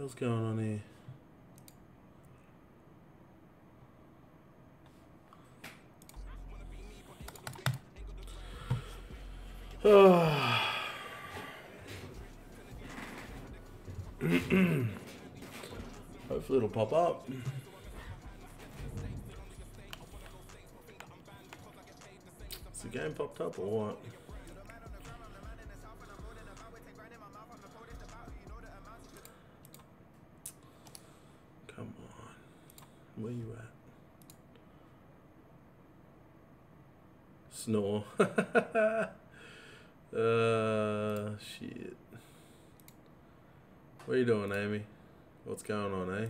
hell's going on here? Hopefully it'll pop up. Has the game popped up or what? Amy? What's going on, eh?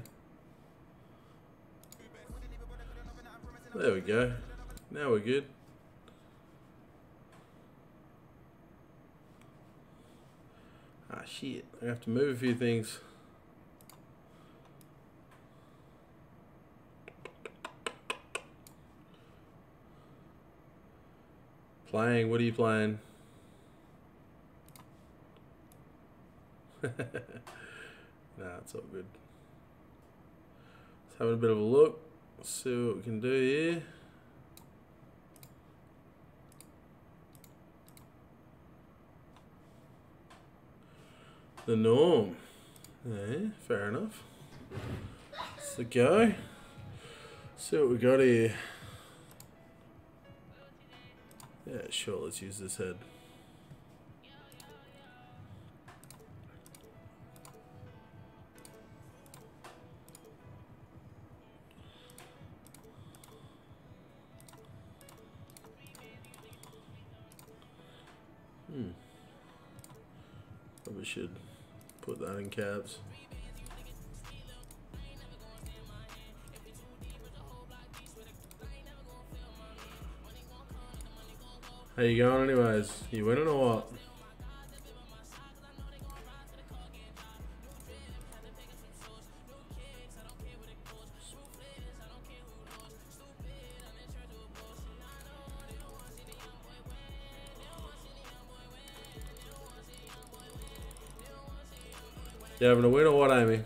There we go. Now we're good. Ah, shit. I have to move a few things. Playing, what are you playing? nah, it's all good. Let's have a bit of a look. See what we can do here. The norm. Yeah, fair enough. Let's go. See what we got here. Yeah, sure, let's use this head. Should put that in caps. How you going anyways? You winning or what? Having a win or what, Amy?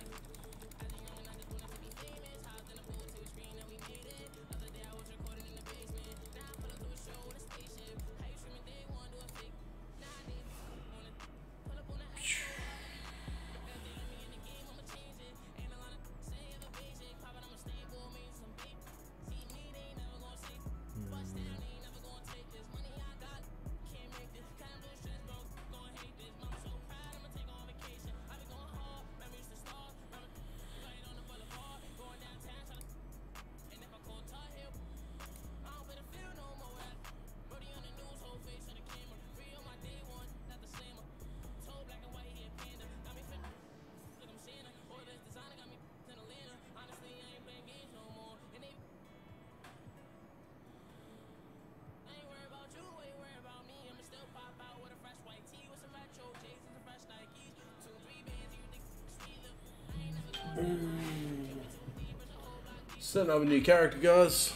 Setting up a new character, guys.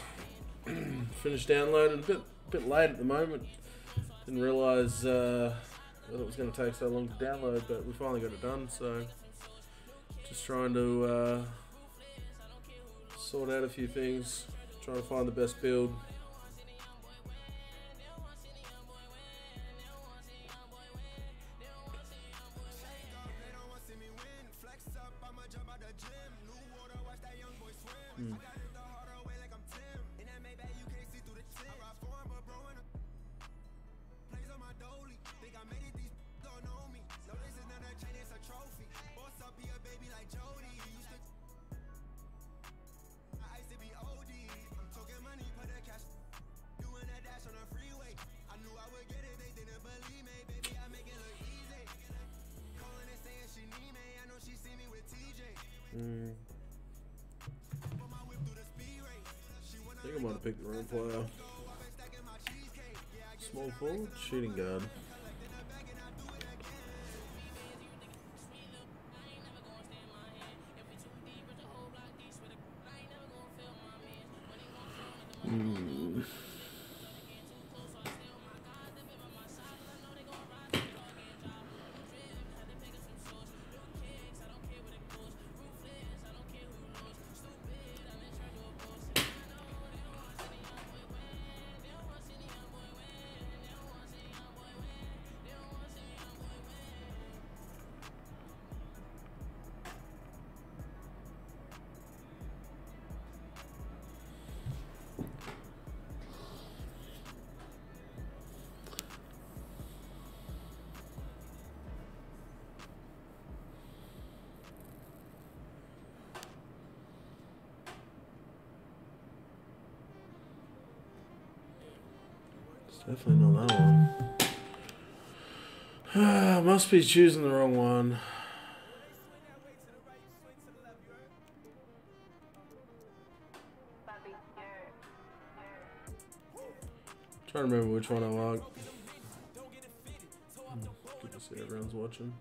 Finished downloading. A bit, bit late at the moment. Didn't realise uh, that it was going to take so long to download, but we finally got it done. So, just trying to uh, sort out a few things. Trying to find the best build. Small forward, shooting guard. Definitely not that one. Must be choosing the wrong one. Trying to remember which one I like. Hmm, good to see everyone's watching.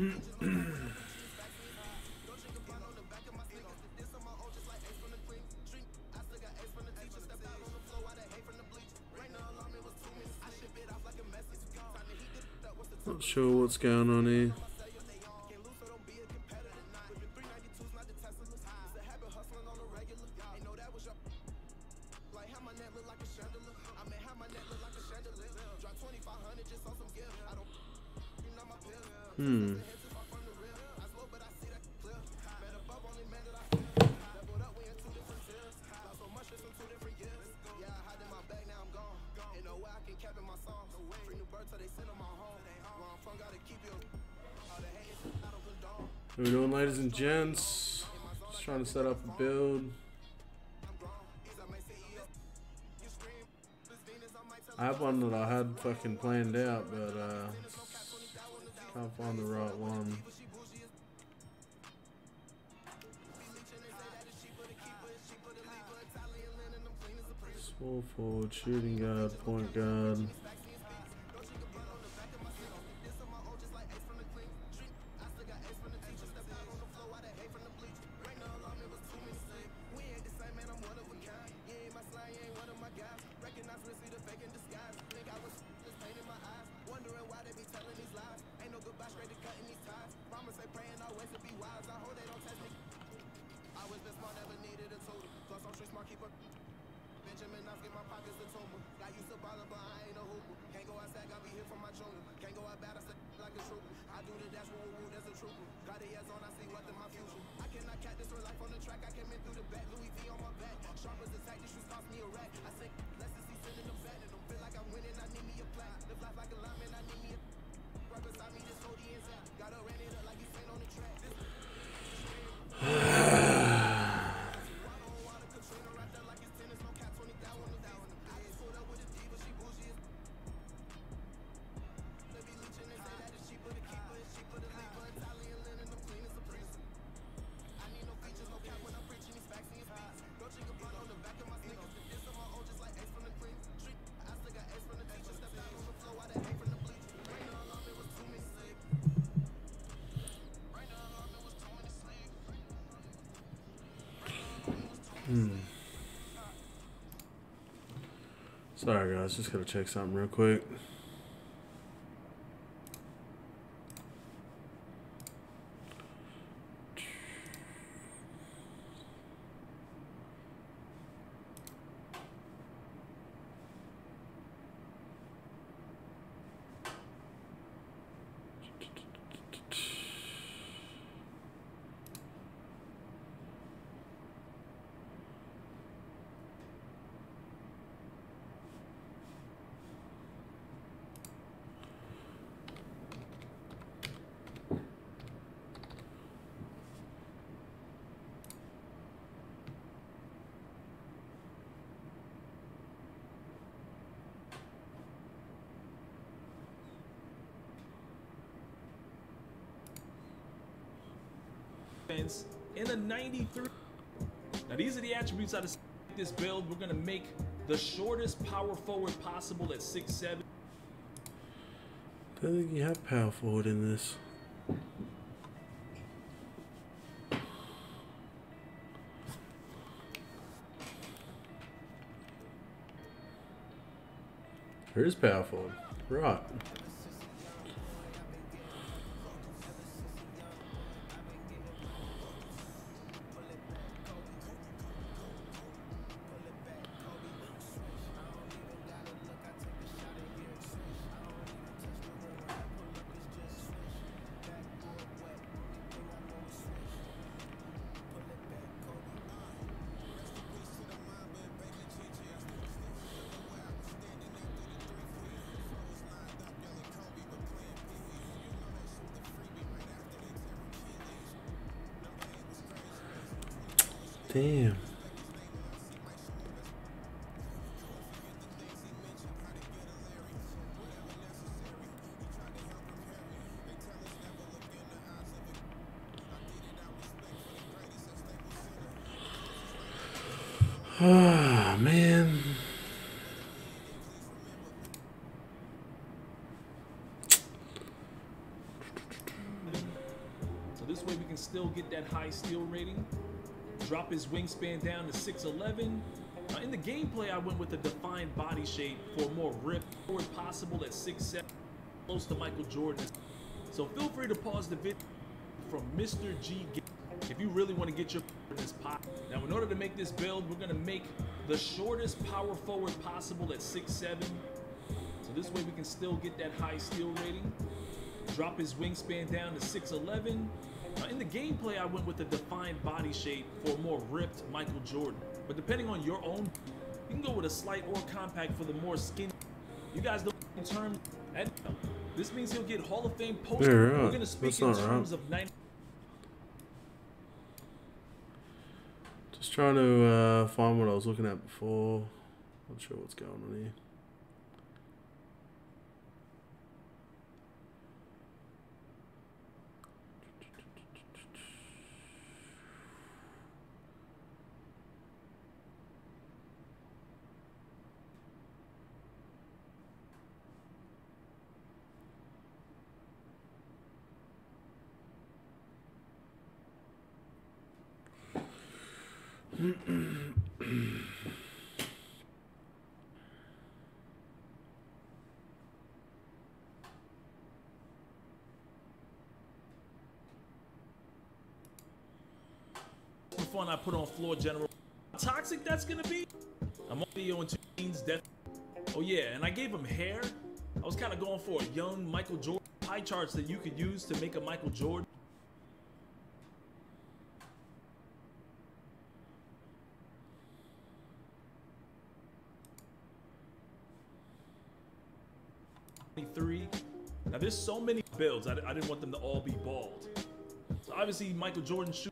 Not sure what's going on here. And gents? Just trying to set up a build. I have one that I had fucking planned out, but uh, can't find the right one. Small forward, shooting guard, point guard. Sorry, guys. Just gotta check something real quick. Defense in a 93. Now these are the attributes out of this build. We're gonna make the shortest power forward possible at 6'7". Don't think you have power forward in this. There is power forward. Right. Get that high steal rating. Drop his wingspan down to 6'11". Uh, in the gameplay, I went with a defined body shape for a more ripped forward possible at 6'7", close to Michael Jordan. So feel free to pause the video from Mr. G if you really want to get your this pot. Now, in order to make this build, we're going to make the shortest power forward possible at 6'7". So this way we can still get that high steal rating. Drop his wingspan down to 6'11". Uh, in the gameplay, I went with a defined body shape for a more ripped Michael Jordan. But depending on your own, you can go with a slight or compact for the more skinny. You guys don't in terms. And this means he'll get Hall of Fame post. Yeah, right. We're to speak That's in not right. terms of 90. Just trying to uh, find what I was looking at before. Not sure what's going on here. the fun I put on floor general. How toxic that's gonna be. I'm on video in scenes. Death. Oh yeah, and I gave him hair. I was kind of going for a young Michael Jordan. Pie charts that you could use to make a Michael Jordan. Now there's so many builds. I, I didn't want them to all be bald. So obviously Michael Jordan shoot.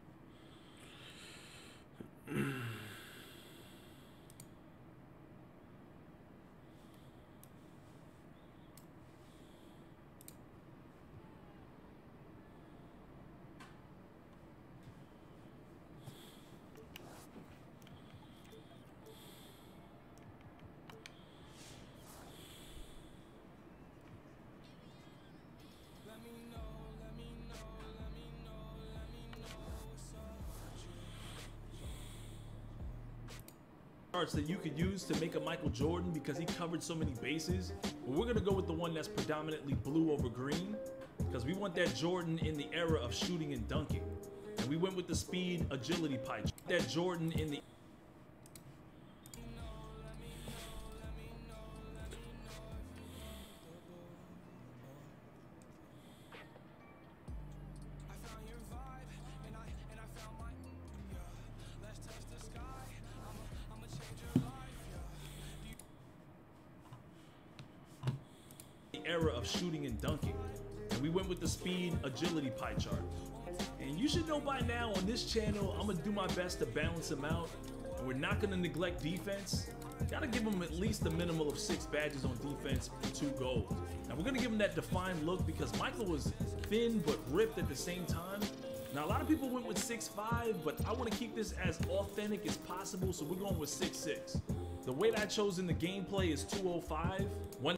That you could use to make a Michael Jordan because he covered so many bases. But we're gonna go with the one that's predominantly blue over green because we want that Jordan in the era of shooting and dunking. And we went with the speed agility pie. That Jordan in the pie chart. And you should know by now on this channel, I'm gonna do my best to balance them out. And we're not gonna neglect defense. Gotta give them at least a minimal of six badges on defense and two gold. Now we're gonna give him that defined look because Michael was thin but ripped at the same time. Now a lot of people went with 6'5", but I want to keep this as authentic as possible, so we're going with 6'6". The weight I chose in the gameplay is 205. One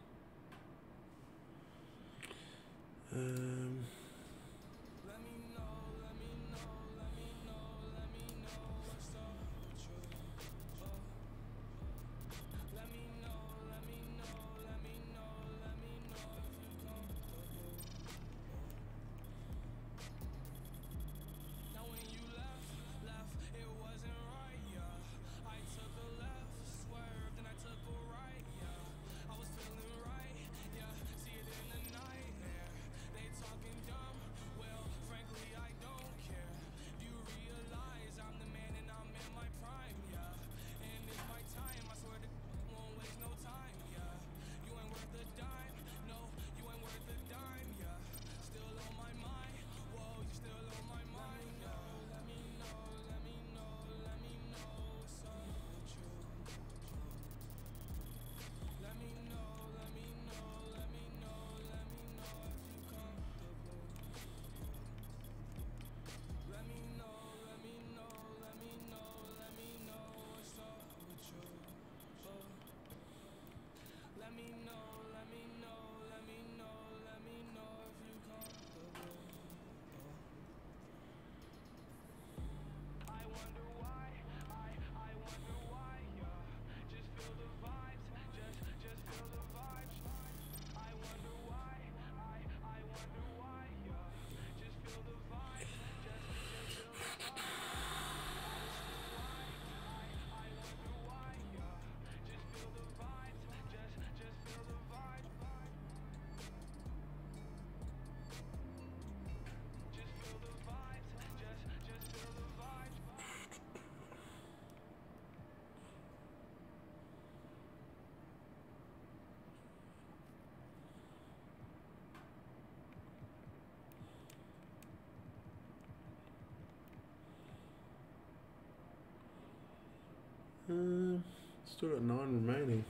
uh, still got nine remaining.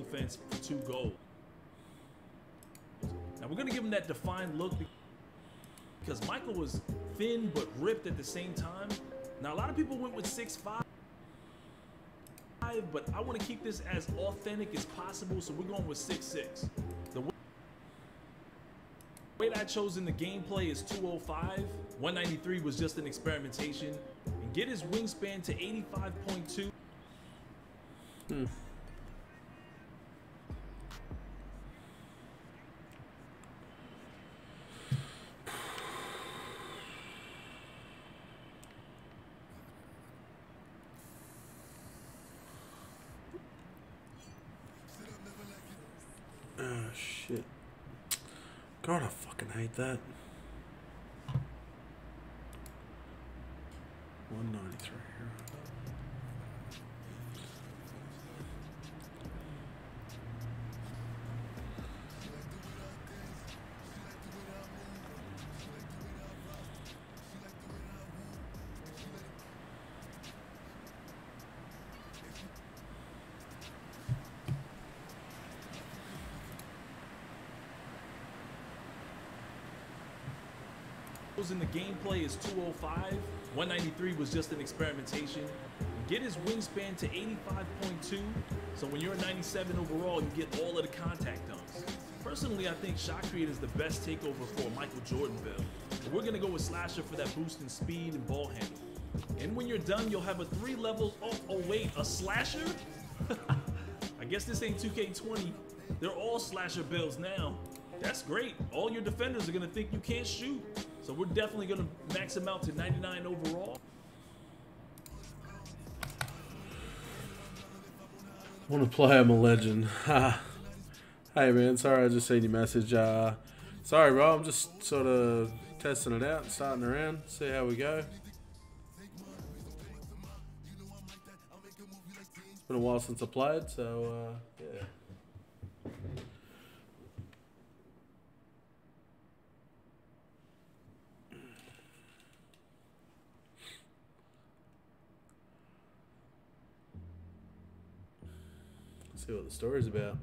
Defense for two gold. Now we're gonna give him that defined look because Michael was thin but ripped at the same time. Now a lot of people went with six five. but I want to keep this as authentic as possible, so we're going with 6'6. The weight I chose in the gameplay is 205. 193 was just an experimentation. And get his wingspan to 85.2. Oh hmm shit. God, I hate that. In the gameplay is 205. 193 was just an experimentation. Get his wingspan to 85.2. So when you're a 97 overall, you get all of the contact dunks. Personally, I think Shot Create is the best takeover for Michael Jordan build. We're gonna go with Slasher for that boost in speed and ball handling. And when you're done, you'll have a three levels. Oh, oh wait, a slasher? I guess this ain't 2K20. They're all slasher builds now. That's great. All your defenders are gonna think you can't shoot. So we're definitely gonna max him out to 99 overall. Want to play? I'm a legend. hey man, sorry I just seen your message. Uh, sorry, bro. I'm just sort of testing it out, and starting around, see how we go. It's been a while since I played, so uh, yeah. See what the story's about.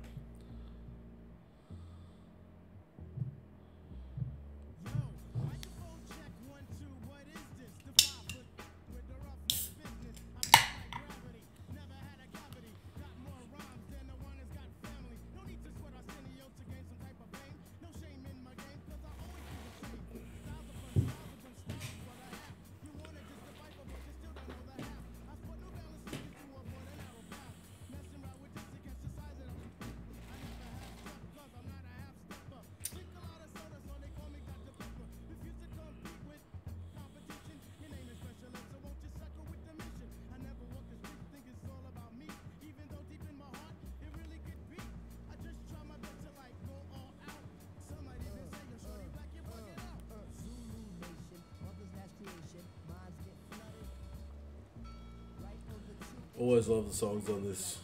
Always love the songs on this,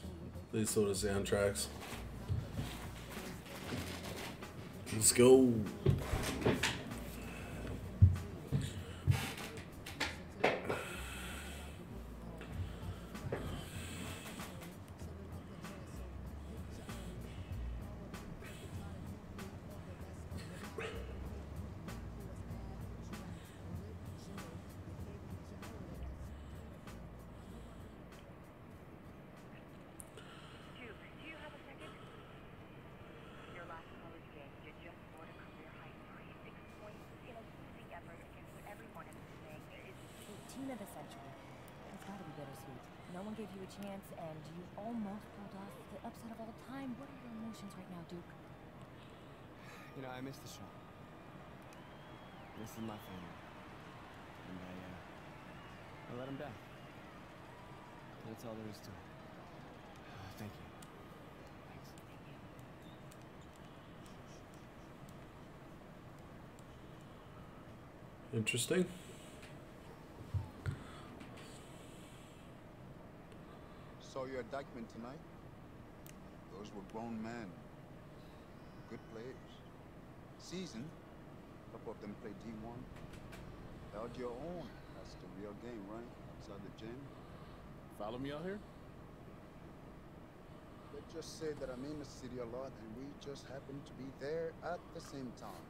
these sort of soundtracks. Let's go. Almost pulled off the upset of all time. What are your emotions right now, Duke? You know, I miss the show. This is my family. And I, uh, I let him down. That's all there is to it. Thank you. Thanks. Interesting. Saw your indictment tonight. Those were grown men. Good players. Seasoned. A couple of them played D1. Held your own. That's the real game, right? Outside the gym. Follow me out here? Let's just say that I'm in the city a lot and we just happen to be there at the same time.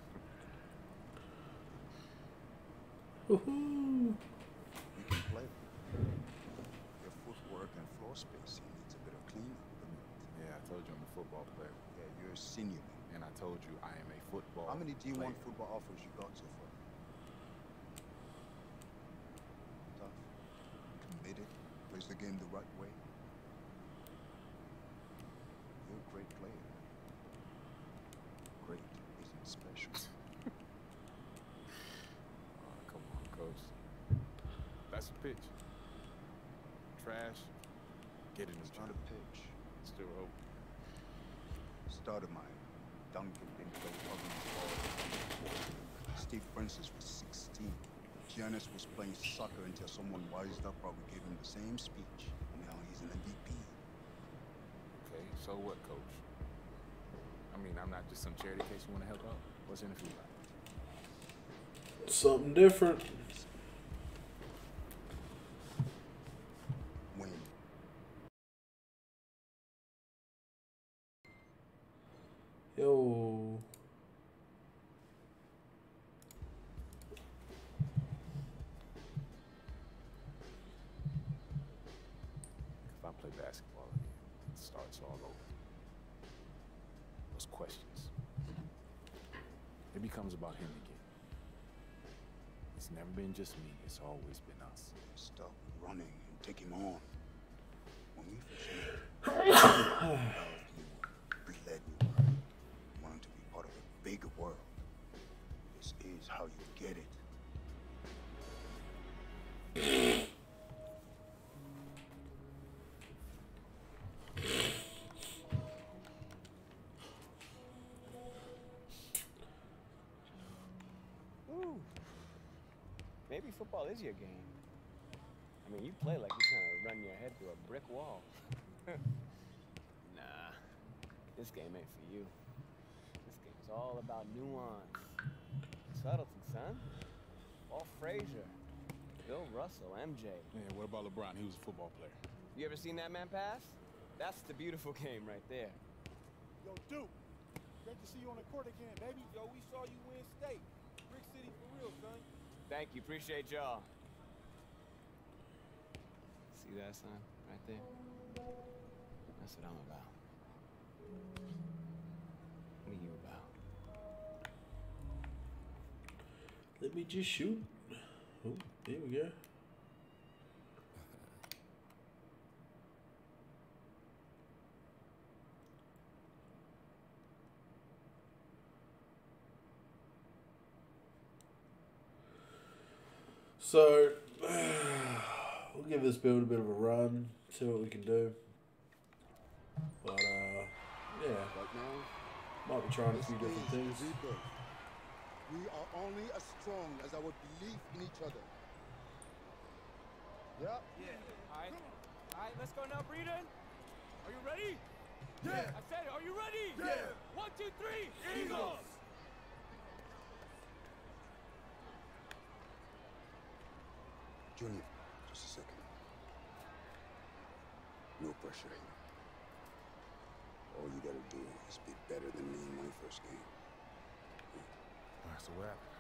Woohoo! floor space. He needs a bit of cleaning. Yeah, I told you I'm a football player. Yeah, you're a senior. And I told you I am a football How many D1 player. football offers you got so far? Tough, committed, plays the game the right way. Get in the It's not a pitch. Still open. Stoudemire, Duncan didn't play Ovens ball. Steve Francis was 16. Giannis was playing soccer until someone wised up probably gave him the same speech. Now he's an MVP. Okay, so what, coach? I mean, I'm not just some charity case you want to help out. What's in it for you? Something different. Never been just me, it's always been us. Stop running and take him on. When we first met, we loved you. We led you. Wanted to be part of a bigger world. This is how you get it. Maybe football is your game. I mean, you play like you're trying to run your head through a brick wall. nah, this game ain't for you. This game's all about nuance. Subtlety, son. Walt Frazier, Bill Russell, MJ. Yeah, what about LeBron? He was a football player. You ever seen that man pass? That's the beautiful game right there. Yo, Duke. Great to see you on the court again, baby. Yo, we saw you win state. Brick City for real, son. Thank you, appreciate y'all. See that, son? Right there? That's what I'm about. What are you about? Let me just shoot. Oh, there we go. So, we'll give this build a bit of a run, see what we can do. But, uh, yeah, might be trying a few different things. We are only as strong as our belief in each other. Yeah? Yeah. All right. All right, let's go now, Breeden. Are you ready? Yeah. I said, are you ready? Yeah. One, two, three. Eagles. Junior, just a second. No pressure here. All you gotta do is be better than me in my first game. All right, so what happened?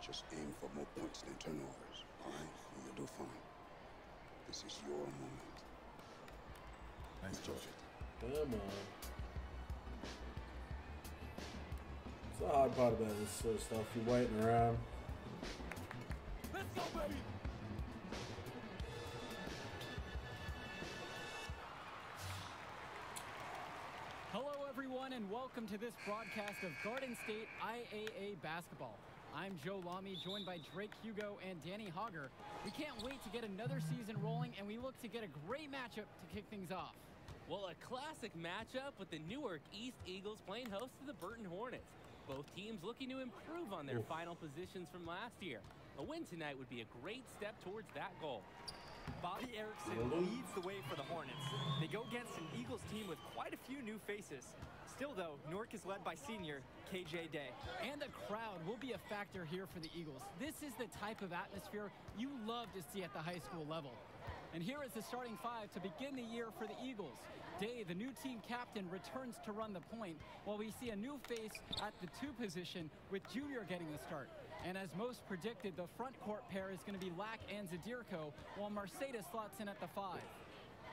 Just aim for more points than turnovers, all right? And you'll do fine. This is your moment. Nice Enjoy job. it. Come on. It's the hard part about this sort of stuff. You're waiting around. Let's go, baby. Everyone, and welcome to this broadcast of Garden State IAA basketball. I'm Joe Lamy, joined by Drake Hugo and Danny Hogger. We can't wait to get another season rolling, and we look to get a great matchup to kick things off. Well, a classic matchup with the Newark East Eagles playing host to the Burton Hornets. Both teams looking to improve on their Oof. final positions from last year. A win tonight would be a great step towards that goal. Bobby Erickson leads the way for the Hornets. They go against an Eagles team with quite a few new faces. Still, though, Newark is led by senior KJ Day. And the crowd will be a factor here for the Eagles. This is the type of atmosphere you love to see at the high school level. And here is the starting five to begin the year for the Eagles. Day, the new team captain, returns to run the point, while we see a new face at the two position with Junior getting the start. And as most predicted, the front court pair is going to be Lack and Zadirko, while Mercedes slots in at the five.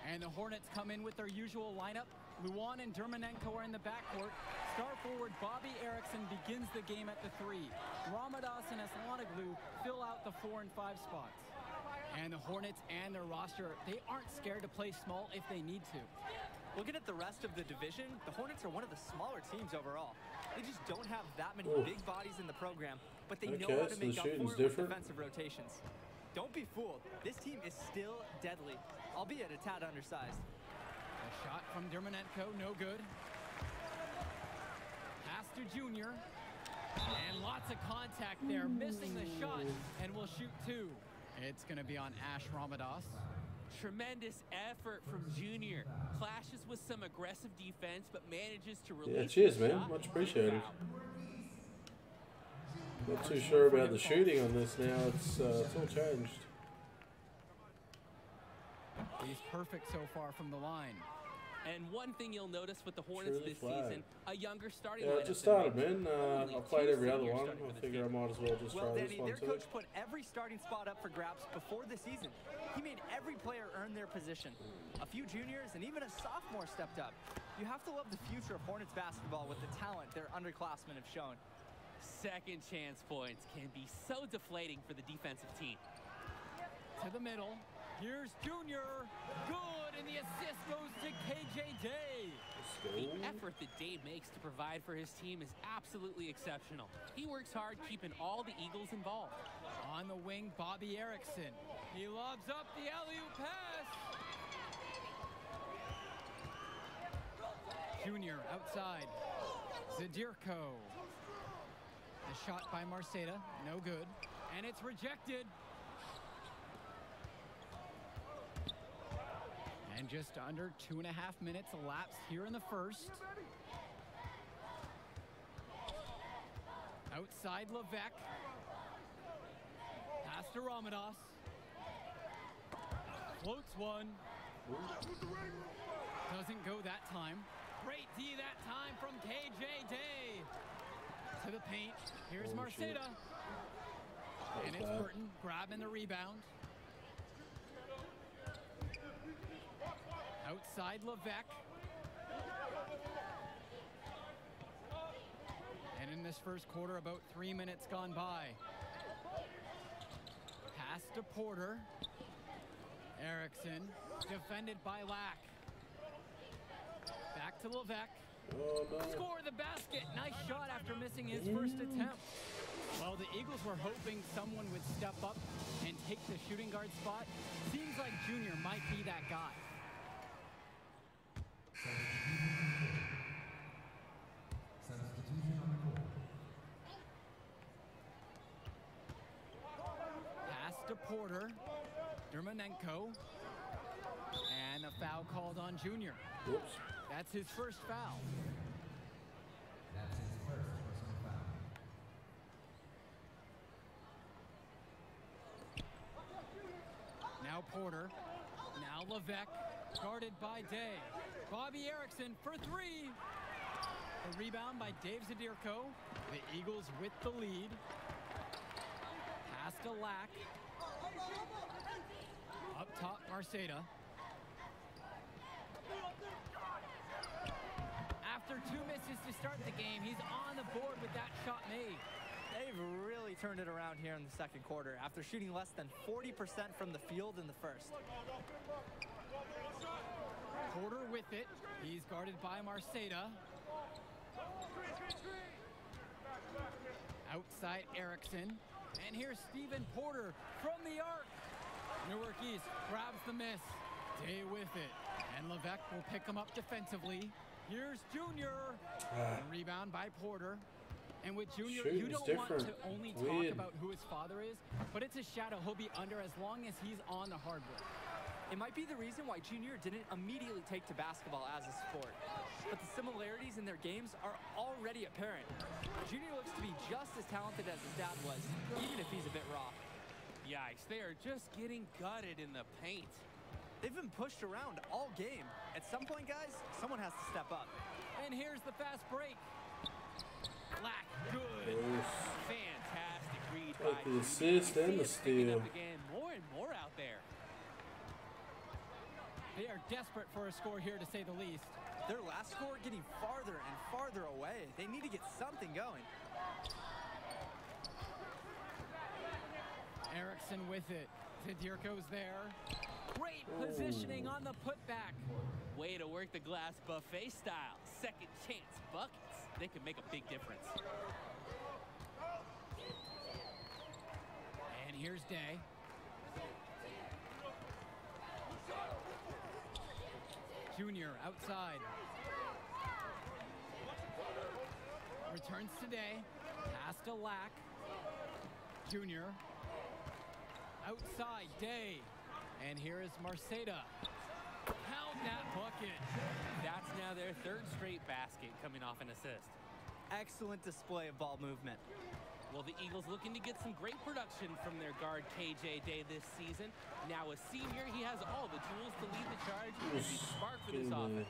And the Hornets come in with their usual lineup. Luan and Dermanenko are in the backcourt. Star forward Bobby Erickson begins the game at the three. Ramadas and Aslanoglu fill out the four and five spots. And the Hornets and their roster, they aren't scared to play small if they need to. Looking at the rest of the division, the Hornets are one of the smaller teams overall. They just don't have that many Oof. big bodies in the program, but they know how to so make up for it shooting's with defensive rotations. Don't be fooled. This team is still deadly, albeit a tad undersized. A shot from Dermanenko, no good. Pass to Junior. And lots of contact there, missing the shot, and will shoot two. It's going to be on Ash Ramadas. Tremendous effort from Junior. Clashes with some aggressive defense, but manages to release Yeah, the cheers, man. shot Much appreciated. Not too sure about the shooting on this now. It's uh, it's all changed. He's perfect so far from the line. And one thing you'll notice with the Hornets really this flag. season, a younger starting Yeah, lineup I just than started, Mitch. man. Uh, Only I've played every other one. I the figure I might as well just Well, try Danny, this one their too. coach put every starting spot up for grabs before the season. He made every player earn their position. A few juniors and even a sophomore stepped up. You have to love the future of Hornets basketball with the talent their underclassmen have shown. Second chance points can be so deflating for the defensive team. To the middle. Here's Junior. Good, and the assist goes to KJ Day. The effort that Day makes to provide for his team is absolutely exceptional. He works hard keeping all the Eagles involved. On the wing, Bobby Erickson. He lobs up the alley-oop pass. Junior outside. Zadirko. The shot by Marceta, no good. And it's rejected. And just under two and a half minutes elapsed here in the first. Outside Levesque. Pass to Ramadas. Floats one. Doesn't go that time. Great D that time from KJ Day. To the paint. Here's Oh, shit. Marceta. And it's. Burton grabbing the rebound. Outside Levesque. And in this first quarter, about three minutes gone by. Pass to Porter. Erickson, defended by Lack. Back to Levesque. Score the basket. Nice shot after missing his first attempt. Well, the Eagles were hoping someone would step up and take the shooting guard spot. Seems like Junior might be that guy. Pass to Porter. Dermanenko. And a foul called on Junior. Whoops. That's his first foul. Now Porter. Now Levesque. Guarded by Day. Bobby Erickson for three. A rebound by Dave Zadirko. The Eagles with the lead. Pass to Lack. Up top, Marceta. After two misses to start the game, he's on the board with that shot made. They've really turned it around here in the second quarter after shooting less than 40% from the field in the first. Porter with it. He's guarded by Marceta. Outside Erickson. And here's Stephen Porter from the arc. Newark East grabs the miss. Day with it. And Levesque will pick him up defensively. Here's Junior. And rebound by Porter. And with Junior, you don't want to only talk weird. about who his father is, but it's a shadow he'll be under as long as he's on the hardwood. It might be the reason why Junior didn't immediately take to basketball as a sport. But the similarities in their games are already apparent. Junior looks to be just as talented as his dad was, even if he's a bit raw. Yikes, they are just getting gutted in the paint. They've been pushed around all game. At some point, guys, someone has to step up. And here's the fast break. Black, good. Close. Fantastic read Like by the assist You and the it picking steal. up again more and more out there. They are desperate for a score here, to say the least. Their last score getting farther and farther away. They need to get something going. Erickson with it. Zadirko's there. Great positioning on the putback. Way to work the glass buffet style. Second chance buckets. They can make a big difference. And here's Day. Junior outside. Returns today. Pass to Lack. Junior. Outside, Day. And here is Marceda. Pound that bucket. That's now their third straight basket coming off an assist. Excellent display of ball movement. Well, the Eagles looking to get some great production from their guard KJ Day this season. Now a senior, he has all the tools to lead the charge and be the spark for this offense.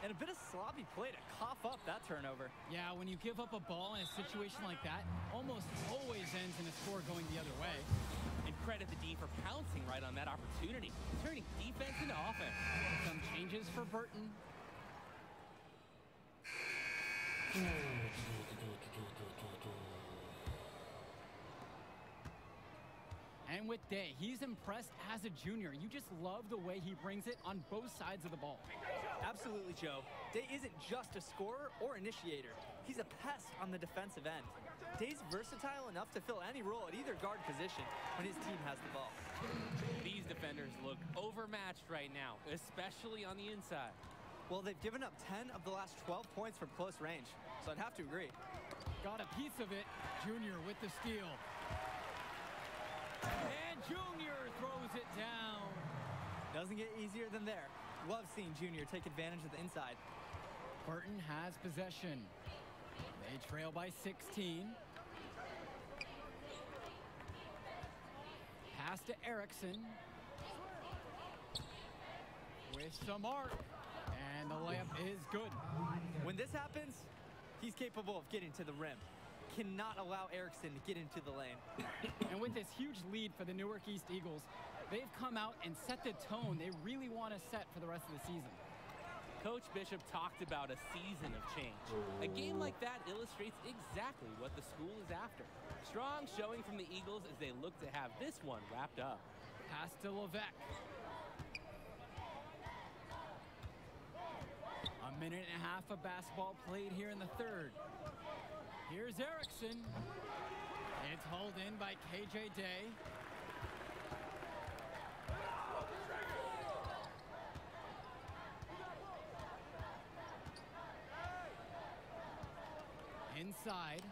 And a bit of sloppy play to cough up that turnover. Yeah, when you give up a ball in a situation like that, almost always ends in a score going the other way. And credit the D for pouncing right on that opportunity, turning defense into offense. Some changes for Burton. And with Day, he's impressed as a junior. You just love the way he brings it on both sides of the ball. Absolutely, Joe. Day isn't just a scorer or initiator. He's a pest on the defensive end. Day's versatile enough to fill any role at either guard position when his team has the ball. These defenders look overmatched right now, especially on the inside. Well, they've given up 10 of the last 12 points from close range, so I'd have to agree. Got a piece of it. Junior with the steal. And Junior throws it down. Doesn't get easier than there. Love seeing Junior take advantage of the inside. Burton has possession. They trail by 16. Pass to Erickson. With some arc. And the layup is good. When this happens, he's capable of getting to the rim. Cannot allow Erickson to get into the lane. And with this huge lead for the Newark East Eagles, they've come out and set the tone they really want to set for the rest of the season. Coach Bishop talked about a season of change. A game like that illustrates exactly what the school is after. Strong showing from the Eagles as they look to have this one wrapped up. Pass to Levesque. A minute and a half of basketball played here in the third. Here's Erickson. It's hauled in by KJ Day. Inside,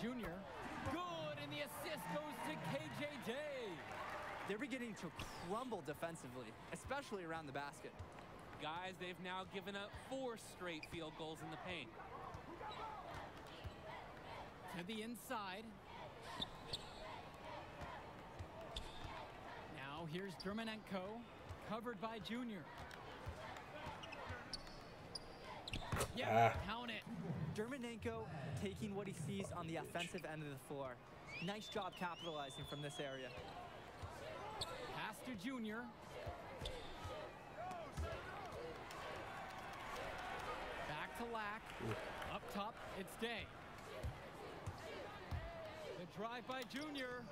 Junior. Good, and the assist goes to KJ Day. They're beginning to crumble defensively, especially around the basket. Guys, they've now given up four straight field goals in the paint. To the inside. Now here's Dermanenko, covered by Junior. Yeah, ah. count it. Dermanenko taking what he sees on the offensive end of the floor. Nice job capitalizing from this area. Pass to Junior. Back to Lack. Up top, it's Day. The drive by Junior.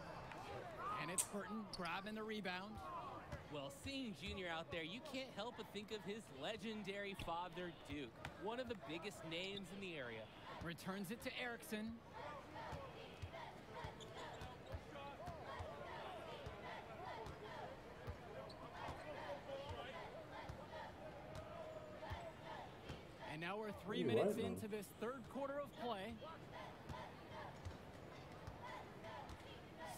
And it's Burton grabbing the rebound. Well, seeing Junior out there, you can't help but think of his legendary father, Duke, one of the biggest names in the area. Returns it to Erickson. And now we're three minutes into this third quarter of play.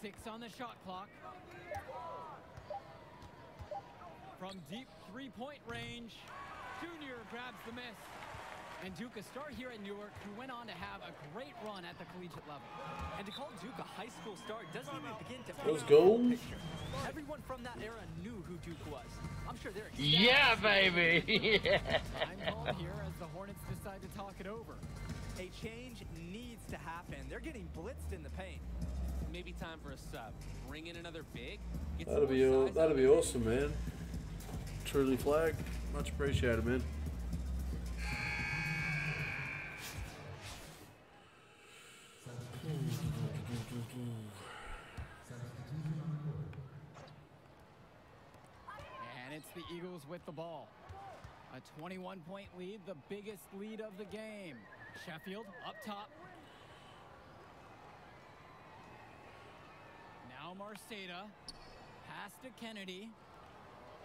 Six on the shot clock. From deep three-point range, Junior grabs the miss. And Duke, a star here at Newark, who went on to have a great run at the collegiate level. And to call Duke a high school star doesn't even begin to Those paint the full goals? Everyone from that era knew who Duke was. I'm sure they're Yeah, baby. yeah. Time called here as the Hornets decide to talk it over. A change needs to happen. They're getting blitzed in the paint. Maybe time for a sub. Bring in another big. That'll be that'd out be awesome, man. Truly flag. Much appreciated, man. And it's the Eagles with the ball. A 21 point lead, the biggest lead of the game. Sheffield up top. Now Marceda. Pass to Kennedy.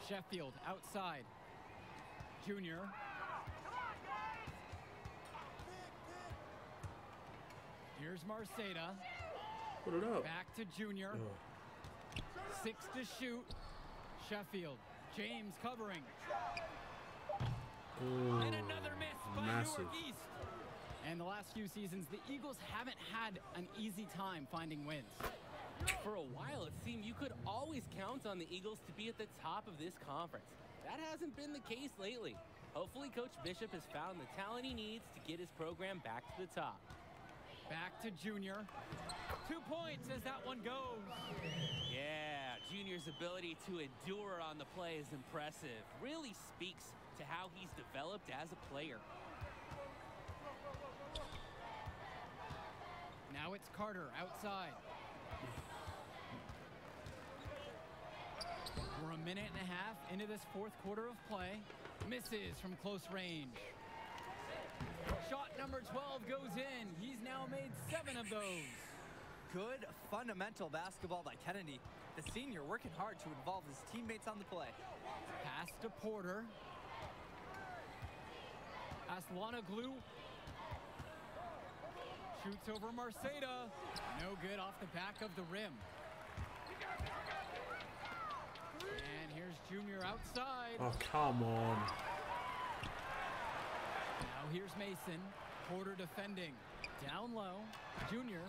Sheffield outside. Junior. Here's Marceda. Put it up. Back to Junior. Oh. Six to shoot. Sheffield. James covering. Ooh, And another miss by massive. Newark. And the last few seasons, the Eagles haven't had an easy time finding wins. For a while, it seemed you could always count on the Eagles to be at the top of this conference. That hasn't been the case lately. Hopefully, Coach Bishop has found the talent he needs to get his program back to the top. Back to Junior. Two points as that one goes. Yeah, Junior's ability to endure on the play is impressive. Really speaks to how he's developed as a player. Now it's Carter outside. We're a minute and a half into this fourth quarter of play. Misses from close range. Shot number 12 goes in. He's now made seven of those. Good fundamental basketball by Kennedy. The senior working hard to involve his teammates on the play. Pass to Porter. Aslana Glue. Shoots over Marceda. No good off the back of the rim. And here's Junior outside. Oh, come on. Now here's Mason. Porter defending. Down low. Junior.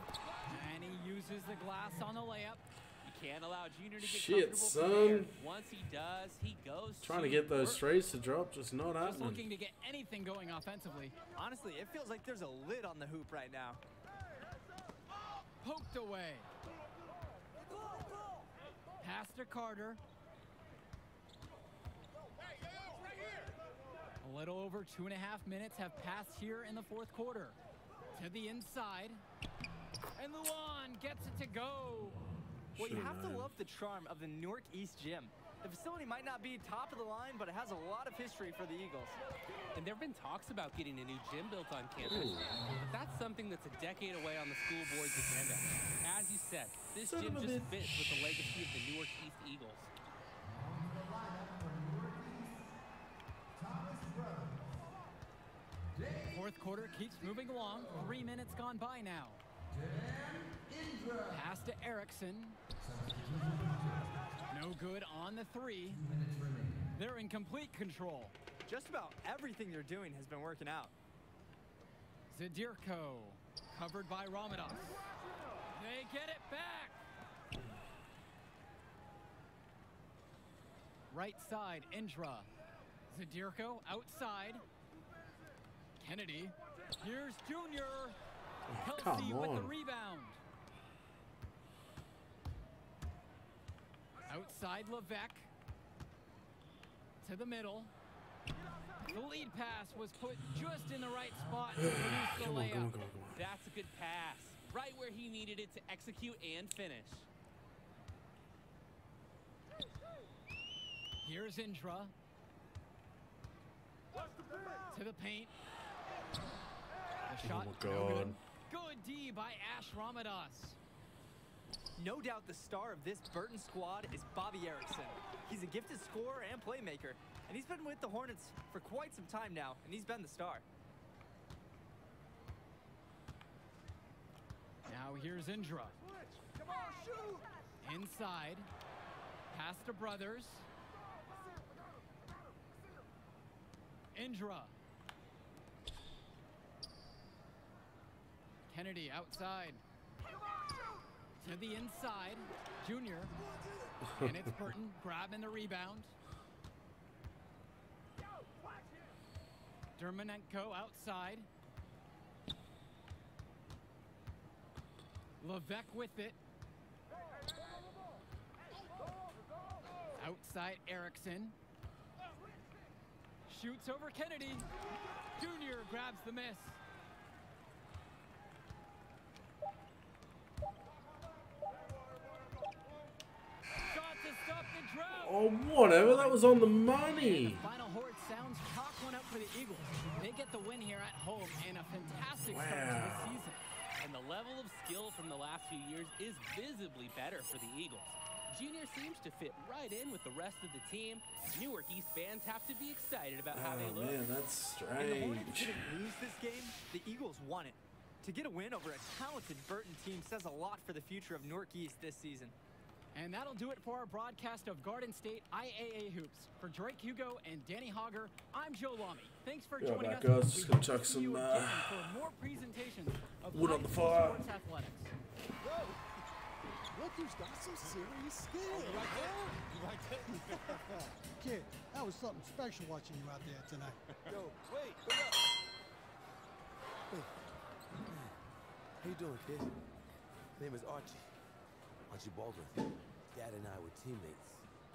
And he uses the glass on the layup. You can't allow Junior to get Shit, comfortable from son. Once he does, he goes Trying to get those threes to drop, just not Just looking to get anything going offensively. Honestly, it feels like there's a lid on the hoop right now. Poked away. Pass to Carter. Little over two and a half minutes have passed here in the fourth quarter. To the inside. And Luan gets it to go. Well, you have to love the charm of the Newark East Gym. The facility might not be top of the line, but it has a lot of history for the Eagles. And there have been talks about getting a new gym built on campus. But that's something that's a decade away on the school board's agenda. As you said, this Son gym just bitch. fits with the legacy of the Newark East Eagles. Fourth quarter keeps moving along. Three minutes gone by now. Pass to Erickson. No good on the three. They're in complete control. Just about everything they're doing has been working out. Zadirko, covered by Ramadas. They get it back. Right side, Indra. Zadirko outside. Kennedy. Here's Junior. Oh, Kelsey come with the rebound. Outside Levesque. To the middle. The lead pass was put just in the right spot to produce the Come on, layup. come on, come on, come on. That's a good pass. Right where he needed it to execute and finish. Here's Indra. To the paint. The shot, oh my no good. Good D by Ash Ramadas. No doubt the star of this Burton squad is Bobby Erickson. He's a gifted scorer and playmaker, and he's been with the Hornets for quite some time now, and he's been the star. Now here's Indra. Inside. Pass to Brothers. Indra. Kennedy outside. To the inside. Junior. And it's Burton grabbing the rebound. Dermanenko outside. Levesque with it. Outside Erickson. shoots over Kennedy. Junior grabs the miss. Shot to stop the drought. Oh, whatever. That was on the money. Final horde sounds chalk one up for the Eagles. They get the win here at home and a fantastic start to the Wow. season. And the level of skill from the last few years is visibly better for the Eagles. Junior seems to fit right in with the rest of the team. Newark East fans have to be excited about how they Oh, look. man, that's And the Hornets strange. didn't lose this game. The Eagles won it. To get a win over a talented Burton team says a lot for the future of Newark East this season. And that'll do it for our broadcast of Garden State IAA Hoops. For Drake Hugo and Danny Hogger, I'm Joe Lamy. Thanks for Yeah, joining back, us. guys. We Just gonna hope to chuck some, uh, for more presentations of wood on the fire. sports athletics. Look who's got some serious skill. like that. Kid, that was something special watching you out there tonight. Yo, wait, wait up. Hey. How you doing, kid? My name is Archie. Archie Baldwin. Dad and I were teammates.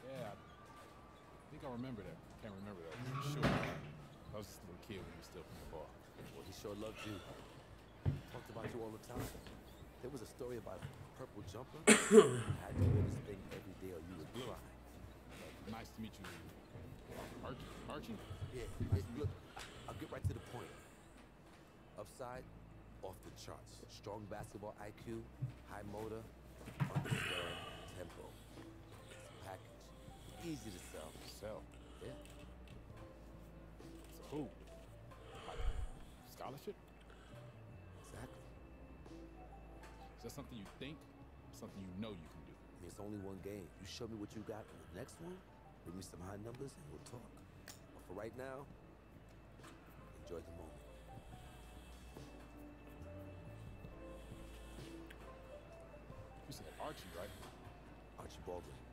Yeah, I think I remember that. Can't remember that for sure. I was just a little kid when you were still playing ball. Well, he sure loved you. Talked about you all the time. There was a story about a purple jumper. I had to wear this thing every day or you would cry. Nice to meet you, Archie. Archie? Yeah, yeah, look, I'll get right to the point. Upside, off the charts. Strong basketball IQ, high motor, understand tempo. It's a package. Easy to sell. Sell. Yeah. So who? Scholarship? Exactly. Is that something you think? Something you know you can do? I mean, it's only one game. You show me what you got in the next one, bring me some high numbers, and we'll talk. But for right now, enjoy the moment. You said Archie, right? Archie Baldwin.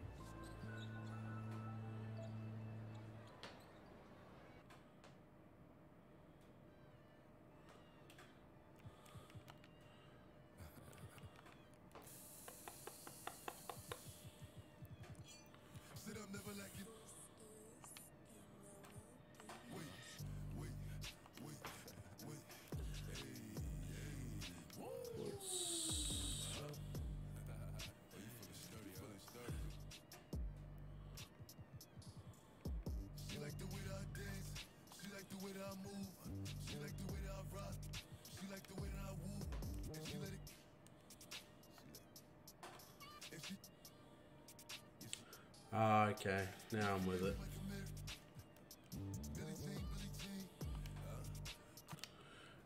Ah, okay. Now I'm with it.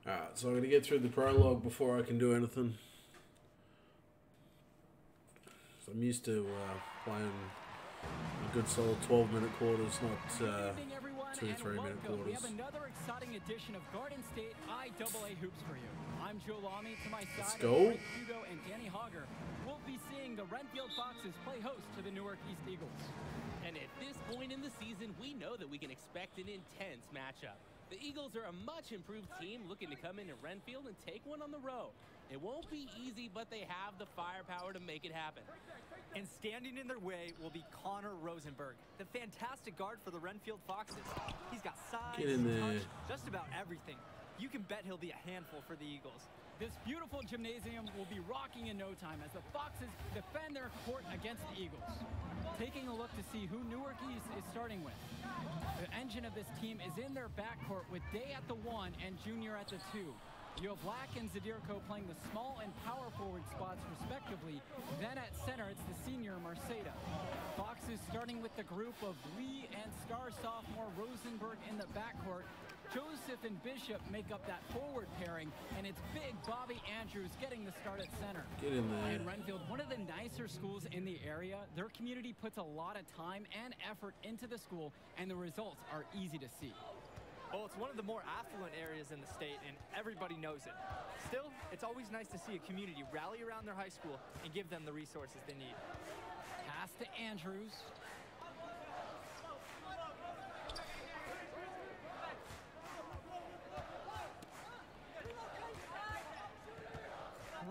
Alright, so I'm going to get through the prologue before I can do anything. So I'm used to uh, playing a good solid 12 minute quarters, not uh, Good evening, everyone, two, and three minute welcome. We quarters. have another exciting edition of Garden State IAA Hoops for you. I'm Joe Lamy. To my Let's side, go. Hugo and Danny Hogger. We'll be seeing the Renfield Foxes play host to the Newark East Eagles. And at this point in the season, we know that we can expect an intense matchup. The Eagles are a much improved team looking to come into Renfield and take one on the road. It won't be easy, but they have the firepower to make it happen. And standing in their way will be Connor Rosenberg, the fantastic guard for the Renfield Foxes. He's got size, Get touch, just about everything. You can bet he'll be a handful for the Eagles. This beautiful gymnasium will be rocking in no time as the Foxes defend their court against the Eagles. Taking a look to see who Newark East is starting with. The engine of this team is in their backcourt with Day at the one and Junior at the two. You have Lack and Zadirko playing the small and power forward spots respectively. Then at center, it's the senior Marceda. Foxes starting with the group of Lee and star sophomore Rosenberg in the backcourt. Joseph and Bishop make up that forward pairing, and it's big Bobby Andrews getting the start at center. Get in there. And Renfield, one of the nicer schools in the area, their community puts a lot of time and effort into the school, and the results are easy to see. Well, it's one of the more affluent areas in the state, and everybody knows it. Still, it's always nice to see a community rally around their high school and give them the resources they need. Pass to Andrews.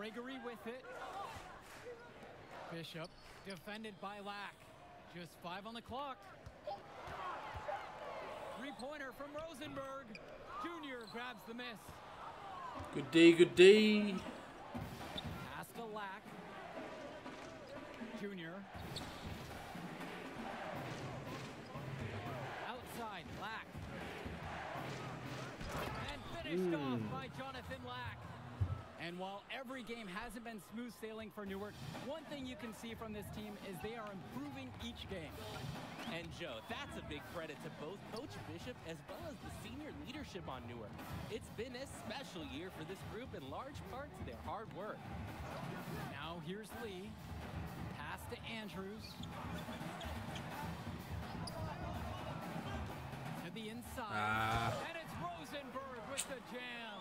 Gregory with it. Bishop defended by Lack. Just five on the clock. Three-pointer from Rosenberg. Junior grabs the miss. Good D, good D. Pass to Lack. Junior. Outside, Lack. And finished off Mm. by Jonathan Lack. And while every game hasn't been smooth sailing for Newark, one thing you can see from this team is they are improving each game. And Joe, that's a big credit to both Coach Bishop as well as the senior leadership on Newark. It's been a special year for this group in large part to their hard work. Now here's Lee. Pass to Andrews. To the inside. Ah. And it's Rosenberg with the jam.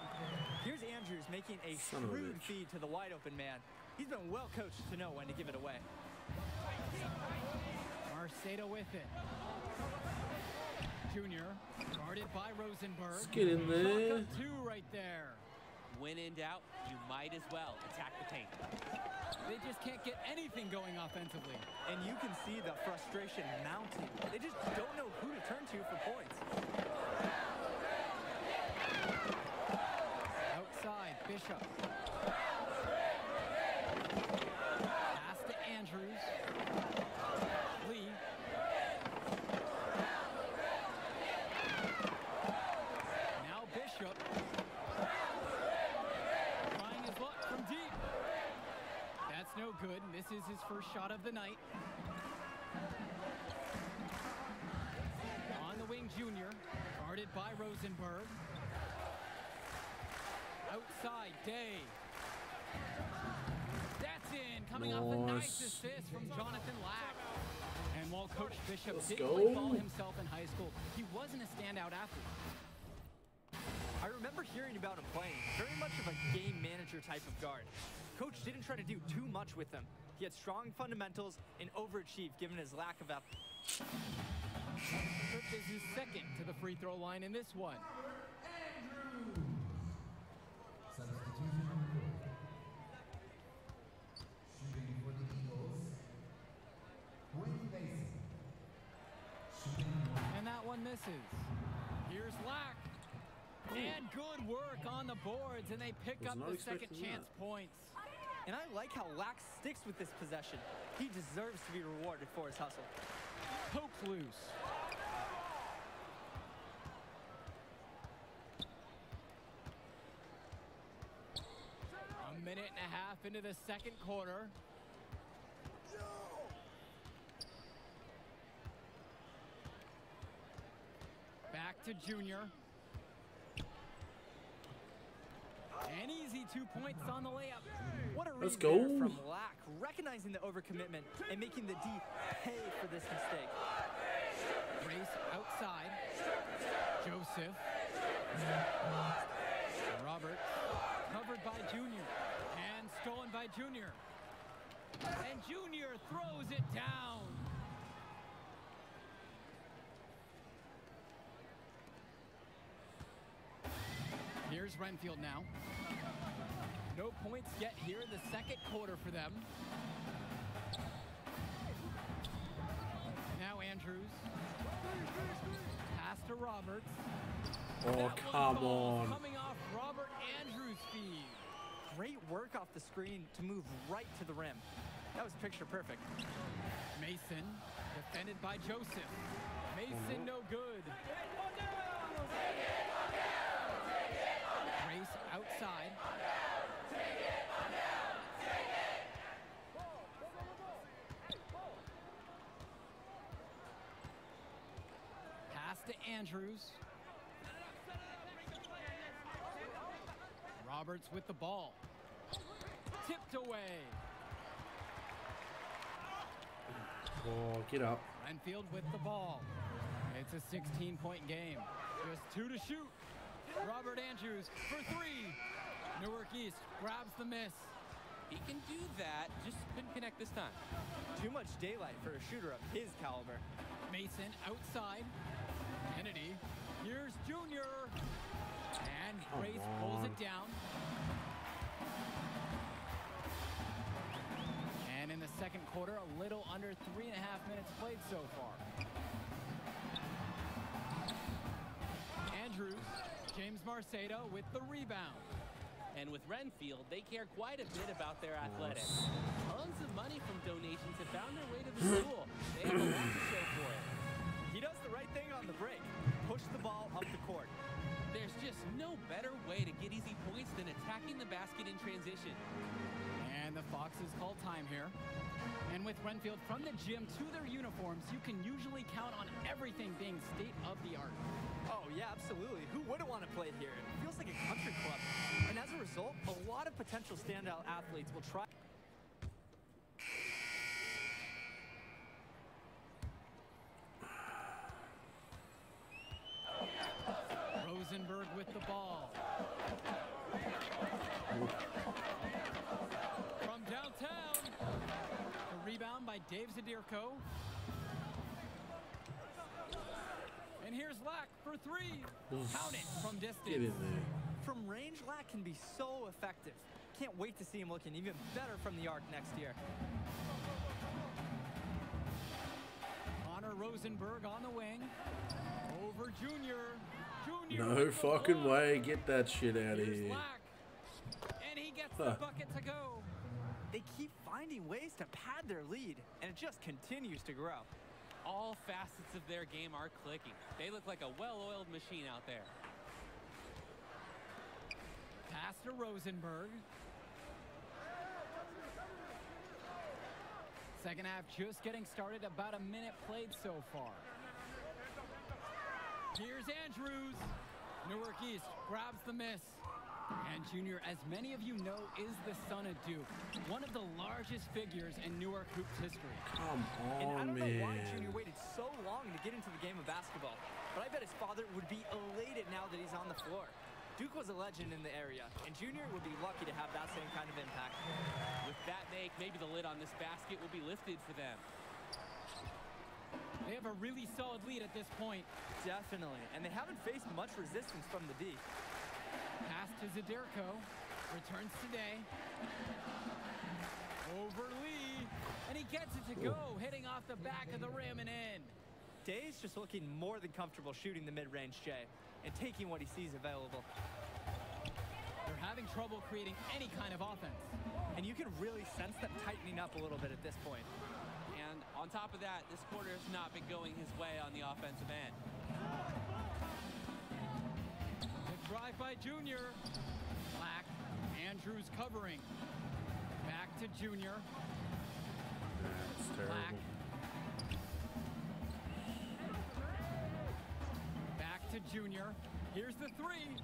Here's Andrews making a Son of a feed to the wide open man. He's been well coached to know when to give it away. Marceda with it. Junior, guarded by Rosenberg. Let's get in there. Two right there. When in doubt, you might as well attack the paint. They just can't get anything going offensively. And you can see the frustration mounting. They just don't know who to turn to for points. Outside, Bishop. Pass to Andrews. Lee. Now Bishop. Trying his luck from deep. That's no good. and This is his first shot of the night. On the wing, Junior. Guarded by Rosenberg. Outside, Day. That's in, coming off a nice Nice. assist from Jonathan Lack. And while Coach Bishop Let's didn't play ball himself in high school, he wasn't a standout athlete. I remember hearing about him playing. Very much of a game manager type of guard. Coach didn't try to do too much with him. He had strong fundamentals and overachieved given his lack of ath- Cook is his second to the free throw line in this one. Substitution misses. Here's Lack. And good work on the boards, and they pick up the second chance that. points. And I like how Lax sticks with this possession. He deserves to be rewarded for his hustle. Poked loose. A minute and a half into the second quarter. Back to Junior. An easy two points on the layup. What a Let's go. from Lack, recognizing the overcommitment and making the D pay for this mistake. Race outside. Joseph. Roberts. Covered by Junior. And stolen by Junior. And Junior throws it down. Renfield now. No points yet here in the second quarter for them. Now Andrews. Pass to Roberts. Oh, That come on. Coming off Robert Andrews' feed. Great work off the screen to move right to the rim. That was picture perfect. Mason, defended by Joseph. Mason, oh, no good. Grace outside. Pass to Andrews. Roberts with the ball. Tipped away. Oh, get up. Renfield with the ball. It's a 16 point game. Just two to shoot. Robert Andrews for three. Newark East grabs the miss. He can do that, just couldn't connect this time. Too much daylight for a shooter of his caliber. Mason outside. Kennedy. Here's Junior. And Come Grace pulls it down. And in the second quarter, a little under three and a half minutes played so far. Andrews. James Marcedo with the rebound. And with Renfield, they care quite a bit about their athletics. Tons of money from donations have found their way to the school. They have a lot to show for it. He does the right thing on the break. Push the ball up the court. There's just no better way to get easy points than attacking the basket in transition. And the Foxes call time here. And with Renfield from the gym to their uniforms, you can usually count on everything being state of the art. Oh, yeah, absolutely. Who wouldn't want to play here? It feels like a country club. And as a result, a lot of potential standout athletes will try. Rosenberg with the ball. The rebound by Dave Zadirko. And here's Lack for three. Count it from distance. Get in there. From range, Lack can be so effective. Can't wait to see him looking even better from the arc next year. Connor Rosenberg on the wing. Over Junior. Junior. No fucking way. Get that shit out of here. Lack. And he gets Huh. the bucket to go. They keep finding ways to pad their lead, and it just continues to grow. All facets of their game are clicking. They look like a well-oiled machine out there. Pass to Rosenberg. Second half just getting started, about a minute played so far. Here's Andrews. Newark East grabs the miss. And Junior, as many of you know, is the son of Duke, one of the largest figures in Newark hoops history. Come on, And I on, don't know why. Junior waited so long to get into the game of basketball, but I bet his father would be elated now that he's on the floor. Duke was a legend in the area, and Junior would be lucky to have that same kind of impact. With that make, maybe the lid on this basket will be lifted for them. They have a really solid lead at this point. Definitely, and they haven't faced much resistance from the D. Pass to Zadirko. Returns today. Over Lee. And he gets it to go, hitting off the back of the rim and in. Day's just looking more than comfortable shooting the mid-range J and taking what he sees available. They're having trouble creating any kind of offense. And you can really sense them tightening up a little bit at this point. And on top of that, this quarter has not been going his way on the offensive end. Drive by Junior. Lack. Andrews covering. Back to Junior. That's Lack. Back to Junior. Here's the three.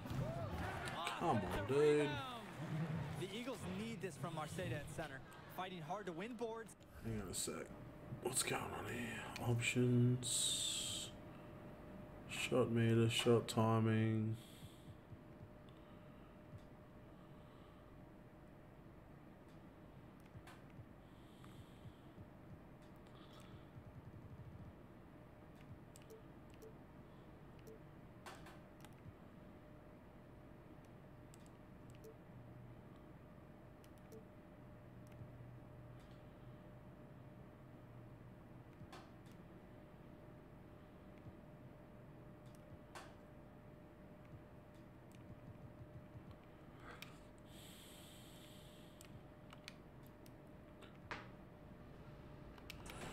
Come the on, dude. rebound. The Eagles need this from Marceda at center, fighting hard to win boards Hang on a sec. What's going on here? Options. Shot meter, shot timing.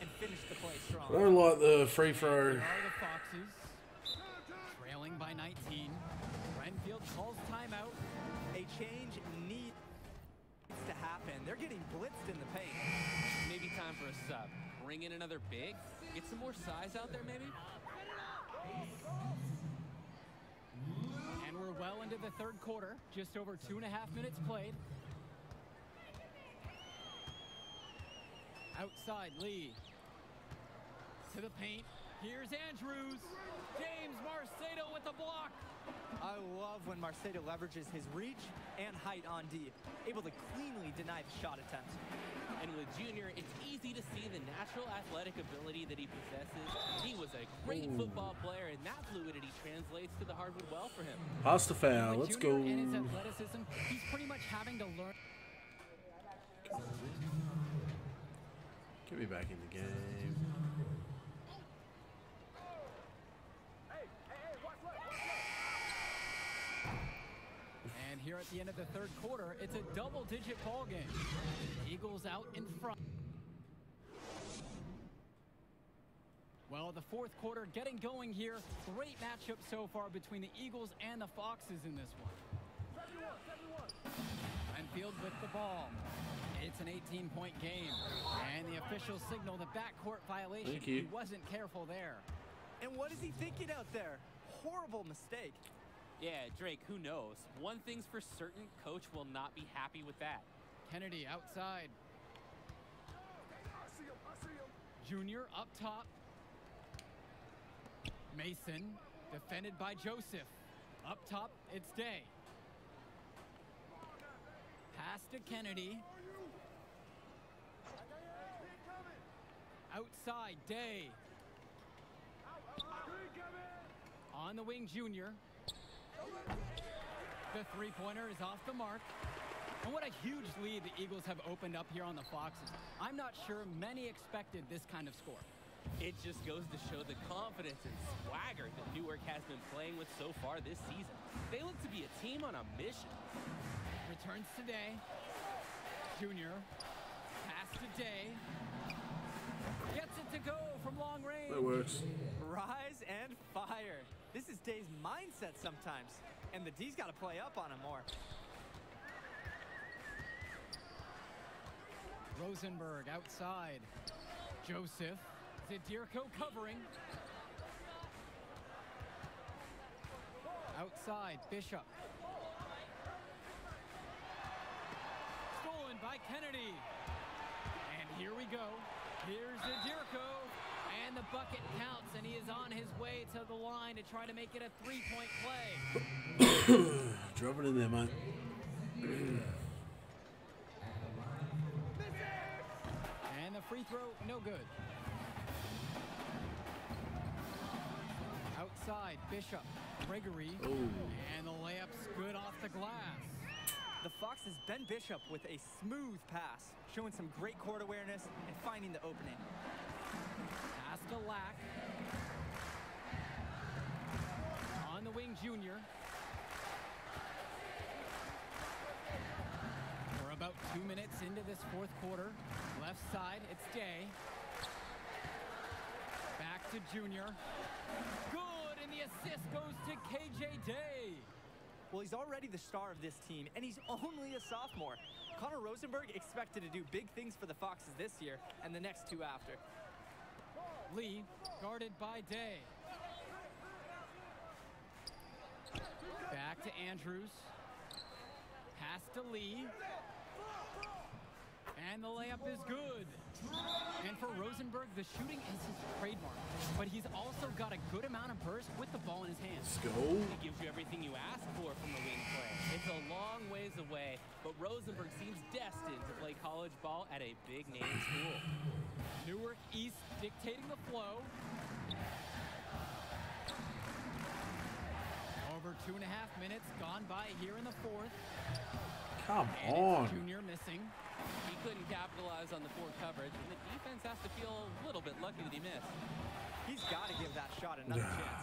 and finish the play strong. I don't like the free throw. Are the Foxes. Trailing by 19. Renfield calls timeout. A change needs to happen. They're getting blitzed in the paint. Maybe time for a sub. Bring in another big. Get some more size out there, maybe. And we're well into the third quarter. Just over two and a half minutes played. Outside Lee. To the paint. Here's Andrews. James Marceda with the block. I love when Marceda leverages his reach and height on D, able to cleanly deny the shot attempt. And with Junior, it's easy to see the natural athletic ability that he possesses. He was a great Ooh. football player, and that fluidity translates to the hardwood well for him. Pass the foul. With Let's go. And his athleticism, he's pretty much having to learn. Get me back in the game. Here at the end of the third quarter, it's a double-digit ball game. Eagles out in front. Well, the fourth quarter getting going here. Great matchup so far between the Eagles and the Foxes in this one. Enfield with the ball. It's an 18-point game. And the officials signal the backcourt violation. Thank you. He wasn't careful there. And what is he thinking out there? Horrible mistake. Yeah, Drake, who knows? One thing's for certain, coach will not be happy with that. Kennedy outside. Junior up top. Mason defended by Joseph. Up top, it's Day. Pass to Kennedy. Outside, Day. On the wing, Junior. The three-pointer is off the mark. And what a huge lead the Eagles have opened up here on the Foxes. I'm not sure many expected this kind of score. It just goes to show the confidence and swagger that Newark has been playing with so far this season. They look to be a team on a mission. Returns today. Junior. Pass to Day. Gets it to go from long range. That works. Rise and fire. This is Day's mindset sometimes. And the D's got to play up on him more. Rosenberg outside. Joseph. Zadirko covering. Outside, Bishop. Stolen by Kennedy. And here we go. Here's Zadirko. And the bucket counts, and he is on his way to the line to try to make it a three-point play. Drop it in there, man. And the free throw, no good. Outside, Bishop, Gregory, Oh. and the layup's good off the glass. The Foxes' Ben Bishop with a smooth pass, showing some great court awareness and finding the opening. Lack. On the wing, Junior. We're about two minutes into this fourth quarter. Left side, it's Day. Back to Junior. Good, and the assist goes to KJ Day. Well, he's already the star of this team, and he's only a sophomore. Connor Rosenberg expected to do big things for the Foxes this year and the next two after. Lee, guarded by Day. Back to Andrews. Pass to Lee. And the layup is good. And for Rosenberg, the shooting is his trademark. But he's also got a good amount of burst with the ball in his hands. Let's go. He gives you everything you ask for from the wing play. It's a long ways away, but Rosenberg seems destined to play college ball at a big name school. Newark East dictating the flow. Over two and a half minutes gone by here in the fourth. Come And on. Junior missing. He couldn't capitalize on the poor coverage, and the defense has to feel a little bit lucky that he missed. He's got to give that shot another chance.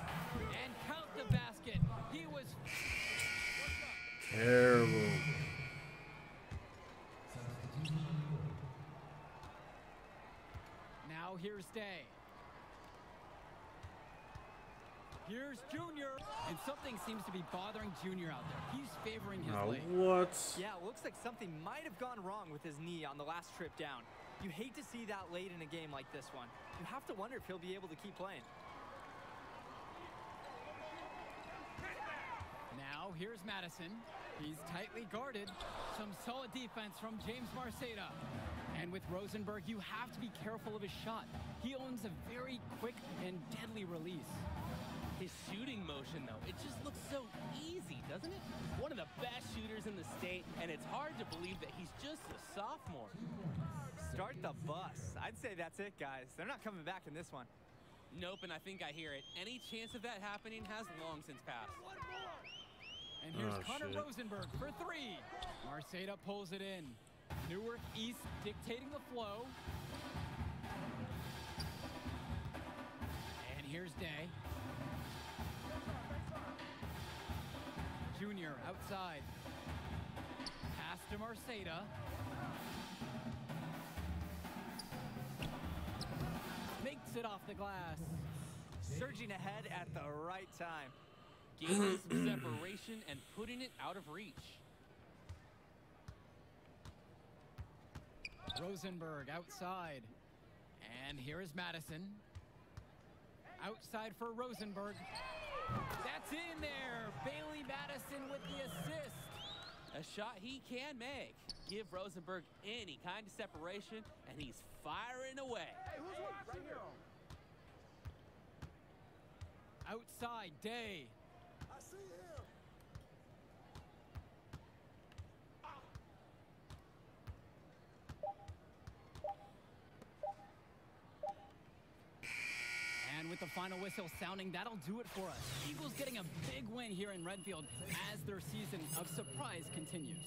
And count the basket. He was Terrible. Now here's Day. Here's Junior. And something seems to be bothering Junior out there. He's favoring his leg. what? Yeah, it looks like something might have gone wrong with his knee on the last trip down. You hate to see that late in a game like this one. You have to wonder if he'll be able to keep playing. Now here's Madison. He's tightly guarded. Some solid defense from James Marceda. And with Rosenberg, you have to be careful of his shot. He owns a very quick and deadly release. His shooting motion, though, it just looks so easy, doesn't it? One of the best shooters in the state, and it's hard to believe that he's just a sophomore. Start the bus. I'd say that's it, guys. They're not coming back in this one. Nope, and I think I hear it. Any chance of that happening has long since passed. And here's Oh, Connor shit. Rosenberg for three. Marceda pulls it in. Newark East dictating the flow. And here's Day. Junior outside. Pass to Marceda. Makes it off the glass. Surging ahead at the right time. Gaining some separation and putting it out of reach. Rosenberg outside. And here is Madison. Outside for Rosenberg. That's in there. Bailey Madison with the assist. A shot he can make. Give Rosenberg any kind of separation, and he's firing away. Outside, Day. I see him. And with the final whistle sounding, that'll do it for us. Eagles getting a big win here in Redfield as their season of surprise continues.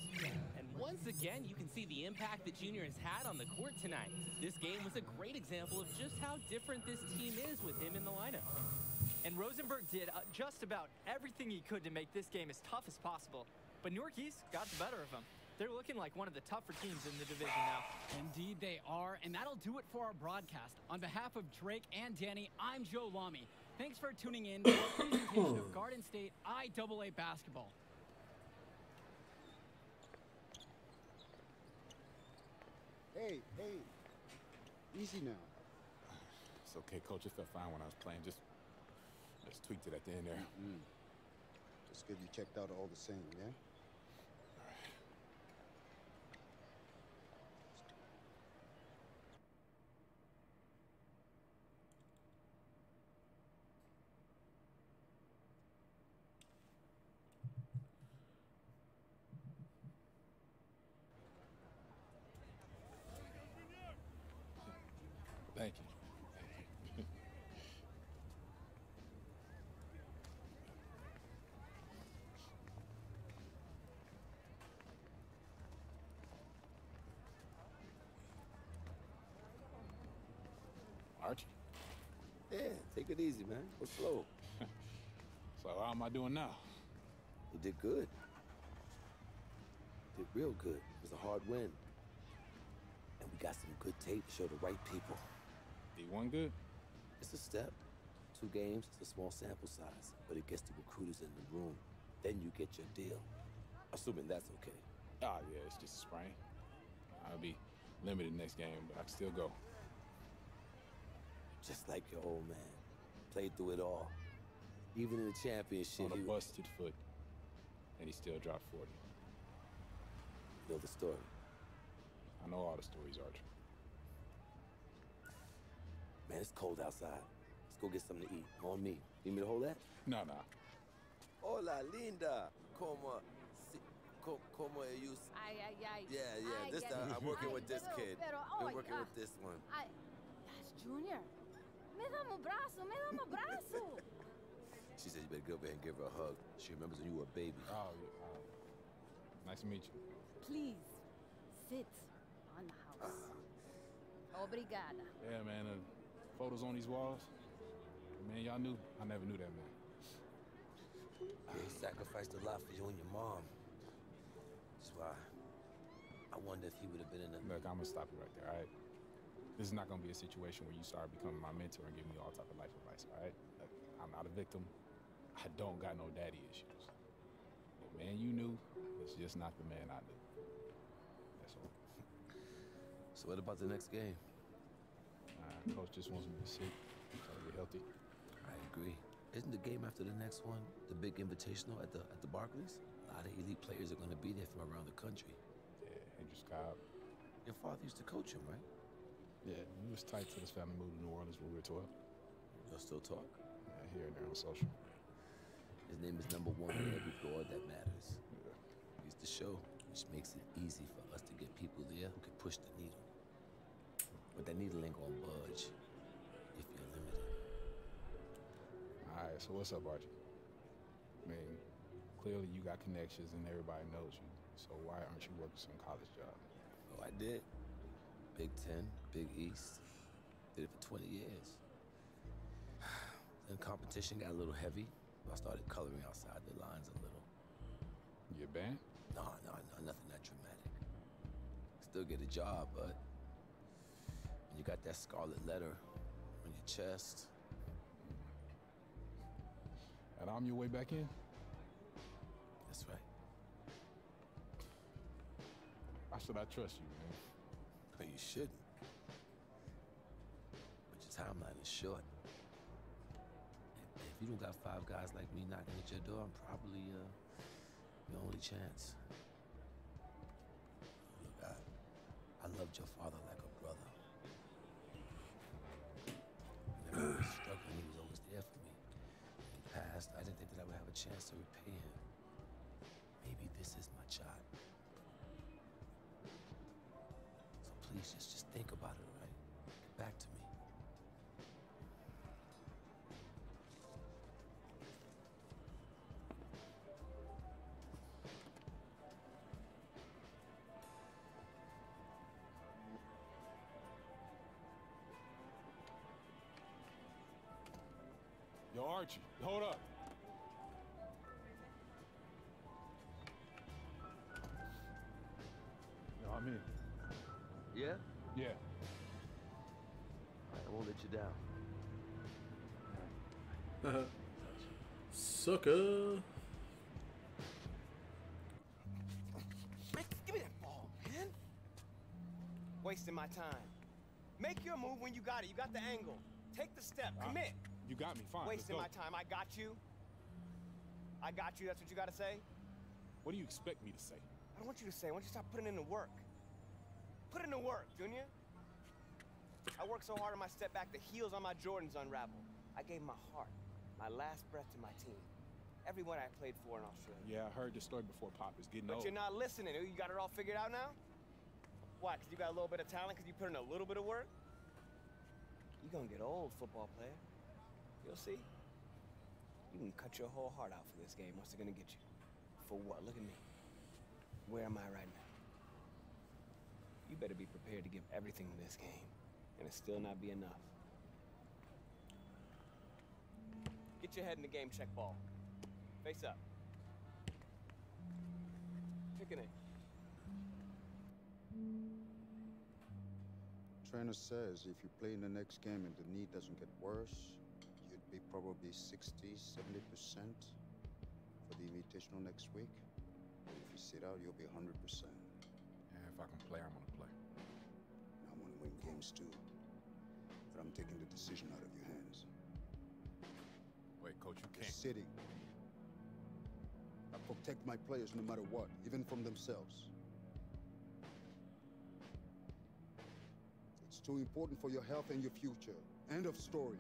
And once again, you can see the impact that Junior has had on the court tonight. This game was a great example of just how different this team is with him in the lineup. And Rosenberg did uh, just about everything he could to make this game as tough as possible. But Newark East got the better of him. They're looking like one of the tougher teams in the division now. Indeed, they are. And that'll do it for our broadcast. On behalf of Drake and Danny, I'm Joe Lamy. Thanks for tuning in to our presentation of Garden State IAA basketball. Hey, hey. Easy now. It's okay, coach. It felt fine when I was playing. Just, just tweaked it at the end there. Mm. Just get you checked out all the same, yeah? Thank you. Archie. Yeah, take it easy, man. Go slow. So how am I doing now? You did good. Did real good. It was a hard win. And we got some good tape to show the right people. D1 good? It's a step. Two games, it's a small sample size, but it gets the recruiters in the room. Then you get your deal. Assuming that's okay. Ah, yeah, it's just a sprain. I'll be limited next game, but I can still go. Just like your old man. Played through it all. Even in the championship, On a he busted foot, and he still dropped 40. You know the story. I know all the stories, Archie. Man, it's cold outside. Let's go get something to eat. On me. Need me to hold that? No, no. Hola, linda. Como, si, co, como you? Ay, ay, ay. Yeah, yeah. Ay, this ay, time I'm working with this kid. Pero, Been ay, working ah, with this one. Ay, that's Junior. Me dame un brazo, me dame un brazo. She said you better go over here and give her a hug. She remembers when you were a baby. Oh, yeah. uh, nice to meet you. Please, sit on the house. Obrigada. Yeah, man. Uh, photos on these walls. Man, y'all knew. I never knew that man. Yeah, he sacrificed a lot for you and your mom. That's why I wonder if he would have been in the. Look, I'm gonna stop you right there, all right? This is not gonna be a situation where you start becoming my mentor and give me all type of life advice, all right? I'm not a victim. I don't got no daddy issues. The man you knew is just not the man I knew. That's all. So what about the next game? Uh, coach just wants me to sit, try to get healthy. I agree. Isn't the game after the next one the big invitational at the at the Barclays? A lot of elite players are going to be there from around the country. Yeah, Andrew Cobb. Your father used to coach him, right? Yeah, he was tight till his family moved to New Orleans when we were 12. Y'all still talk? Yeah, here and there on social. His name is number one in every board that matters. He's the show, which makes it easy for us to get people there who can push the needle. But that needle ain't gonna budge if you're limited. All right, so what's up, Archie? I mean, clearly you got connections and everybody knows you. So why aren't you working some college job? Oh, I did. Big Ten, Big East. Did it for 20 years. Then competition got a little heavy. I started coloring outside the lines a little. Your band? No, no, no, nothing that dramatic. still get a job, but when you got that scarlet letter on your chest, And I'm your way back in? that's right. Why should I trust you, You shouldn't. But your timeline is short. If, you don't got five guys like me knocking at your door, I'm probably uh, your only chance. Look, I, I loved your father like a brother. I was struggling, he was always there for me. In the past, I didn't think that I would have a chance to repay him. Maybe this is my shot. So just think about it, right? Get back to me. Yo, Archie, hold up. Yeah? Yeah. I won't let you down. Sucker. Man, give me that ball, man. Wasting my time. Make your move when you got it. You got the angle. Take the step. Commit. You got me. Fine. Wasting my time. I got you. I got you. That's what you got to say? What do you expect me to say? I don't want you to say. I want you to stop putting in the work. Put in the work, Junior. I worked so hard on my step back, the heels on my Jordans unraveled. I gave my heart, my last breath to my team. Everyone I played for in Australia. Yeah, I heard the story before Pop is getting But old. you're not listening. You got it all figured out now? Why? Because you got a little bit of talent? Because you put in a little bit of work? You're going to get old, football player. You'll see. You can cut your whole heart out for this game. What's it going to get you? For what? Look at me. Where am I right now? You better be prepared to give everything to this game, and it still not be enough. Get your head in the game, check ball. Face up. Picking it. Trainer says if you play in the next game and the knee doesn't get worse, you'd be probably 60, 70% for the invitational next week. And if you sit out, you'll be 100%. And if I can play, I'm gonna win games too. But I'm taking the decision out of your hands. Wait, coach, you can't. city. I protect my players no matter what, even from themselves. It's too important for your health and your future. End of story.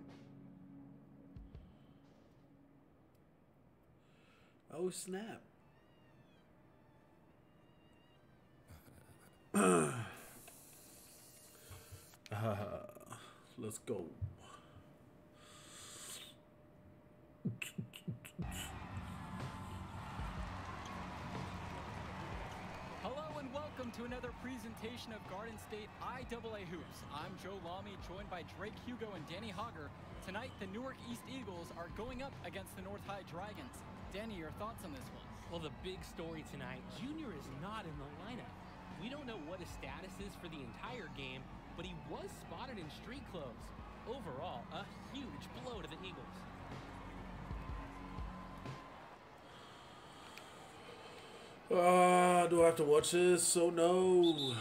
Oh snap. Let's go. Hello and welcome to another presentation of Garden State IAA Hoops. I'm Joe Lamy, joined by Drake Hugo and Danny Hogger. Tonight, the Newark East Eagles are going up against the North High Dragons. Danny, your thoughts on this one? Well, the big story tonight Junior is not in the lineup. We don't know what his status is for the entire game, but he was spotted in street clothes. Overall, a huge blow to the Eagles. Ah, do I have to watch this? Oh no.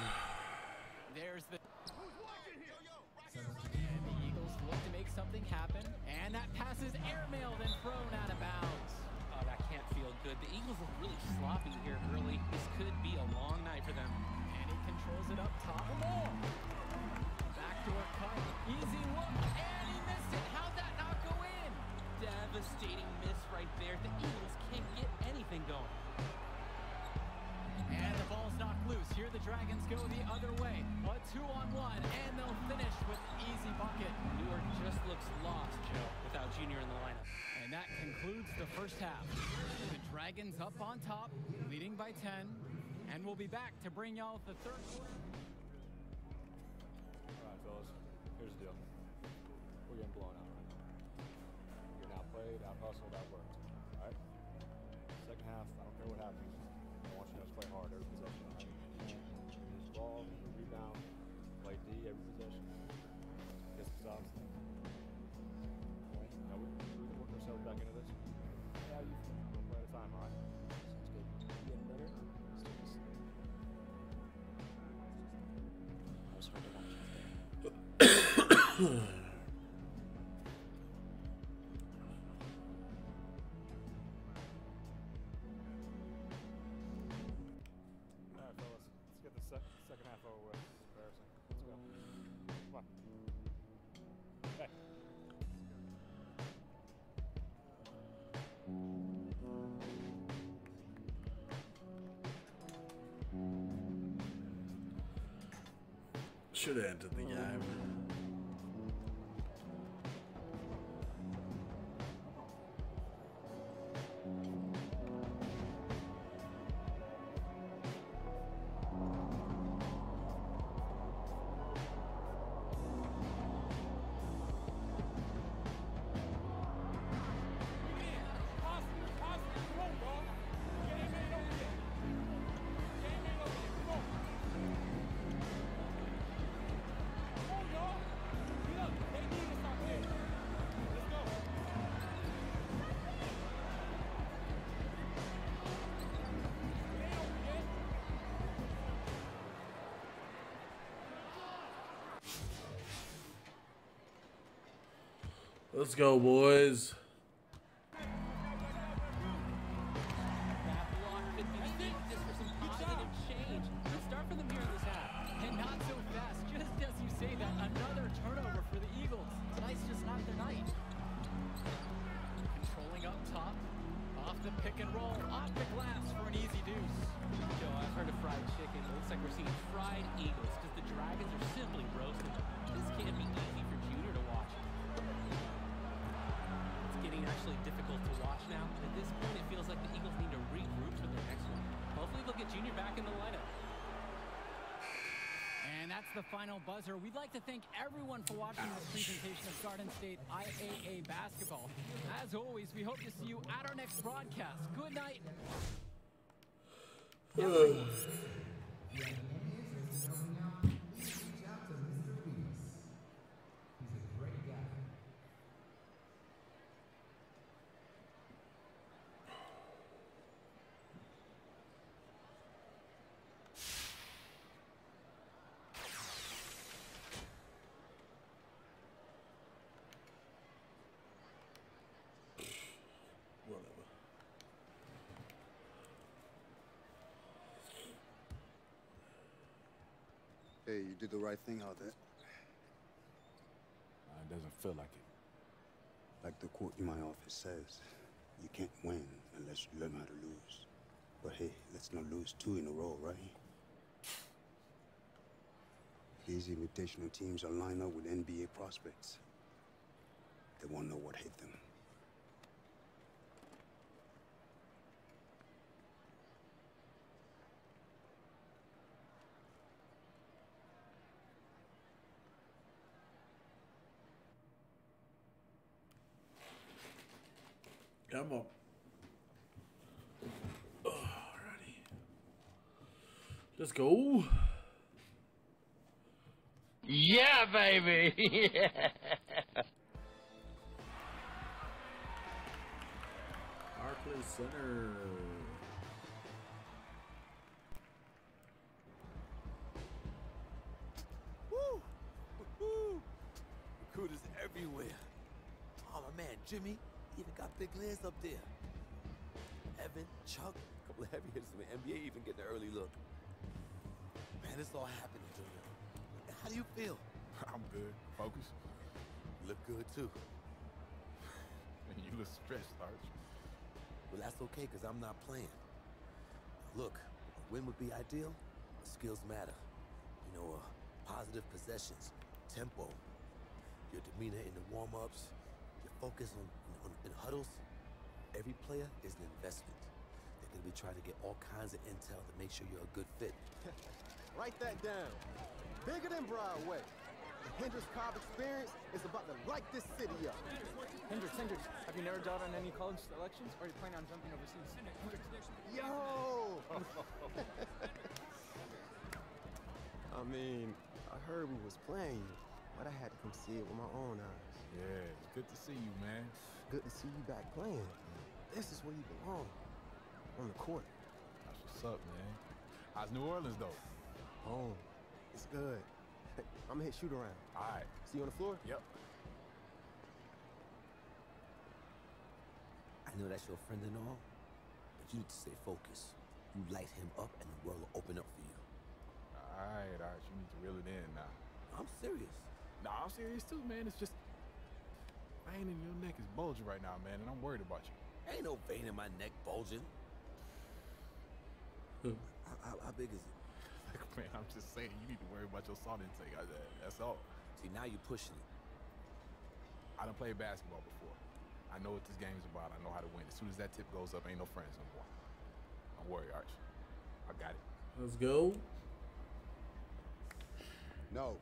There's the. And the Eagles look to make something happen, and that pass is airmailed and thrown out of bounds. Oh, that can't feel good. The Eagles look really sloppy here early. This could be a long night for them. And he controls it up top of all. Here the Dragons go the other way. A two on one, and they'll finish with an easy bucket. Newark just looks lost, Joe, without Junior in the lineup. And that concludes the first half. The Dragons up on top, leading by 10. And we'll be back to bring y'all the third quarter. All right, fellas. Here's the deal. We're getting blown out right now. You're outplayed, out hustled, outworked. All right? Second half, I don't care what happens. I want you guys to play hard every possession. Let's go, boys. Buzzer. We'd like to thank everyone for watching this presentation of Garden State IAA basketball. As always, we hope to see you at our next broadcast. Good night. Whatever. Hey, you did the right thing out there. Uh, it doesn't feel like it. Like the quote in my office says, you can't win unless you learn how to lose. But hey, let's not lose two in a row, right? These invitational teams are lined up with NBA prospects. They won't know what hit them. Come on. Alrighty. Let's go. Yeah, baby. yeah. Barclays Center. Woo! Woo! Recruiters everywhere. Oh, my man, Jimmy, even got big lands up there. Evan, Chuck, a couple of heavy hitters from the NBA even getting an early look. Man, it's all happening, Junior. How do you feel? I'm good. Focus. You look good, too. Man, you look stressed, Arch. Well, that's okay, because I'm not playing. Look, a win would be ideal, but skills matter. You know, uh, positive possessions, tempo, your demeanor in the warm-ups, your focus on, on in huddles. Every player is an investment. They're going to be trying to get all kinds of intel to make sure you're a good fit. Write that down. Bigger than Broadway. The Hendrix Cobb experience is about to light this city up. Hendrix, Hendrix, have you never down on any college selections, or are you planning on jumping overseas? Hendrix, Yo! I mean, I heard we was playing but I had to come see it with my own eyes. Yeah, it's good to see you, man. Good to see you back playing. This is where you belong. On the court. That's what's up, man. How's New Orleans, though? Home. It's good. I'm gonna hit shoot around. All right. See you on the floor? Yep. I know that's your friend and all, but you need to stay focused. You light him up and the world will open up for you. All right, all right. You need to reel it in now. I'm serious. Nah, I'm serious too, man. It's just vein in your neck is bulging right now, man, and I'm worried about you. Ain't no vein in my neck bulging. how, how, how big is it? man, I'm just saying you need to worry about your salt intake. I, that- that's all. See, now you're pushing it. I done played basketball before. I know what this game's about. I know how to win. As soon as that tip goes up, ain't no friends no more. Don't worry, Arch. I got it. Let's go. No.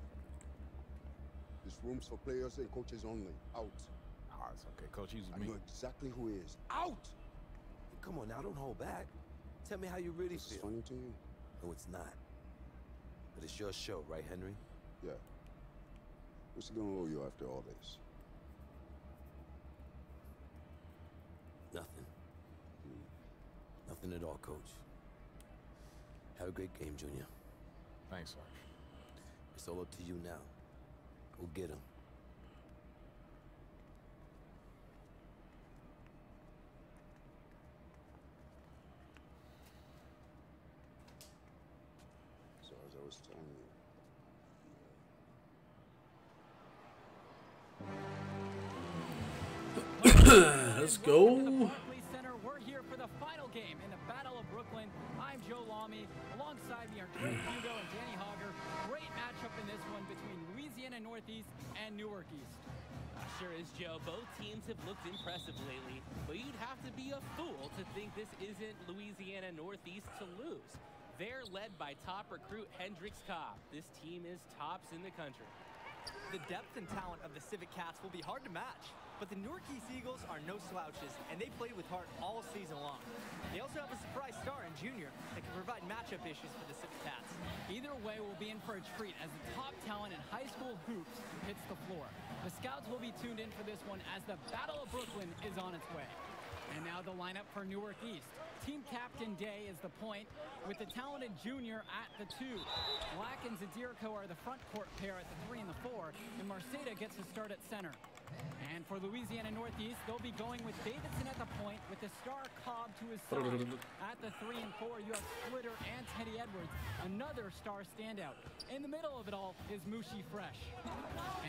This room's for players and coaches only. Out. Ah, it's okay. Coach, he's I me. know exactly who he is. Out! Come on now, don't hold back. Tell me how you really This is feel. funny to you? No, it's not. But it's your show, right, Henry? Yeah. What's he gonna owe you after all this? Nothing. Nothing at all, Coach. Have a great game, Junior. Thanks, Arch. It's all up to you now. Go get him. Let's go. Center. We're here for the final game in the Battle of Brooklyn. I'm Joe Lamy. Alongside me are Drake Hugo and Danny Hogger. Great matchup in this one between Louisiana Northeast and Newark East. Uh, Sure is, Joe. Both teams have looked impressive lately, but you'd have to be a fool to think this isn't Louisiana Northeast to lose. They're led by top recruit Hendrix Cobb. This team is tops in the country. The depth and talent of the Civic Cats will be hard to match, but the Newark East Eagles are no slouches, and they played with heart all season long. They also have a surprise star in Junior that can provide matchup issues for the Civic Cats. Either way, we'll be in for a treat as the top talent in high school hoops hits the floor. The scouts will be tuned in for this one as the Battle of Brooklyn is on its way. And now the lineup for Newark East. Team captain Day is the point, with the talented junior at the two. Black and Zadirko are the front court pair at the three and the four, and Marceda gets to start at center. And for Louisiana Northeast, they'll be going with Davidson at the point, with the star Cobb to his side. At the three and four, you have Splitter and Teddy Edwards, another star standout. In the middle of it all is Mushi Fresh.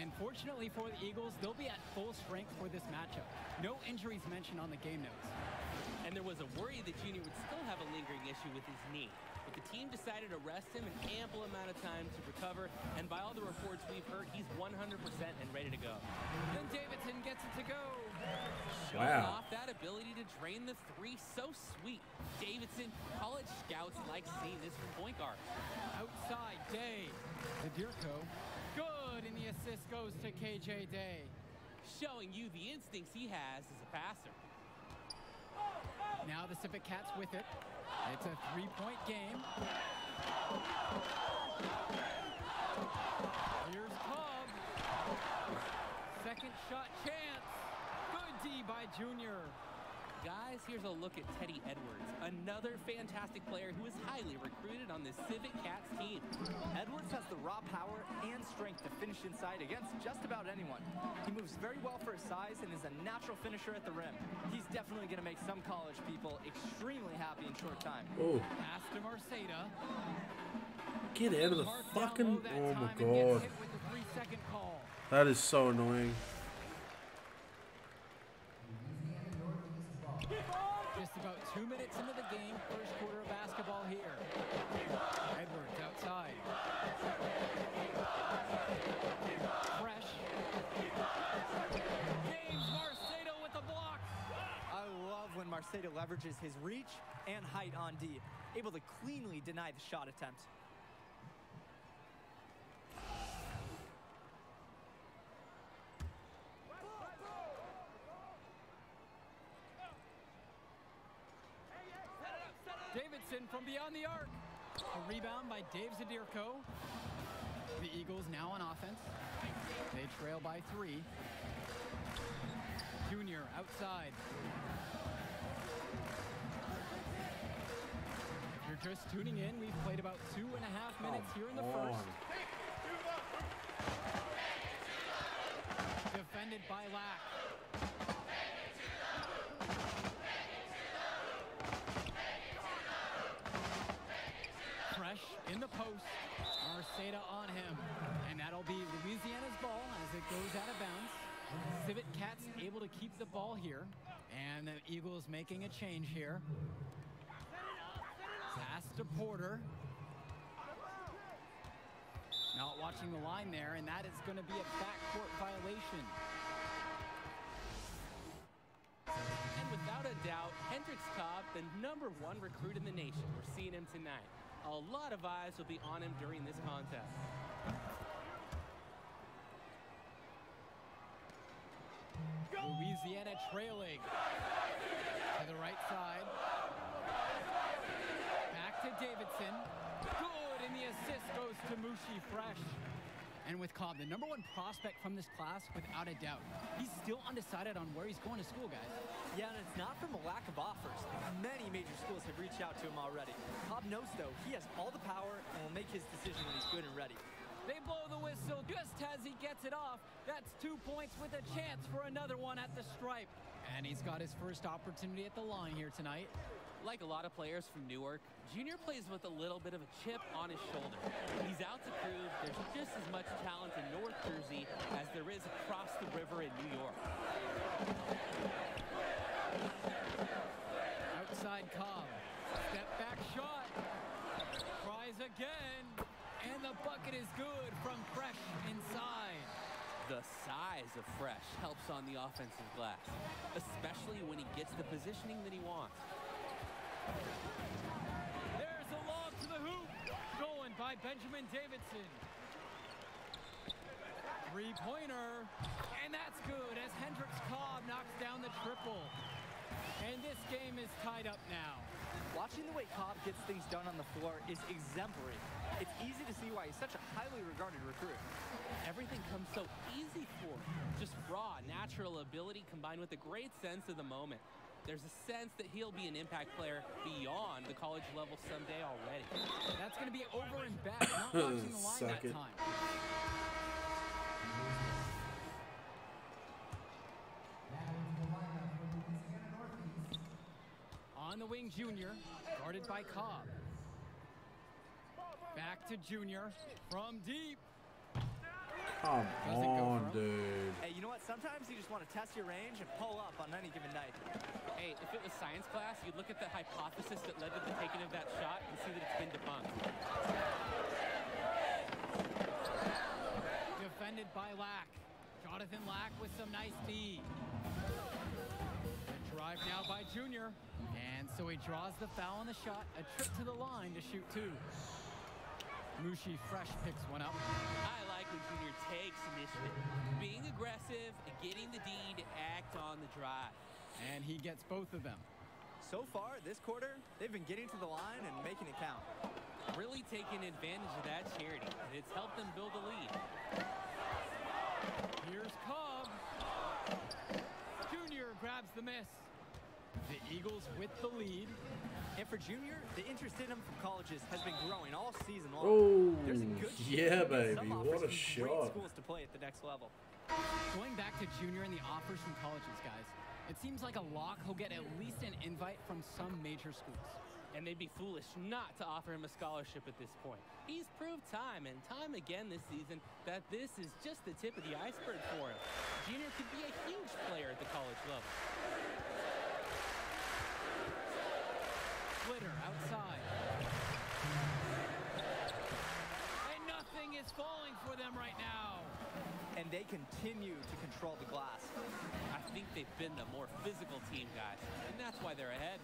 And fortunately for the Eagles, they'll be at full strength for this matchup. No injuries mentioned on the game notes. And there was a worry that Junior would still have a lingering issue with his knee. But the team decided to rest him an ample amount of time to recover, and by all the reports we've heard, he's 100% and ready to go. Then Davidson gets it to go. Showing Wow. off that ability to drain the three so sweet. Davidson, college scouts like seeing this from point guard. Outside, Day. Zadirko. Good, and the assist goes to KJ Day. Showing you the instincts he has as a passer. Now the Civic Cats with it. It's a three-point game. Here's Cobb. Second shot chance. Good D by Junior. Guys, here's a look at Teddy Edwards, another fantastic player who is highly recruited on this Civic Cats team. Edwards has the raw power and strength to finish inside against just about anyone. He moves very well for his size and is a natural finisher at the rim. He's definitely going to make some college people extremely happy in short time. Oh, Pass to Marceda. get out of the Marked fucking. Oh my time and gets god. hit with the three-second call. That is so annoying. Just about two minutes into the game, first quarter of basketball here. Edwards outside. Fresh. James Marceda with the block. I love when Marceda leverages his reach and height on D, able to cleanly deny the shot attempt. From beyond the arc. A rebound by Dave Zadirko. The Eagles now on offense. They trail by three. Junior outside. If you're just tuning in, we've played about two and a half minutes here in the oh, first. Defended by Lack. In the post. Arceda on him. And that'll be Louisiana's ball as it goes out of bounds. Civet Cats able to keep the ball here. And the Eagles making a change here. Pass to Porter. Not watching the line there, and that is going to be a backcourt violation. And without a doubt, Hendrix Cobb, the number one recruit in the nation. We're seeing him tonight. A lot of eyes will be on him during this contest. Louisiana trailing. To the right side. Back to Davidson. Good, and the assist goes to Mushi Fresh. And with Cobb, the number one prospect from this class, without a doubt. He's still undecided on where he's going to school, guys. Yeah, and it's not from a lack of offers. Many major schools have reached out to him already. Cobb knows, though, he has all the power and will make his decision when he's good and ready. They blow the whistle just as he gets it off. That's two points with a chance for another one at the stripe. And he's got his first opportunity at the line here tonight. Like a lot of players from Newark, Junior plays with a little bit of a chip on his shoulder. He's out to prove there's just as much talent in North Jersey as there is across the river in New York. Outside Cobb. Step back shot. Tries again. And the bucket is good from Fresh inside. The size of Fresh helps on the offensive glass, especially when he gets the positioning that he wants. There's a lob to the hoop. Going by Benjamin Davidson. Three-pointer. And that's good as Hendrix Cobb knocks down the triple. And this game is tied up now. Watching the way Cobb gets things done on the floor is exemplary. It's easy to see why he's such a highly regarded recruit. Everything comes so easy for him. Just raw, natural ability combined with a great sense of the moment. There's a sense that he'll be an impact player beyond the college level someday already. That's going to be over and back, not watching the line that it. time. On the wing, Junior, guarded by Cobb. Back to Junior from deep. Come Doesn't go on, dude. Hey, you know what? Sometimes you just want to test your range and pull up on any given night. Hey, if it was science class, you'd look at the hypothesis that led to the taking of that shot and see that it's been debunked. Defended by Lack. Jonathan Lack with some nice D. The drive now by Junior. And so he draws the foul on the shot. A trip to the line to shoot two. Mushi Fresh picks one up. I like when Junior takes initiative, being aggressive and getting the D to act on the drive. And he gets both of them. So far, this quarter, they've been getting to the line and making it count. Really taking advantage of that charity, and it's helped them build a lead. Here's Cobb. Junior grabs the miss. The Eagles with the lead. And for Junior, the interest in him from colleges has been growing all season long. Oh, There's a good yeah, chance baby. What a shot. schools to play at the next level. Going back to Junior and the offers from colleges, guys. It seems like a lock he'll get at least an invite from some major schools. And they'd be foolish not to offer him a scholarship at this point. He's proved time and time again this season that this is just the tip of the iceberg for him. Junior could be a huge player at the college level. Flitter outside. And nothing is falling for them right now. And they continue to control the glass. I think they've been the more physical team, guys, and that's why they're ahead.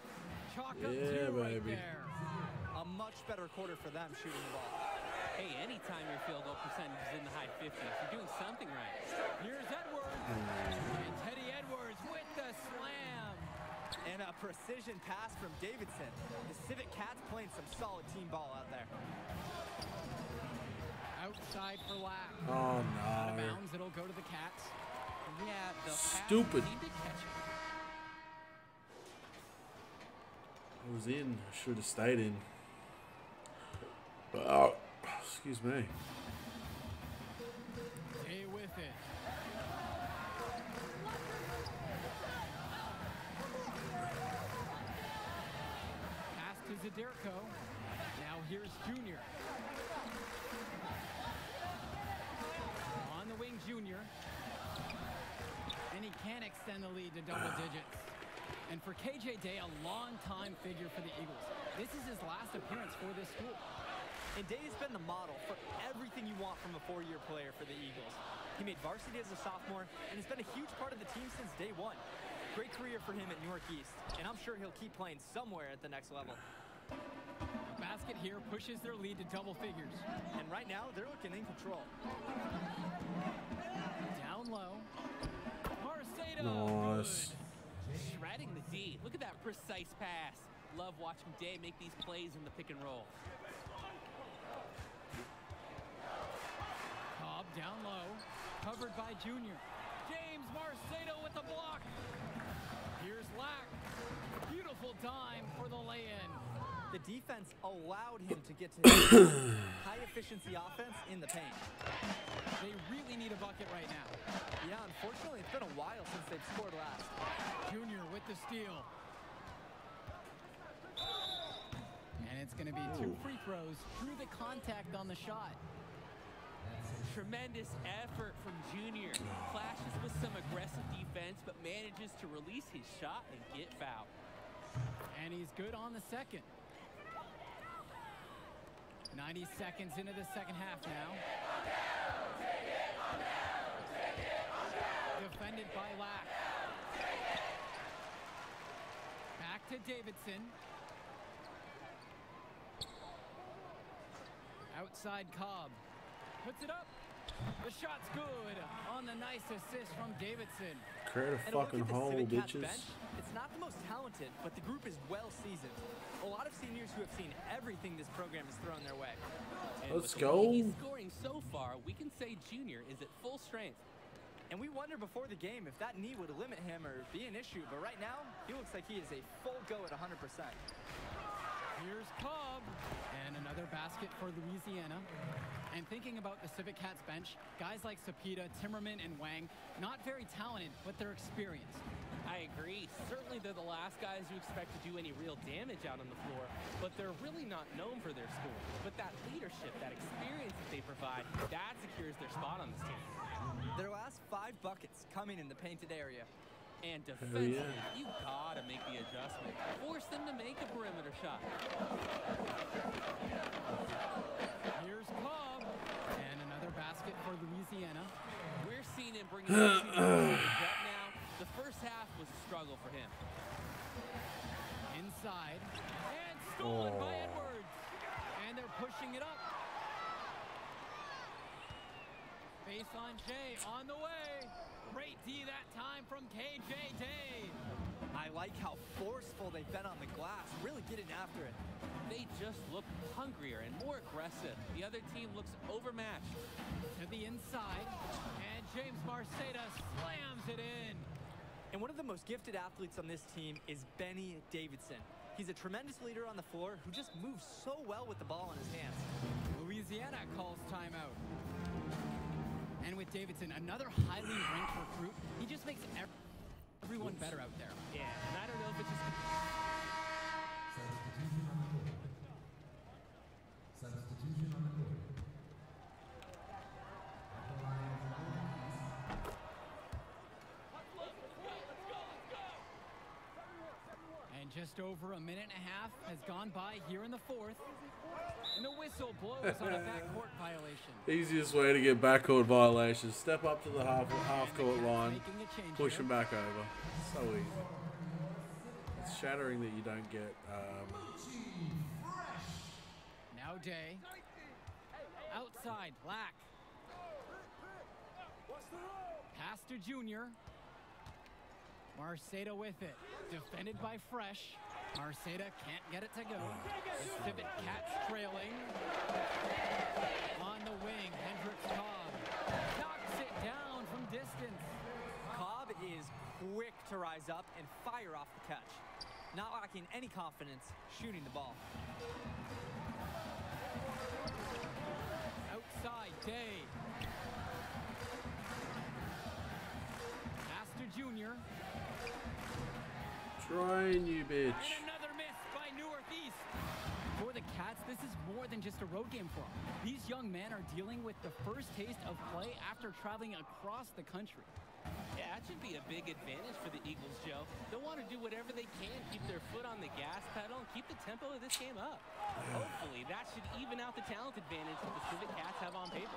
Chalk up Yeah, two right baby. there. A much better quarter for them shooting the ball. Hey, anytime your field goal percentage is in the high 50s, you're doing something right. Here's Edwards. Mm. And Teddy Edwards with the slam. And a precision pass from Davidson. The Civic Cats playing some solid team ball out there. Outside for Lack. Oh, Out of no. bounds, it'll go to the Cats. Yeah, the pass Stupid. seemed to catch him. I was in. I should have stayed in. Oh, excuse me. Zaderko. Now here's Junior. On the wing, Junior. And he can extend the lead to double digits. And for KJ Day, a long-time figure for the Eagles. This is his last appearance for this school. And Day's been the model for everything you want from a four-year player for the Eagles. He made varsity as a sophomore and has been a huge part of the team since day one. Great career for him at Newark East, and I'm sure he'll keep playing somewhere at the next level. A basket here pushes their lead to double figures. And right now, they're looking in control. Down low. Marcelo. Nice. Shredding the D. Look at that precise pass. Love watching Day make these plays in the pick and roll. Cobb down low. Covered by Junior. James Marceda with the block. Here's Lack. Beautiful dime for the lay-in. The defense allowed him to get to his high efficiency offense in the paint. They really need a bucket right now. Yeah, unfortunately, it's been a while since they've scored last. Junior with the steal. And it's going to be two free throws through the contact on the shot. Tremendous effort from Junior. Clashes with some aggressive defense, but manages to release his shot and get fouled. And he's good on the second. 90 seconds into the second half now. Defended by Lack. Back to Davidson. Outside Cobb. Puts it up. The shot's good on the nice assist from Davidson. Create a fucking hole, bitches. bench. It's not the most talented, but the group is well seasoned. A lot of seniors who have seen everything this program has thrown their way. And Let's with the way go. Scoring so far, we can say Junior is at full strength. And we wondered before the game if that knee would limit him or be an issue, but right now, he looks like he is a full go at 100%. Here's Cobb. And another basket for Louisiana. And thinking about the Civic Cats bench, guys like Sapita, Timmerman, and Wang, not very talented, but they're experienced. I agree. Certainly they're the last guys you expect to do any real damage out on the floor, but they're really not known for their scoring. But that leadership, that experience that they provide, that secures their spot on this team. Their last five buckets coming in the painted area. And yeah. defensively, you gotta make the adjustment. Force them to make a perimeter shot. Here's Cobb. And another basket for Louisiana. We're seeing him bring it up the now. The first half was a struggle for him. Inside. And stolen by Oh. Edwards. And they're pushing it up. Baseline J on the way. Great D that time from KJ Day. I like how forceful they've been on the glass, really getting after it. They just look hungrier and more aggressive. The other team looks overmatched. To the inside. And James Marceda slams it in. And one of the most gifted athletes on this team is Benny Davidson. He's a tremendous leader on the floor who just moves so well with the ball in his hands. Louisiana calls timeout. And with Davidson, another highly ranked recruit, he just makes ev- everyone better out there. Yeah, and I don't know if it's just just over a minute and a half has gone by here in the fourth. And the whistle blows on a backcourt violation. Easiest way to get backcourt violations. Step up to the half half court line, Making a change push here. them back over. So easy. It's shattering that you don't get. Um, Now Day. Outside, Black. Pass to Junior. Marceda with it. Defended by Fresh. Marceda can't get it to go. Civic Cats trailing. On the wing, Hendrix Cobb. Knocks it down from distance. Cobb is quick to rise up and fire off the catch. Not lacking any confidence shooting the ball. Outside, Day. Pass to Junior. you bitch. And another miss by Newark East. than just a road game for them. These young men are dealing with the first taste of play after traveling across the country. Yeah, that should be a big advantage for the Eagles, Joe. They'll want to do whatever they can, keep their foot on the gas pedal, and keep the tempo of this game up. Hopefully, that should even out the talent advantage that the Civic Cats have on paper.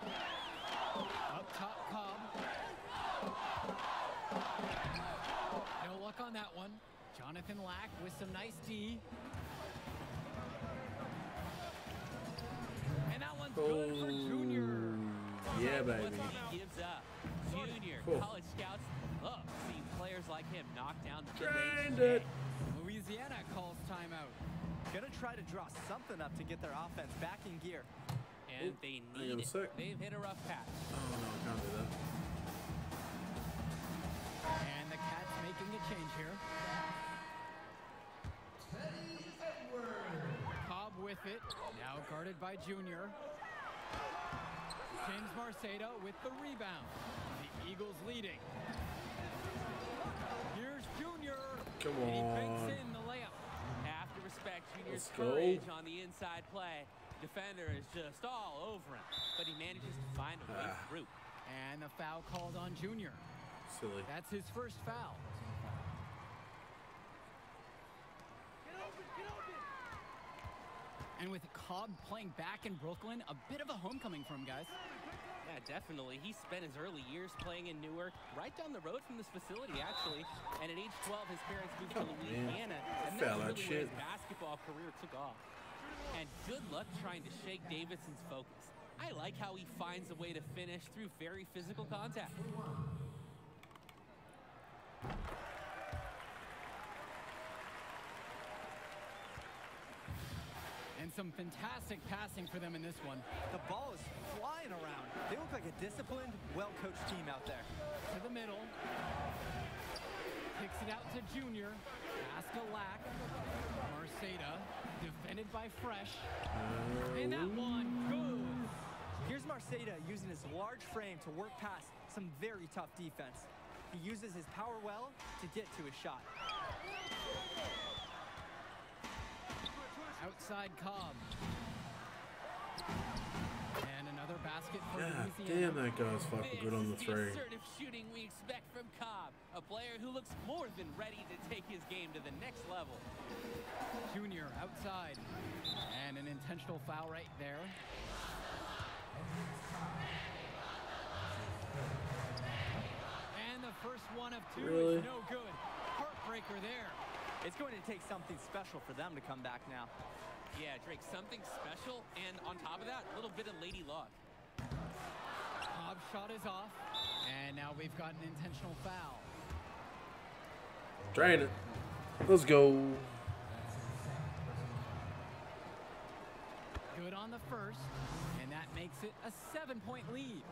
Up top, Cobb. No luck on that one. Jonathan Lack with some nice D. And that one's good for oh, Junior. Yeah, baby. What's up, he gives up. Junior, Cool. college scouts love seeing players like him knock down the Drained mid-range it. Louisiana calls timeout. Gonna try to draw something up to get their offense back in gear. And they hang on need a it. sec. They've hit a rough patch. Oh no, I can't do that. And the Cats making a change here. Cobb with it. Now guarded by Junior. James Marceda with the rebound. The Eagles leading. Here's Junior. Come on. And he banks in the layup. Have to respect Junior's courage on the inside play. Defender is just all over him, but he manages to find a way Ah. through. And the foul called on Junior. Silly. That's his first foul. And with Cobb playing back in Brooklyn, a bit of a homecoming for him, guys. Yeah, definitely. He spent his early years playing in Newark, right down the road from this facility, actually. And at age 12, his parents moved to Oh, man. Louisiana, and that's really where his basketball career took off. And good luck trying to shake Davidson's focus. I like how he finds a way to finish through very physical contact. And some fantastic passing for them in this one. The ball is flying around. They look like a disciplined, well-coached team out there. To the middle. Kicks it out to Junior. Pass to Lack. Marceda. Defended by Fresh. And that one, good. Here's Marceda using his large frame to work past some very tough defense. He uses his power well to get to his shot. Outside Cobb. And another basket for God Louisiana. damn, that guy's fucking good on the three. assertive shooting we expect from Cobb, a player who looks more than ready to take his game to the next level. Junior outside. And an intentional foul right there. And the first one of two Really? is no good. Heartbreaker there. It's going to take something special for them to come back now. Yeah, Drake, something special, and on top of that, a little bit of lady luck. Cobb's shot is off. And now we've got an intentional foul. Drain it. Let's go. Good on the first. And that makes it a seven-point lead.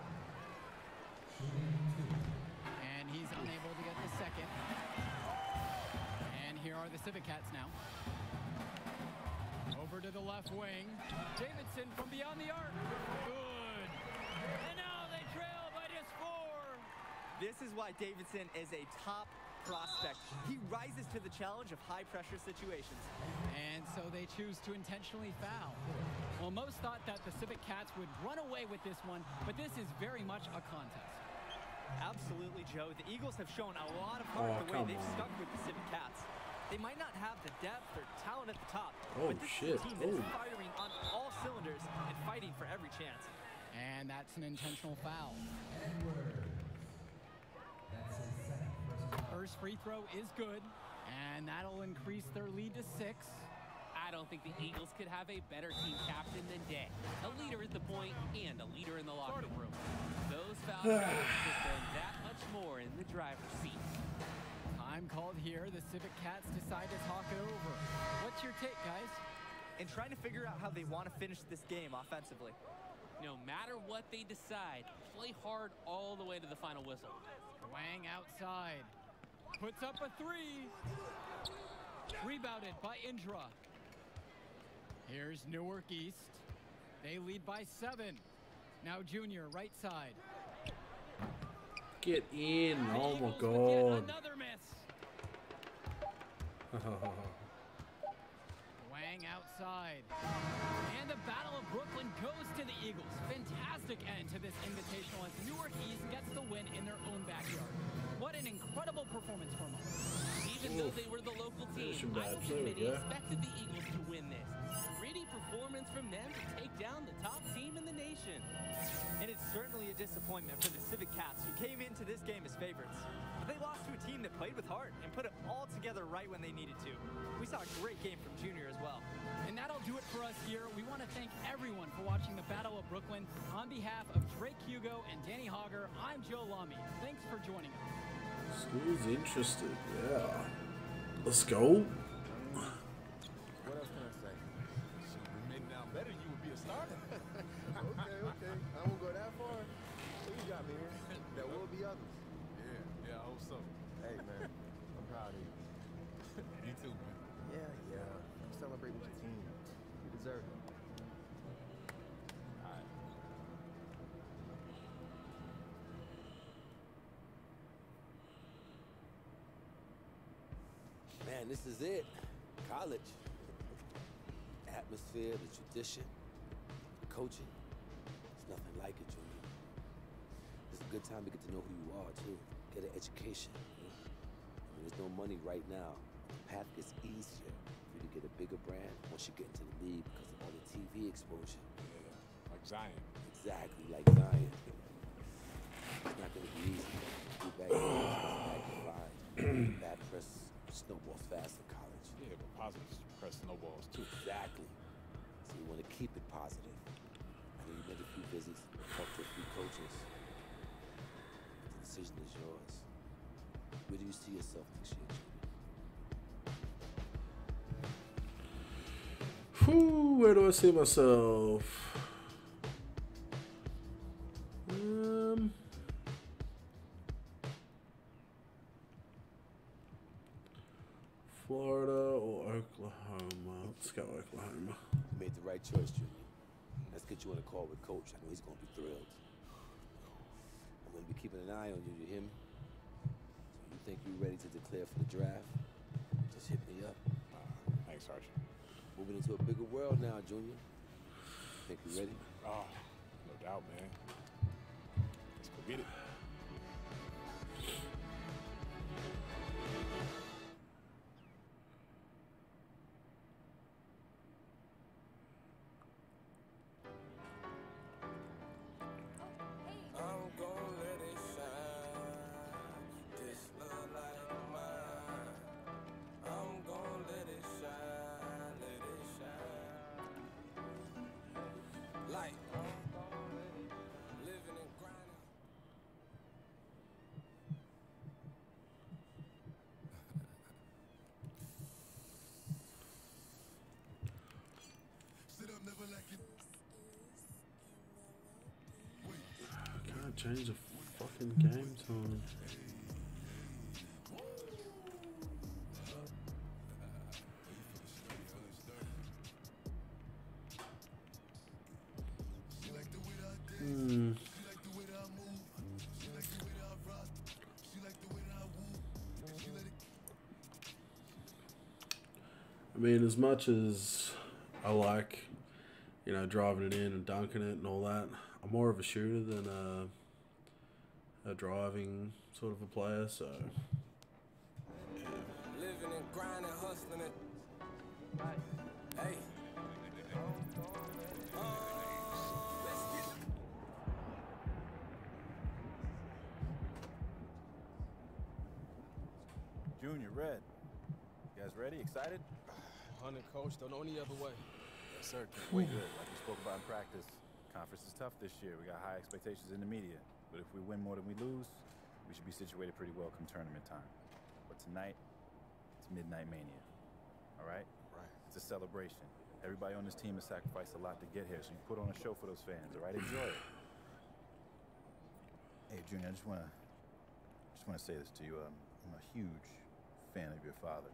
And he's unable to get the second. And here are the Civic Cats now. Over to the left wing. Davidson from beyond the arc. Good. And now they trail by just four. This is why Davidson is a top prospect. He rises to the challenge of high-pressure situations. And so they choose to intentionally foul. Well, most thought that the Civic Cats would run away with this one, but this is very much a contest. Absolutely, Joe. The Eagles have shown a lot of heart Oh, the way they've on. stuck with the Civic Cats. They might not have the depth or talent at the top, Oh, but this shit. is a team that is Oh. firing on all cylinders and fighting for every chance. And that's an intentional foul. First free throw is good, and that'll increase their lead to six. I don't think the Eagles could have a better team captain than Day. A leader at the point and a leader in the locker room. Those foul troubles just been that much more in the driver's seat. Time called here. The Civic Cats decide to talk it over. What's your take, guys? And trying to figure out how they want to finish this game offensively. No matter what they decide, play hard all the way to the final whistle. Wang outside. Puts up a three. Rebounded by Indra. Here's Newark East. They lead by seven. Now Junior, right side. Get in. Oh my Eagles with god. Another miss. Wang outside. And And the Battle of Brooklyn goes to the Eagles. Fantastic end to this invitational as Newark East gets the win in their own backyard. What an incredible performance from them. Even though they were the local team, Finish 'em Iowa bad. There we committee go. expected the Eagles to win this. Gritty performance from them to take down the top team in the nation. And it's certainly a disappointment for the Civic Cats, who came into this game as favorites. But they lost to a team that played with heart and put it all together right when they needed to. We saw a great game from Junior as well. And that'll do it for us here. We want to thank everyone for watching the Battle of Brooklyn. On behalf of Drake Hugo and Danny Hogger, I'm Joe Lamy. Thanks for joining us. School's interested, yeah. Let's go. Man, this is it. College. The atmosphere, the tradition, the coaching. It's nothing like it, Junior. It's a good time to get to know who you are, too. Get an education. you know? I mean, there's no money right now. The path gets easier for you to get a bigger brand once you get into the league because of all the TV exposure. Yeah, like Zion. Exactly, like Zion. It's not gonna be easy. Do back back grind. Bad press snowballs fast in college. Yeah, but positive press snowballs too. Exactly. So you want to keep it positive. I know you made a few visits, talked to a few coaches. The decision is yours. Where do you see yourself next year, Whew, where do I see myself? Um, made the right choice, Junior. Let's get you on a call with Coach. I know he's gonna be thrilled. I'm gonna be keeping an eye on you. You hear me? So you think you're ready to declare for the draft? Just hit me up. Thanks, Archie. Moving into a bigger world now, Junior. Think you ready? Oh, no doubt, man. Let's go get it. Change the fucking game time. Hmm. I mean, as much as I like, you know, driving it in and dunking it and all that, I'm more of a shooter than a, a driving sort of a player. So, Living and grinding, hustling it. Hey. Uh, let's get it. Junior, Red. You guys ready? Excited? Hunter, coach, don't know any other way. Yes, sir. Can't wait. Good. Like we spoke about in practice, conference is tough this year. We got high expectations in the media. But if we win more than we lose, we should be situated pretty well come tournament time. But tonight, it's Midnight Mania. All right? Right. It's a celebration. Everybody on this team has sacrificed a lot to get here, so you put on a show for those fans, all right? Enjoy it. Hey, Junior, I just wanna, just wanna say this to you. Um, I'm a huge fan of your father.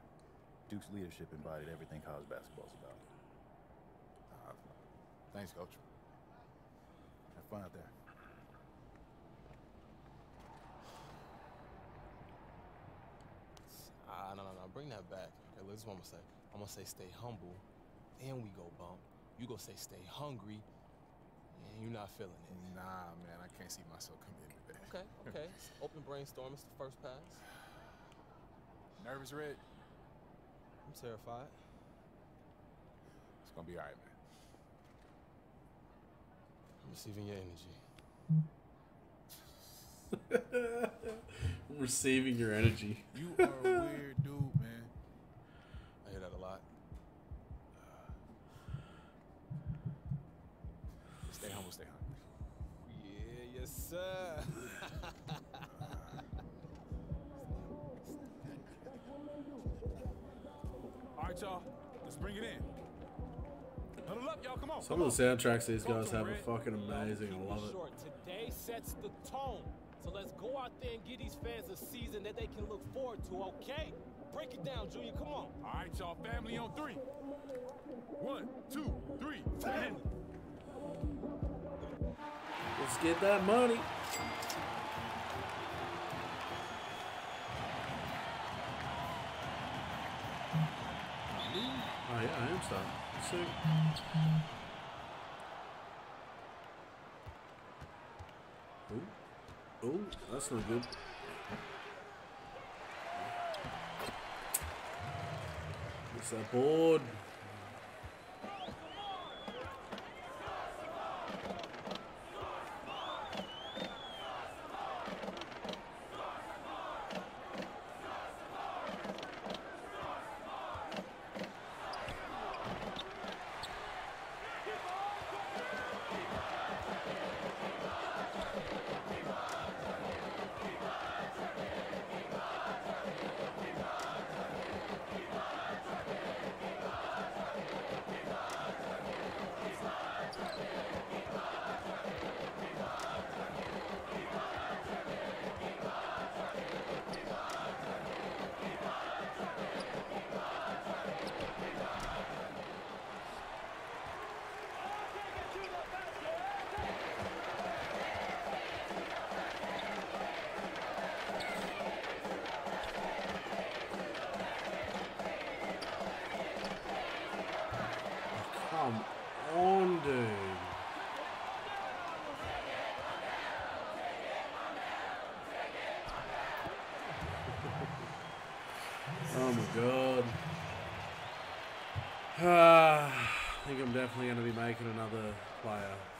Duke's leadership embodied everything college basketball's about. Uh, thanks, coach. Have fun out there. Ah, no, no, no. Bring that back. Okay, look, this is what I'm gonna say. I'm gonna say stay humble, and we go bump. you gonna say stay hungry, and you're not feeling it. Nah, man, I can't see myself committing to that. Okay, okay. Open brainstorm. It's the first pass. Nervous, Red? I'm terrified. It's gonna be all right, man. I'm receiving your energy. Receiving your energy. You are a weird dude, man. I hear that a lot. Uh, stay humble, stay hungry. Yeah, yes, sir. All right, y'all. Let's bring it in. Huddle up, y'all. Come on. Some of the soundtracks these guys have are fucking amazing. I love it. Today sets the tone. So let's go out there and give these fans a season that they can look forward to, okay? Break it down, Junior. Come on. All right, y'all. Family on three. One, two, three. Family. Let's get that money. Oh yeah, I am starting. Sick. Ooh, that's not good. It's that board. Come on, dude. God. I think I'm definitely going to be making another player.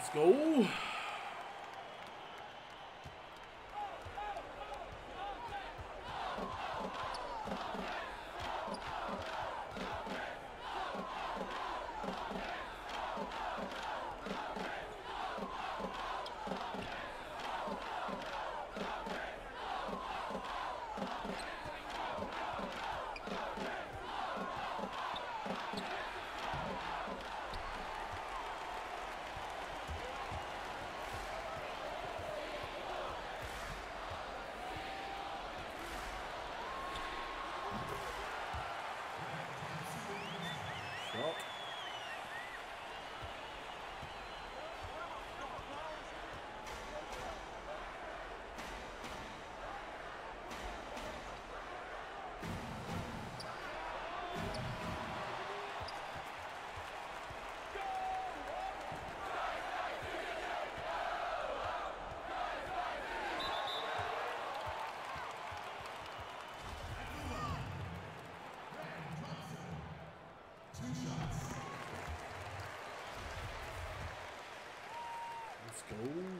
Let's go. Shot. Let's go.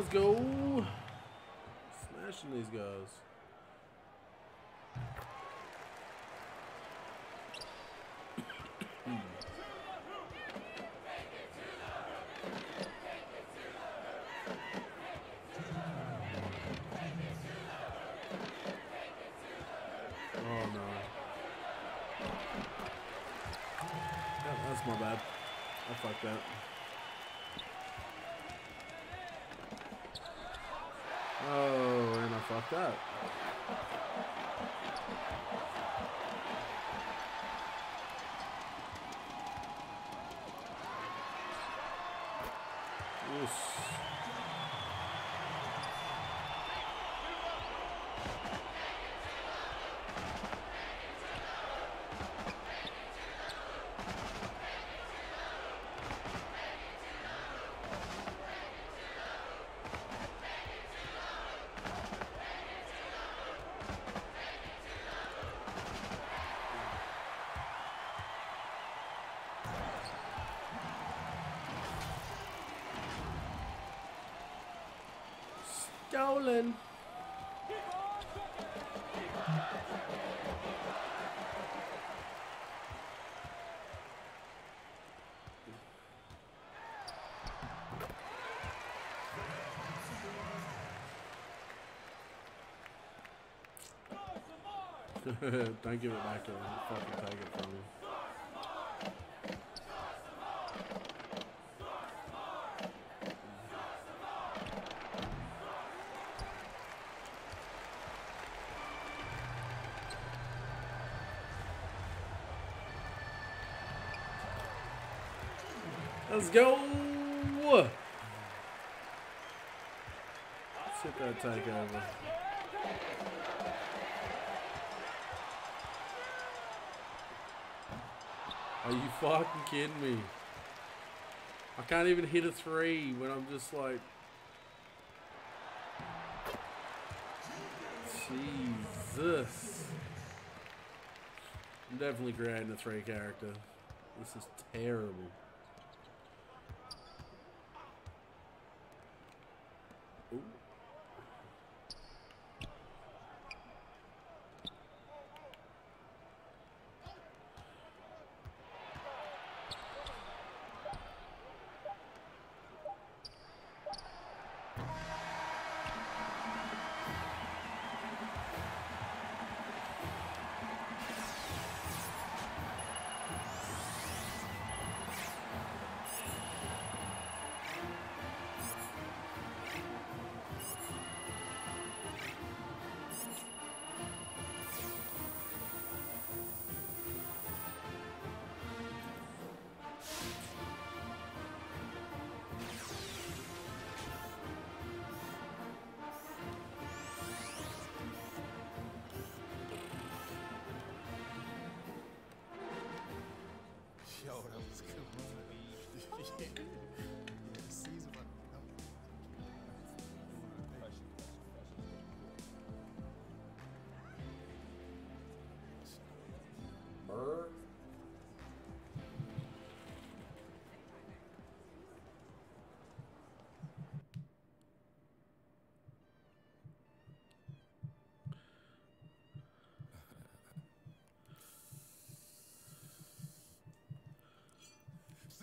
Let's go. Smashing these guys. Oh that's my bad. I fucked that. Fucked up. Yes. Stolen. Don't give it back to him. Fucking take it from him. Let's go. Let's hit that takeover. Are you fucking kidding me? I can't even hit a three when I'm just like. Jesus. I'm definitely creating a three character. This is terrible. Yeah. yeah,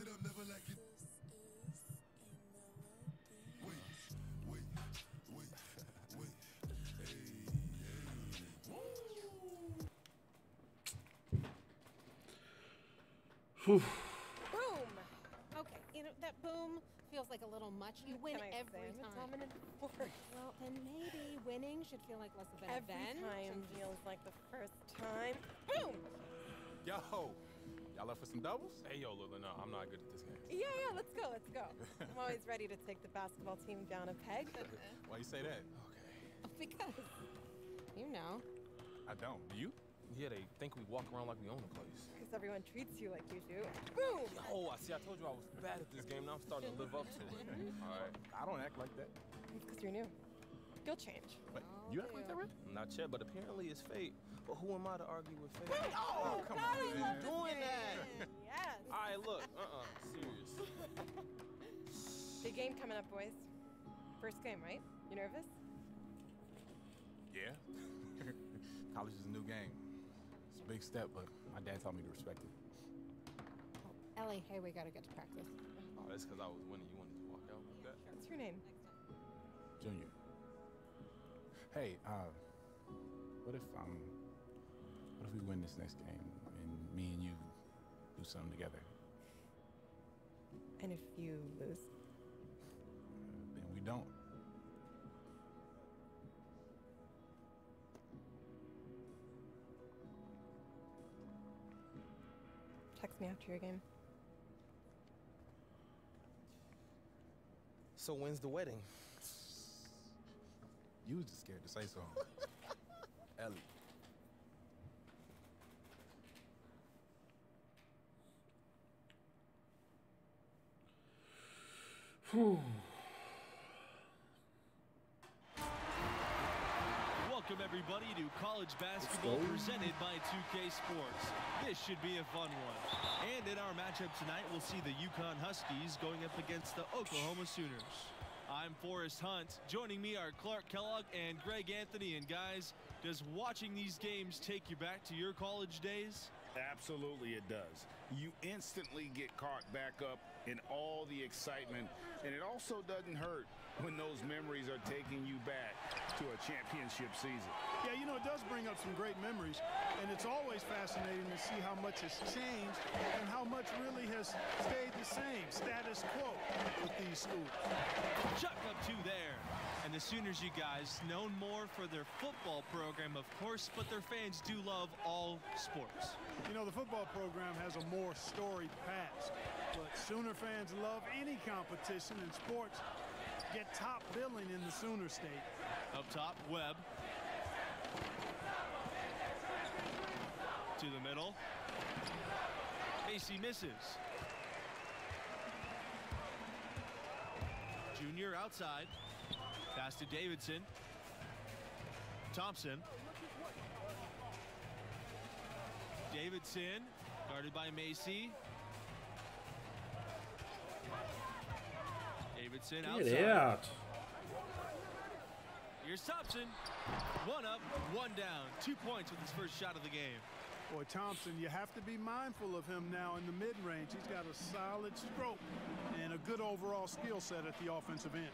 Sit up, never like it. Wait, wait, wait, wait. Whew. Boom! Okay, you know, that boom feels like a little much. You win Can I every say time. dominant? Well, then maybe winning should feel like less of an Every event. time feels like the first time. Boom! Yo, y'all up for some doubles? Hey, yo, Lula, no, I'm not good at this game. Yeah, yeah, let's go, let's go. I'm always ready to take the basketball team down a peg. Uh, Why you say that? Okay. because you know. I don't. Do you? Yeah, they think we walk around like we own the place. Because everyone treats you like you do. Boom! Yo, I see, I told you I was bad at this game. Now I'm starting to live up to it. All right. I don't act like that. It's because you're new. You'll change. Wait, you act like that, right? Not yet, but apparently it's fate. But who am I to argue with fate? Oh, oh, come God, on, I man. love doing that. Yes. All right, look. Uh-uh. Serious. Big game coming up, boys. First game, right? You nervous? Yeah. College is a new game. It's a big step, but my dad taught me to respect it. Ellie, hey, we gotta get to practice. Oh, that's because I was winning. You wanted to walk out like that? What's your name? Junior. Hey, uh, what if um, what if we win this next game and me and you do something together? And if you lose? Then we don't. Text me after your game. So when's the wedding? You was just scared to say so. Ellie. Whew. Welcome everybody to college basketball presented by 2K Sports. This should be a fun one. And in our matchup tonight, we'll see the UConn Huskies going up against the Oklahoma Sooners. I'm Forrest Hunt. Joining me are Clark Kellogg and Greg Anthony. And guys, does watching these games take you back to your college days? Absolutely, it does. You instantly get caught back up in all the excitement, and it also doesn't hurt when those memories are taking you back to a championship season. Yeah, you know, it does bring up some great memories, and it's always fascinating to see how much has changed and how much really has stayed the same, status quo with these schools. Chuck up two there. And the Sooners, you guys, known more for their football program, of course, but their fans do love all sports. You know, the football program has a more storied past, but Sooner fans love any competition, and sports get top billing in the Sooner state. Up top, Webb. To the middle. Macy misses. Junior outside. Pass to Davidson. Thompson. Davidson, guarded by Macy. Davidson outside. Get out. Here's Thompson. One up, one down. Two points with his first shot of the game. Boy, Thompson, you have to be mindful of him now in the mid-range. He's got a solid stroke and a good overall skill set at the offensive end.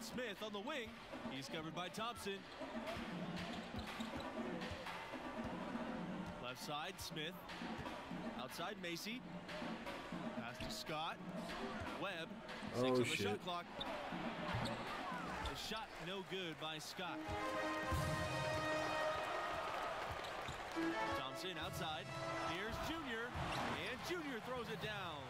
Smith on the wing. He's covered by Thompson. Left side, Smith. Outside, Macy. Pass to Scott. Webb. Six Oh, on the shit. shot clock. The shot no good by Scott. Thompson outside. Here's Junior. And Junior throws it down.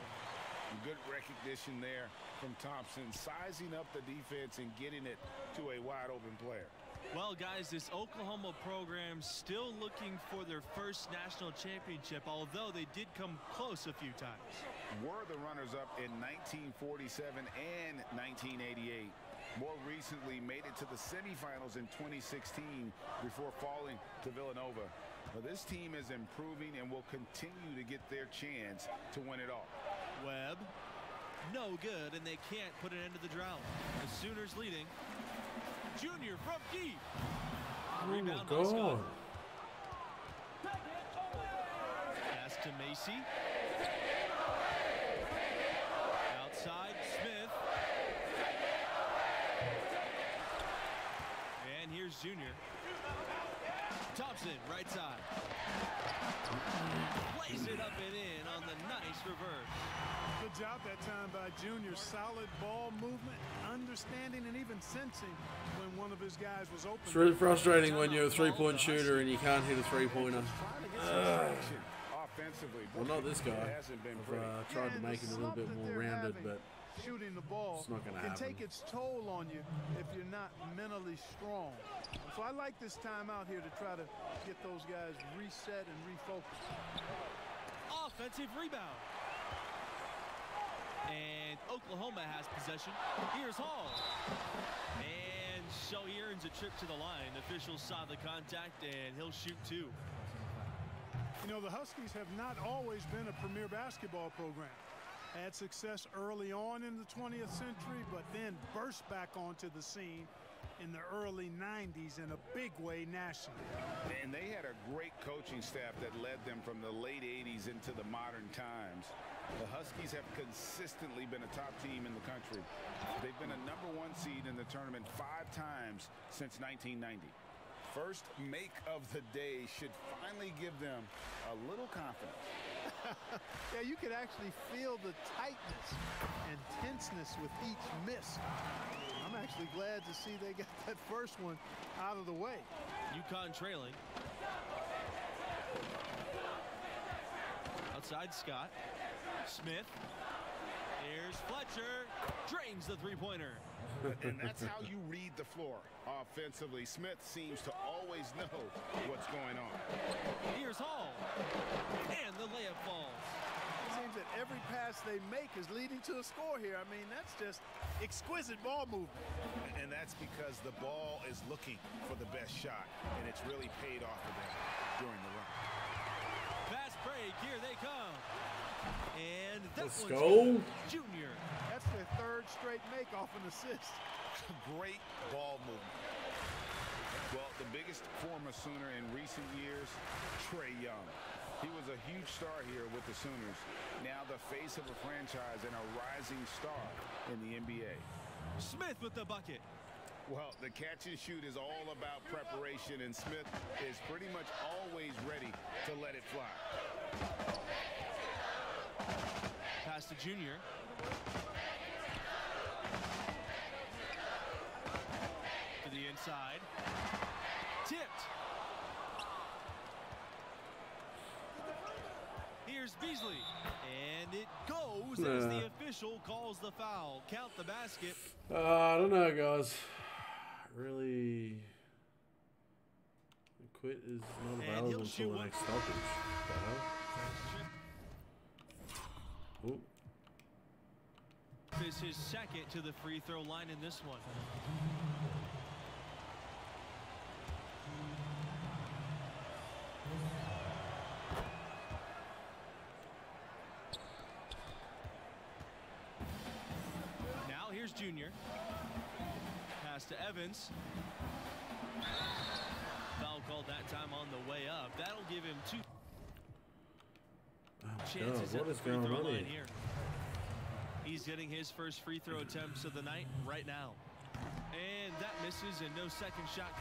Good recognition there from Thompson, sizing up the defense and getting it to a wide open player. Well, guys, this Oklahoma program still looking for their first national championship, although they did come close a few times. Were the runners-up in 1947 and 1988. More recently, made it to the semifinals in 2016 before falling to Villanova. Now, this team is improving and will continue to get their chance to win it all. Webb, no good, and they can't put an end to the drought. The Sooners leading. Junior from deep. Oh my Rebound god. Pass to Macy. Outside, Smith. And here's Junior. Thompson, right side. Plays it up and in on the nice reverse. Good job that time by Junior. Solid ball movement, understanding, and even sensing when one of his guys was open. It's really frustrating when you're a three-point shooter and you can't hit a three-pointer. Ugh. Offensively, Well, not this guy. It hasn't been I've uh, tried to make it a little bit more rounded, but shooting the ball It's not gonna can happen. take its toll on you if you're not mentally strong. So I like this time out here to try to get those guys reset and refocused. Offensive rebound. And Oklahoma has possession. Here's Hall. And Shelly earns a trip to the line. Officials saw the contact, and he'll shoot two. You know, the Huskies have not always been a premier basketball program. Had success early on in the 20th century, but then burst back onto the scene in the early 90s in a big way nationally. And they had a great coaching staff that led them from the late 80s into the modern times. The Huskies have consistently been a top team in the country. They've been a number one seed in the tournament five times since 1990. First make of the day should finally give them a little confidence. yeah, you could actually feel the tightness and tenseness with each miss. I'm actually glad to see they got that first one out of the way. UConn trailing. Outside Scott. Smith. Here's Fletcher. Drains the three-pointer. And that's how you read the floor offensively. Smith seems to always know what's going on. Here's Hall. And the layup falls. It seems that every pass they make is leading to a score here. I mean, that's just exquisite ball movement. And that's because the ball is looking for the best shot, and it's really paid off for them during the run. Fast break. Here they come. And that Let's one's go. Junior. That's their third straight make off an assist. Great ball movement. Well, the biggest former Sooner in recent years, Trae Young. He was a huge star here with the Sooners. Now the face of a franchise and a rising star in the NBA. Smith with the bucket. Well, the catch and shoot is all about preparation, and Smith is pretty much always ready to let it fly. Pass to Junior. To the inside. Tipped. Here's Beasley. And it goes as the official calls the foul. Count the basket. Uh, I don't know, guys. Really, quit is not available until the next stoppage. Ooh, is his second to the free throw line in this one. Now here's Junior. Pass to Evans. Foul called that time on the way up. That'll give him two chances God, at the free throw on line here? He's getting his first free throw attempts of the night right now. And that misses and no second shot.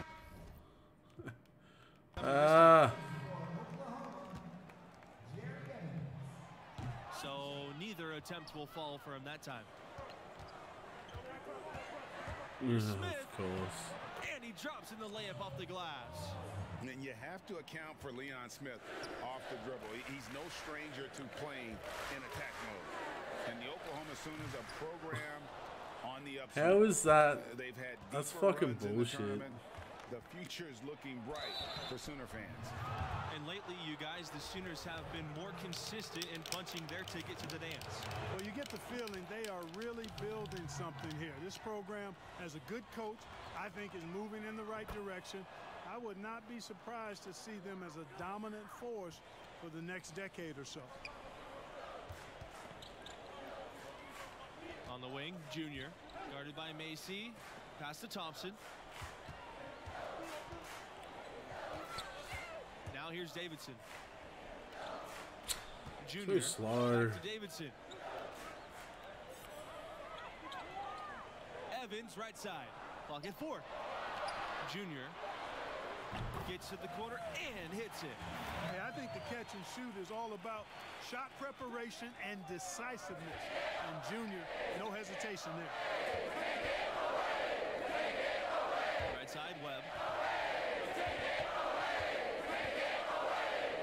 Ah. So neither attempt will fall for him that time. Mm, Smith. of course. And he drops in the layup off the glass. And you have to account for Leon Smith off the dribble. He's no stranger to playing in attack mode. And the Oklahoma Sooners are programmed on the upswing. How is that? Uh, They've had That's fucking runs the bullshit. The future is looking bright for Sooner fans. And lately, you guys, the Sooners have been more consistent in punching their ticket to the dance. Well, you get the feeling they are really building something here. This program has a good coach, I think is moving in the right direction. I would not be surprised to see them as a dominant force for the next decade or so. On the wing, Junior, guarded by Macy. Pass to Thompson. Now here's Davidson. Junior. slow. Back to Davidson. Evans, right side. Clock at four. Junior gets to the corner and hits it. Hey, I think the catch and shoot is all about shot preparation and decisiveness. And Junior, no hesitation there. Right side, Webb.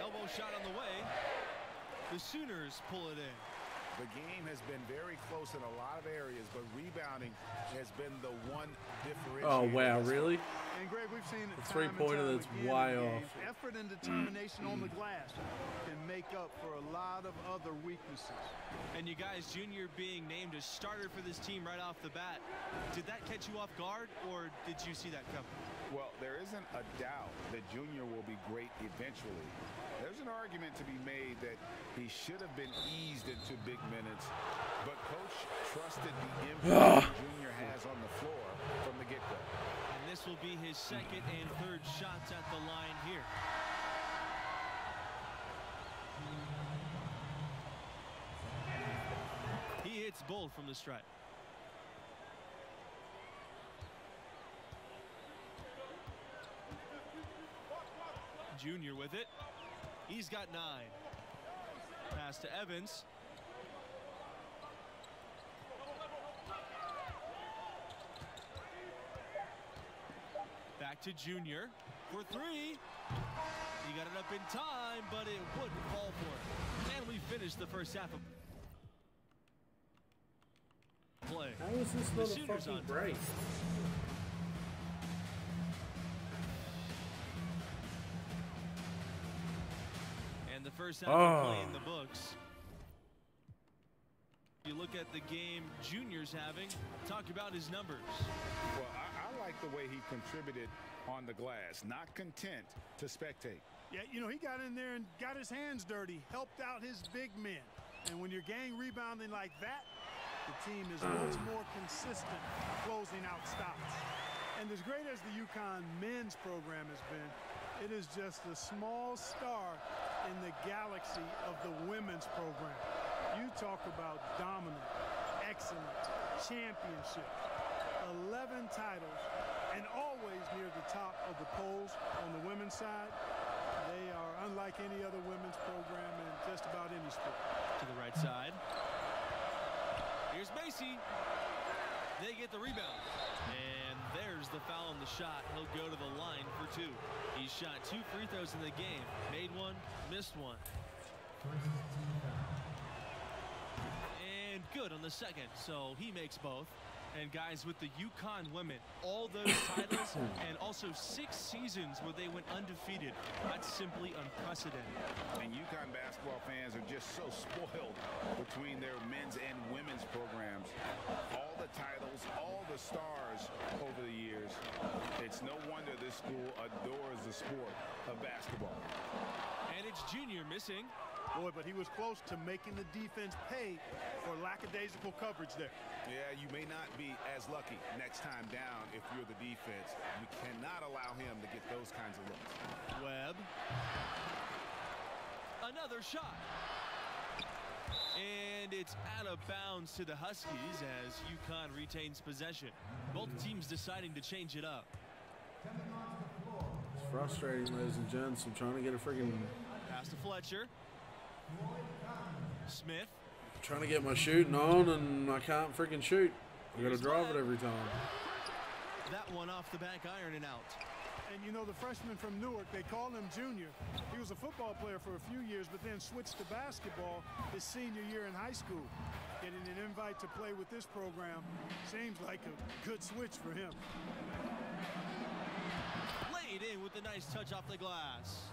Elbow shot on the way. The Sooners pull it in. The game has been very close in a lot of areas, but rebounding has been the one differentiator. Oh wow, really? And Greg, we've seen it A three-pointer time that's again in way games. off. Effort and determination on the glass can make up for a lot of other weaknesses. And you guys, Junior being named a starter for this team right off the bat, did that catch you off guard, or did you see that coming? Well, there isn't a doubt that Junior will be great eventually. There's an argument to be made that he should have been eased into big minutes, but coach trusted the impact Junior has on the floor from the get-go. And this will be his second and third shots at the line here. He hits both from the stripe. Junior with it. He's got nine. Pass to Evans. Back to Junior for three. He got it up in time, but it wouldn't fall for him. And we finished the first half of play. How is this The not a Sooners fucking on top. break? First half Oh. of play in the books. You look at the game Junior's having, talk about his numbers. Well, I, I like the way he contributed on the glass, not content to spectate. Yeah, you know, he got in there and got his hands dirty, helped out his big men. And when you're gang rebounding like that, the team is much more consistent closing out stops. And as great as the UConn men's program has been, it is just a small star in the galaxy of the women's program. You talk about dominant, excellent, championships, 11 titles, and always near the top of the polls on the women's side. They are unlike any other women's program in just about any sport. To the right side. Here's Macy. They get the rebound. And there's the foul on the shot. He'll go to the line for two. He's shot two free throws in the game. Made one, missed one. And good on the second. So he makes both. And guys, with the UConn women, all those titles and also six seasons where they went undefeated. That's simply unprecedented. And UConn basketball fans are just so spoiled between their men's and women's programs. All the titles, all the stars over the years. It's no wonder this school adores the sport of basketball. And it's Junior missing. Boy, but he was close to making the defense pay for lackadaisical coverage there. Yeah, you may not be as lucky next time down if you're the defense. You cannot allow him to get those kinds of looks. Webb. Another shot. And it's out of bounds to the Huskies as UConn retains possession. Both teams deciding to change it up. It's frustrating, ladies and gents. I'm trying to get a friggin' Pass to Fletcher. Smith. trying to get my shooting on, and I can't freaking shoot. I gotta drive it every time. That one off the back iron and out. And you know, the freshman from Newark, they call him Junior. He was a football player for a few years, but then switched to basketball his senior year in high school. Getting an invite to play with this program seems like a good switch for him. Laid in with a nice touch off the glass.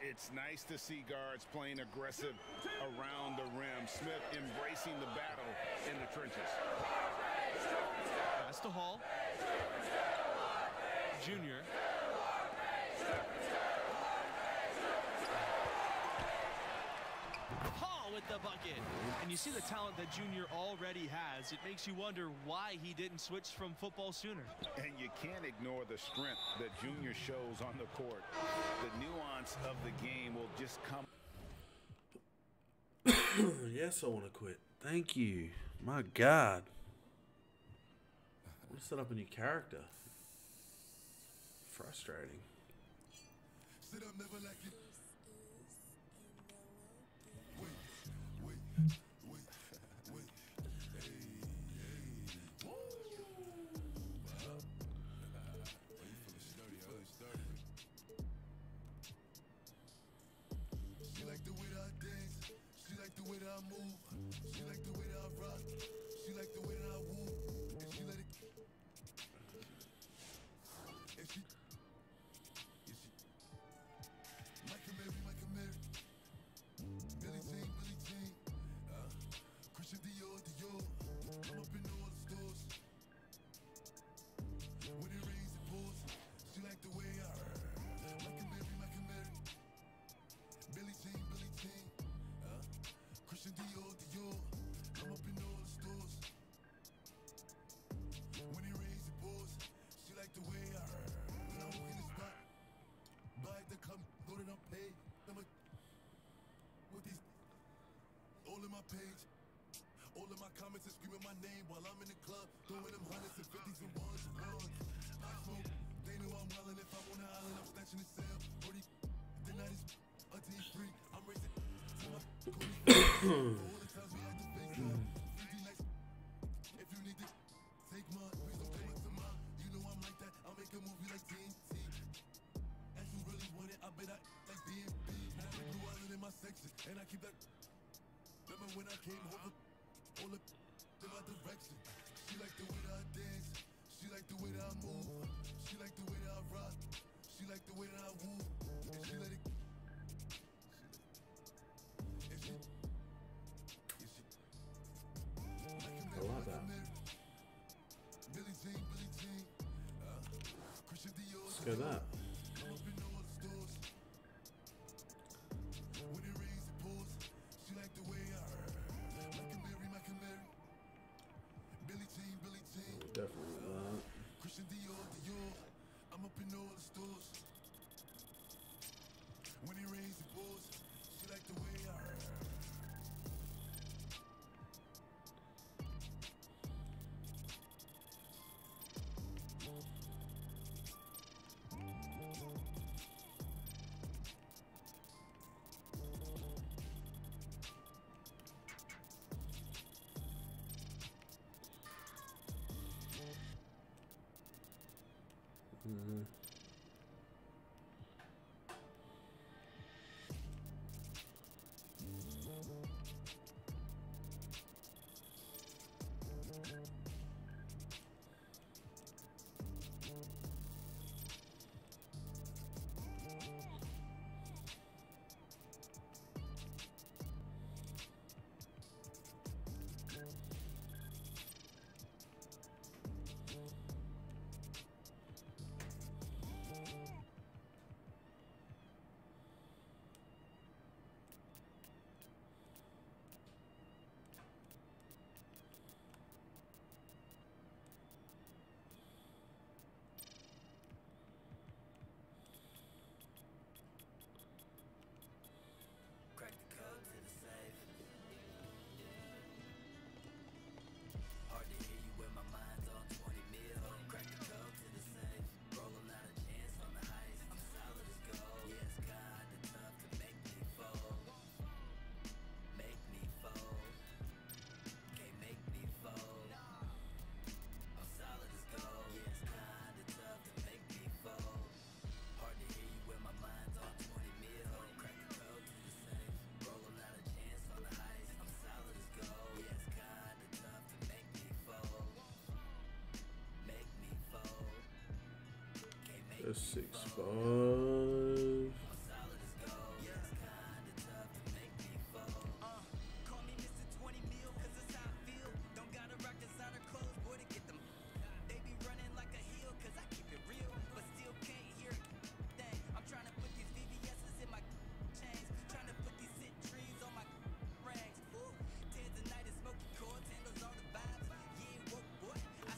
It's nice to see guards playing aggressive around the rim. Smith embracing the battle in the trenches. Pass to Hall. Junior. Hall with the bucket. And you see the talent that Junior already has. It makes you wonder why he didn't switch from football sooner. And you can't ignore the strength that Junior shows on the court. The nuance of the game will just come. yes, I want to quit. Thank you. My God. I want to set up a new character. Frustrating. She like the way that I dance. She like the way that I move. My page. All of my comments screaming my name while I'm in the club, throwing them hundreds and fifties and ones ones. I smoke, they know I'm wildin'. If I'm on the island, I'm snatching the cell. Or these, the night is. I'm to my all the times we had to face up. 50 nights. If you need take don't to. You know I'm like that. I'll make a movie like TNT. And you really want it, I bet I like in my section, and I keep that. Remember when I came over, all up in my direction. She like the way that I dance. She like the way that I move. She like the way that I rock. She like the way that I woo. And she let it. Mhm. Go six five.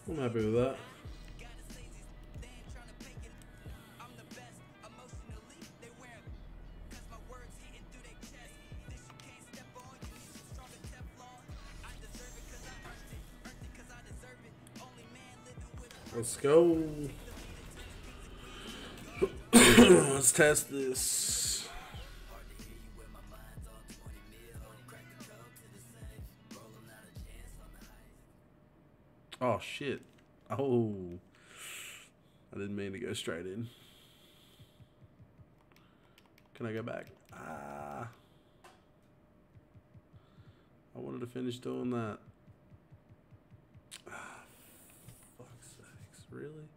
I'm happy with that. Let's go. Let's test this. Oh shit. Oh. I didn't mean to go straight in. Can I go back? Ah. I wanted to finish doing that. Really?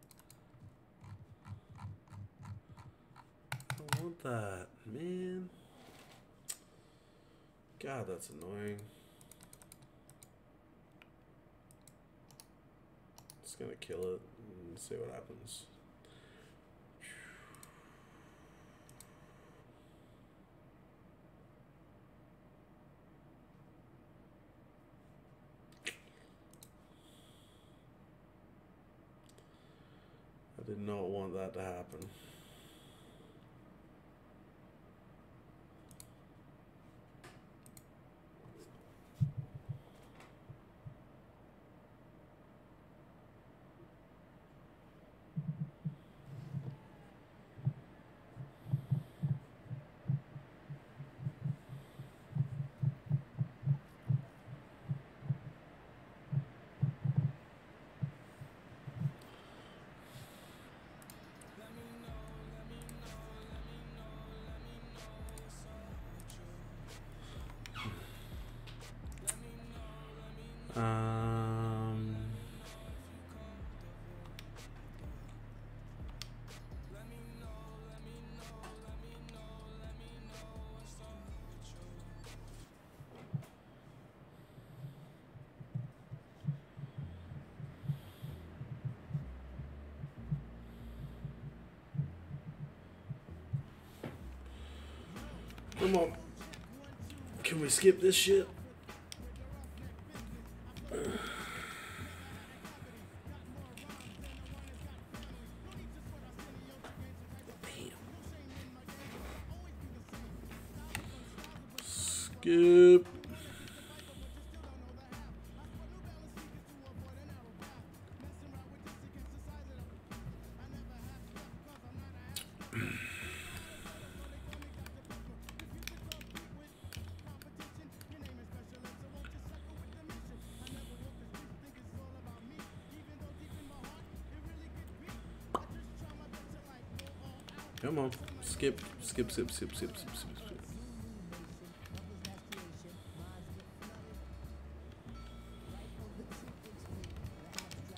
I want that, man. God, that's annoying. Just gonna kill it and see what happens. I did not want that to happen. Come on. Can we skip this shit? Come on. Skip, skip, skip, skip, skip, skip, skip.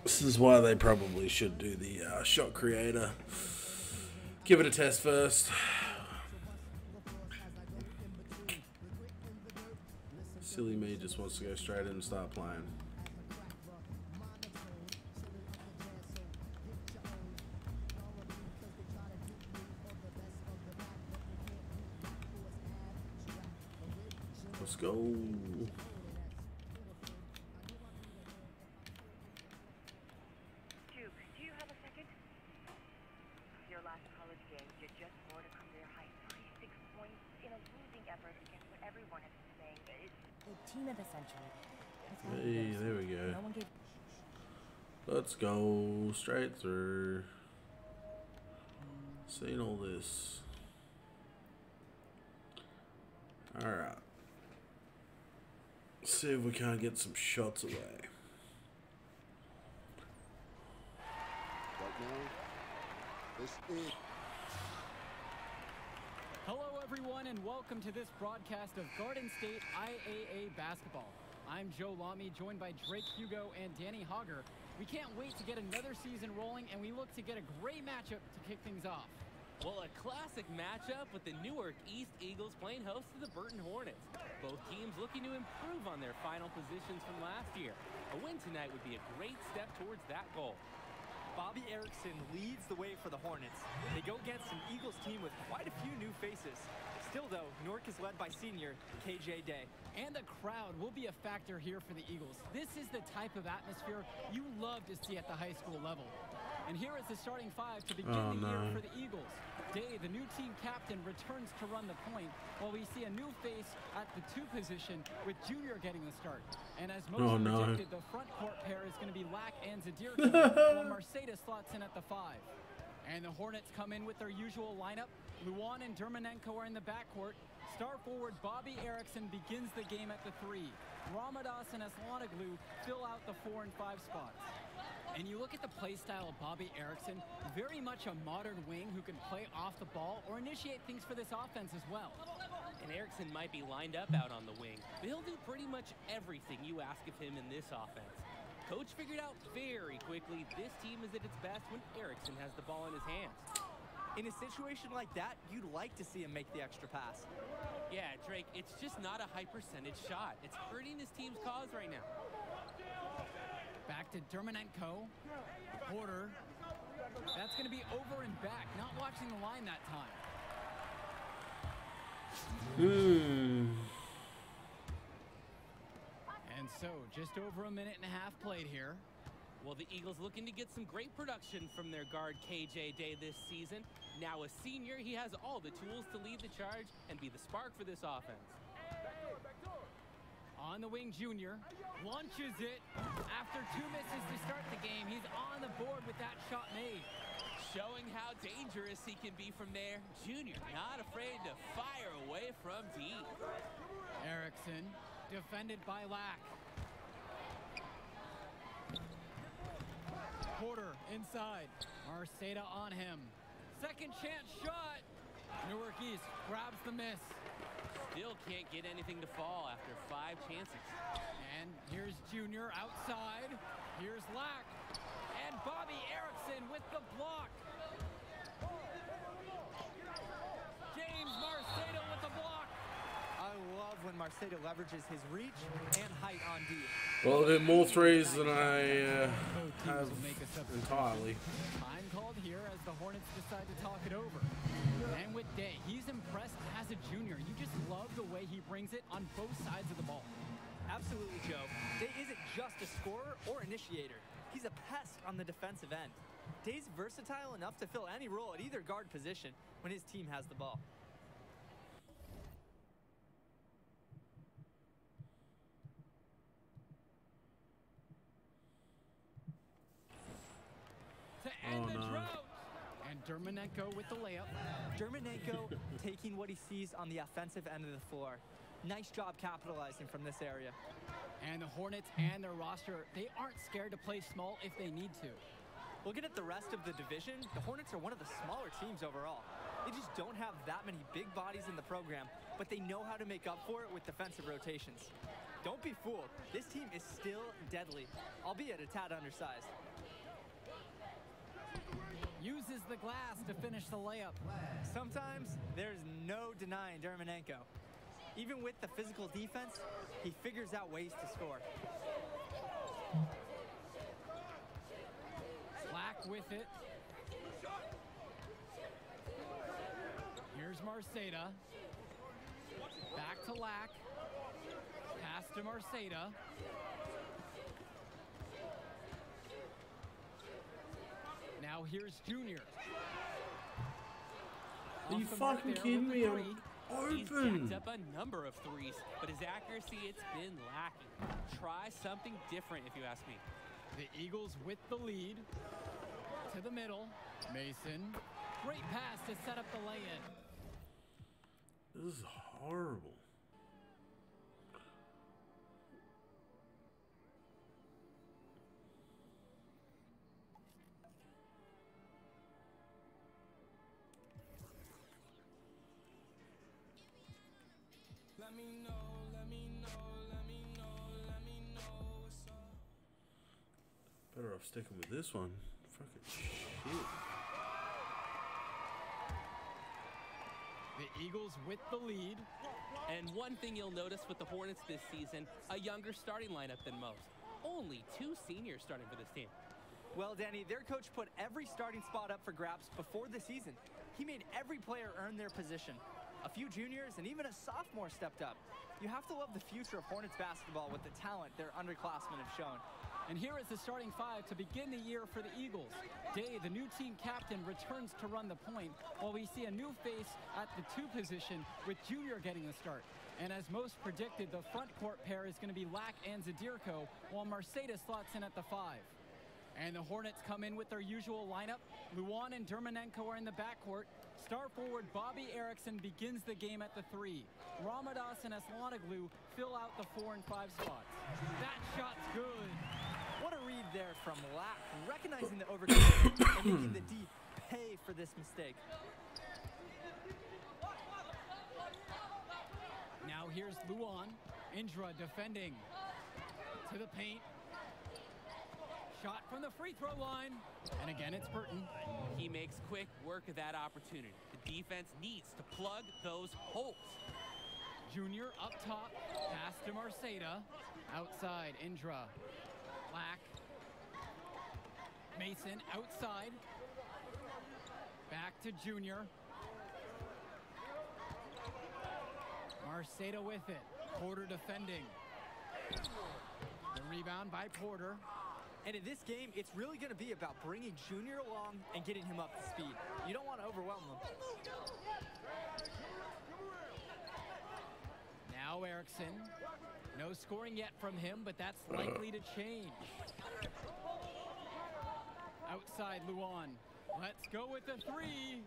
This is why they probably should do the uh, shot creator. Give it a test first. Silly me just wants to go straight in and start playing. Let's go straight through. Seen all this. Alright. See if we can't get some shots away. Right now, this is Hello, everyone, and welcome to this broadcast of Garden State IAA basketball. I'm Joe Lamy, joined by Drake Hugo and Danny Hogger. We can't wait to get another season rolling, and we look to get a great matchup to kick things off. Well, a classic matchup with the Newark East Eagles playing host to the Burton Hornets. Both teams looking to improve on their final positions from last year. A win tonight would be a great step towards that goal. Bobby Erickson leads the way for the Hornets. They go against an Eagles team with quite a few new faces. Still, though, Newark is led by senior KJ Day. And the crowd will be a factor here for the Eagles. This is the type of atmosphere you love to see at the high school level. And here is the starting five to begin Oh, the no. year for the Eagles. Day, the new team captain, returns to run the point, while we see a new face at the two position with Junior getting the start. And as most Oh, no. predicted, the front court pair is going to be Lack and Zadirko, while Marceda slots in at the five. And the Hornets come in with their usual lineup. Luan and Dermanenko are in the backcourt. Star forward Bobby Erickson begins the game at the three. Ramadas and Aslanoglu fill out the four and five spots. And you look at the play style of Bobby Erickson, very much a modern wing who can play off the ball or initiate things for this offense as well. And Erickson might be lined up out on the wing, but he'll do pretty much everything you ask of him in this offense. Coach figured out very quickly this team is at its best when Erickson has the ball in his hands. In a situation like that, you'd like to see him make the extra pass. Yeah, Drake, it's just not a high percentage shot. It's hurting this team's cause right now. Back to Dermanenko. Porter. That's going to be over and back. Not watching the line that time. Hmm. And so, just over a minute and a half played here. Well, the Eagles looking to get some great production from their guard KJ Day this season. Now a senior, he has all the tools to lead the charge and be the spark for this offense. On the wing, Junior launches it. After two misses to start the game, he's on the board with that shot made. Showing how dangerous he can be from there. Junior not afraid to fire away from deep. Erickson, defended by Lack. Porter inside. Marceda on him. Second chance shot. Newark East grabs the miss. Still can't get anything to fall after five chances. And here's Junior outside. Here's Lack. And Bobby Erickson with the block. James Marceda with the block. I love when Marceda leverages his reach and height on D. Well, a bit more threes than I uh, have entirely. Time called here as the Hornets decide to talk it over. And with Day, he's impressed as a junior. You just love the way he brings it on both sides of the ball. Absolutely, Joe. Day isn't just a scorer or initiator. He's a pest on the defensive end. Day's versatile enough to fill any role at either guard position when his team has the ball. To end Oh, the no. And Dermanenko with the layup. Dermanenko taking what he sees on the offensive end of the floor. Nice job capitalizing from this area. And the Hornets and their roster, they aren't scared to play small if they need to. Looking at the rest of the division, the Hornets are one of the smaller teams overall. They just don't have that many big bodies in the program, but they know how to make up for it with defensive rotations. Don't be fooled. This team is still deadly, albeit a tad undersized. Uses the glass to finish the layup. Sometimes there's no denying Dermanenko. Even with the physical defense, he figures out ways to score. Black with it. Here's Marceda. Back to Lack. Pass to Marceda. Now here's Junior. Are you Off the mark fucking there kidding with me? the I'm three. He's open. up a number of threes, but his accuracy, it's been lacking. Try something different, if you ask me. The Eagles with the lead. To the middle. Mason. Great pass to set up the lay-in. This is horrible. Me know, let me know, let me know, let me know what's up. Better off sticking with this one. Fucking shit. The Eagles with the lead. And one thing you'll notice with the Hornets this season, a younger starting lineup than most. Only two seniors starting for this team. Well, Danny, their coach put every starting spot up for grabs before the season. He made every player earn their position. A few juniors and even a sophomore stepped up. You have to love the future of Hornets basketball with the talent their underclassmen have shown. And here is the starting five to begin the year for the Eagles. Day, the new team captain, returns to run the point, while we see a new face at the two position with Junior getting the start. And as most predicted, the front court pair is going to be Lack and Zadirko, while Marceda slots in at the five. And the Hornets come in with their usual lineup. Luan and Dermanenko are in the backcourt. Star forward Bobby Erickson begins the game at the three. Ramadas and Aslanoglu fill out the four and five spots. That shot's good. What a read there from Lack, recognizing the overcommitment and making the D pay for this mistake. Now here's Luan. Indra defending. To the paint. Shot from the free throw line. And again, it's Burton. He makes quick work of that opportunity. The defense needs to plug those holes. Junior up top. Pass to Marceda. Outside, Indra. Black. Mason outside. Back to Junior. Marceda with it. Porter defending. The rebound by Porter. And in this game, it's really going to be about bringing Junior along and getting him up to speed. You don't want to overwhelm him. Now Erickson. No scoring yet from him, but that's likely to change. Outside Luan. Let's go with the three.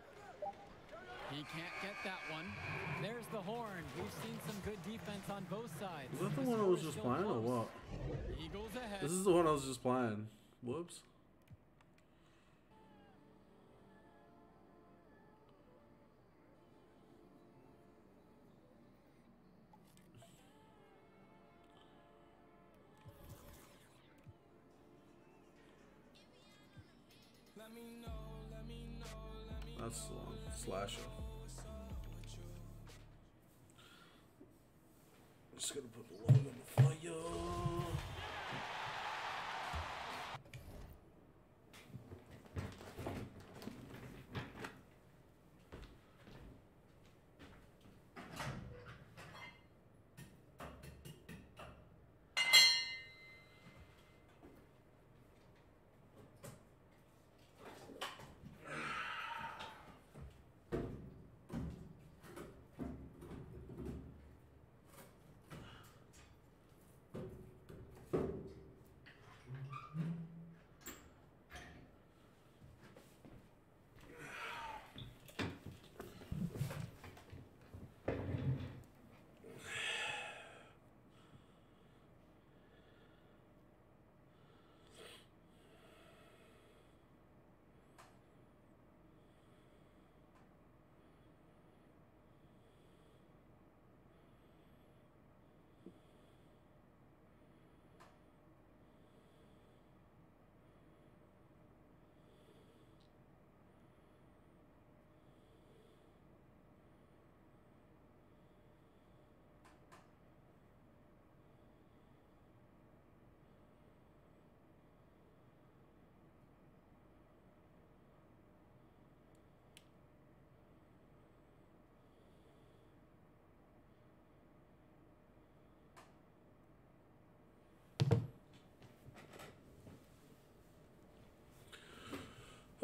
He can't get that one. There's the horn. We've seen some good defense on both sides. Is that the one I was just playing or what? Eagles ahead. This is the one I was just playing. Whoops. Let me know, let me know, let me That's the Slasher. Just gonna put the log on the fire.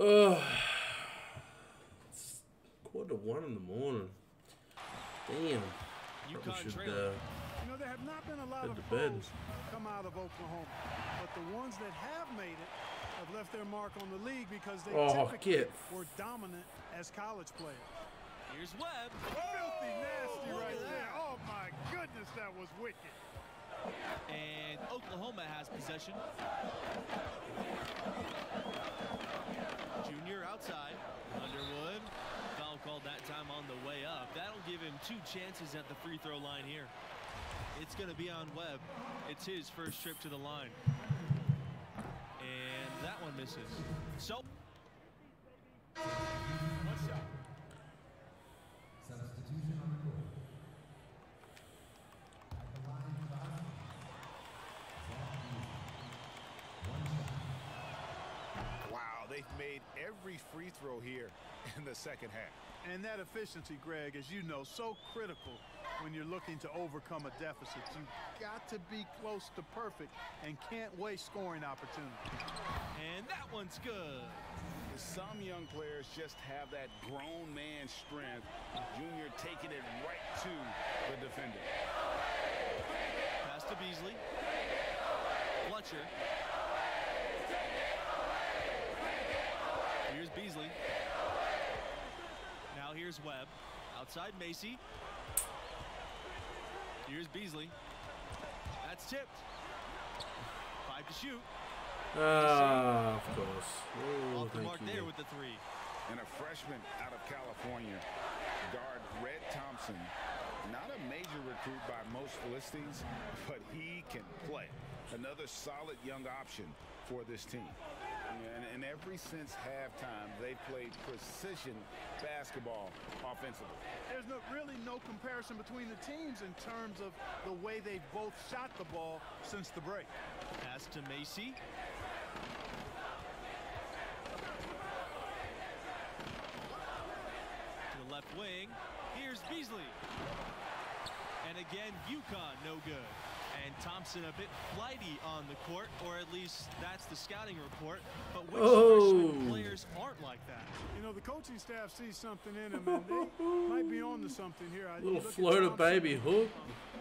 Uh, it's quarter to one in the morning. Damn. Probably should trailing. uh, You know, there have not been a lot of to bed. pros come out of Oklahoma, but the ones that have made it have left their mark on the league because they Oh, typically get- were dominant as college players. Here's Webb. Filthy nasty Look right there. Oh my goodness, that was wicked. And Oklahoma has possession. Junior outside. Underwood. Foul called that time on the way up. That'll give him two chances at the free throw line here. It's going to be on Webb. It's his first trip to the line. And that one misses. So. One shot. Every free throw here in the second half. And that efficiency, Greg, as you know, so critical when you're looking to overcome a deficit. You've got to be close to perfect and can't waste scoring opportunities. And that one's good. Some young players just have that grown man strength. Junior taking it right to the defender. Pass to Beasley. Fletcher. Beasley. Now here's Webb. Outside Macy. Here's Beasley. That's tipped. Five to shoot. Ah, of course. Oh, Off the thank mark you. there with the three. And a freshman out of California, guard Red Thompson. Not a major recruit by most listings, but he can play. Another solid young option for this team. And, and ever since halftime, they played precision basketball offensively. There's no, really no comparison between the teams in terms of the way they've both shot the ball since the break. Pass to Macy. To the left wing. Here's Beasley. And again, UConn no good. And Thompson a bit flighty on the court, or at least that's the scouting report. But which oh. players aren't like that? You know, the coaching staff sees something in him, and they might be on to something here. I- Little look floater Thompson, baby hook.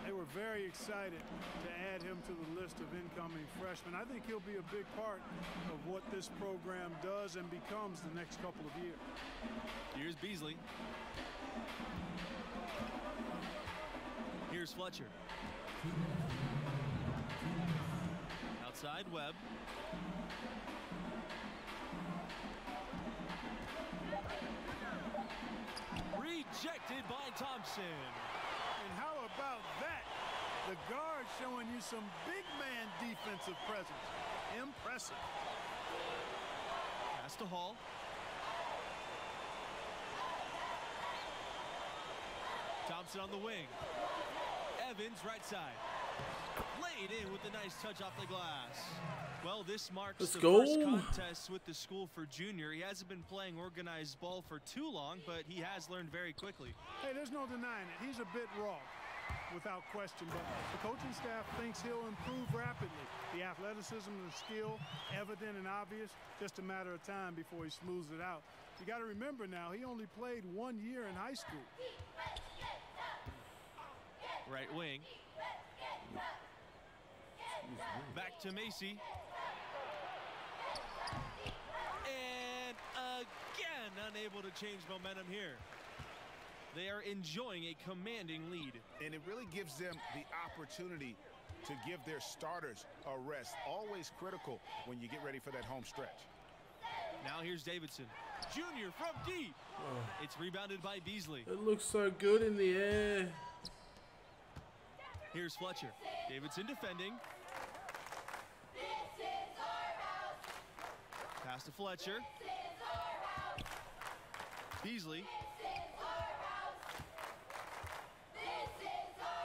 They were very excited to add him to the list of incoming freshmen. I think he'll be a big part of what this program does and becomes the next couple of years. Here's Beasley. Here's Fletcher. Outside Webb. Rejected by Thompson. And how about that? The guard showing you some big man defensive presence. Impressive. Pass to Hall. Thompson on the wing. Evans right side. Laid in with a nice touch off the glass. Well, this marks Let's the go. first contest with the school for junior. He hasn't been playing organized ball for too long, but he has learned very quickly. Hey, there's no denying it. He's a bit raw, without question, but the coaching staff thinks he'll improve rapidly. The athleticism and the skill, evident and obvious, just a matter of time before he smooths it out. You got to remember now, he only played one year in high school. Right wing. Back to Macy. And again, unable to change momentum here. They are enjoying a commanding lead. And it really gives them the opportunity to give their starters a rest. Always critical when you get ready for that home stretch. Now here's Davidson. Junior from deep. It's rebounded by Beasley. It looks so good in the air. Here's Fletcher. Davidson defending. Pass to Fletcher. Beasley.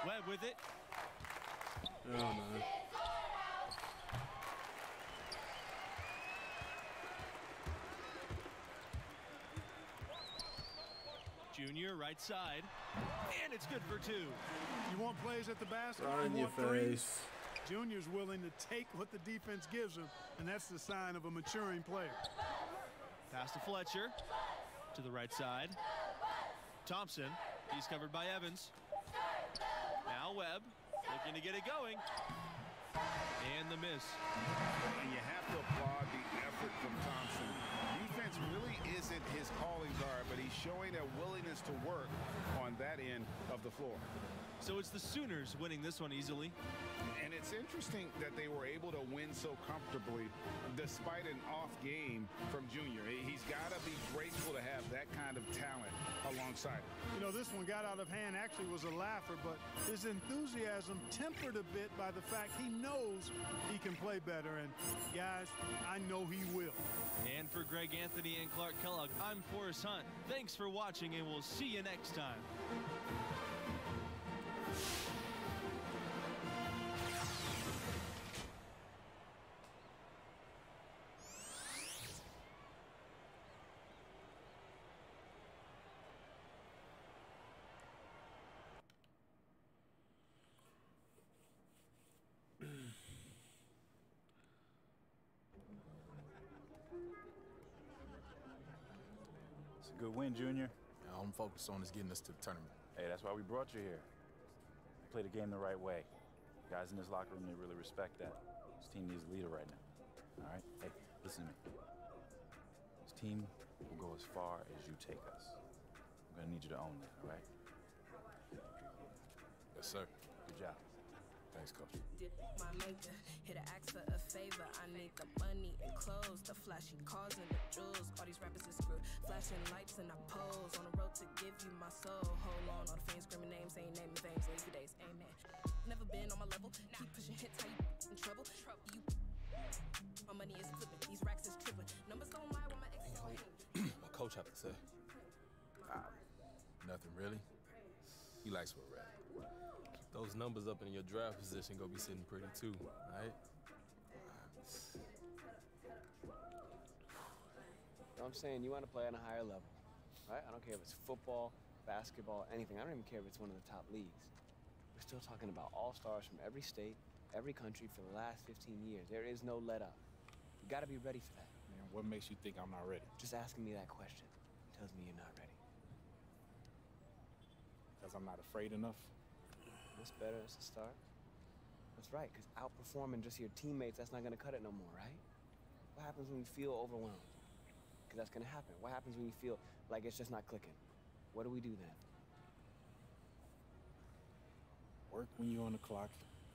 Webb with it. Oh no. Junior right side. And it's good for two. You want plays at the basket? Right in you your want threes? face. Junior's willing to take what the defense gives him, and that's the sign of a maturing player. Pass to Fletcher. To the right side. Thompson. He's covered by Evans. Now Webb. Looking to get it going. And the miss. And you have to applaud the effort from Thompson. Defense really isn't his calling card, but he's showing a willingness to work on that end of the floor. So it's the Sooners winning this one easily. And it's interesting that they were able to win so comfortably despite an off game from Junior. He- He's got to be grateful to have that kind of talent alongside him. You know, this one got out of hand, actually was a laugher, but his enthusiasm tempered a bit by the fact he knows he can play better. And guys, I know he will. And for Greg Anthony and Clark Kellogg, I'm Forrest Hunt. Thanks for watching, and we'll see you next time. Good win, Junior. All I'm focused on is getting us to the tournament. Hey, that's why we brought you here. Play the game the right way. Guys in this locker room, they really respect that. This team needs a leader right now. All right? Hey, listen to me. This team will go as far as you take us. I'm gonna need you to own that, all right? Yes, sir. Good job. Thanks, coach. My maker hit a ask for a favor? I need the money and clothes, the flashy cars and the jewels. All these rappers is screwed, flashing lights and I pose on the road to give you my soul. Hold on, all the fans screaming names, ain't naming names, lazy days, amen. Never been on my level, keep pushing hits, how you in trouble? You, my money is flipping, these racks is tripping. Numbers don't lie when my ex is. My coach have to say. Ah, nothing really. He likes where we're at. Keep those numbers up in your draft position, go be sitting pretty too, right? know I'm saying? You want to play on a higher level, right? I don't care if it's football, basketball, anything. I don't even care if it's one of the top leagues. We're still talking about all-stars from every state, every country for the last 15 years. There is no let up. You got to be ready for that. Man, what makes you think I'm not ready? Just asking me that question tells me you're not ready. Because I'm not afraid enough? That's better as a start. That's right, because outperforming just your teammates, that's not going to cut it no more, right? What happens when you feel overwhelmed? Because that's going to happen. What happens when you feel like it's just not clicking? What do we do then? Work when you're on the clock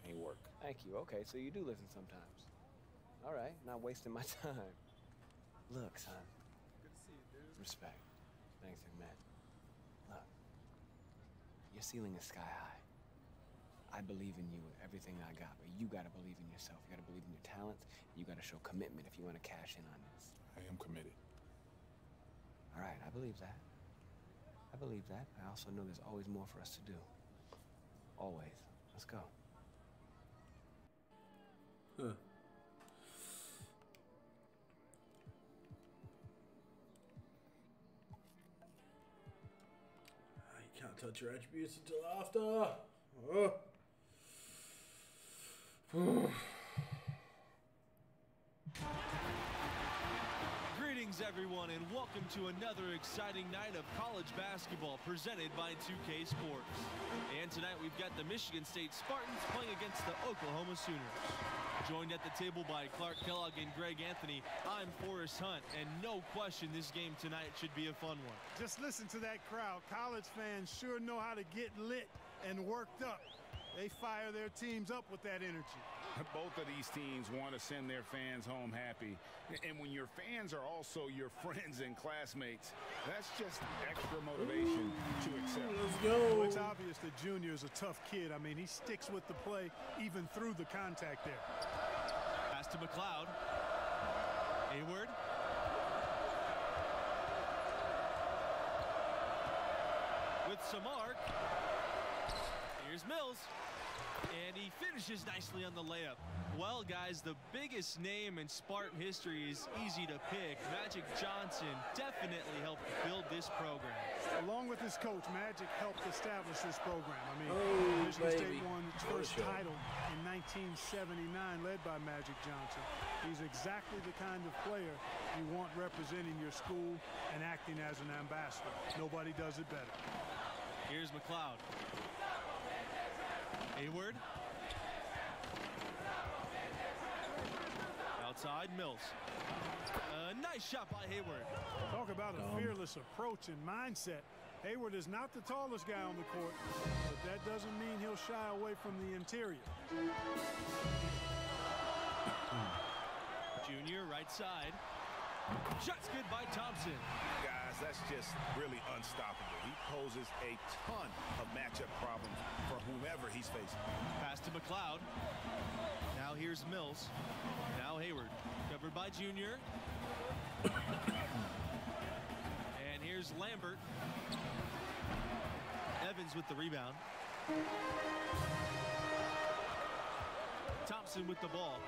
ain't work. Thank you. Okay, so you do listen sometimes. All right, not wasting my time. Look, son. Good to see you, dude. Respect. Thanks, man. Look, your ceiling is sky high. I believe in you and everything I got, but you gotta believe in yourself. You gotta believe in your talents. You gotta show commitment if you wanna cash in on this. I am committed. All right, I believe that. I believe that. I also know there's always more for us to do. Always. Let's go. Huh. You can't touch your attributes until after. Oh. Greetings, everyone, and welcome to another exciting night of college basketball presented by 2K Sports. And tonight we've got the Michigan State Spartans playing against the Oklahoma Sooners. Joined at the table by Clark Kellogg and Greg Anthony, I'm Forrest Hunt, and no question this game tonight should be a fun one. Just listen to that crowd. College fans sure know how to get lit and worked up. They fire their teams up with that energy. Both of these teams want to send their fans home happy. And when your fans are also your friends and classmates, that's just extra motivation to excel. Let's go. Well, it's obvious that Junior is a tough kid. I mean, he sticks with the play even through the contact there. Pass to McLeod. Hayward. With some arc. Here's Mills. And he finishes nicely on the layup. Well, guys, the biggest name in Spartan history is easy to pick. Magic Johnson definitely helped build this program. Along with his coach, Magic helped establish this program. I mean, Oh, Michigan baby. State won its first show. title in 1979, led by Magic Johnson. He's exactly the kind of player you want representing your school and acting as an ambassador. Nobody does it better. Here's McLeod. Hayward. Outside, Mills. A nice shot by Hayward. Talk about a fearless approach and mindset. Hayward is not the tallest guy on the court, but that doesn't mean he'll shy away from the interior. Junior, right side. Shots good by Thompson. Guys, that's just really unstoppable. He poses a ton of matchup problems for whomever he's facing. Pass to McLeod. Now here's Mills. Now Hayward. Covered by Junior. and here's Lambert. Evans with the rebound. Thompson with the ball.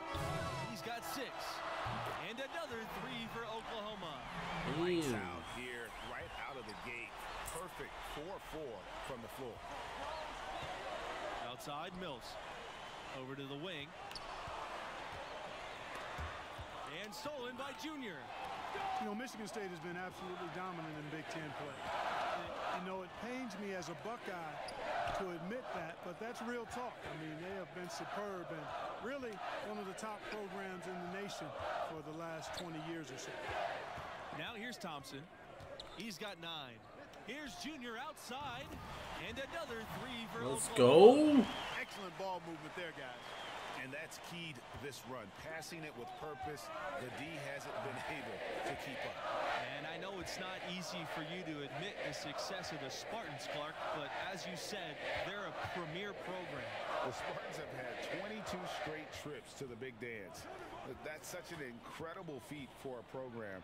He's got six. And another three for Oklahoma. Lights out here, right out of the gate. Perfect 4-4 from the floor. Outside Mills. Over to the wing. And stolen by Junior. You know, Michigan State has been absolutely dominant in Big Ten play. And, you know, it pains me as a Buckeye to admit that, but that's real talk. I mean, they have been superb and really one of the top programs in the nation for the last 20 years or so. Now here's Thompson. He's got nine. Here's Junior outside. And another three for Let's Oklahoma. go. Excellent ball movement there, guys. And that's keyed this run. Passing it with purpose. The D hasn't been able to keep up. And I know it's not easy for you to admit the success of the Spartans, Clark, but as you said, they're a premier program. The Spartans have had 22 straight trips to the Big Dance. That's such an incredible feat for a program.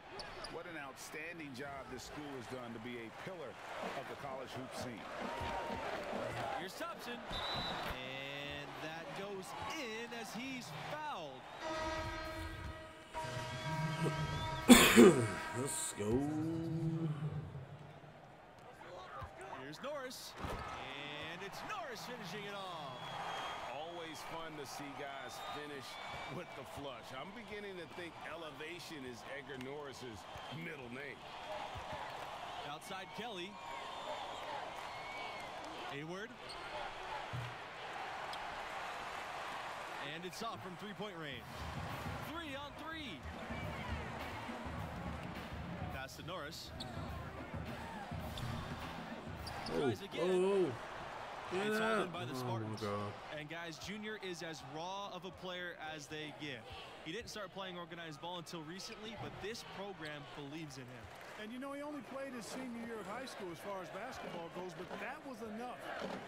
What an outstanding job this school has done to be a pillar of the college hoop scene. Here's Thompson. And goes in as he's fouled. Let's go. Here's Norris. And it's Norris finishing it off. Always fun to see guys finish with the flush. I'm beginning to think elevation is Edgar Norris's middle name. Outside Kelly. Hayward. And it's off from three-point range. Three on three. Pass to Norris. Oh, oh, again. oh. Get It's all by the Oh, Spartans. God. And guys, Junior is as raw of a player as they get. He didn't start playing organized ball until recently, but this program believes in him. And you know, he only played his senior year of high school as far as basketball goes, but that was enough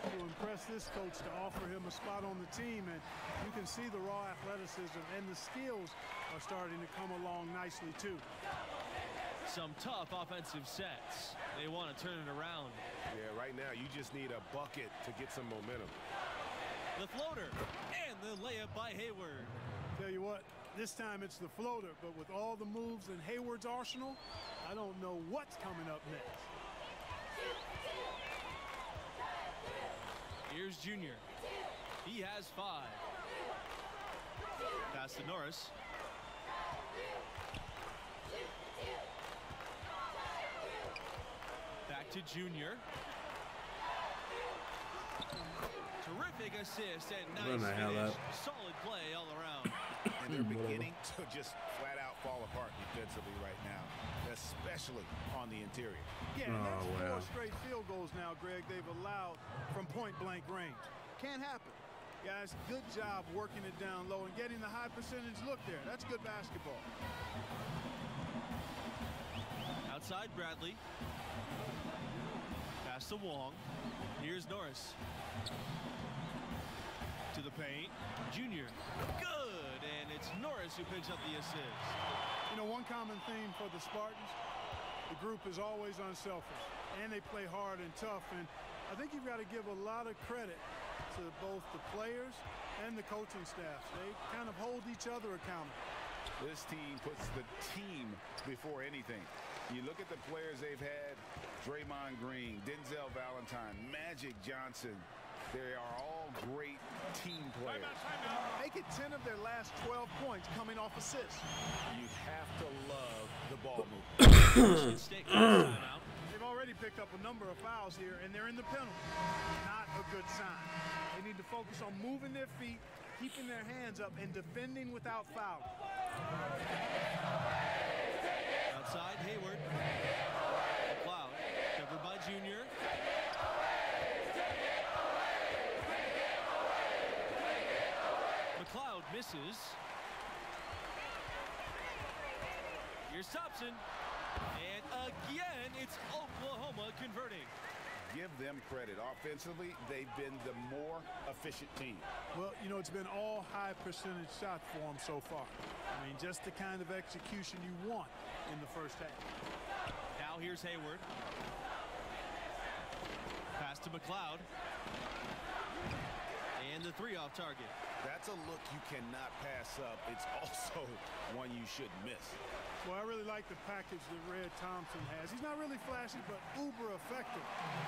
to impress this coach to offer him a spot on the team. And you can see the raw athleticism and the skills are starting to come along nicely, too. Some tough offensive sets. They want to turn it around. Yeah, right now you just need a bucket to get some momentum. The floater and the layup by Hayward. Tell you what, this time it's the floater, but with all the moves in Hayward's arsenal, I don't know what's coming up next. Here's Junior. He has five. Pass to Norris. Back to Junior. Terrific assist and I don't nice know how finish. that- Solid play all around. And they're beginning to just flat out fall apart defensively right now, especially on the interior. Yeah, and Oh, that's wow. four straight field goals now, Greg, they've allowed from point blank range. Can't happen. Guys, good job working it down low and getting the high percentage look there. That's good basketball. Outside Bradley. Pass to Wong. Here's Norris. To the paint. Junior. Good. And it's Norris who picks up the assist. You know, one common theme for the Spartans, the group is always unselfish, and they play hard and tough. And I think you've got to give a lot of credit to both the players and the coaching staff. They kind of hold each other accountable. This team puts the team before anything. You look at the players they've had, Draymond Green, Denzel Valentine, Magic Johnson. They are all great team players. Make it 10 of their last 12 points coming off assists. You have to love the ball movement. State calls timeout. They've already picked up a number of fouls here, and they're in the penalty. Not a good sign. They need to focus on moving their feet, keeping their hands up, and defending without fouling. Outside Hayward. Cloud. Covered by Junior. McLeod misses. Here's Thompson. And again, it's Oklahoma converting. Give them credit. Offensively, they've been the more efficient team. Well, you know, it's been all high percentage shots for them so far. I mean, just the kind of execution you want in the first half. Now here's Hayward. Pass to McLeod. And the three off target. That's a look you cannot pass up. It's also one you shouldn't miss. Well, I really like the package that Red Thompson has. He's not really flashy, but uber effective.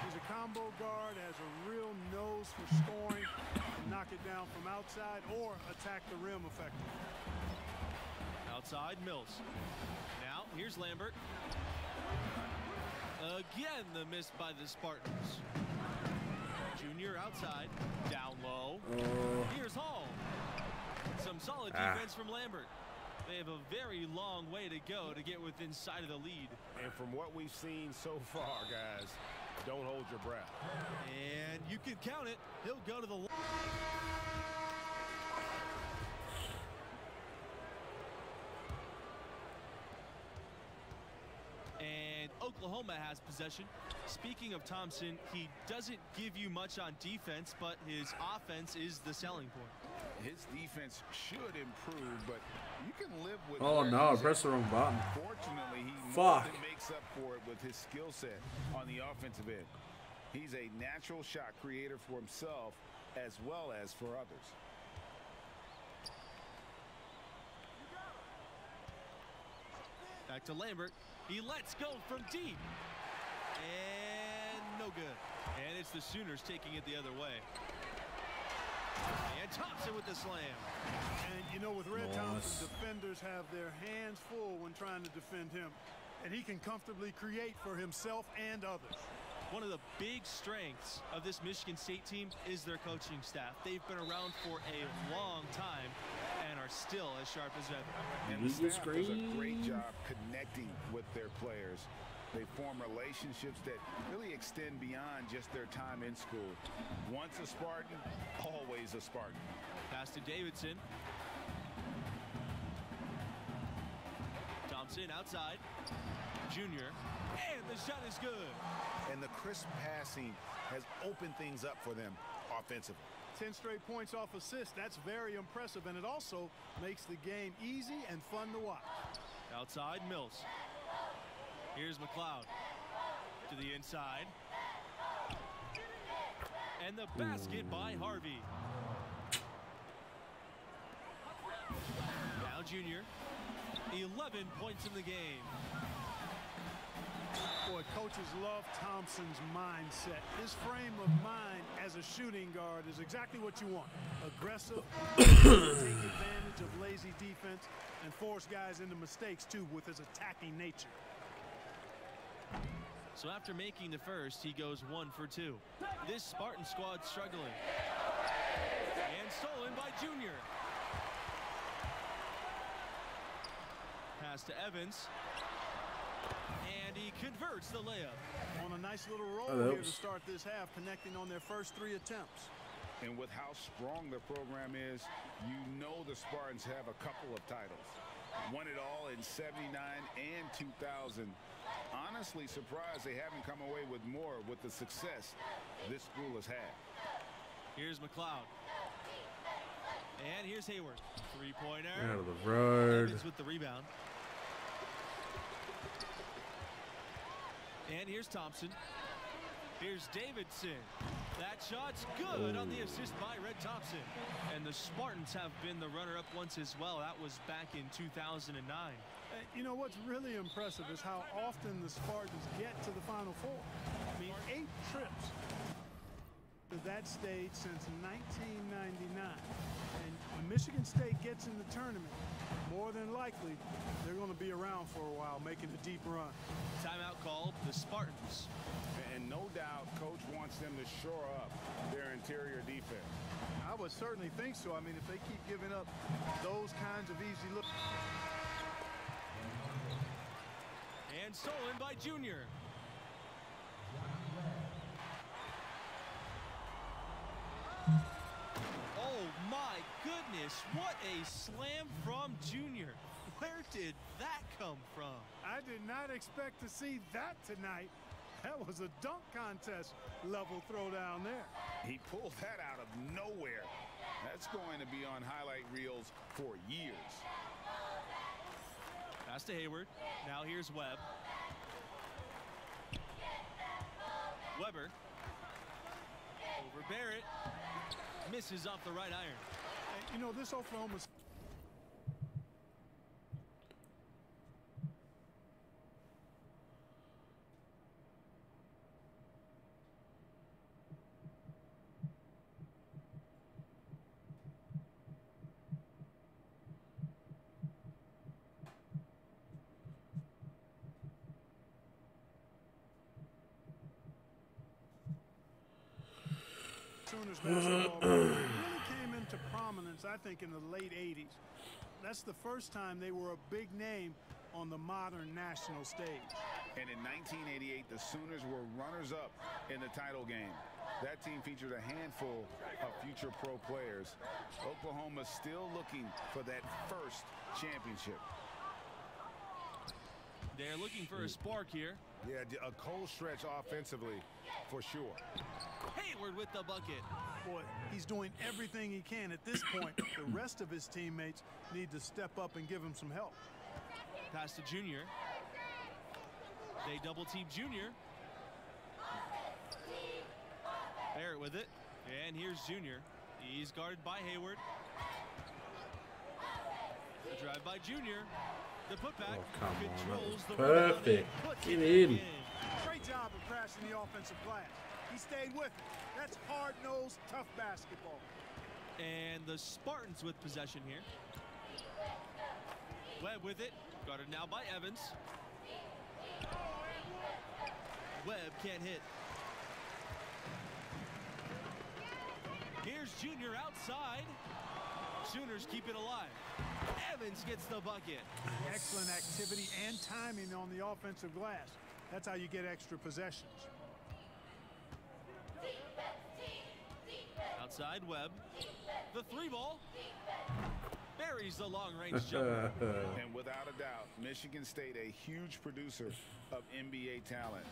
He's a combo guard, has a real nose for scoring, can knock it down from outside or attack the rim effectively. Outside, Mills. Now, here's Lambert. Again, the miss by the Spartans. Junior outside, down low. Here's Hall. Some solid Ah. defense from Lambert. They have a very long way to go to get within sight of the lead. And from what we've seen so far, guys, don't hold your breath. And you can count it. He'll go to the line. And Oklahoma has possession. Speaking of Thompson, he doesn't give you much on defense, but his offense is the selling point. His defense should improve, but you can live with Oh no, I pressed the wrong button. Fortunately, he Fuck. makes up for it with his skill set on the offensive end. He's a natural shot creator for himself as well as for others. Back to Lambert. He lets go from deep. And no good. And it's the Sooners taking it the other way. And Thompson with the slam. And you know, with Red Nice. Thompson, defenders have their hands full when trying to defend him. And he can comfortably create for himself and others. One of the big strengths of this Michigan State team is their coaching staff. They've been around for a long time and are still as sharp as ever. And the staff does a great job connecting with their players. They form relationships that really extend beyond just their time in school. Once a Spartan, always a Spartan. Pass to Davidson. Thompson outside. Junior. And the shot is good. And the crisp passing has opened things up for them offensively. 10 straight points off assists. That's very impressive. And it also makes the game easy and fun to watch. Outside, Mills. Here's McLeod. To the inside. And the basket by Harvey. Now Junior. 11 points in the game. Boy, coaches love Thompson's mindset. His frame of mind as a shooting guard is exactly what you want. Aggressive, take advantage of lazy defense, and force guys into mistakes too with his attacking nature. So after making the first, he goes one for two. This Spartan squad struggling. And stolen by Junior. Pass to Evans. And he converts the layup. On a nice little roll Oh, here to start this half, connecting on their first three attempts. And with how strong the program is, you know the Spartans have a couple of titles. Won it all in 79 and 2000. Honestly surprised they haven't come away with more with the success this school has had. Here's McLeod. And here's Hayward. Three-pointer. Out of the road. Evans with the rebound. And here's Thompson. Here's Davidson. That shot's good on the assist by Red Thompson. And the Spartans have been the runner-up once as well. That was back in 2009. Uh, You know what's really impressive is how often the Spartans get to the Final Four. I mean, eight trips to that stage since 1999. And when Michigan State gets in the tournament, more than likely, they're going to be around for a while, making a deep run. Timeout called the Spartans. And no doubt, coach wants them to shore up their interior defense. I would certainly think so. I mean, if they keep giving up those kinds of easy looks. And stolen by Junior. Oh my goodness, what a slam from Junior. Where did that come from? I did not expect to see that tonight. That was a dunk contest level throwdown there. He pulled that out of nowhere. That's going to be on highlight reels for years. Pass to Hayward. Now here's Webb. Weber. Over Barrett. Misses off the right iron. You know, this Oklahoma Sooners basketball really came into prominence, I think, in the late 80s. That's the first time they were a big name on the modern national stage. And in 1988, the Sooners were runners-up in the title game. That team featured a handful of future pro players. Oklahoma still looking for that first championship. They're looking for a spark here. Yeah, a cold stretch offensively, for sure. Hayward with the bucket. Boy, he's doing everything he can at this point. the rest of his teammates need to step up and give him some help. Pass to Junior. They double team Junior. Barrett with it. And here's Junior. He's guarded by Hayward. The drive by Junior. The putback Oh, come controls was the rebound perfect. Get it in. Great job of crashing the offensive glass. He stayed with it. That's hard-nosed, tough basketball. And the Spartans with possession here. Webb with it. Guarded now by Evans. Webb can't hit. Here's Junior outside. Sooners keep it alive. Evans gets the bucket. Excellent activity and timing on the offensive glass. That's how you get extra possessions. Outside Webb. The three ball. Buries the long range jumper. and without a doubt, Michigan State a huge producer of NBA talent.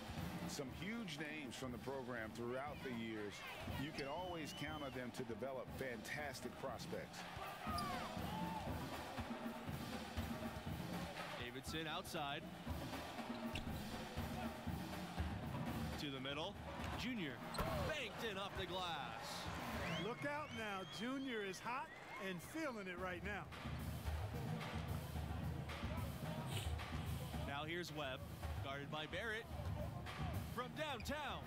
Some huge names from the program throughout the years. You can always count on them to develop fantastic prospects. Davidson outside. To the middle. Junior banked in off the glass. Look out now. Junior is hot and feeling it right now. Now here's Webb, guarded by Barrett. From downtown,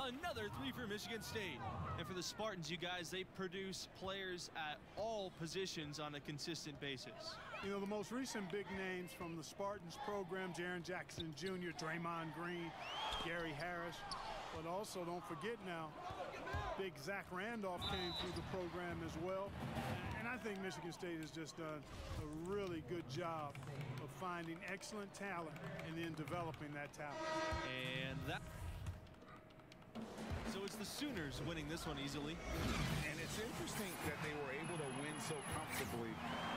another three for Michigan State. And for the Spartans, you guys, they produce players at all positions on a consistent basis. You know, the most recent big names from the Spartans program, Jaren Jackson Jr., Draymond Green, Gary Harris. But also, don't forget now, big Zach Randolph came through the program as well. And I think Michigan State has just done a really good job of finding excellent talent and then developing that talent. And that. So it's the Sooners winning this one easily. And it's interesting that they were able to win so comfortably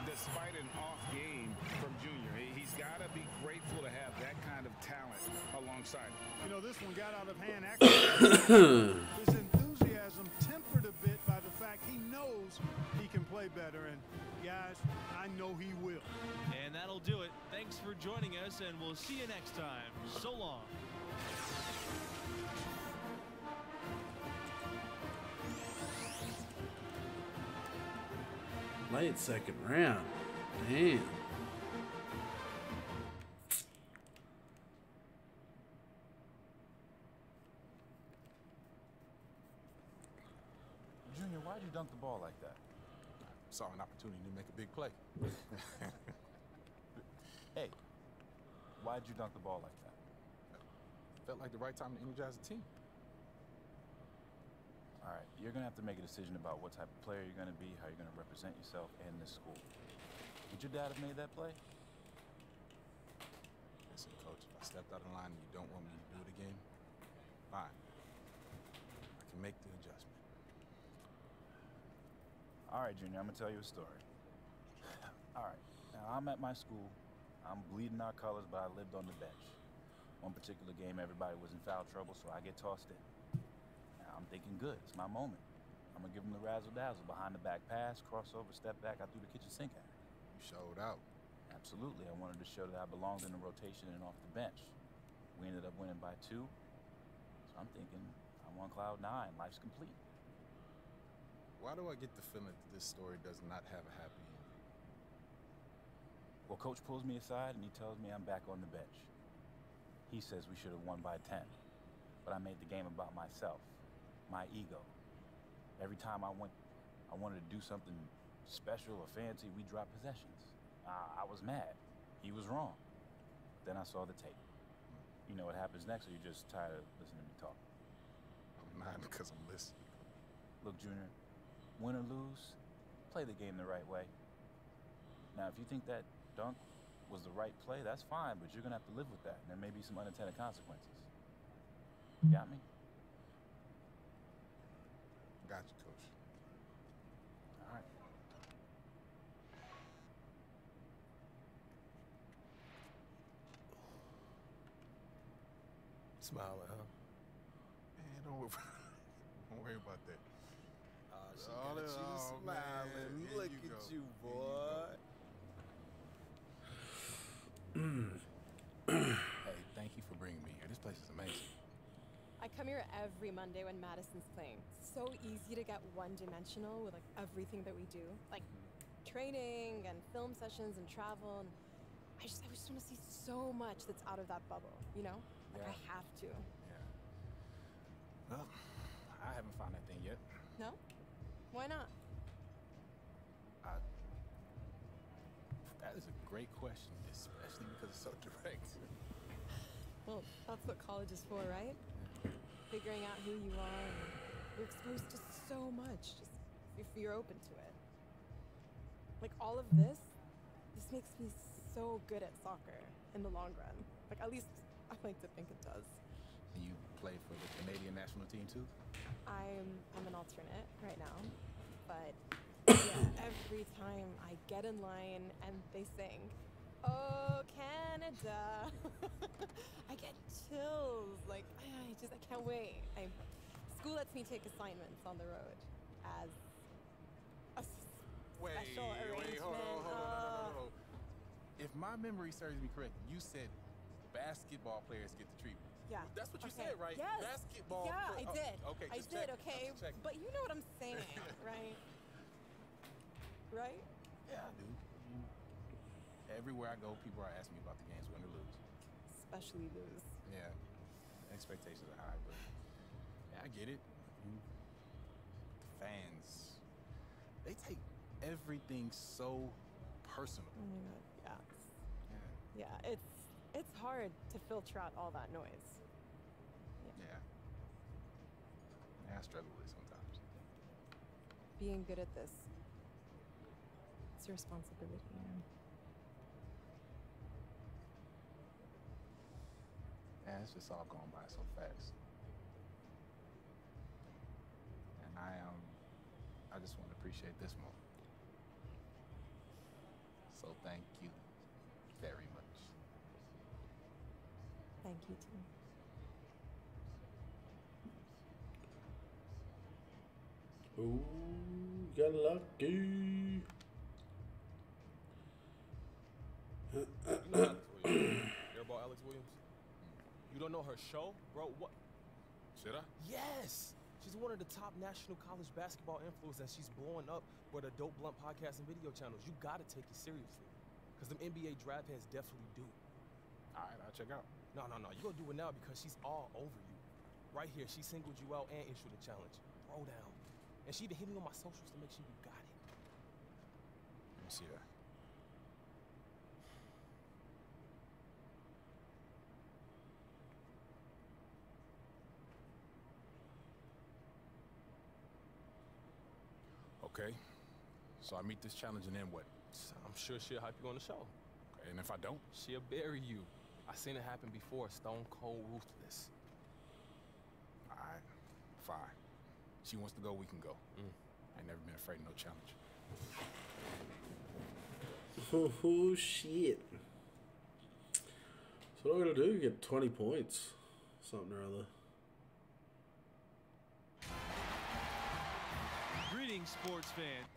despite an off game from Junior. He- He's got to be grateful to have that kind of talent alongside. You know, this one got out of hand. Actually, his enthusiasm tempered a bit by the fact he knows he can play better. And guys, I know he will. And that'll do it. Thanks for joining us, and we'll see you next time. So long. Late second round. Damn. Junior, why'd you dunk the ball like that? Saw an opportunity to make a big play. hey, why'd you dunk the ball like that? Felt like the right time to energize the team. All right, you're gonna have to make a decision about what type of player you're gonna be, how you're gonna represent yourself and this school. Would your dad have made that play? Listen, coach, if I stepped out of line and you don't want me to do it again, fine. I can make the adjustment. All right, Junior, I'm gonna tell you a story. All right, now I'm at my school. I'm bleeding our colors, but I lived on the bench. One particular game, everybody was in foul trouble, so I get tossed in. I'm thinking, good, it's my moment. I'm gonna give him the razzle dazzle, behind the back pass, crossover, step back. I threw the kitchen sink at it. You showed out. Absolutely. I wanted to show that I belonged in the rotation and off the bench. We ended up winning by two. So I'm thinking, I'm on cloud nine. Life's complete. Why do I get the feeling that this story does not have a happy ending? Well, coach pulls me aside and he tells me I'm back on the bench. He says we should have won by 10. But I made the game about myself, my ego. Every time I went, I wanted to do something special or fancy, we dropped possessions. I, I was mad. He was wrong. Then I saw the tape. You know what happens next, or you just tired of listening to me talk? I'm not because I'm listening. Look, Junior, win or lose, play the game the right way. Now, if you think that dunk was the right play, that's fine, but you're gonna have to live with that. And there may be some unintended consequences. Got me? Got you, coach. All right. Smiling, huh? Man, don't worry, don't worry about that. Oh, she Oh, got you oh, smiling. man. Here Look you at go. you, hey, boy. thank you for bringing me here. This place is amazing. I come here every Monday when Madison's playing. It's so easy to get one-dimensional with like everything that we do, like training and film sessions and travel. And I just, I just want to see so much that's out of that bubble. You know, like I have to. Yeah. Well, I haven't found that thing yet. No? Why not? I, that is a great question, especially because it's so direct. Well, that's what college is for, right? Figuring out who you are. And you're exposed to so much, just if you're open to it. Like all of this, this makes me so good at soccer in the long run. Like at least I like to think it does. You play for the Canadian national team too? I'm I'm an alternate right now, but yeah, every time I get in line and they sing, "Oh Canada," I get chills. Like I just I can't wait. I school lets me take assignments on the road as a s- Wait, special wait, hold on, arrangement. hold on, hold on, hold on. Oh. If my memory serves me correct, you said basketball players get the treatment. Yeah. That's what you okay. said, right? Yes. Basketball. Yeah, I oh, did. okay, I did. checking, Okay, but you know what I'm saying, right? Right? Yeah, I do. Everywhere I go, people are asking me about the games, win or lose. Especially lose. Yeah, expectations are high, but yeah, I get it. Mm. Fans, they take everything so personal. Oh my god, yeah. Yeah, it's it's hard to filter out all that noise. Yeah. Yeah, I struggle with it sometimes. Being good at this, it's a responsibility. You know? Yeah, it's just all going by so fast. And I um I just want to appreciate this moment. So thank you very much. Thank you too. Ooh, got lucky. You know Alex Williams. Hear about Alex Williams? You don't know her show, bro? What? Should I? Yes. She's one of the top national college basketball influencers, and she's blowing up with her dope blunt podcast and video channels. You gotta take it seriously, cause them NBA draft heads definitely do. All right, I'll check out. No, no, no. You gonna do it now because she's all over you. Right here, she singled you out and issued a challenge. Throw down. And she even hit me on my socials to make sure you got it. Let me see that. Okay. So I meet this challenge and then what? I'm sure she'll hype you on the show. Okay, and if I don't? She'll bury you. I seen it happen before. Stone cold ruthless. All right, fine. She wants to go, we can go. I ain't never been afraid of no challenge. Oh shit. So what I gotta do? Get 20 points. Something or other. Greetings, sports fans,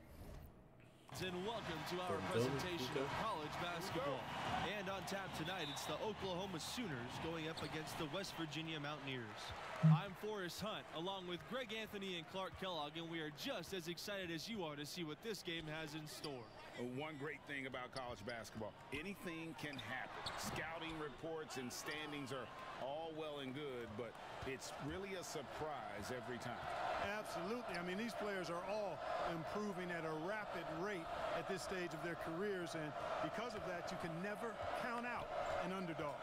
and welcome to our Dun, dun, presentation of college basketball. And on tap tonight, it's the Oklahoma Sooners going up against the West Virginia Mountaineers. I'm Forrest Hunt, along with Greg Anthony and Clark Kellogg, and we are just as excited as you are to see what this game has in store. One great thing about college basketball, anything can happen. Scouting reports and standings are all well and good, but it's really a surprise every time. Absolutely. I mean, these players are all improving at a rapid rate at this stage of their careers, and because of that, you can never count out an underdog.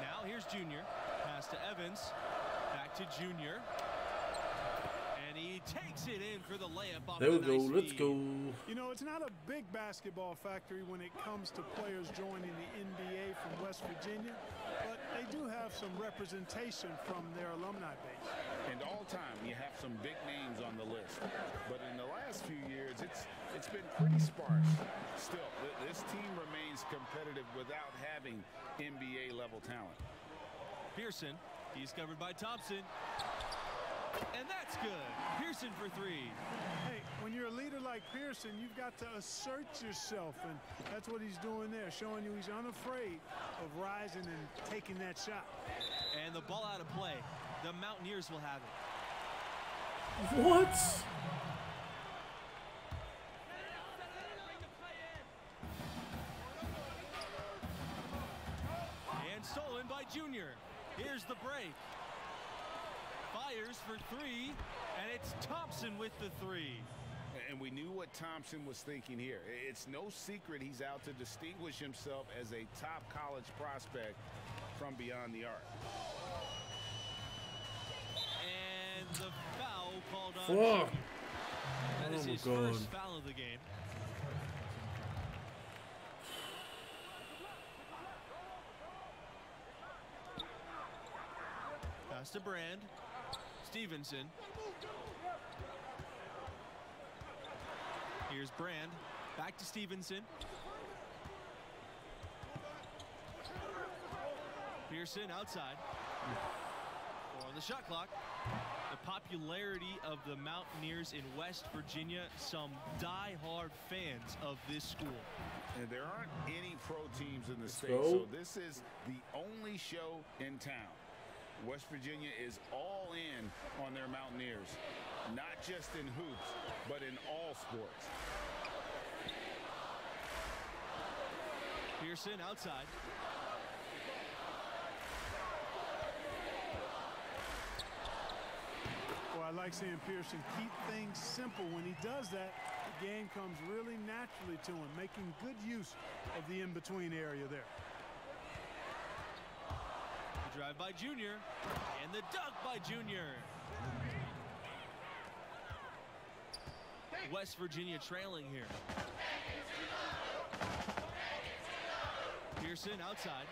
Now here's Junior. Pass to Evans. Back to Junior. And he takes it in for the layup off There we the go. nice Let's feed. go. You know, it's not a big basketball factory when it comes to players joining the NBA from West Virginia, but they do have some representation from their alumni base. And all time, you have some big names on the list. But in the last few years, it's it's been pretty sparse. Still, this team remains competitive without having NBA level talent. Pearson. He's covered by Thompson. And that's good. Pearson for three. Hey, when you're a leader like Pearson, you've got to assert yourself, and that's what he's doing there, showing you he's unafraid of rising and taking that shot. And the ball out of play. The Mountaineers will have it. What? And stolen by Junior. Here's the break. Fires for three, and it's Thompson with the three. And we knew what Thompson was thinking here. It's no secret he's out to distinguish himself as a top college prospect from beyond the arc. And the foul called on Fuck. Junior. That Oh his God. first foul of the game. Pass to Brand. Stevenson. Here's Brand. Back to Stevenson. Pearson outside. Four on the shot clock. The popularity of the Mountaineers in West Virginia, some die-hard fans of this school. And there aren't any pro teams in the Let's state, go. so this is the only show in town. West Virginia is all in on their Mountaineers, not just in hoops, but in all sports. Pearson outside. Well, I like seeing Pearson keep things simple. When he does that, the game comes really naturally to him, making good use of the in-between area there. Drive by Junior. And the dunk by Junior. West Virginia trailing here. Pearson outside.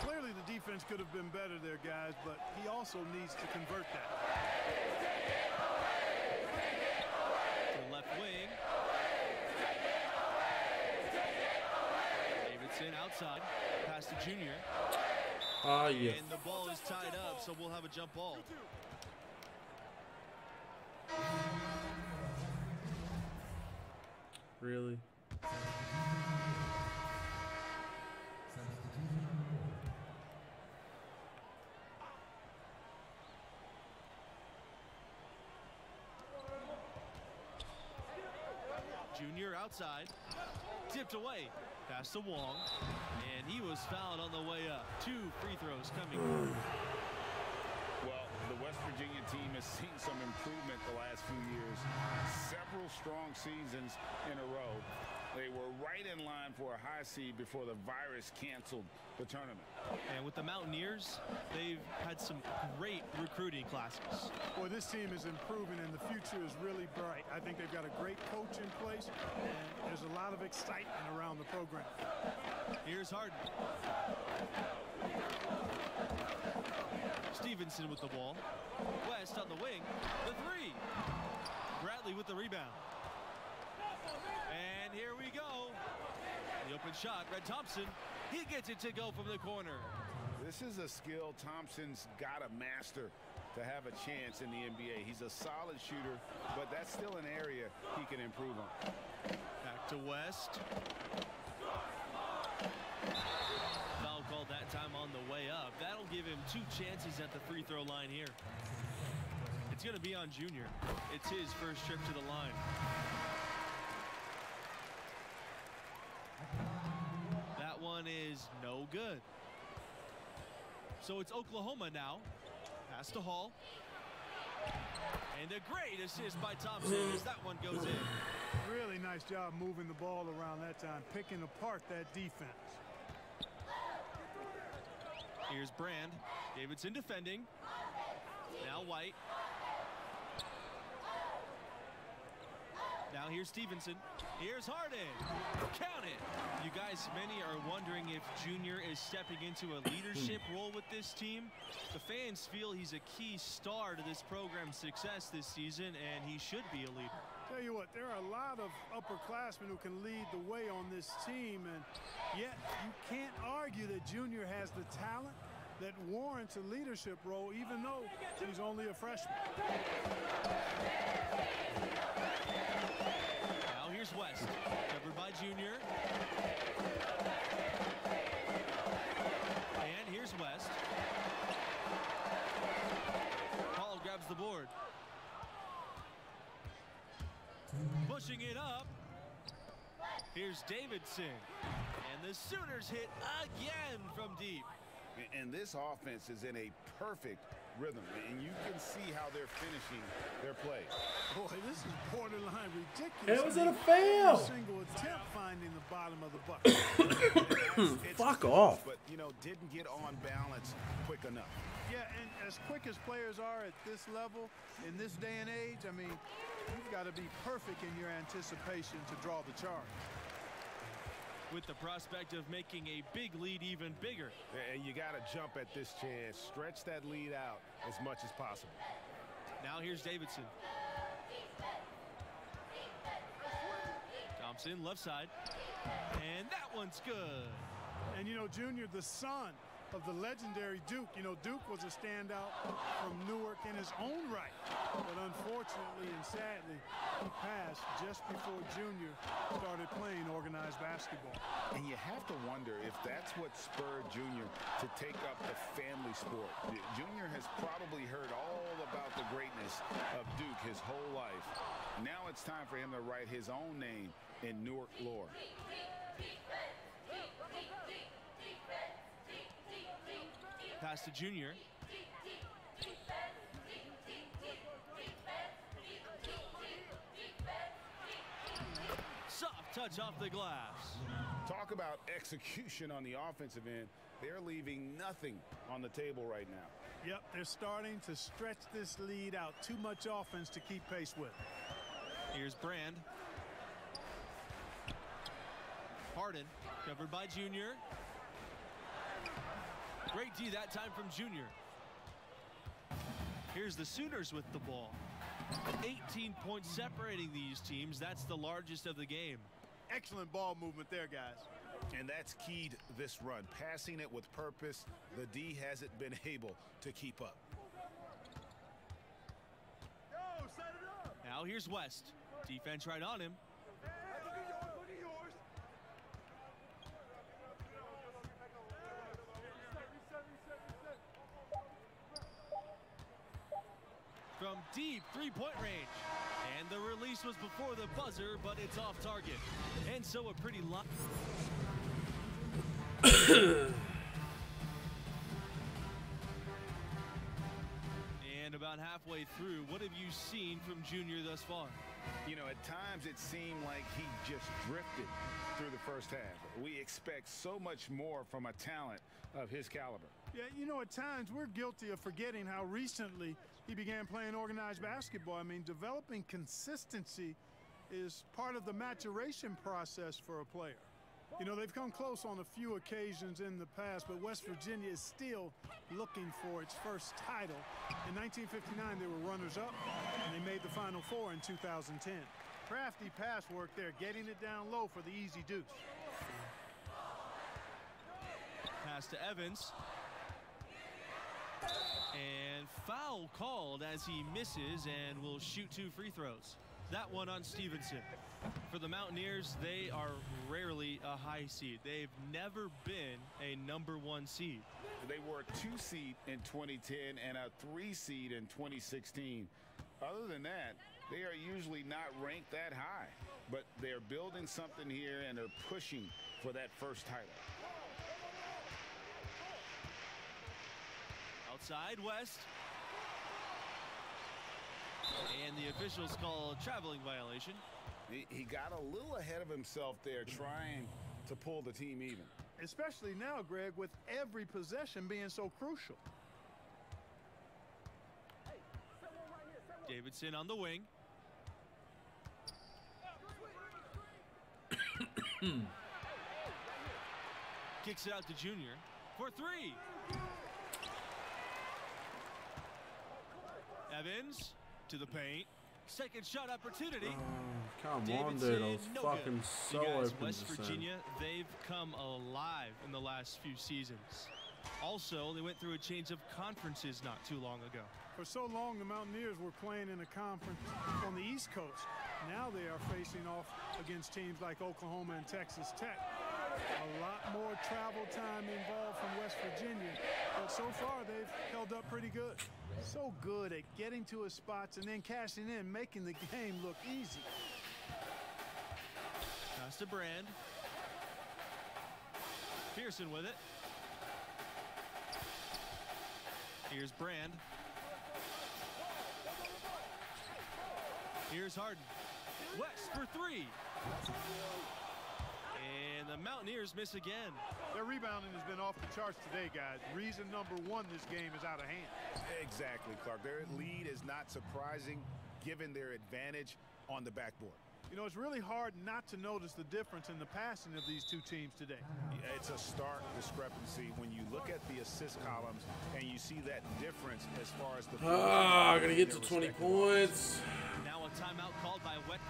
Clearly, the defense could have been better there, guys, but he also needs to convert that. Outside. Pass to Junior. Ah, yeah. And the ball is tied up, so we'll have a jump ball. Really? Junior outside. Tipped away. Pass to Wong. And he was fouled on the way up. Two free throws coming. Well, the West Virginia team has seen some improvement the last few years. Several strong seasons in a row. They were right in line for a high seed before the virus canceled the tournament. And with the Mountaineers, they've had some great recruiting classes. Boy, this team is improving, and the future is really bright. I think they've got a great coach in place, and there's a lot of excitement around the program. Here's Harden. Stevenson with the ball. West on the wing. The three. Bradley with the rebound. And And here we go. The open shot, Red Thompson. He gets it to go from the corner. This is a skill Thompson's got to master to have a chance in the NBA. He's a solid shooter, but that's still an area he can improve on. Back to West. Foul called that time on the way up. That'll give him two chances at the free throw line here. It's going to be on Junior. It's his first trip to the line. One is no good. So it's Oklahoma now. Pass to Hall. And a great assist by Thompson as that one goes in. Really nice job moving the ball around that time, picking apart that defense. Here's Brand. Davidson defending. Now White. Now here's Stevenson. Here's Harden. Count it. You guys, many are wondering if Junior is stepping into a leadership hmm. role with this team. The fans feel he's a key star to this program's success this season, and he should be a leader. Tell you what, there are a lot of upperclassmen who can lead the way on this team, and yet you can't argue that Junior has the talent that warrants a leadership role, even though he's only a freshman. Here's West, covered by Junior. And here's West. Paul grabs the board. Pushing it up. Here's Davidson. And the Sooners hit again from deep. And this offense is in a perfect rhythm, and you can see how they're finishing their play. Boy, this is borderline ridiculous. How is I it a mean, fail? single attempt finding the bottom of the bucket. Fuck off. But, you know, didn't get on balance quick enough. Yeah, and as quick as players are at this level, in this day and age, I mean, you've got to be perfect in your anticipation to draw the charge. With the prospect of making a big lead even bigger. And you got to jump at this chance. Stretch that lead out as much as possible. Now here's Davidson. Thompson, left side. And that one's good. And you know, Junior, the son of the legendary Duke. You know, Duke was a standout from Newark in his own right. But unfortunately and sadly, he passed just before Junior started playing organized basketball. And you have to wonder if that's what spurred Junior to take up the family sport. Junior has probably heard all about the greatness of Duke his whole life. Now it's time for him to write his own name in Newark lore. Pass to Junior. Soft touch off the glass. Talk about execution on the offensive end. They're leaving nothing on the table right now. Yep, they're starting to stretch this lead out. Too much offense to keep pace with. Here's Brand. Harden, covered by Junior. Great D that time from Junior. Here's the Sooners with the ball. 18 points separating these teams. That's the largest of the game. Excellent ball movement there, guys. And that's keyed this run. Passing it with purpose. The D hasn't been able to keep up. Now here's West. Defense right on him. From deep three-point range. And the release was before the buzzer, but it's off target. And so a pretty lot. and about halfway through, what have you seen from Junior thus far? You know, at times it seemed like he just drifted through the first half. We expect so much more from a talent of his caliber. Yeah, you know, at times we're guilty of forgetting how recently he began playing organized basketball. I mean, developing consistency is part of the maturation process for a player. You know, they've come close on a few occasions in the past, but West Virginia is still looking for its first title. In 1959, they were runners-up, and they made the Final Four in 2010. Crafty pass work there, getting it down low for the easy deuce. Pass to Evans. And foul called as he misses and will shoot two free throws. That one on Stevenson. For the Mountaineers, they are rarely a high seed. They've never been a number one seed. They were a two seed in 2010 and a three seed in 2016. Other than that, they are usually not ranked that high, but they're building something here and they're pushing for that first title. Outside West. And the officials call a traveling violation. He, he got a little ahead of himself there trying to pull the team even. Especially now, Greg, with every possession being so crucial. Davidson on the wing. Kicks it out to Junior for three. Evans to the paint. Second shot opportunity. Oh, come on, dude. I was no fucking good. so you guys, open West to Virginia, they've come alive in the last few seasons. Also, they went through a change of conferences not too long ago. For so long, the Mountaineers were playing in a conference on the East Coast. Now they are facing off against teams like Oklahoma and Texas Tech. A lot more travel time involved from West Virginia, but so far they've held up pretty good. So good at getting to his spots and then cashing in, making the game look easy. Pass to Brand. Pearson with it. Here's Brand. Here's Harden. West for three. And the Mountaineers miss again. Their rebounding has been off the charts today, guys. Reason number one, this game is out of hand. Exactly, Clark. Their lead is not surprising given their advantage on the backboard. You know, it's really hard not to notice the difference in the passing of these two teams today. It's a stark discrepancy when you look at the assist columns and you see that difference as far as the. Ah, gonna get to 20 points. Now a timeout called by West.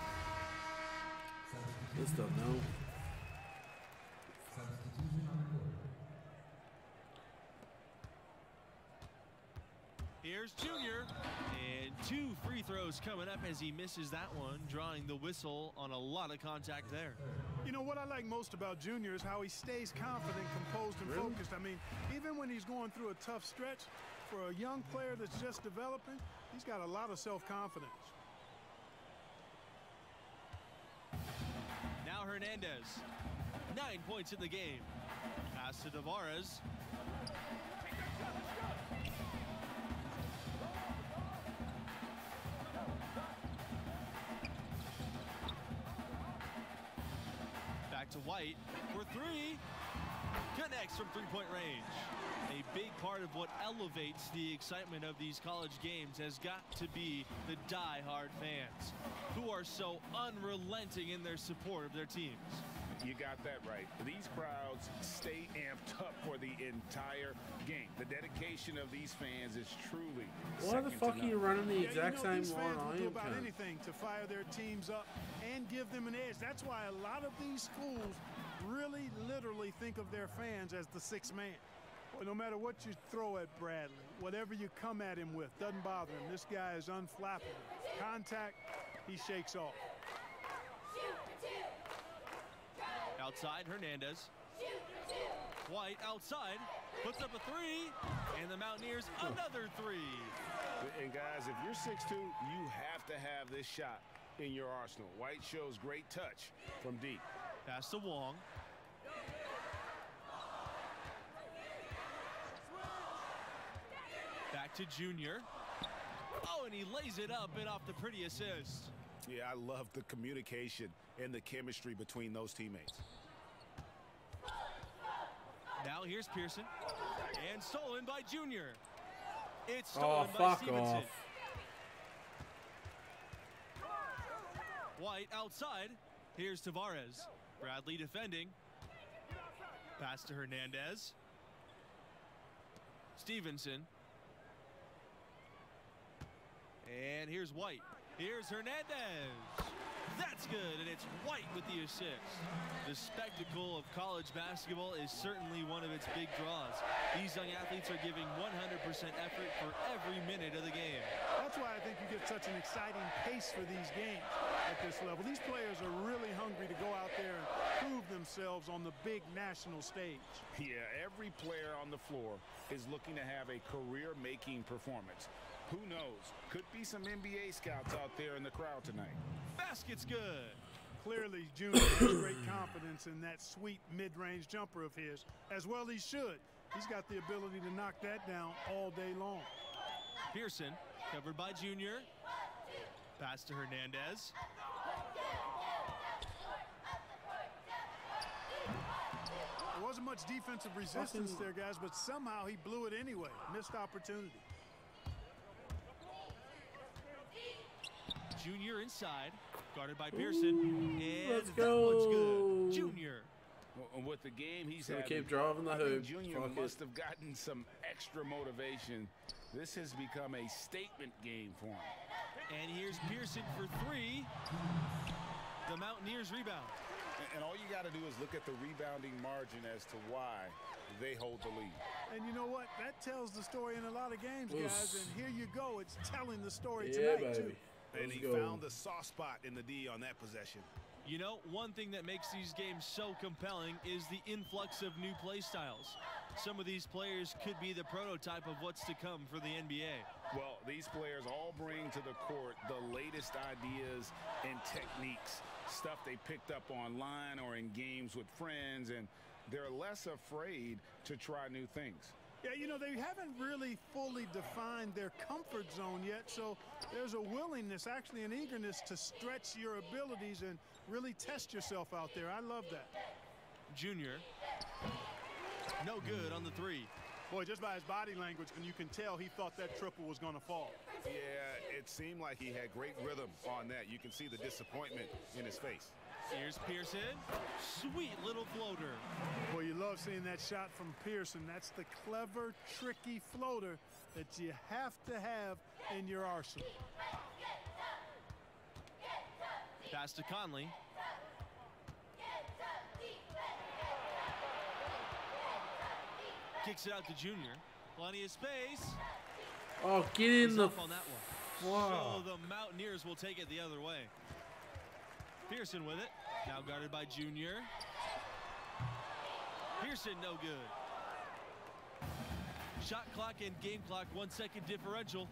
This don't know. Here's Junior. And two free throws coming up as he misses that one, drawing the whistle on a lot of contact there. You know what I like most about Junior is how he stays confident, composed, and Really? focused. I mean, even when he's going through a tough stretch, for a young player that's just developing, he's got a lot of self-confidence. Now Hernandez. Nine points in the game. Pass to Tavares. To White for three. Connects from three-point range. A big part of what elevates the excitement of these college games has got to be the die-hard fans who are so unrelenting in their support of their teams. You got that right. These crowds stay amped up for the entire game. The dedication of these fans is truly. Why the second to fuck are you running the Yeah, exact you know, same these line fans will I do about anything to fire their teams up and give them an edge. That's why a lot of these schools really literally think of their fans as the sixth man. Well, no matter what you throw at Bradley, whatever you come at him with, doesn't bother him. This guy is unflappable. Contact, he shakes off. Outside, Hernandez. White outside, puts up a three, and the Mountaineers another three. And guys, if you're 6'2", you have to have this shot in your arsenal. White shows great touch from deep. Pass to Wong. Back to Junior. Oh, and he lays it up and off the pretty assist. Yeah, I love the communication and the chemistry between those teammates. Now here's Pearson. And stolen by Junior. It's Oh, stolen by Stevenson. off. White outside. Here's Tavares. Bradley defending. Pass to Hernandez. Stevenson. And here's White. Here's Hernandez. That's good, and it's White with the assist. The spectacle of college basketball is certainly one of its big draws. These young athletes are giving 100% effort for every minute of the game. That's why I think you get such an exciting pace for these games at this level. These players are really hungry to go out there and prove themselves on the big national stage. Yeah, every player on the floor is looking to have a career-making performance. Who knows? Could be some NBA scouts out there in the crowd tonight. Basket's good. Clearly, Junior has great confidence in that sweet mid-range jumper of his, as well he should. He's got the ability to knock that down all day long. Pearson, covered by Junior. Pass to Hernandez. There wasn't much defensive resistance there, guys, but somehow he blew it anyway. Missed opportunity. Junior inside, guarded by Pearson. and let's that one's go. good. Junior. Well, With the game he's Gonna having, keep driving the hoop. Junior Fuck it. must have gotten some extra motivation. This has become a statement game for him. And here's Pearson for three. The Mountaineers rebound. And- And all you got to do is look at the rebounding margin as to why they hold the lead. And you know what? That tells the story in a lot of games, Oof. guys. And here you go. It's telling the story Yeah, tonight, too. Baby. And Let's he go. found the soft spot in the D on that possession. You know, one thing that makes these games so compelling is the influx of new play styles. Some of these players could be the prototype of what's to come for the NBA. Well, these players all bring to the court the latest ideas and techniques, stuff they picked up online or in games with friends, and they're less afraid to try new things. Yeah, you know, they haven't really fully defined their comfort zone yet, so there's a willingness, actually an eagerness to stretch your abilities and really test yourself out there. I love that. Junior. No good on the three. Boy, just by his body language, and you can tell he thought that triple was going to fall. Yeah, it seemed like he had great rhythm on that. You can see the disappointment in his face. Here's Pearson. Sweet little floater. Boy, you love seeing that shot from Pearson. That's the clever, tricky floater that you have to have in your arsenal. Pass to Conley. Kicks it out to Junior. Plenty of space. Oh, get in He's the. off on that one. Wow. So the Mountaineers will take it the other way. Pearson with it. Now guarded by Junior. Pearson no good. Shot clock and game clock one second differential.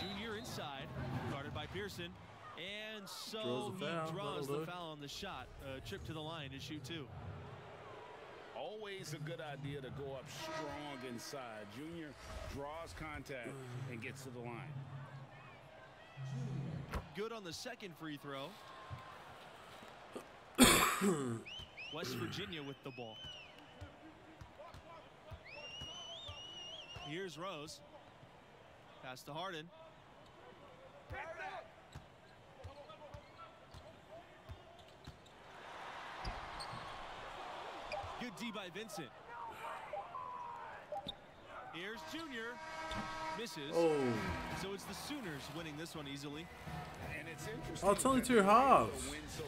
Junior inside, guarded by Pearson. And so Draws the he foul. draws That'll the do. foul on the shot. Uh, trip to the line to shoot two. Always a good idea to go up strong inside. Junior draws contact and gets to the line. Good on the second free throw. West Virginia with the ball. Here's Rose. Pass to Harden. Good D by Vincent. Here's Junior. Misses. Oh. So it's the Sooners winning this one easily. And it's interesting. Oh, it's only two they're able to halves. So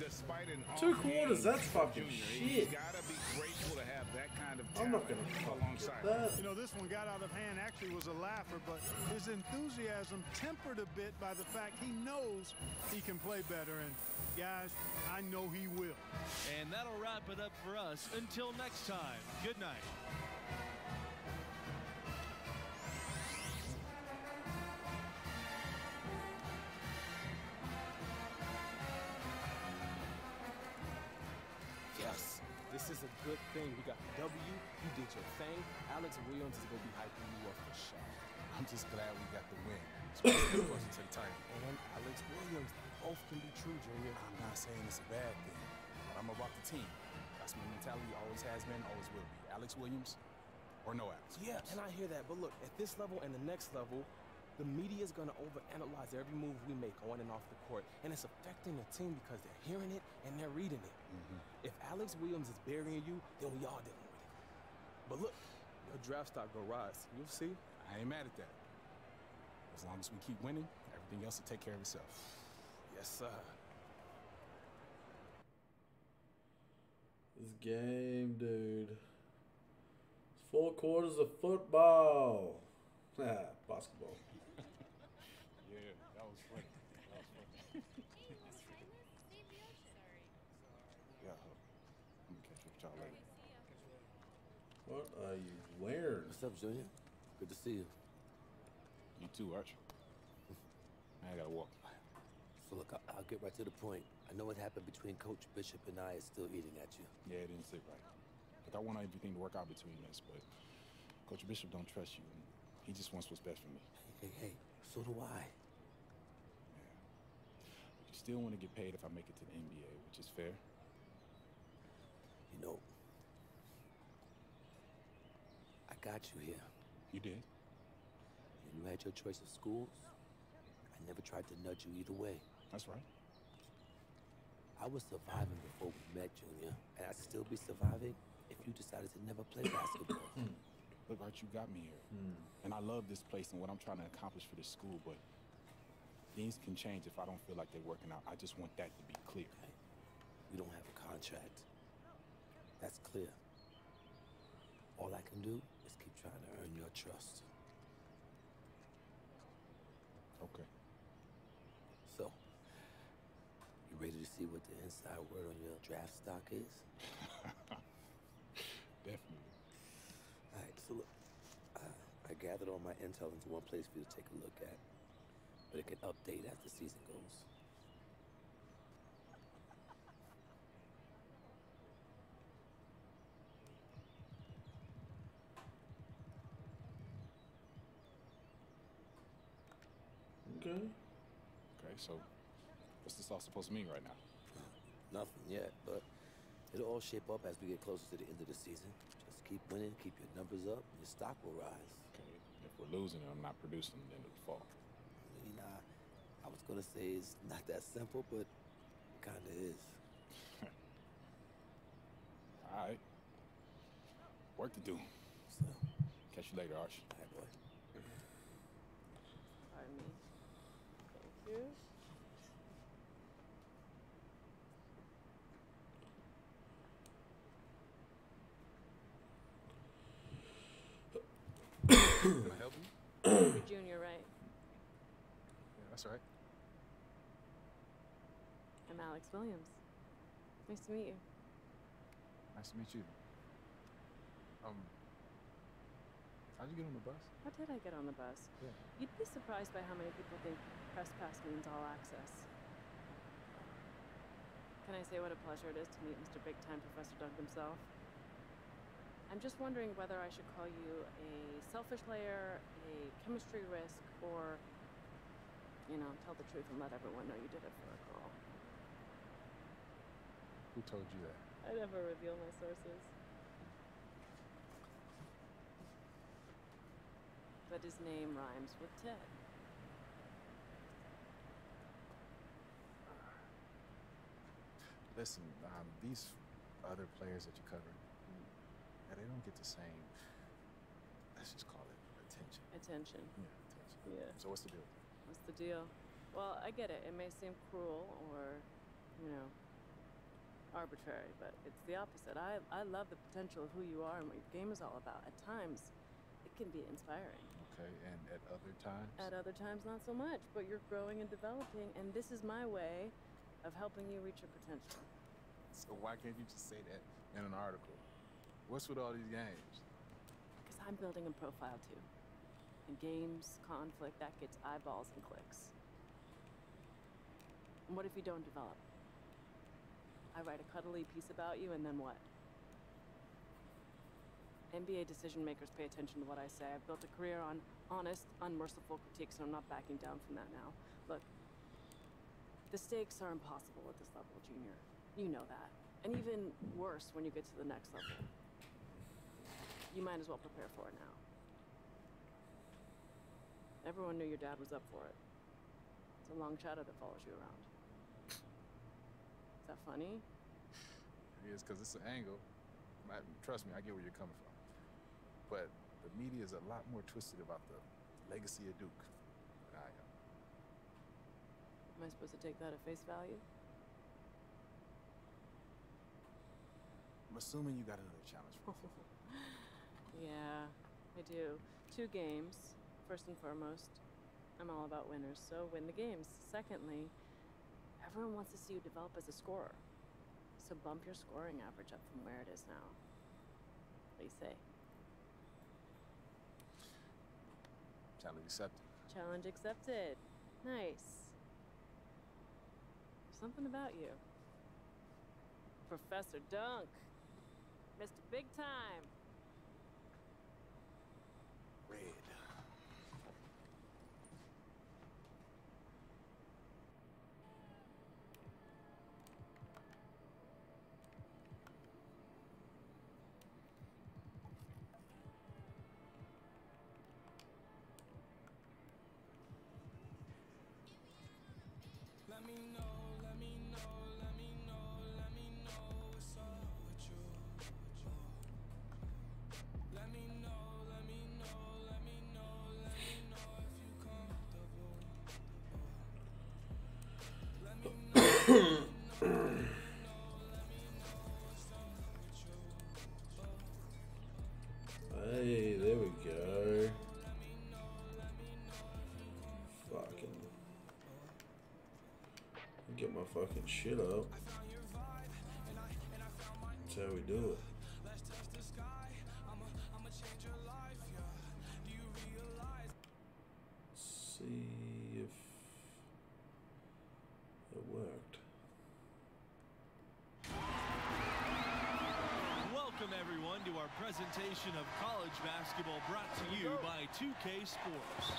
despite an Two quarters. That's fucking shit. Got to be grateful to have that kind of I'm not gonna fucking alongside. that. You know, this one got out of hand, actually was a laugher, but his enthusiasm tempered a bit by the fact he knows he can play better. And guys, I know he will. And that'll wrap it up for us. Until next time, good night. Did your thing. Alex Williams is gonna be hyping you up for sure. I'm just glad we got the win. Especially to the title. And Alex Williams, both can be true, Junior. I'm not saying it's a bad thing, but I'm rock the team. That's my mentality. Always has been, always will be. Alex Williams or no Alex Yeah, and I hear that. But look, at this level and the next level, the media is going to overanalyze every move we make on and off the court. And it's affecting the team because they're hearing it and they're reading it. Mm-hmm. If Alex Williams is burying you, then we all it. But look, your draft stock go rise. You'll see. I ain't mad at that. As long as we keep winning, everything else will take care of itself. Yes, sir. This game, dude. It's four quarters of football. Ah, basketball. Yeah, that was funny. That was funny. yeah, I'm gonna catch up with y'all later. What are you? What's up, Junior? Good to see you. You too, Arch. Man, I gotta walk. So look, I'll, I'll get right to the point. I know what happened between Coach Bishop and I is still eating at you. Yeah, it didn't sit right. Like I want everything to work out between us, but Coach Bishop don't trust you. And he just wants what's best for me. Hey, hey, so do I. But You still want to get paid if I make it to the NBA, which is fair. You know, I got you here. You did? And you had your choice of schools. I never tried to nudge you either way. That's right. I was surviving before we met, Junior, and I'd still be surviving if you decided to never play basketball. Hmm. Look, Art, you got me here. Hmm. And I love this place and what I'm trying to accomplish for this school, but things can change if I don't feel like they're working out. I just want that to be clear. We don't have a contract. That's clear. All I can do is keep trying to earn your trust. Okay. So, you ready to see what the inside word on your draft stock is? Definitely. All right, so look, uh, I gathered all my intel into one place for you to take a look at, but it can update as the season goes. So what's this all supposed to mean right now? Nothing yet, but it'll all shape up as we get closer to the end of the season. Just keep winning, keep your numbers up, and your stock will rise. Okay, if we're losing and I'm not producing, then it'll fall. I mean, uh, I was gonna say it's not that simple, but it kinda is. All right. Work to do. So, Catch you later, Arch. all right, boy. Pardon me. Thank you. Can I help you? You're Junior, right? Yeah, that's right. I'm Alex Williams. Nice to meet you. Nice to meet you. Um, how'd you get on the bus? How did I get on the bus? Yeah. You'd be surprised by how many people think Press Pass means all access. Can I say what a pleasure it is to meet Mr. Big Time Professor Dunk himself? I'm just wondering whether I should call you a selfish layer, a chemistry risk, or, you know, tell the truth and let everyone know you did it for a girl. Who told you that? I never reveal my sources. But his name rhymes with Ted. Listen, um, these other players that you covered, yeah, they don't get the same. Let's just call it attention. Attention. Yeah, attention. Yeah. So what's the deal? What's the deal? Well, I get it. It may seem cruel or, you know, arbitrary, but it's the opposite. I, I love the potential of who you are and what your game is all about. At times, it can be inspiring. Okay, and at other times? At other times, not so much. But you're growing and developing, and this is my way of helping you reach your potential. So why can't you just say that in an article? What's with all these games? Because I'm building a profile too. And games, conflict, that gets eyeballs and clicks. And what if you don't develop? I write a cuddly piece about you, and then what? NBA decision makers pay attention to what I say. I've built a career on honest, unmerciful critiques, and I'm not backing down from that now. Look, the stakes are impossible at this level, Junior. You know that. And even worse when you get to the next level. You might as well prepare for it now. Everyone knew your dad was up for it. It's a long shadow that follows you around. Is that funny? It is because it's an angle. I, trust me, I get where you're coming from. But the media is a lot more twisted about the legacy of Duke. than I Am Am I supposed to take that at face value? I'm assuming you got another challenge for me. yeah, I do. Two games, first and foremost. I'm all about winners, so win the games. Secondly, everyone wants to see you develop as a scorer. So bump your scoring average up from where it is now. What do you say? Challenge accepted. Challenge accepted. Nice. There's Something about you. Professor Dunk. Mr. Big Time. Red. Let me know, let me know, let Hey, there we go. Fucking. Get my fucking shit up. That's how we do it. Everyone, to our presentation of college basketball brought to you by 2K Sports.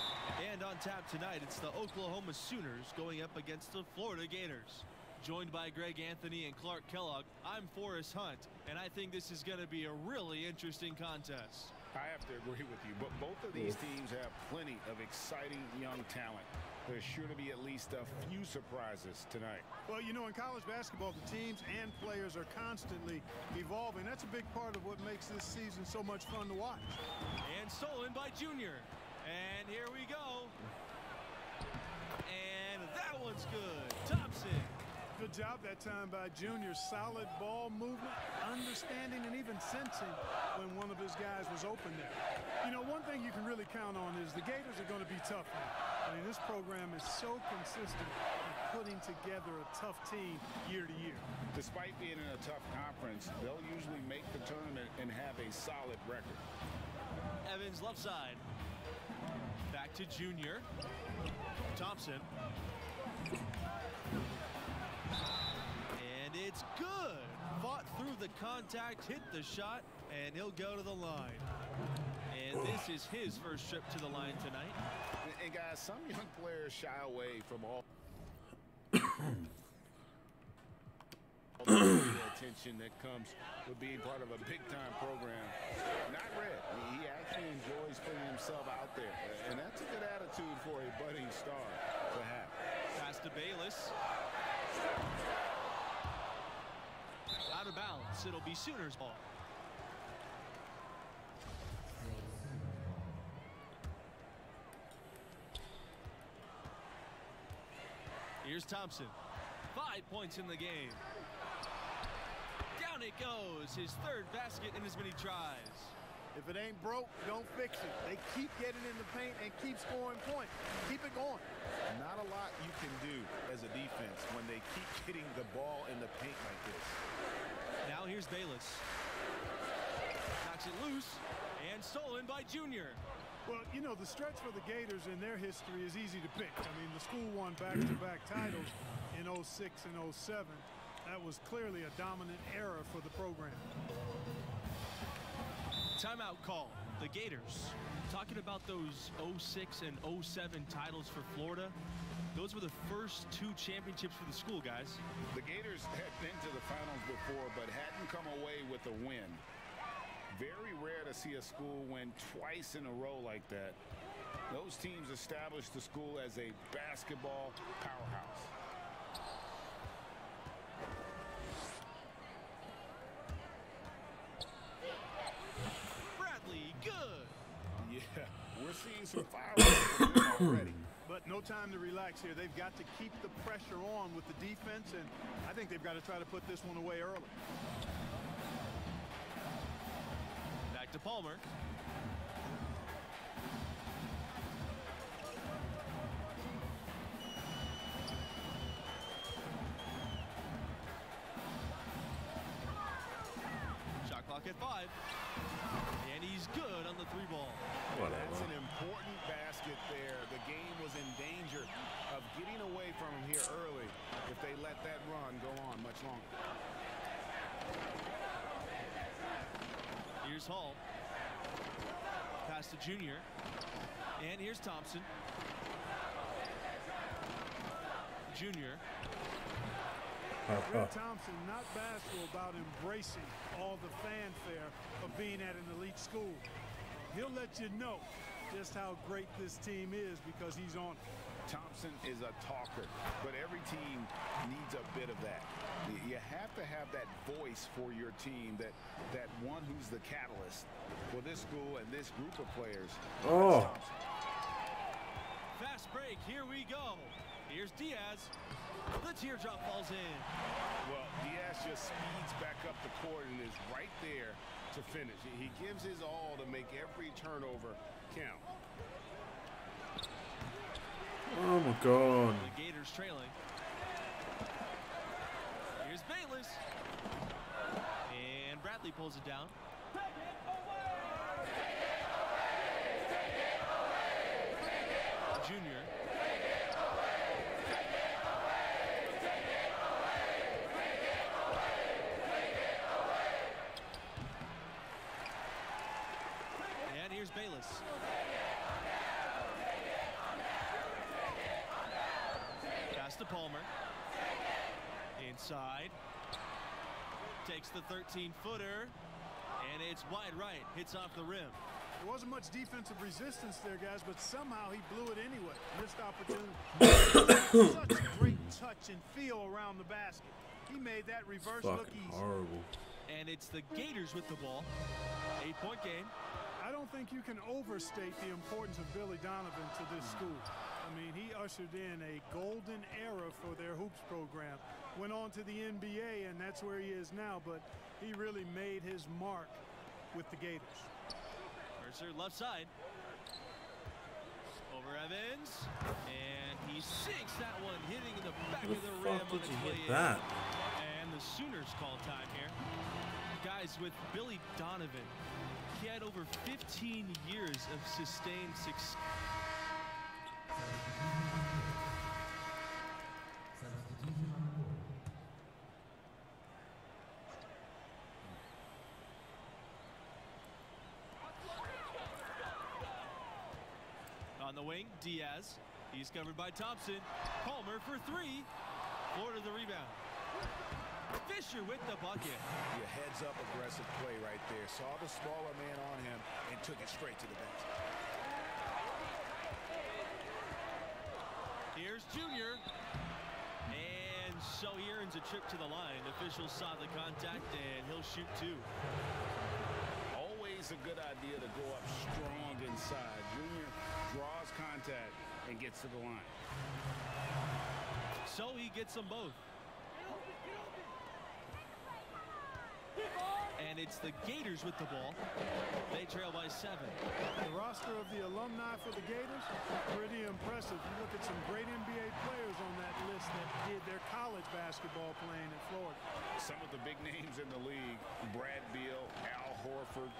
And on tap tonight, it's the Oklahoma Sooners going up against the Florida Gators. Joined by Greg Anthony and Clark Kellogg, I'm Forrest Hunt, and I think this is going to be a really interesting contest. I have to agree with you, but both of these teams have plenty of exciting young talent. There's sure to be at least a few surprises tonight. Well, you know, in college basketball, the teams and players are constantly evolving. That's a big part of what makes this season so much fun to watch. And stolen by Junior. And here we go. And that one's good. Thompson. Good job that time by Junior. Solid ball movement, understanding, and even sensing when one of his guys was open there. You know, one thing you can really count on is the Gators are going to be tough now. I mean, this program is so consistent in putting together a tough team year to year. Despite being in a tough conference, they'll usually make the tournament and have a solid record. Evans left side. Back to Junior. Thompson. And it's good. Fought through the contact, hit the shot, and he'll go to the line. And this is his first trip to the line tonight. And, and guys, some young players shy away from all all the attention that comes with being part of a big-time program. Not Red. He actually enjoys putting himself out there, and that's a good attitude for a budding star to have. Pass to Bayless. Out of bounds. It'll be Sooners ball. Here's Thompson. Five points in the game. Down it goes. His third basket in as many tries. If it ain't broke, don't fix it. They keep getting in the paint and keep scoring points. Keep it going. Not a lot you can do as a defense when they keep getting the ball in the paint like this. Now here's Bayless. Knocks it loose and stolen by Junior. Well, you know, the stretch for the Gators in their history is easy to pick. I mean, the school won back-to-back titles in 06 and 07. That was clearly a dominant era for the program. Timeout call. The Gators. Talking about those 06 and 07 titles for Florida. Those were the first two championships for the school, guys. The Gators had been to the finals before, but hadn't come away with a win. Very rare to see a school win twice in a row like that. Those teams established the school as a basketball powerhouse. Bradley, good. Yeah, we're seeing some fireworks already. But no No time to relax here. They've got to keep the pressure on with the defense, and I think they've got to try to put this one away early. Back to Palmer. Shot clock at five. And he's good on the three ball. That's an important basket there. The game was in danger of getting away from him here early if they let that run go on much longer. Here's Hall. Pass to Junior. And here's Thompson. Junior. Red uh, uh. Thompson not bashful about embracing all the fanfare of being at an elite school. He'll let you know just how great this team is because he's on it. Thompson is a talker, but every team needs a bit of that. You have to have that voice for your team, that that one who's the catalyst for this school and this group of players. Oh. Fast break. Here we go. Here's Diaz. The teardrop falls in. Well, Diaz just speeds back up the court and is right there to finish. He gives his all to make every turnover count. Oh my god. The Gators trailing. Here's Bayless. And Bradley pulls it down. Junior. And here's Bayless. Pass to Palmer. Inside. Takes the 13 footer. And it's wide right. Hits off the rim. There wasn't much defensive resistance there, guys, but somehow he blew it anyway. Missed opportunity. Such great touch and feel around the basket. He made that reverse look easy. horrible. And it's the Gators with the ball. Eight point game. I don't think you can overstate the importance of Billy Donovan to this hmm. school. I mean, he ushered in a golden era for their hoops program. Went on to the NBA, and that's where he is now, but he really made his mark with the Gators. Mercer left side. Over Evans. And he sinks that one, hitting the back Who of the the rim fuck on did its you way hit in. that? And the Sooners call time here. Guys, with Billy Donovan, he had over 15 years of sustained success. On the wing, Diaz. He's covered by Thompson. Palmer for three. Florida the rebound. Fisher with the bucket. Your heads up aggressive play right there. Saw the smaller man on him and took it straight to the basket. Here's Junior. And so he earns a trip to the line. Officials saw the contact and he'll shoot two. Always a good idea to go up strong inside. Junior draws contact and gets to the line. So he gets them both. And it's the Gators with the ball. They trail by seven. The roster of the alumni for the Gators, pretty impressive. You look at some great NBA players on that list that did their college basketball playing in Florida. Some of the big names in the league, Brad Beal, Al Horford,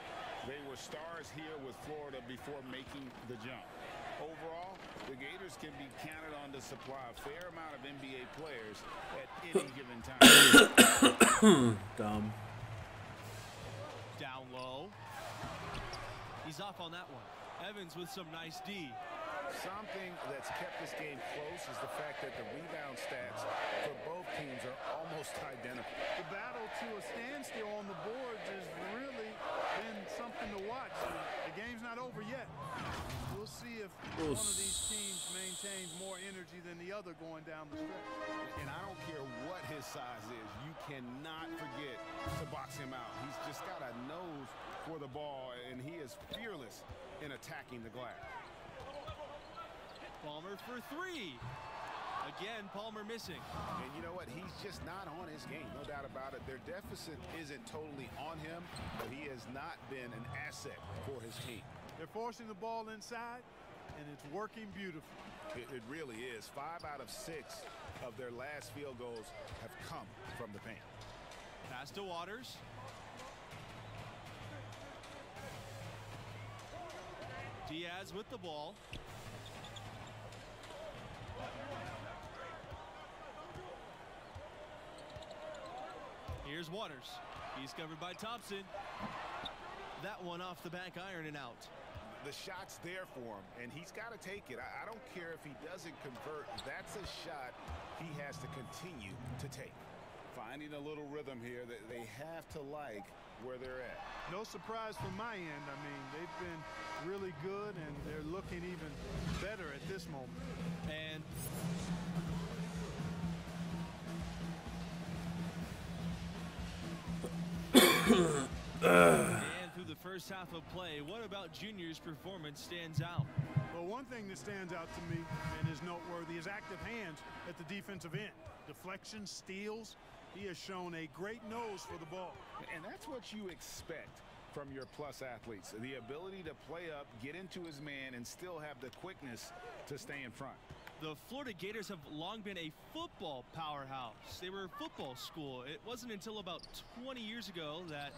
they were stars here with Florida before making the jump. Overall, the Gators can be counted on to supply a fair amount of NBA players at any given time. Dumb. Down low. He's off on that one. Evans with some nice D. Something that's kept this game close is the fact that the rebound stats for both teams are almost identical. The battle to a standstill on the boards has really been something to watch. The game's not over yet. We'll see if one of these teams maintains more energy than the other going down the stretch. And I don't care what his size is, you cannot forget to box him out. He's just got a nose for the ball, and he is fearless in attacking the glass. Palmer for three. Again, Palmer missing. And you know what? He's just not on his game. No doubt about it. Their deficit isn't totally on him, but he has not been an asset for his team. They're forcing the ball inside, and it's working beautifully. It, it really is. Five out of six of their last field goals have come from the paint. Pass to Waters. Diaz with the ball. Here's Waters. He's covered by Thompson. That one off the back iron and out. The shot's there for him, and he's got to take it. I, I don't care if he doesn't convert. That's a shot he has to continue to take. Finding a little rhythm here that they have to like where they're at. No surprise from my end. I mean, they've been really good, and they're looking even better at this moment. And and through the first half of play, what about Junior's performance stands out? Well, one thing that stands out to me and is noteworthy is active hands at the defensive end. Deflection, steals. He has shown a great nose for the ball. And that's what you expect from your plus athletes. The ability to play up, get into his man, and still have the quickness to stay in front. The Florida Gators have long been a football powerhouse. They were a football school. It wasn't until about 20 years ago that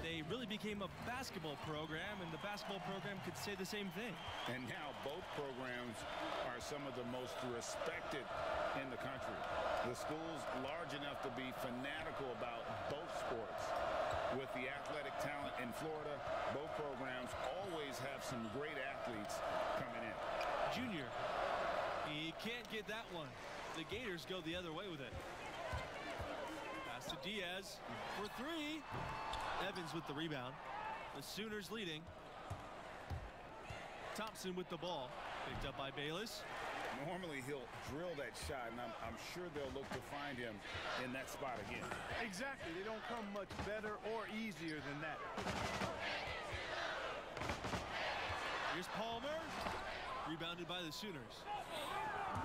they really became a basketball program, and the basketball program could say the same thing. And now both programs are some of the most respected in the country. The school's large enough to be fanatical about both sports. With the athletic talent in Florida, both programs always have some great athletes coming in. Junior he can't get that one. The Gators go the other way with it. Pass to Diaz for three. Evans with the rebound. The Sooners leading. Thompson with the ball. Picked up by Bayless. Normally he'll drill that shot, and I'm, I'm sure they'll look to find him in that spot again. Exactly. They don't come much better or easier than that. Here's Palmer. Rebounded by the Sooners.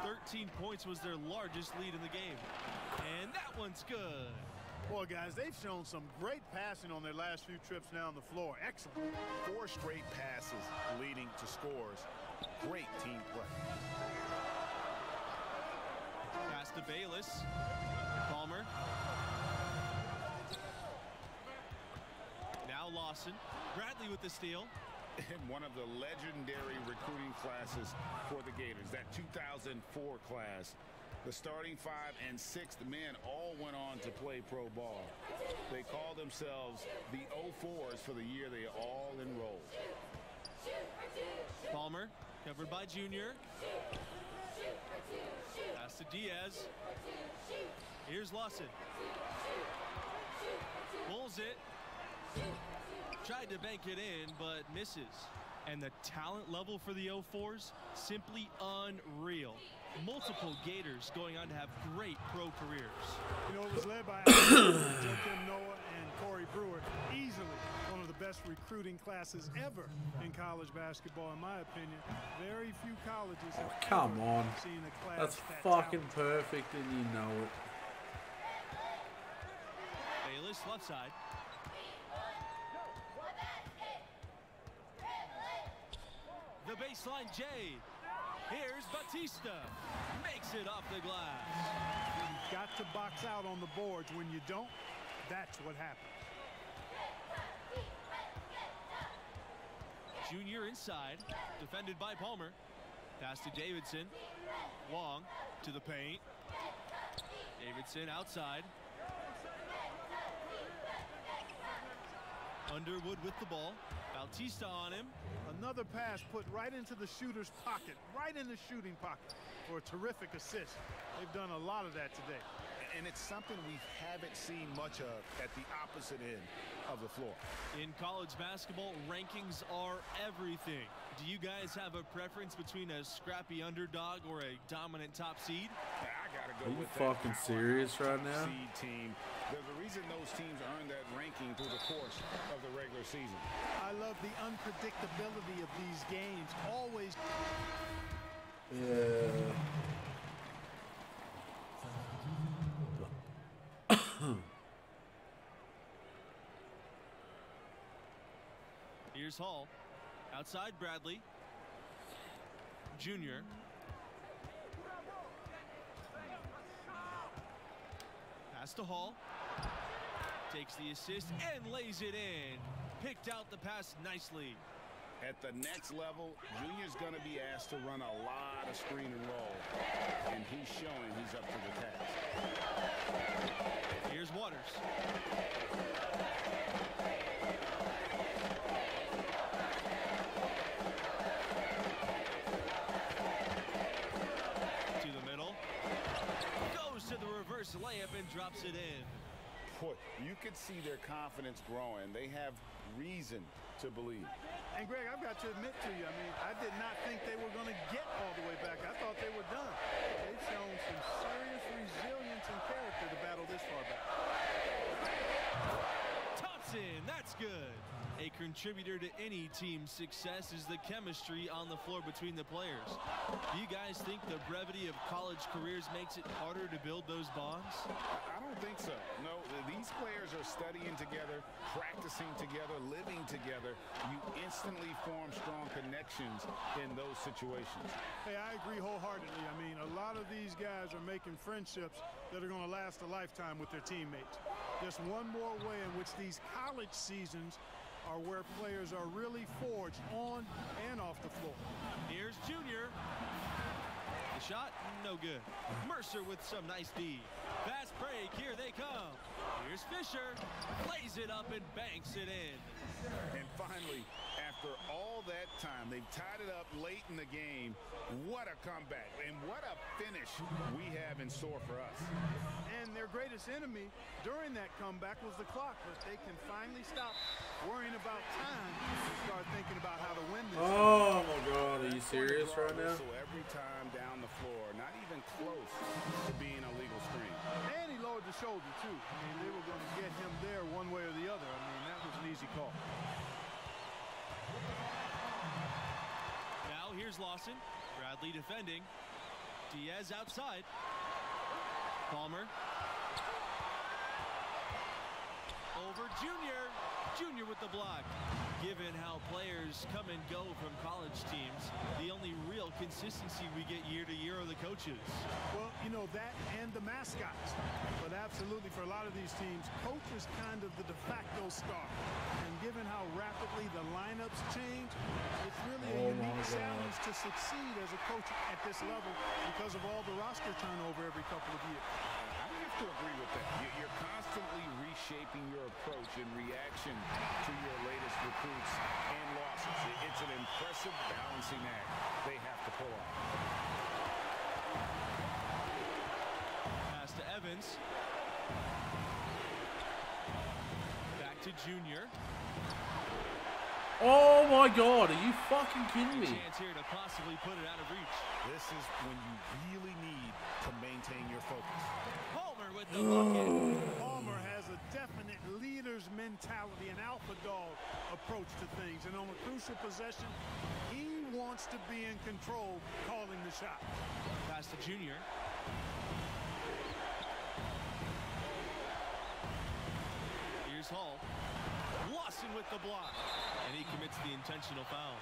13 points was their largest lead in the game. And that one's good. Boy, guys, they've shown some great passing on their last few trips down the floor. Excellent. Four straight passes leading to scores. Great team play. Pass to Bayless. Palmer. Now Lawson. Bradley with the steal in one of the legendary recruiting classes for the Gators, that 2004 class. The starting five and sixth men all went on to play pro ball. They call themselves the 04s for the year they all enrolled. Palmer, covered by Junior. Pass to Diaz. Here's Lawson. Pulls it. Tried to bank it in, but misses. And the talent level for the 04s, simply unreal. Multiple Gators going on to have great pro careers. You know, it was led by Joakim Noah and Corey Brewer. Easily one of the best recruiting classes ever in college basketball, in my opinion. Very few colleges have oh, Come on. seen a class That's that fucking talented. perfect, and you know it. Bayless left side. The baseline J. Here's Batista. Makes it off the glass. You've got to box out on the boards. When you don't, that's what happens. Junior inside. Defended by Palmer. Pass to Davidson. Long to the paint. Davidson outside. Underwood with the ball. Bautista on him. Another pass put right into the shooter's pocket, right in the shooting pocket for a terrific assist. They've done a lot of that today. And it's something we haven't seen much of at the opposite end of the floor. In college basketball, rankings are everything. Do you guys have a preference between a scrappy underdog or a dominant top seed? I gotta Are you fucking serious right now? team. There's a reason those teams earn that ranking through the course of the regular season. I love the unpredictability of these games. Always Yeah. Here's Hall. Outside Bradley. Junior. Pass to Hall. Takes the assist and lays it in. Picked out the pass nicely. At the next level, Junior's going to be asked to run a lot of screen and roll. And he's showing he's up to the task. Here's Waters. To the middle. Goes to the reverse layup and drops it in. Boy, you could see their confidence growing. They have reason to believe. And Greg, I've got to admit to you, I mean, I did not think they were going to get all the way back. I thought they were done. They've shown some serious resilience and character to battle this far back. Thompson, that's good. A contributor to any team's success is the chemistry on the floor between the players. Do you guys think the brevity of college careers makes it harder to build those bonds? I don't think so. No, these players are studying together, practicing together, living together. You instantly form strong connections in those situations. Hey, I agree wholeheartedly. I mean, a lot of these guys are making friendships that are going to last a lifetime with their teammates. Just one more way in which these college seasons are where players are really forged on and off the floor. Here's Junior. The shot, no good. Mercer with some nice D. Fast break, here they come. Here's Fisher. Plays it up and banks it in. And finally, after all that time, they've tied it up late in the game. What a comeback and what a finish we have in store for us. And their greatest enemy during that comeback was the clock, but they can finally stop worrying about time and start thinking about how to win this. Oh my God, are you serious right now? So every time down the floor, not even close to being a legal screen. And he lowered the shoulder too. I mean, they were going to get him there one way or the other. I mean, that was an easy call. Now here's Lawson. Bradley defending. Diaz outside. Palmer. Over Junior. Junior with the block. Given how players come and go from college teams, the only real consistency we get year to year are the coaches. Well, you know, that and the mascots. But absolutely, for a lot of these teams, coach is kind of the de facto star. And given how rapidly the lineups change, it's really a Oh my unique challenge to succeed as a coach at this level because of all the roster turnover every couple of years. I have to agree with that. You- You're constantly reshaping your approach in reaction to your latest recruits and losses. It's an impressive balancing act they have to pull off. Pass to Evans. Back to Junior. Oh my God, are you fucking kidding me? Chance here to possibly put it out of reach. This is when you really need to maintain your focus. With the bucket. Palmer has a definite leader's mentality, an alpha dog approach to things. And on a crucial possession, he wants to be in control calling the shot. Pass to Junior. Here's Hall. Lawson with the block. And he commits the intentional foul.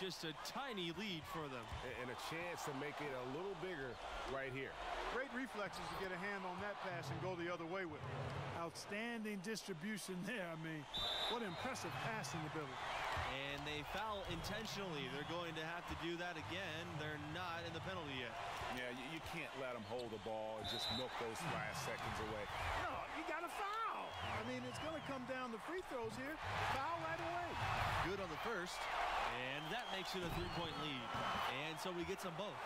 Just a tiny lead for them. And a chance to make it a little bigger right here. Great reflexes to get a hand on that pass and go the other way with it. Outstanding distribution there. I mean, what impressive passing ability. And they foul intentionally. They're going to have to do that again. They're not in the penalty yet. Yeah, you, you can't let them hold the ball and just milk those last seconds away. No, you got to foul. I mean, it's going to come down to free throws here. Foul right away. Good on the first. And that makes it a three-point lead. And so we get some both.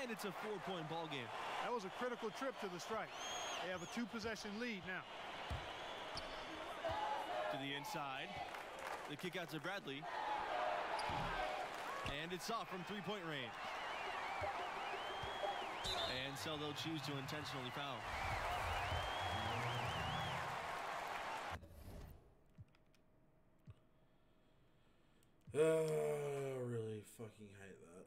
And it's a four-point ball game. That was a critical trip to the strike. They have a two-possession lead now. To the inside. The kick out to Bradley. And it's off from three-point range. And so they'll choose to intentionally foul. Oh, really fucking hate that.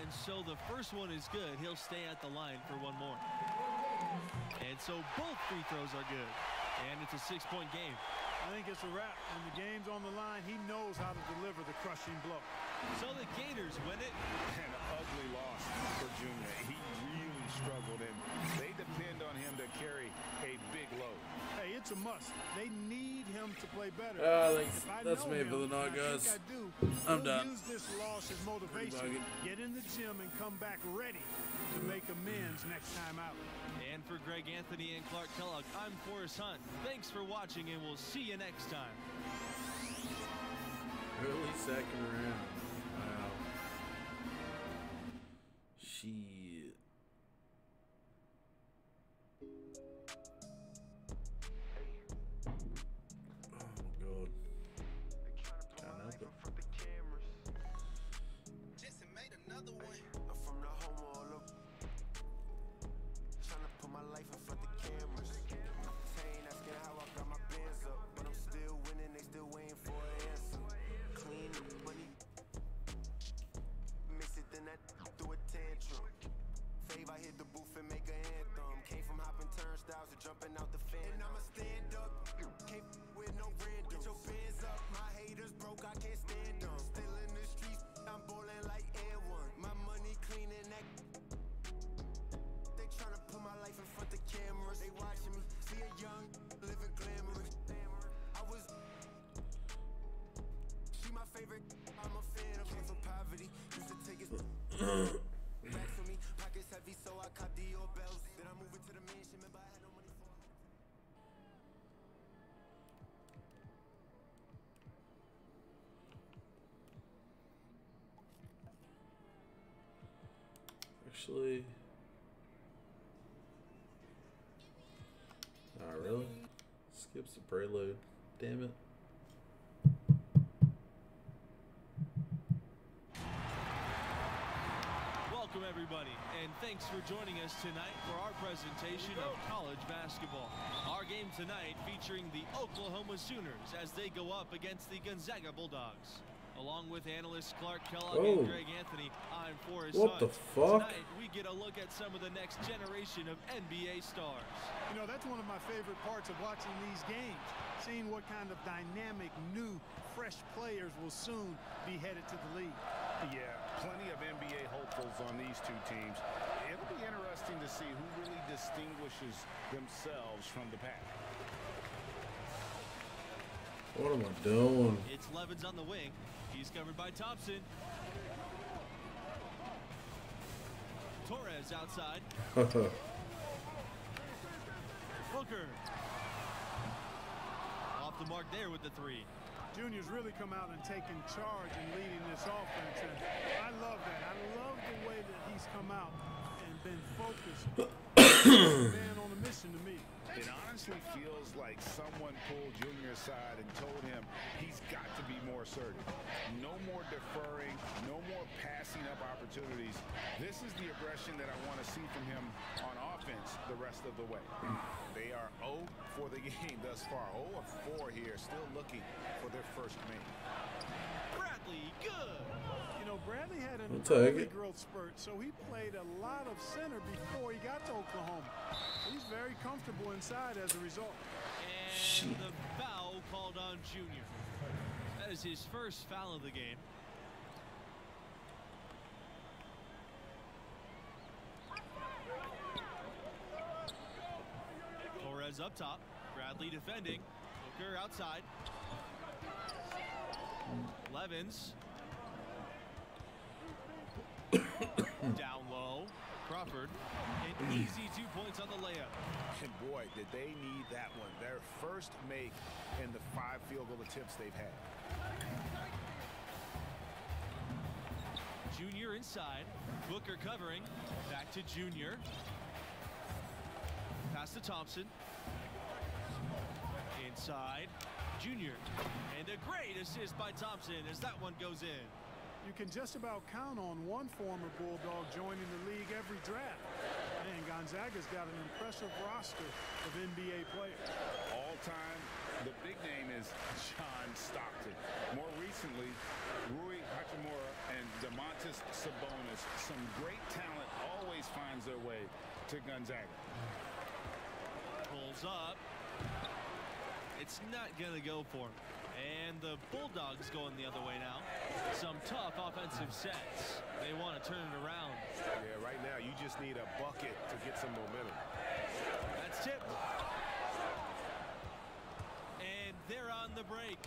And so the first one is good. He'll stay at the line for one more. And so both free throws are good. And it's a six-point game. I think it's a wrap. When the game's on the line, he knows how to deliver the crushing blow. So the Gators win it. An ugly loss for Junior. He really struggled, and they depend on him to carry a big load. Hey, it's a must. They need him to play better. Ah, thanks. That's know me for the night, and I guys. think I do, I'm done. use this loss as motivation. Get in the gym and come back ready to make amends next time out. And for Greg Anthony and Clark Kellogg, I'm Forrest Hunt. Thanks for watching, and we'll see you next time. Early second round. Wow. Shit. Actually. Oh, really? Skips the prelude. Damn it. Welcome, everybody, and thanks for joining us tonight for our presentation of college basketball. Our game tonight featuring the Oklahoma Sooners as they go up against the Gonzaga Bulldogs. Along with analysts Clark Kellogg Oh. and Greg Anthony, I'm Forrest What the fuck? Tonight, we get a look at some of the next generation of NBA stars. You know, that's one of my favorite parts of watching these games. Seeing what kind of dynamic, new, fresh players will soon be headed to the league. Yeah, plenty of NBA hopefuls on these two teams. It'll be interesting to see who really distinguishes themselves from the pack. What am I doing? It's Levins on the wing. He's covered by Thompson. Torres outside. Booker. Off the mark there with the three. Junior's really come out and taken charge and leading this offense, and I love that. I love the way that he's come out and been focused. man on a mission to me. It honestly feels like someone pulled Junior aside and told him he's got to be more assertive. No more deferring, no more passing up opportunities. This is the aggression that I want to see from him on offense the rest of the way. They are 0 for the game thus far. 0 of 4 here, still looking for their first main. Bradley, good. You know, Bradley had an I'll early growth spurt, so he played a lot of center before he got to Oklahoma. He's very comfortable inside as a result. And the foul called on Junior. That is his first foul of the game. Torres up top. Bradley defending. Booker outside. Levins. Down low. Crawford. An easy two points on the layup. And boy, did they need that one. Their first make in the five field goal attempts they've had. Junior inside. Booker covering. Back to Junior. Pass to Thompson. Inside. Junior. And a great assist by Thompson as that one goes in. You can just about count on one former Bulldog joining the league every draft. And Gonzaga's got an impressive roster of NBA players. All time, the big name is John Stockton. More recently, Rui Hachimura and Domantas Sabonis. Some great talent always finds their way to Gonzaga. Pulls up. It's not going to go for him. And the Bulldogs going the other way now. Some tough offensive sets. They want to turn it around. Yeah, right now you just need a bucket to get some momentum. That's tipped. And they're on the break.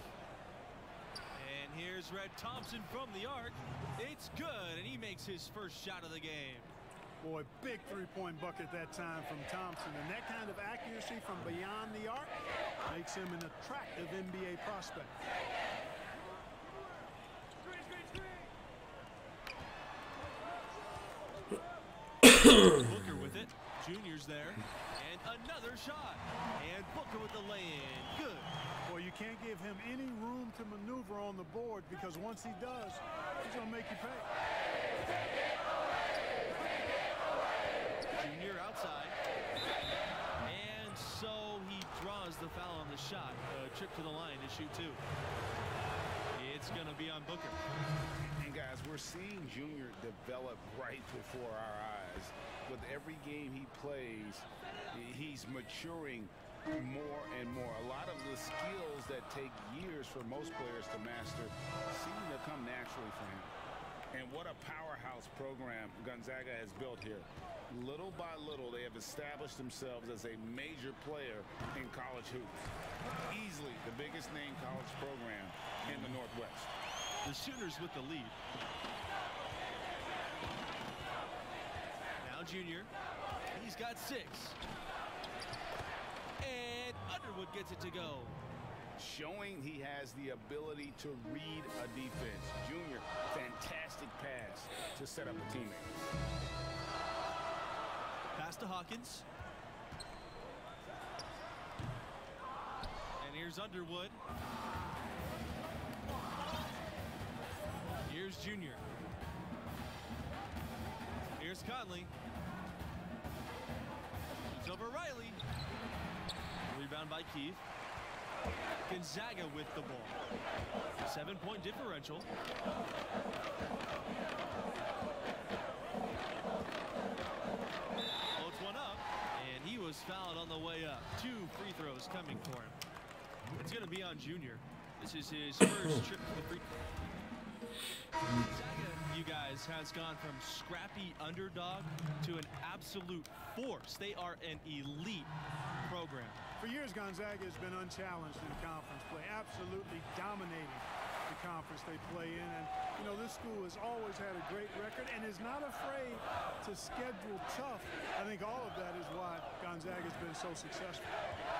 And here's Red Thompson from the arc. It's good, and he makes his first shot of the game. Boy, big three-point bucket that time from Thompson. And that kind of accuracy from beyond the arc makes him an attractive NBA prospect. Booker with it. Junior's there. And another shot. And Booker with the lay-in. Good. Boy, you can't give him any room to maneuver on the board because once he does, he's going to make you pay. Outside. And so he draws the foul on the shot. A trip to the line to shoot two. It's going to be on Booker. And guys, we're seeing Junior develop right before our eyes. With every game he plays, he's maturing more and more. A lot of the skills that take years for most players to master seem to come naturally for him. And what a powerhouse program Gonzaga has built here. Little by little, they have established themselves as a major player in college hoops. Easily the biggest name college program in the Northwest. The Sooners with the lead. Now Junior. He's got six. And Underwood gets it to go. Showing he has the ability to read a defense. Junior, fantastic pass to set up a teammate. Pass to Hawkins. And here's Underwood. Here's Junior. Here's Conley. It's over Riley. Rebound by Keith. Gonzaga with the ball. Seven point differential. Floats one up, and he was fouled on the way up. Two free throws coming for him. It's going to be on Junior. This is his first trip to the free Gonzaga, you guys, has gone from scrappy underdog to an absolute force. They are an elite program. For years, Gonzaga has been unchallenged in conference play, absolutely dominating the conference they play in. And, you know, this school has always had a great record and is not afraid to schedule tough. I think all of that is why Gonzaga has been so successful.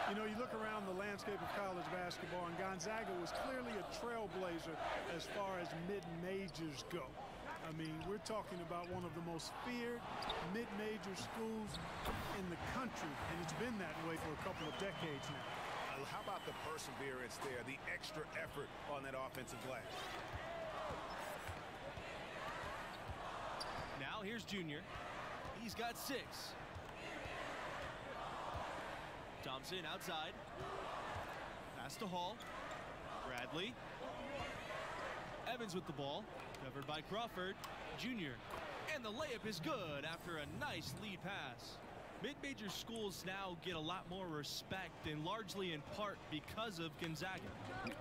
You know, you look around the landscape of college basketball, and Gonzaga was clearly a trailblazer as far as mid-majors go. I mean, we're talking about one of the most feared mid-major schools in the country, and it's been that way for a couple of decades now. How about the perseverance there, the extra effort on that offensive glass? Now here's Junior. He's got six. Thompson outside. Pass to Hall. Bradley. Evans with the ball. Covered by Crawford. Junior. And the layup is good after a nice lead pass. Mid-major schools now get a lot more respect and largely in part because of Gonzaga.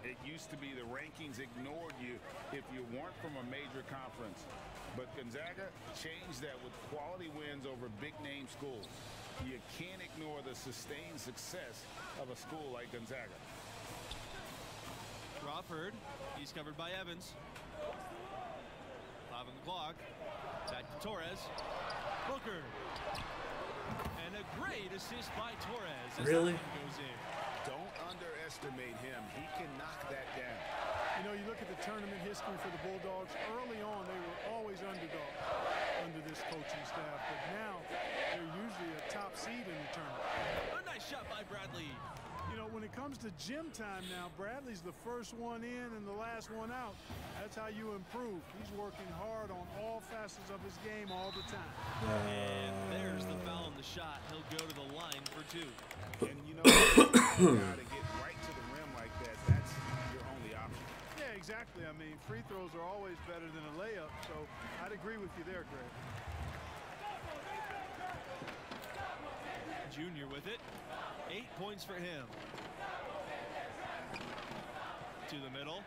It used to be the rankings ignored you if you weren't from a major conference. But Gonzaga changed that with quality wins over big name schools. You can't ignore the sustained success of a school like Gonzaga. Crawford, he's covered by Evans. Five on the clock. Back to Torres. Booker. And a great assist by Torres. as that Really? Goes in. Don't underestimate him. He can knock that down. You know, you look at the tournament history for the Bulldogs. Early on, they were always underdogs under this coaching staff, but now they're usually a top seed in the tournament. A nice shot by Bradley. Know, when it comes to gym time now, Bradley's the first one in and the last one out. That's how you improve. He's working hard on all facets of his game all the time. And there's the foul on the shot. He'll go to the line for two. And you know, you gotta get right to the rim like that. That's your only option. Yeah, exactly. I mean, free throws are always better than a layup, so I'd agree with you there, Greg. Junior with it. Eight points for him. To the middle.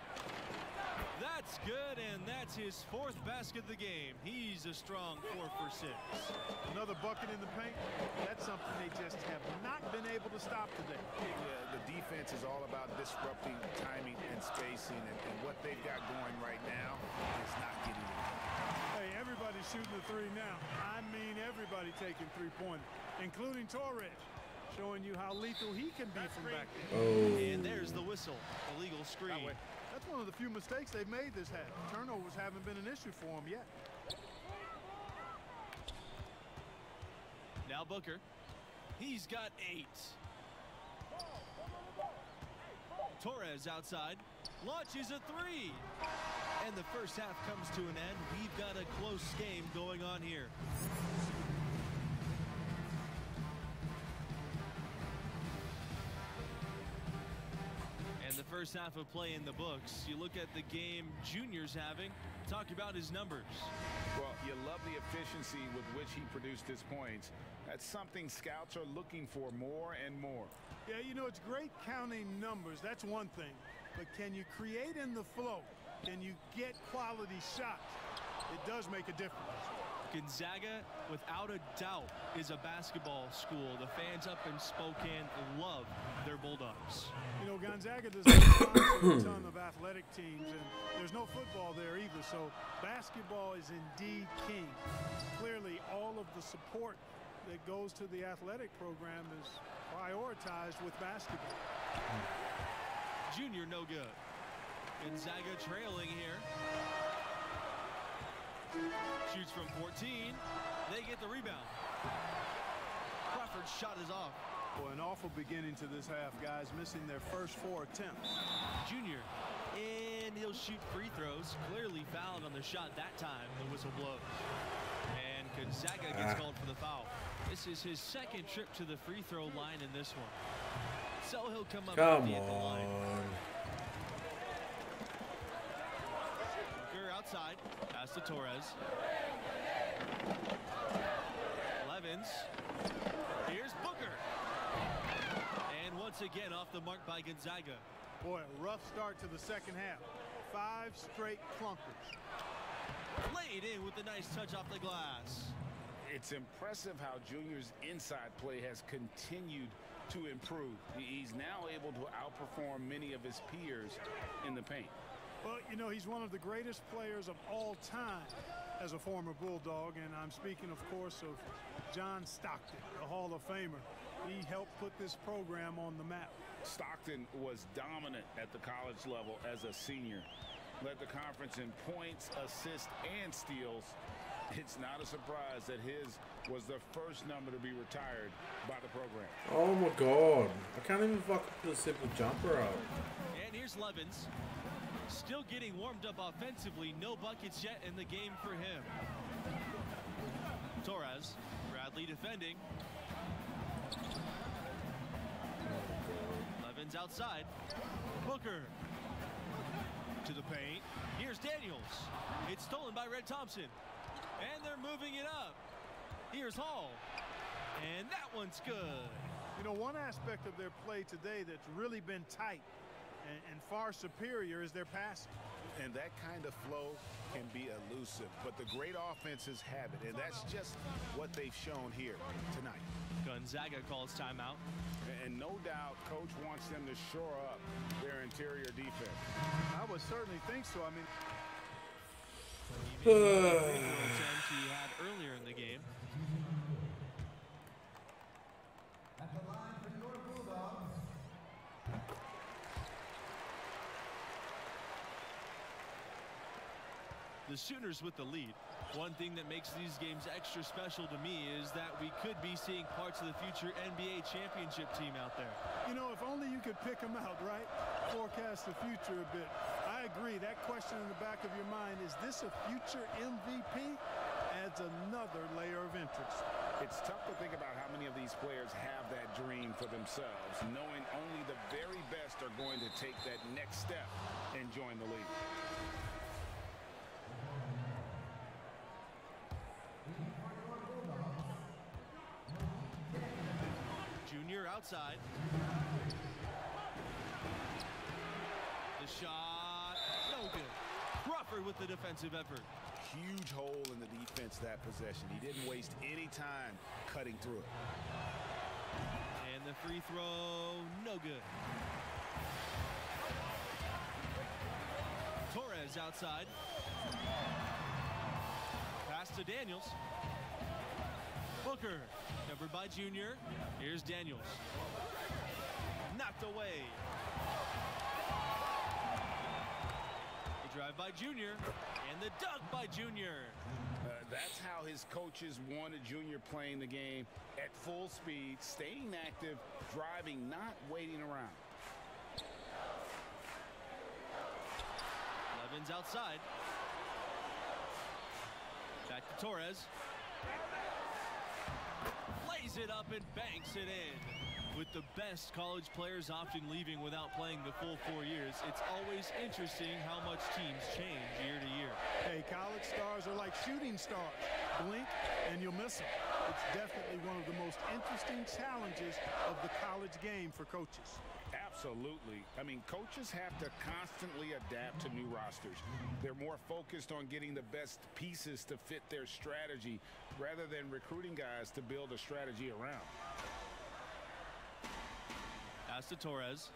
That's good, and that's his fourth basket of the game. He's a strong four for six. Another bucket in the paint. That's something they just have not been able to stop today. Yeah, the defense is all about disrupting timing and spacing, and, and what they've got going right now is not getting it. Hey, everybody's shooting the three now. I mean everybody taking three-pointers, including Torres, showing you how lethal he can be from back there. Oh. And there's the whistle. Illegal screen. That's one of the few mistakes they've made this half. Turnovers haven't been an issue for them yet. Now Booker. He's got eight. Torres outside. Launches a three. And the first half comes to an end. We've got a close game going on here. And the first half of play in the books. You look at the game Junior's having. Talk about his numbers. Well, you love the efficiency with which he produced his points. That's something scouts are looking for more and more. Yeah, you know, it's great counting numbers. That's one thing. But can you create in the flow? Can you get quality shots? It does make a difference. Gonzaga, without a doubt, is a basketball school. The fans up in Spokane love their Bulldogs. You know, Gonzaga does a ton of athletic teams, and there's no football there either. So basketball is indeed king. Clearly, all of the support that goes to the athletic program is prioritized with basketball. Junior no good. Gonzaga trailing here. Shoots from 14. They get the rebound. Crawford's shot is off. Boy, an awful beginning to this half, guys, missing their first four attempts. Junior. And he'll shoot free throws. Clearly fouled on the shot that time. The whistle blows. And Gonzaga gets Ah. called for the foul. This is his second trip to the free throw line in this one. So he'll come up Come empty at the line. on. Outside. Pass to Torres. Levens. Here's Booker. And once again off the mark by Gonzaga. Boy, a rough start to the second half. Five straight clunkers. Laid in with a nice touch off the glass. It's impressive how Junior's inside play has continued to improve. He's now able to outperform many of his peers in the paint. Well, you know, he's one of the greatest players of all time as a former Bulldog, and I'm speaking, of course, of John Stockton, the Hall of Famer. He helped put this program on the map. Stockton was dominant at the college level as a senior. Led the conference in points, assists, and steals. It's not a surprise that his was the first number to be retired by the program. Oh my god. I can't even fucking put a simple jumper up. And here's Levens. Still getting warmed up offensively. No buckets yet in the game for him. Torres. Bradley defending. Levens outside. Booker. To the paint. Here's Daniels. It's stolen by Red Thompson. And they're moving it up. Here's Hall. And that one's good. You know, one aspect of their play today that's really been tight and, and far superior is their passing. And that kind of flow can be elusive, but the great offenses have it, and that's just what they've shown here tonight. Gonzaga calls timeout. And no doubt, coach wants them to shore up their interior defense. I would certainly think so. I mean, attempt he had earlier in the game. The The Sooners with the lead. One thing that makes these games extra special to me is that we could be seeing parts of the future NBA championship team out there. You know, if only you could pick them out, right? Forecast the future a bit. I agree. That question in the back of your mind, is this a future MVP? Adds another layer of interest. It's tough to think about how many of these players have that dream for themselves, knowing only the very best are going to take that next step and join the league. Junior outside. The shot, no good. Crawford with the defensive effort. Huge hole in the defense that possession. He didn't waste any time cutting through it. And the free throw, no good. Torres outside. Pass to Daniels. Booker, covered by Junior. Here's Daniels. Knocked away. The drive by Junior. And the dunk by Junior. Uh, that's how his coaches wanted Junior playing the game at full speed, staying active, driving, not waiting around. Levins outside. Back to Torres. Lays it up and banks it in. With the best college players often leaving without playing the full four years, it's always interesting how much teams change year to year. Hey, college stars are like shooting stars. Blink and you'll miss them. It's definitely one of the most interesting challenges of the college game for coaches. Absolutely. I mean, coaches have to constantly adapt to new rosters. They're more focused on getting the best pieces to fit their strategy rather than recruiting guys to build a strategy around. Pass to Torres.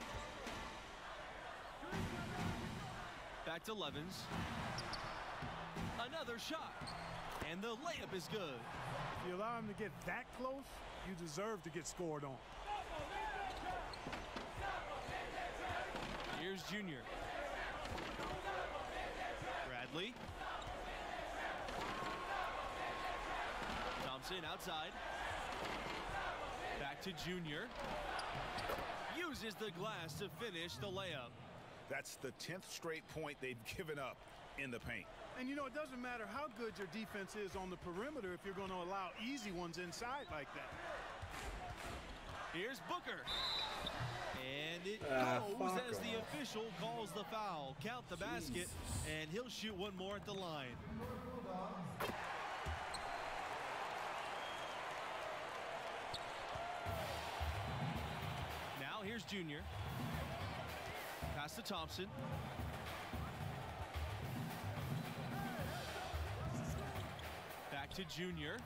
Back to Levins. Another shot. And the layup is good. If you allow him to get that close, you deserve to get scored on. Here's Junior. Bradley. Thompson outside. Back to Junior. Uses the glass to finish the layup. That's the 10th straight point they've given up in the paint. And you know, it doesn't matter how good your defense is on the perimeter if you're going to allow easy ones inside like that. Here's Booker. And it Ah, goes as off. the official calls the foul. Count the basket, and he'll shoot one more at the line. Here's Junior. Pass to Thompson. Back to Junior.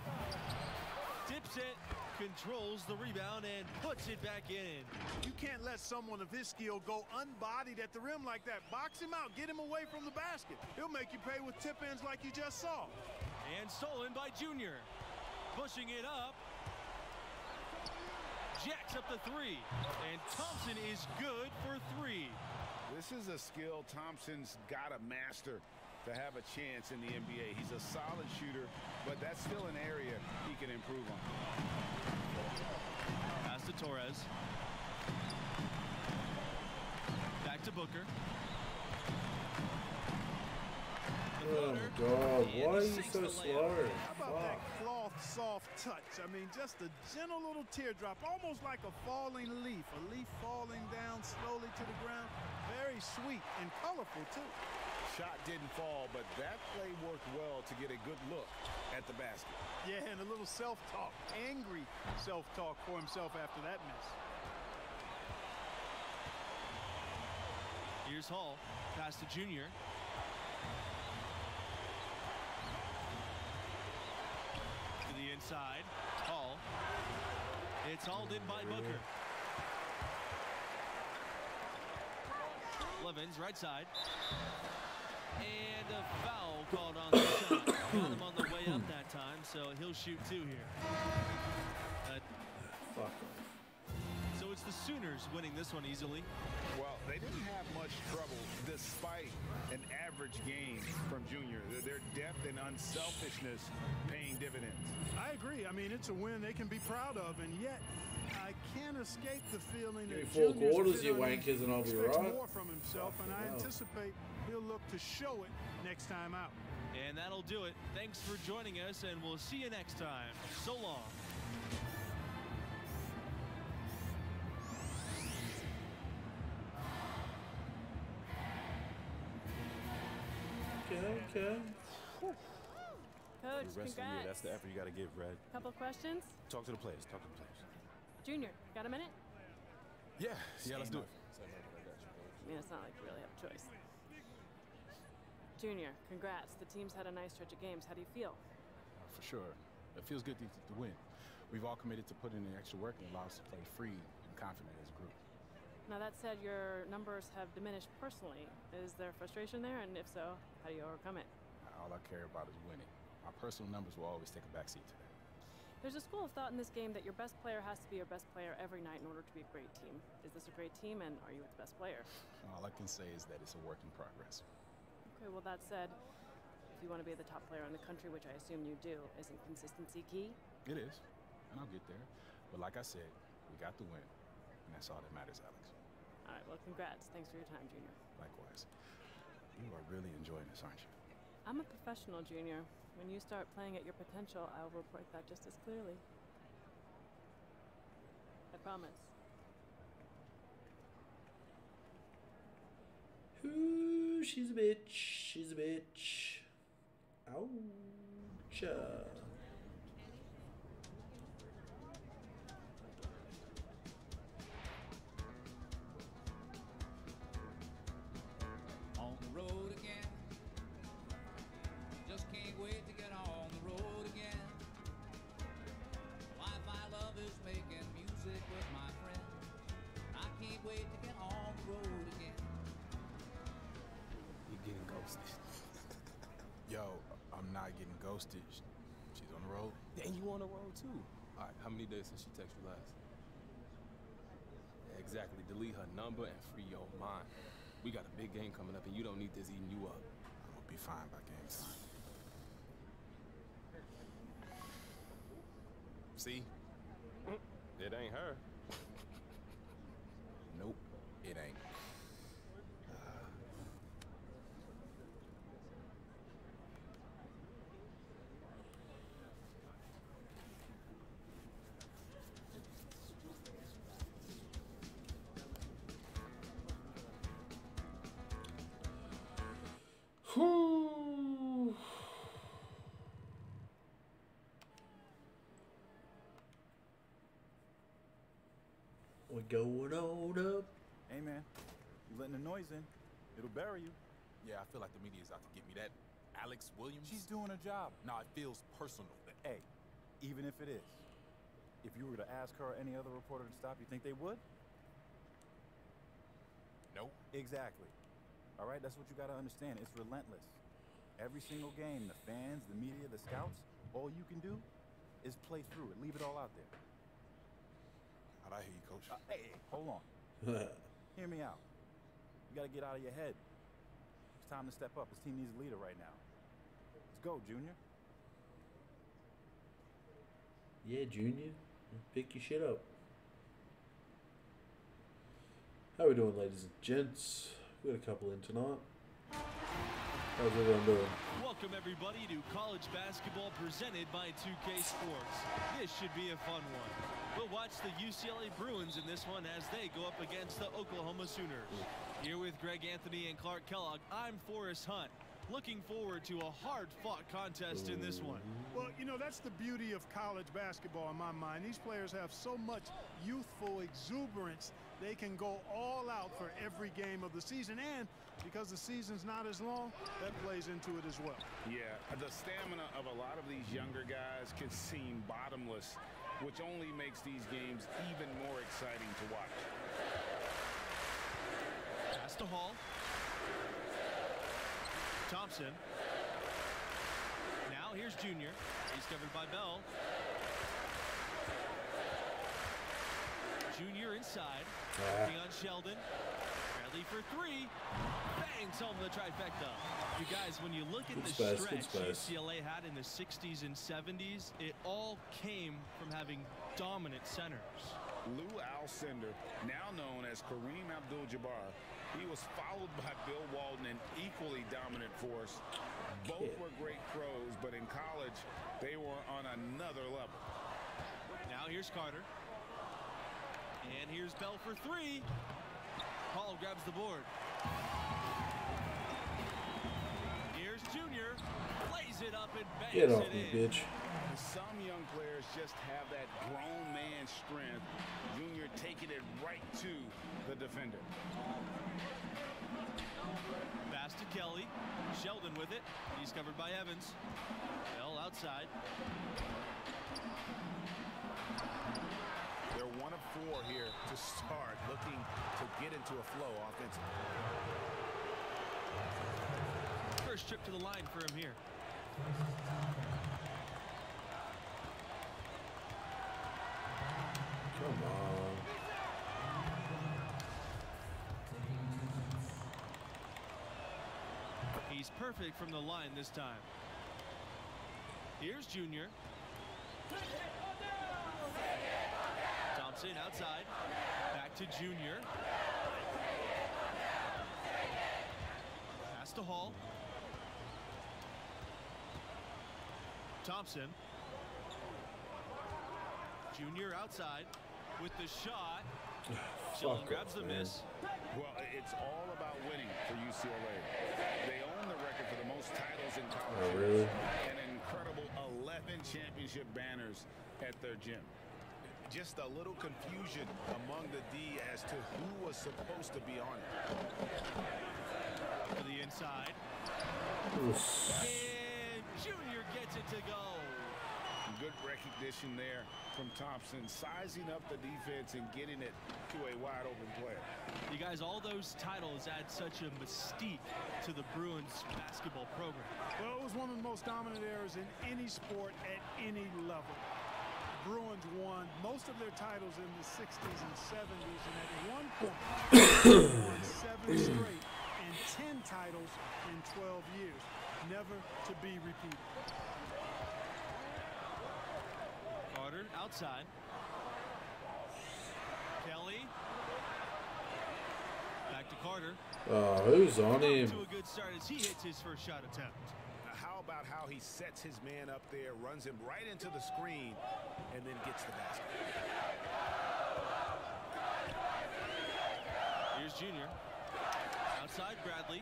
Dips it, controls the rebound, and puts it back in. You can't let someone of his skill go unbodied at the rim like that. Box him out, get him away from the basket. He'll make you pay with tip ins like you just saw. And stolen by Junior. Pushing it up. Jacks up the three. And Thompson is good for three. This is a skill Thompson's got to master to have a chance in the NBA. He's a solid shooter, but that's still an area he can improve on. Pass to Torres. Back to Booker. Oh my god, why are you so slow? How about that cloth soft touch? I mean, just a gentle little teardrop, almost like a falling leaf. A leaf falling down slowly to the ground. Very sweet and colorful, too. Shot didn't fall, but that play worked well to get a good look at the basket. Yeah, and a little self-talk, angry self-talk for himself after that miss. Here's Hall. Pass to Junior. To the inside. Hall. It's hauled in by Booker. Levins, right side. And a foul called on the shot. Got him on the way up that time, so he'll shoot two here. Uh, Fuck. So it's the Sooners winning this one easily. Well, they didn't have much trouble despite an average game from Junior. Their depth and unselfishness paying dividends. I agree. I mean, it's a win they can be proud of, and yet I can't escape the feeling Give me that four Junior's quarters, you wankers, and I'll be expects right. more from himself, and I anticipate he'll look to show it next time out. And that'll do it. Thanks for joining us, and we'll see you next time. So long. Okay, okay. Coach, the rest of the year, congrats. that's the effort you got to give, Red. Couple questions. Talk to the players. Talk to the players. Junior, got a minute? Yeah, yeah, let's do it. I mean, it's not like you really have a choice. Junior, congrats. The team's had a nice stretch of games. How do you feel? For sure. It feels good to, to win. We've all committed to putting in the extra work and allow us to play free and confident as a group. Now, that said, your numbers have diminished personally. Is there frustration there? And if so, how do you overcome it? All I care about is winning. My personal numbers will always take a backseat to that. There's a school of thought in this game that your best player has to be your best player every night in order to be a great team. Is this a great team, and are you its best player? All I can say is that it's a work in progress. Okay, well, that said, if you want to be the top player in the country, which I assume you do, isn't consistency key? It is, and I'll get there. But like I said, we got the win, and that's all that matters, Alex. All right, well, congrats. Thanks for your time, Junior. Likewise. You are really enjoying this, aren't you? I'm a professional, Junior. When you start playing at your potential, I'll report that just as clearly. I promise. Ooh, she's a bitch. She's a bitch. Ouch. Road again. Just can't wait to get on the road again. Life I love is making music with my friends. I can't wait to get on the road again. You're getting ghosted. Yo, I'm not getting ghosted. She's on the road. And you on the road too. All right, how many days since she texted you last? Exactly. Delete her number and free your mind. We got a big game coming up, and you don't need this eating you up. I'm gonna be fine by game time. See? Mm. It ain't her. Nope, it ain't. Going on up. Hey, man. You letting the noise in. It'll bury you. Yeah, I feel like the media's out to get me. That Alex Williams. She's doing her job. No, it feels personal. But Hey, even if it is, if you were to ask her or any other reporter to stop, you think they would? Nope. Exactly. All right, that's what you got to understand. It's relentless. Every single game, the fans, the media, the scouts, all you can do is play through it. Leave it all out there. How'd I hear you, coach? Uh, hey, hey, hold on. Hear me out. You got to get out of your head. It's time to step up. This team needs a leader right now. Let's go, Junior. Yeah, Junior. Pick your shit up. How we doing, ladies and gents? We got a couple in tonight. How's everyone doing? Welcome, everybody, to college basketball presented by 2K Sports. This should be a fun one. We'll watch the UCLA Bruins in this one as they go up against the Oklahoma Sooners. Here with Greg Anthony and Clark Kellogg, I'm Forrest Hunt. Looking forward to a hard-fought contest in this one. Well, you know, that's the beauty of college basketball in my mind. These players have so much youthful exuberance. They can go all out for every game of the season. And because the season's not as long, that plays into it as well. Yeah, the stamina of a lot of these younger guys can seem bottomless, which only makes these games even more exciting to watch. Pass to Hall. Thompson. Now here's Junior. He's covered by Bell. Junior inside. Ah. Working on Sheldon. Bradley for three. Bangs home the trifecta. You guys, when you look at Good the space, stretch. UCLA had in the 60s and 70s, it all came from having dominant centers. Lou Alcindor, now known as Kareem Abdul-Jabbar, he was followed by Bill Walton, an equally dominant force. Both were great pros, but in college, they were on another level. Now here's Carter. And here's Bell for three. Paul grabs the board. Get off it me, in. bitch. Some young players just have that grown man strength. Junior taking it right to the defender. Pass to Kelly. Sheldon with it. He's covered by Evans. Bell outside. They're one of four here to start, looking to get into a flow offensively. First trip to the line for him here. Come on. He's perfect from the line this time. Here's Junior. Thompson outside. Back to Junior. Pass to Hall. Thompson. Junior outside with the shot. Sheldon grabs the man. miss. Well, it's all about winning for UCLA. They own the record for the most titles in college. Oh, really? An incredible 11 championship banners at their gym. Just a little confusion among the D as to who was supposed to be on it. To the inside. Oof. And Junior gets it to go. Good recognition there from Thompson, sizing up the defense and getting it to a wide open player. You guys, all those titles add such a mystique to the Bruins basketball program. Well, it was one of the most dominant eras in any sport at any level. Bruins won most of their titles in the 60s and 70s, and at one point, they won seven straight and 10 titles in 12 years, never to be repeated. Carter outside. Kelly. Back to Carter. Oh, who's on him? To a good start as he hits his first shot attempt. Now, how about how he sets his man up there, runs him right into the screen, and then gets the basket? Here's Junior. Outside Bradley.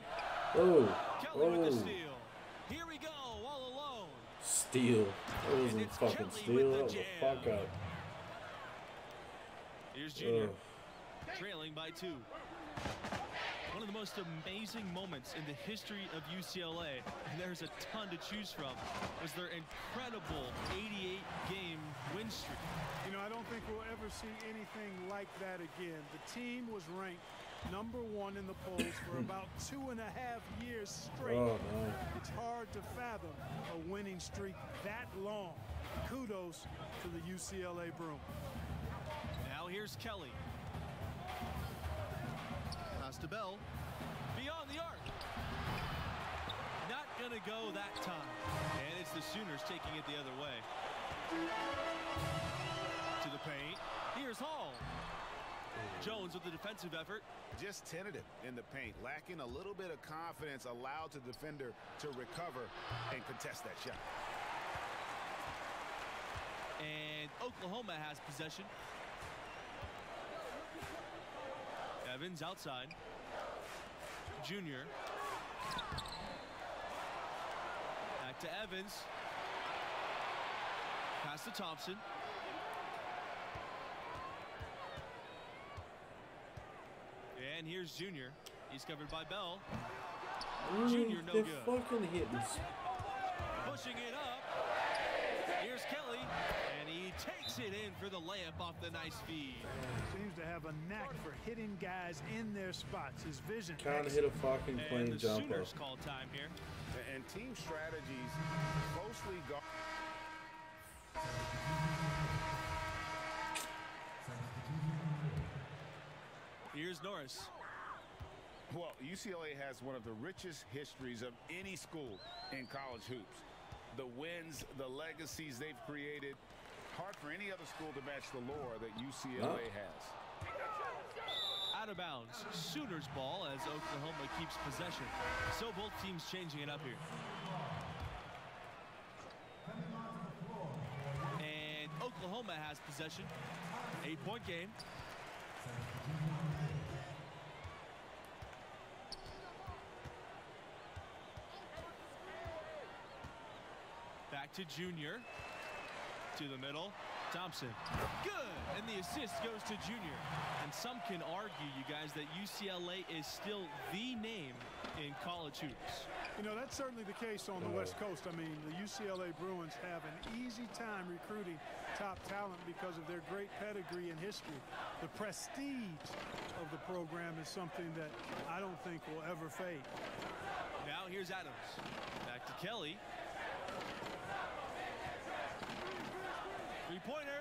Oh, Kelly with the oh. steal. Here we go, all alone. Steal. That wasn't fucking Kelly steal. with the That was a fuck up. Here's Junior. Ugh. Trailing by two. One of the most amazing moments in the history of UCLA, and there's a ton to choose from, was their incredible 88-game win streak. You know, I don't think we'll ever see anything like that again. The team was ranked number one in the polls for about two and a half years straight. Oh. It's hard to fathom a winning streak that long. Kudos to the UCLA Broom. Now here's Kelly. Pass to Bell. Beyond the arc. Not gonna go that time. And it's the Sooners taking it the other way. To the paint. Here's Hall. Jones with the defensive effort. Just tentative in the paint, lacking a little bit of confidence, allowed the defender to recover and contest that shot. And Oklahoma has possession. Evans outside. Junior. Back to Evans. Pass to Thompson. And here's Junior. He's covered by Bell. Junior no They're good. fucking hitting. Pushing it up. Here's Kelly. And he takes it in for the layup off the nice feed. Seems to have a knack for hitting guys in their spots. His vision. Kind of hit a fucking And clean the jumper. Sooners call time here. And team strategies closely guard. Here's Norris. Well, UCLA has one of the richest histories of any school in college hoops. The wins, the legacies they've created. Hard for any other school to match the lore that UCLA has. Out of bounds. Sooners ball as Oklahoma keeps possession. So both teams changing it up here. And Oklahoma has possession. Eight point game. Back to Junior. To the middle. Thompson. Good. And the assist goes to Junior. And some can argue, you guys, that UCLA is still the name in college hoops. You know, that's certainly the case on the West Coast. I mean, the UCLA Bruins have an easy time recruiting top talent because of their great pedigree and history. The prestige of the program is something that I don't think will ever fade. Now here's Adams. Back to Kelly. Three-pointer.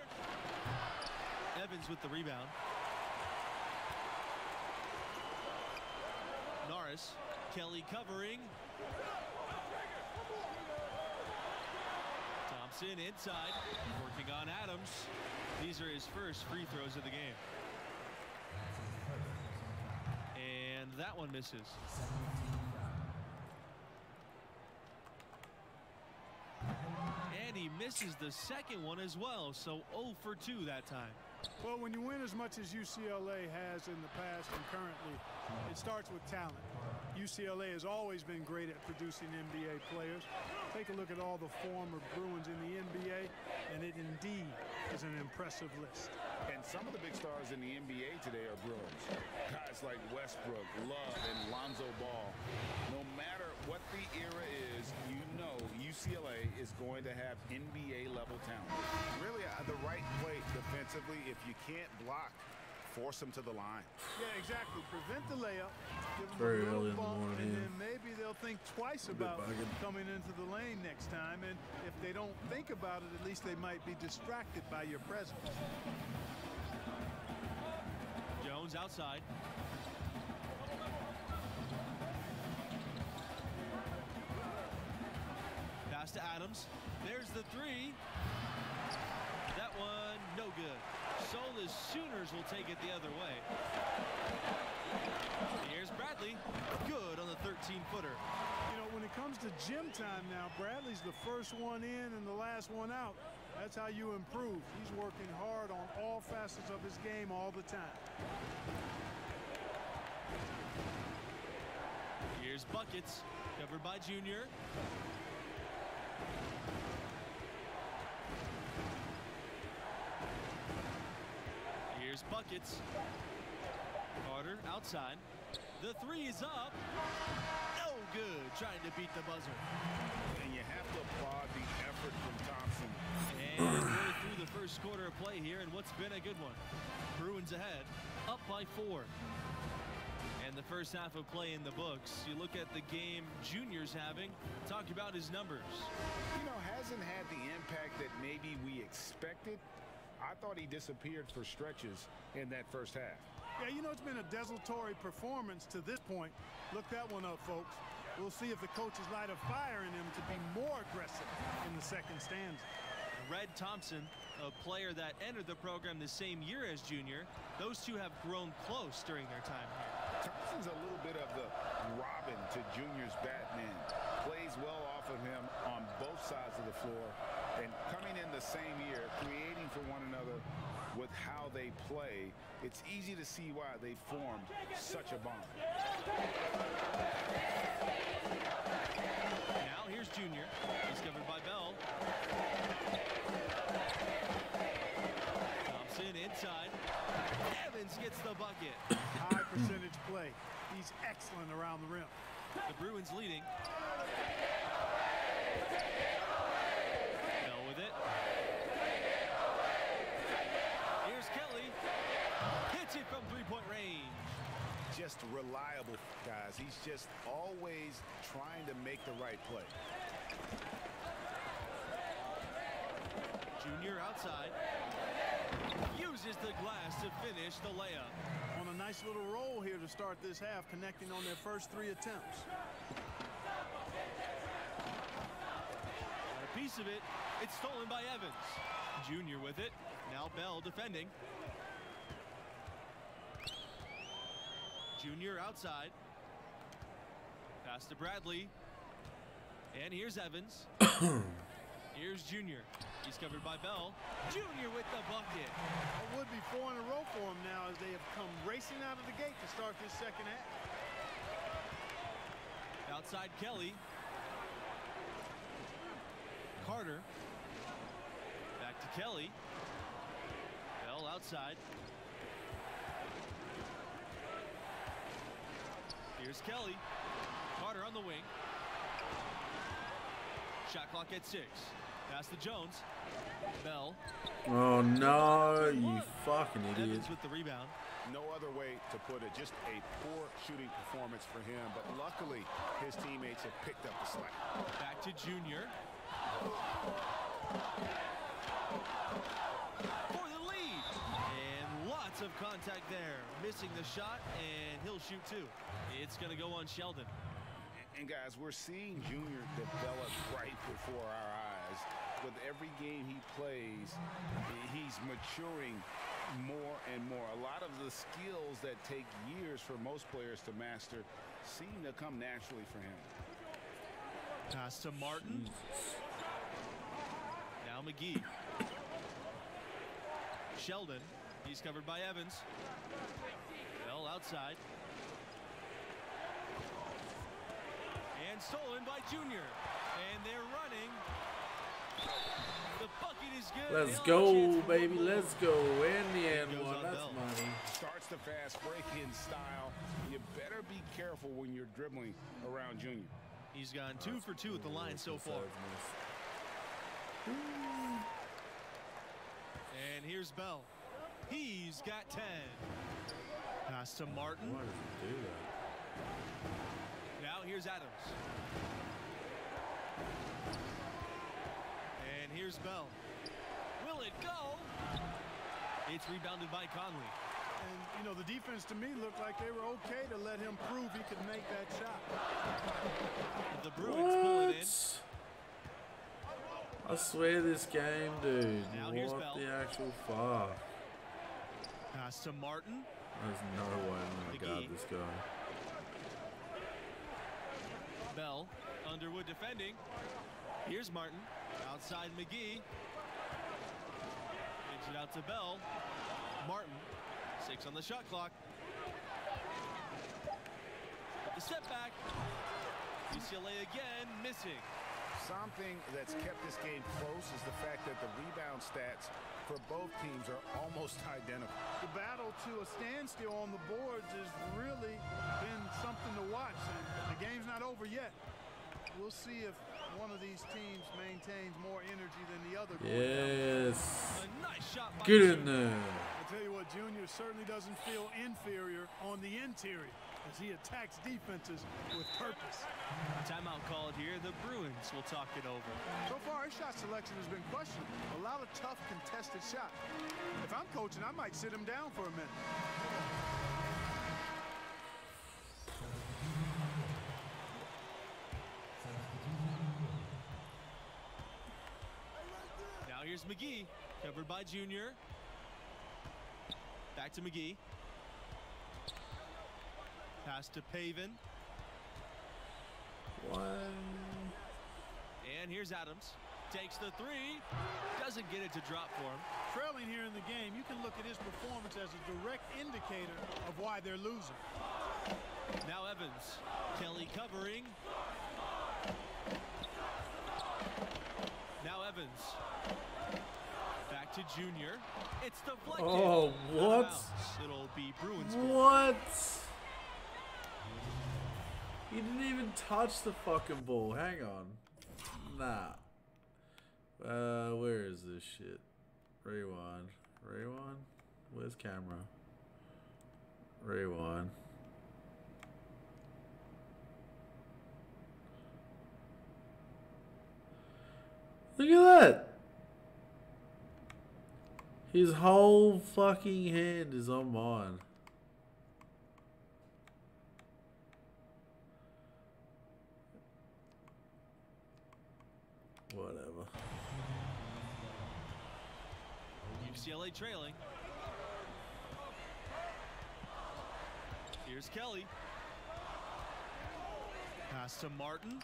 Evans with the rebound. Norris. Kelly covering. Thompson inside. Working on Adams. These are his first free throws of the game. And that one misses. And he misses the second one as well. So 0 for 2 that time. Well, when you win as much as UCLA has in the past and currently, it starts with talent. UCLA has always been great at producing NBA players. Take a look at all the former Bruins in the NBA, and it indeed is an impressive list. And some of the big stars in the NBA today are Bruins. Guys like Westbrook, Love, and Lonzo Ball. No matter what the era is, you know UCLA is going to have NBA level talent. Really, uh, the right play defensively, if you can't block, force them to the line. Yeah, exactly. Prevent the layup. Give them Very a little early in the morning, And then maybe they'll think twice about bugging. coming into the lane next time. And if they don't think about it, at least they might be distracted by your presence. Jones outside. Pass to Adams. There's the three. No good. So the Sooners will take it the other way. Here's Bradley. Good on the 13-footer. You know, when it comes to gym time now, Bradley's the first one in and the last one out. That's how you improve. He's working hard on all facets of his game all the time. Here's Buckets, covered by Junior. Here's Buckets. Carter outside. The three is up. No good. Trying to beat the buzzer. And you have to applaud the effort from Thompson. And we're through the first quarter of play here, and what's been a good one. Bruins ahead, up by four. And the first half of play in the books. You look at the game Junior's having, talk about his numbers. You know, hasn't had the impact that maybe we expected. I thought he disappeared for stretches in that first half. Yeah, you know, it's been a desultory performance to this point. Look that one up, folks. We'll see if the coaches light a fire in him to be more aggressive in the second stanza. Red Thompson, a player that entered the program the same year as Junior, those two have grown close during their time here. Thompson's a little bit of the Robin to Junior's Batman. Plays well off of him on both sides of the floor. And coming in the same year, creating for one another with how they play, it's easy to see why they formed such a bond. Now here's Junior, discovered by Bell. Thompson inside. Evans gets the bucket. High percentage play. He's excellent around the rim. The Bruins leading. Bell with it. Here's Kelly. Hits it from three-point range. Just reliable, guys. He's just always trying to make the right play. Junior outside. Uses the glass to finish the layup. On a nice little roll here to start this half, connecting on their first three attempts. Got a piece of it. It's stolen by Evans. Junior with it. Now Bell defending. Junior outside. Pass to Bradley. And here's Evans. here's Junior. He's covered by Bell. Junior with the bucket. It would be four in a row for them now as they have come racing out of the gate to start this second half. Outside Kelly. Carter. Back to Kelly. Bell outside. Here's Kelly. Carter on the wing. Shot clock at six. Pass to Jones. Bell. Oh no, you fucking idiot. Evans with the rebound. No other way to put it. Just a poor shooting performance for him. But luckily, his teammates have picked up the slack. Back to Junior. For the lead. And lots of contact there. Missing the shot, and he'll shoot two. It's going to go on Sheldon. And guys, we're seeing Junior develop right before our eyes. With every game he plays, he's maturing more and more. A lot of the skills that take years for most players to master seem to come naturally for him. Pass to Martin. Now McGee. Sheldon. He's covered by Evans. Bell outside. And stolen by Junior. And they're running. The bucket is good. Let's They'll go, chance for baby. Let's go. And the end one. That's money. Starts the fast break-in style. You better be careful when you're dribbling around Junior. He's gone two for two at the line so far. And here's Bell. He's got 10. Pass to Martin. Why does he do that? Now here's Adams. And here's Bell. Will it go? It's rebounded by Conley. And, you know, the defense to me looked like they were okay to let him prove he could make that shot. The Bruins pull it in. I swear this game, dude. Now here's what Bell. the actual fuck? Pass to Martin. There's no way I'm gonna McGee. guard this guy. Bell. Underwood defending. Here's Martin. Outside McGee. Gives it out to Bell. Martin. Six on the shot clock. The step back. UCLA again missing. Something that's kept this game close is the fact that the rebound stats for both teams are almost identical. The battle to a standstill on the boards has really been something to watch. And the game's not over yet. We'll see if one of these teams maintains more energy than the other. Yes. A nice shot Get in there. I tell you what, Junior certainly doesn't feel inferior on the interior as he attacks defenses with purpose. Timeout called here. The Bruins will talk it over. So far, his shot selection has been questionable. A lot of tough contested shots. If I'm coaching, I might sit him down for a minute. Now here's McGee, covered by Junior. Back to McGee. Pass to Paven. One. And here's Adams. Takes the three. Doesn't get it to drop for him. Trailing here in the game, you can look at his performance as a direct indicator of why they're losing. Now Evans. Kelly covering. Now Evans. Back to Junior. It's deflected. Oh, what? It'll be Bruins. What? He didn't even touch the fucking ball. Hang on. Nah. Uh, where is this shit? Rewind. Rewind? Where's camera? Rewind. Look at that. His whole fucking hand is on mine. Whatever. UCLA trailing. Here's Kelly. Pass to Martin.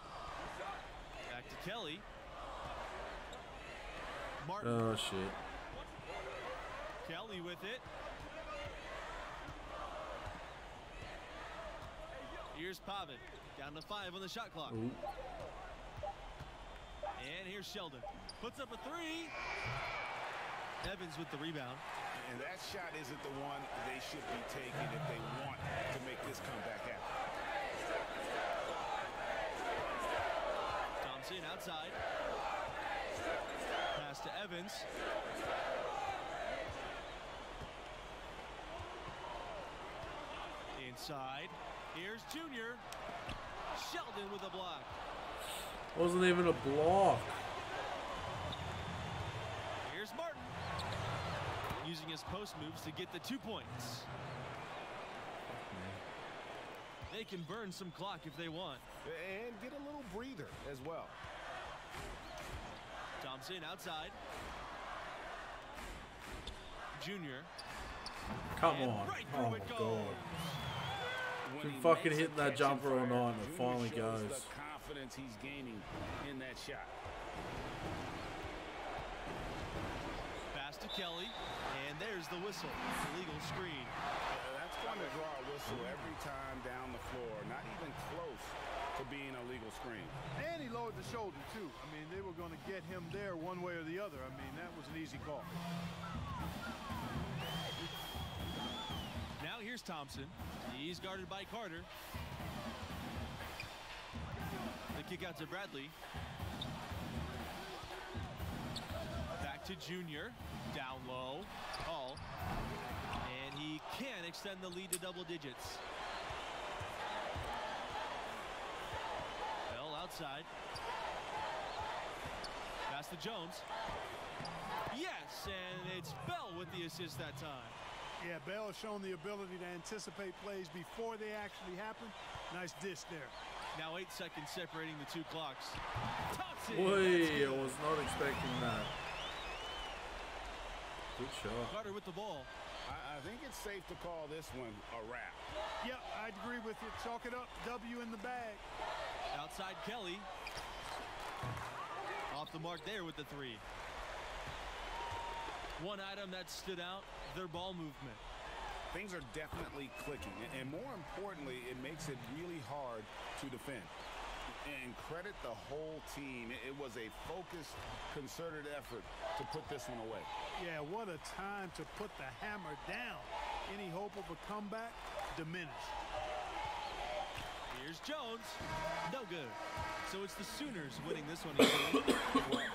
Back to Kelly. Martin. Oh shit. Kelly with it. Here's Pavin. Down to five on the shot clock. Ooh. And here's Sheldon. Puts up a three. Evans with the rebound. And that shot isn't the one they should be taking if they want to make this comeback happen. Thompson outside. Pass to Evans. Inside. Here's Junior. Sheldon with a block. Wasn't even a block. Here's Martin. Using his post moves to get the two points. They can burn some clock if they want. And get a little breather as well. Thompson outside. Junior. Come And on. right Oh through my god. goes. When Been fucking makes a hitting that jumper and or not, and it finally goes. The confidence he's gaining in that shot. Pass to Kelly. And there's the whistle. Illegal screen. Uh, That's going to draw a whistle every time down the floor. Not even close to being a legal screen. And he lowered the shoulder, too. I mean, they were going to get him there one way or the other. I mean, that was an easy call. Here's Thompson. He's guarded by Carter. The kick out to Bradley. Back to Junior. Down low. Hall. And he can extend the lead to double digits. Bell outside. Pass to Jones. Yes, and it's Bell with the assist that time. Yeah, Bell has shown the ability to anticipate plays before they actually happen. Nice dish there. Now eight seconds separating the two clocks. Thompson. Wait, I was not expecting that. Good shot. Carter with the ball. I, I think it's safe to call this one a wrap. Yep, I'd agree with you. Chalk it up. W in the bag. Outside Kelly. Off the mark there with the three. One item that stood out, their ball movement. Things are definitely clicking. and- And more importantly, it makes it really hard to defend. And credit the whole team. It- It was a focused, concerted effort to put this one away. Yeah, what a time to put the hammer down. Any hope of a comeback diminished. Here's Jones. No good. So it's the Sooners winning this one. they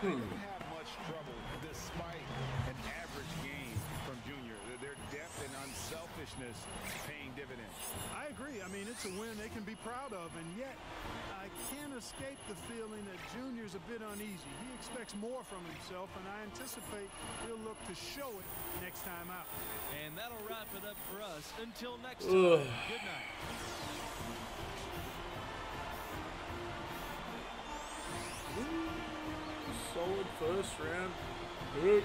didn't have much trouble despite an average game from Junior. Their depth and unselfishness paying dividends. I agree. I mean, it's a win they can be proud of, and yet I can't escape the feeling that Junior's a bit uneasy. He expects more from himself, and I anticipate he'll look to show it next time out. and that'll wrap it up for us. Until next time. Good night. Solid first round. Good.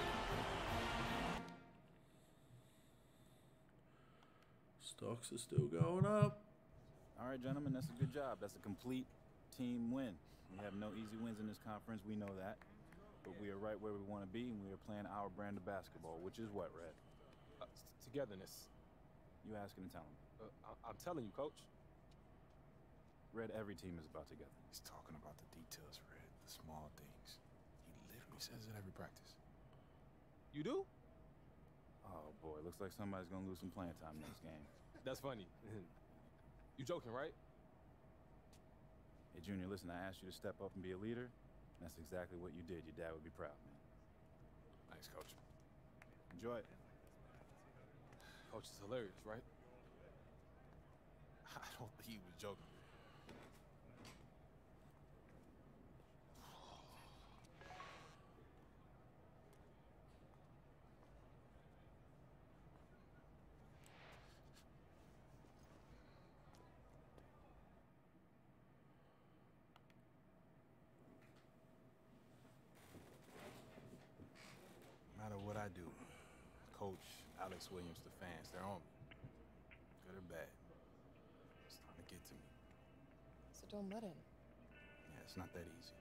Stocks are still going up. All right, gentlemen, that's a good job. That's a complete team win. We have no easy wins in this conference. We know that. But we are right where we want to be, and we are playing our brand of basketball, which is what, Red? Uh, togetherness. You asking and telling. Uh, I- I'm telling you, coach. Red, every team is about together. He's talking about the details, Red, the small things. He literally says it every practice. You do? Oh boy, looks like somebody's gonna lose some playing time next game. That's funny. you joking, right? Hey, Junior, listen, I asked you to step up and be a leader. and That's exactly what you did. Your dad would be proud, man. Thanks, coach. Enjoy it. Coach is hilarious, right? I don't think he was joking. Coach, Alex Williams, the fans, they're on me. Good or bad. It's time to get to me. So don't let in. Yeah, it's not that easy.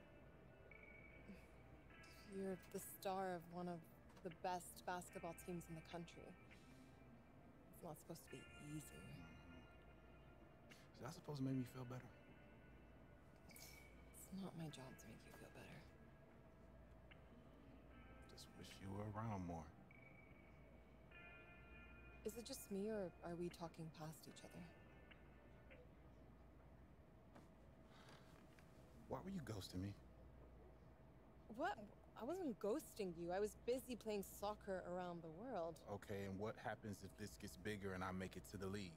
You're the star of one of the best basketball teams in the country. It's not supposed to be easy. Mm-hmm. Is that supposed to make me feel better? It's not my job to make you feel better. Just wish you were around more. Is it just me, or are we talking past each other? Why were you ghosting me? What? I wasn't ghosting you. I was busy playing soccer around the world. Okay, and what happens if this gets bigger and I make it to the league?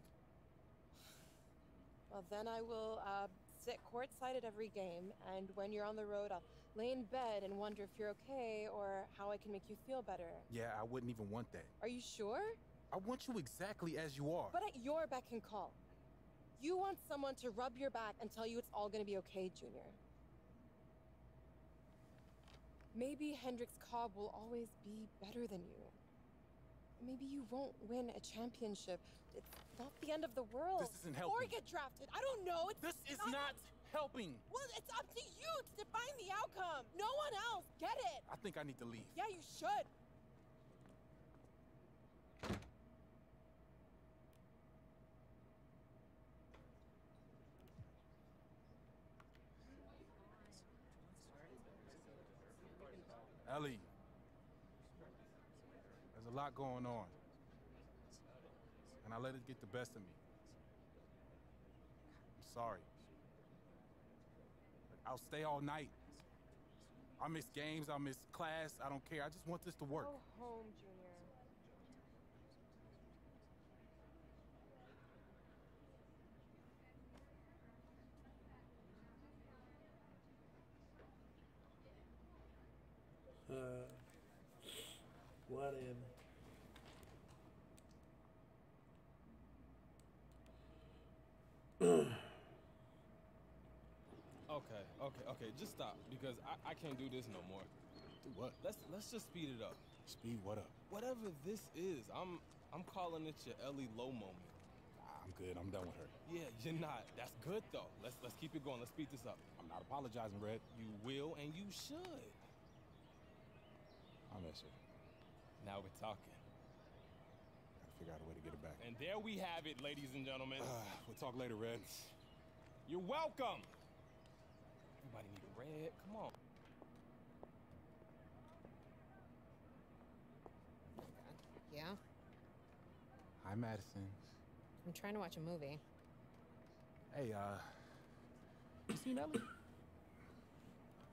Well, then I will uh, sit courtside at every game, and when you're on the road, I'll lay in bed and wonder if you're okay or how I can make you feel better. Yeah, I wouldn't even want that. Are you sure? I want you exactly as you are. But at your beck and call. You want someone to rub your back and tell you it's all gonna be okay, Junior. Maybe Hendrix Cobb will always be better than you. Maybe you won't win a championship. It's not the end of the world. This isn't helping. Or get drafted. I don't know. It's This is not helping. Well, it's up to you to define the outcome. No one else. Get it? I think I need to leave. Yeah, you should. Ellie, there's a lot going on. And I let it get the best of me. I'm sorry. I'll stay all night. I'll miss games, I'll miss class, I don't care. I just want this to work. Go home, Junior. Uh, whatever. Okay, okay, okay. Just stop because I, I can't do this no more. Do what? Let's let's just speed it up. Speed what up? Whatever this is, I'm I'm calling it your Ellie Low moment. Ah, I'm good. I'm done with her. Yeah, you're not. That's good though. Let's let's keep it going. Let's speed this up. I'm not apologizing, Red. You will and you should. I miss her. Now we're talking. Gotta figure out a way to get her back. And there we have it, ladies and gentlemen. we'll talk later, Red. You're welcome. Everybody need a red. Come on. Yeah? Hi, Madison. I'm trying to watch a movie. Hey, uh, you seen Ellie?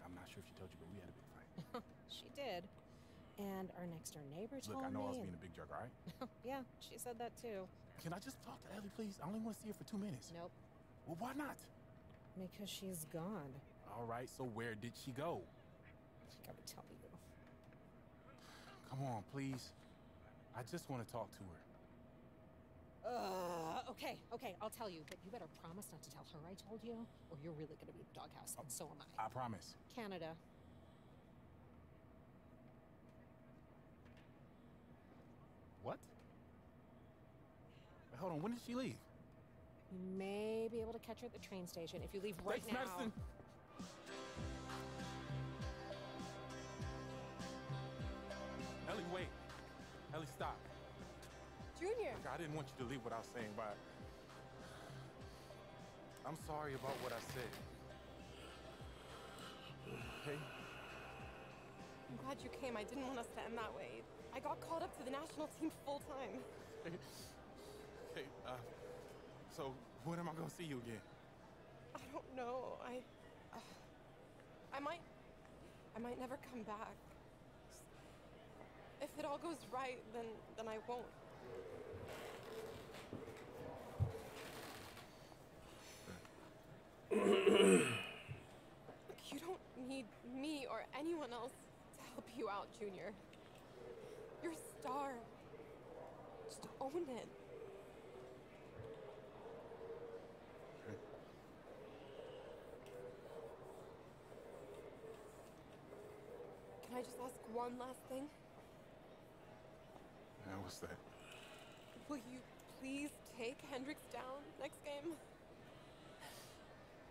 I'm not sure if she told you, but we had a big fight. she did. And our next door neighbor told me. Look, I know I was being a big jerk, all right? yeah, she said that too. Can I just talk to Ellie, please? I only want to see her for two minutes. Nope. Well, why not? Because she's gone. All right, so where did she go? She gotta tell you. Come on, please. I just want to talk to her. Uh, okay, okay, I'll tell you, but you better promise not to tell her I told you, or you're really gonna be in the doghouse, and so am I. I promise. Canada. What? Wait, hold on, when did she leave? You may be able to catch her at the train station if you leave right Thanks, now. Madison. Ellie, stop. Junior. Look, I didn't want you to leave without saying bye. I'm sorry about what I said. Hey, I'm glad you came. I didn't want us to end that way. I got called up to the national team full time. hey, hey, uh, so when am I gonna see you again? I don't know. I. Uh, I might. I might never come back. If it all goes right, then then I won't. Look, you don't need me or anyone else to help you out, Junior. You're a star. Just own it. Can I just ask one last thing? What's that? Will you please take Hendrix down next game?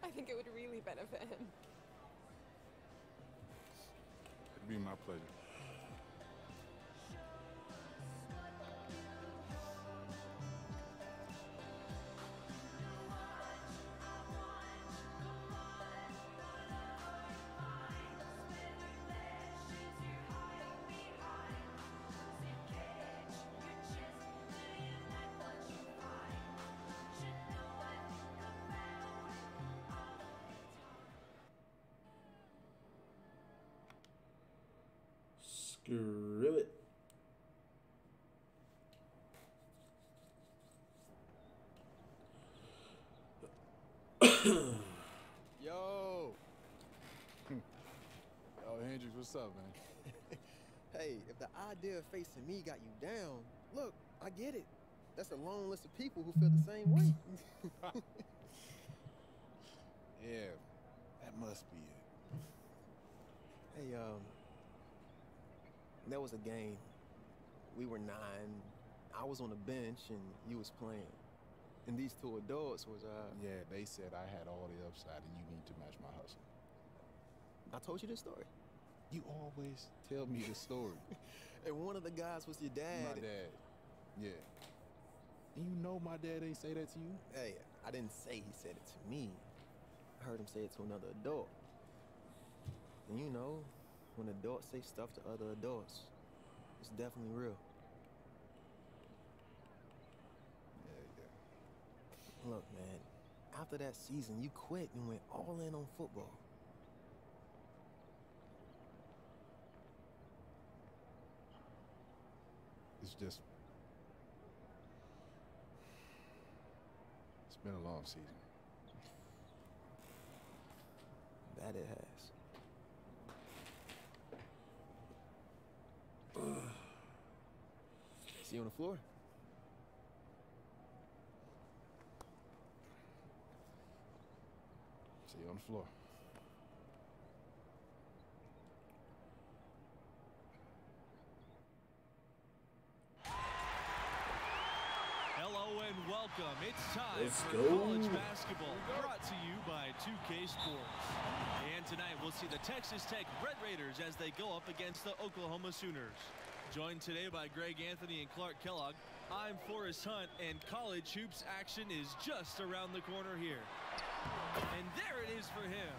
I think it would really benefit him. It'd be my pleasure. Screw it. Yo. Yo, Hendrix, what's up, man? Hey, if the idea of facing me got you down, look, I get it. That's a long list of people who feel the same way. Yeah, that must be it. hey, um, there was a game. We were nine. I was on the bench and you was playing. And these two adults was uh Yeah, they said I had all the upside and you need to match my hustle. I told you this story. You always tell me the story. and one of the guys was your dad. My dad. Yeah. And you know my dad ain't say that to you? Hey, I didn't say he said it to me. I heard him say it to another adult. And you know, when adults say stuff to other adults, it's definitely real. Yeah, yeah. Look, man, after that season, you quit and went all in on football. It's just It's been a long season. That it has. See you on the floor. See you on the floor. Hello and welcome. It's time Let's for go. college basketball, brought to you by 2K Sports. And tonight we'll see the Texas Tech Red Raiders as they go up against the Oklahoma Sooners. Joined today by Greg Anthony and Clark Kellogg. I'm Forrest Hunt, and college hoops action is just around the corner here. And there it is for him.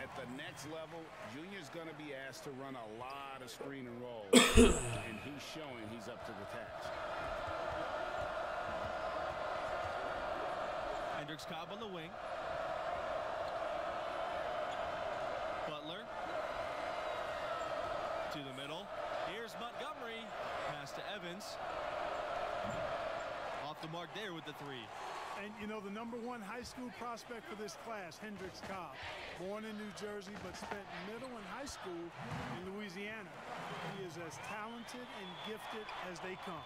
At the next level, Junior's going to be asked to run a lot of screen and roll. and he's showing he's up to the task. Hendrix Cobb on the wing. Butler. To the middle. Here's Montgomery. Pass to Evans. Off the mark there with the three. And you know, the number one high school prospect for this class, Hendrix Cobb, born in New Jersey but spent middle and high school in Louisiana. He is as talented and gifted as they come.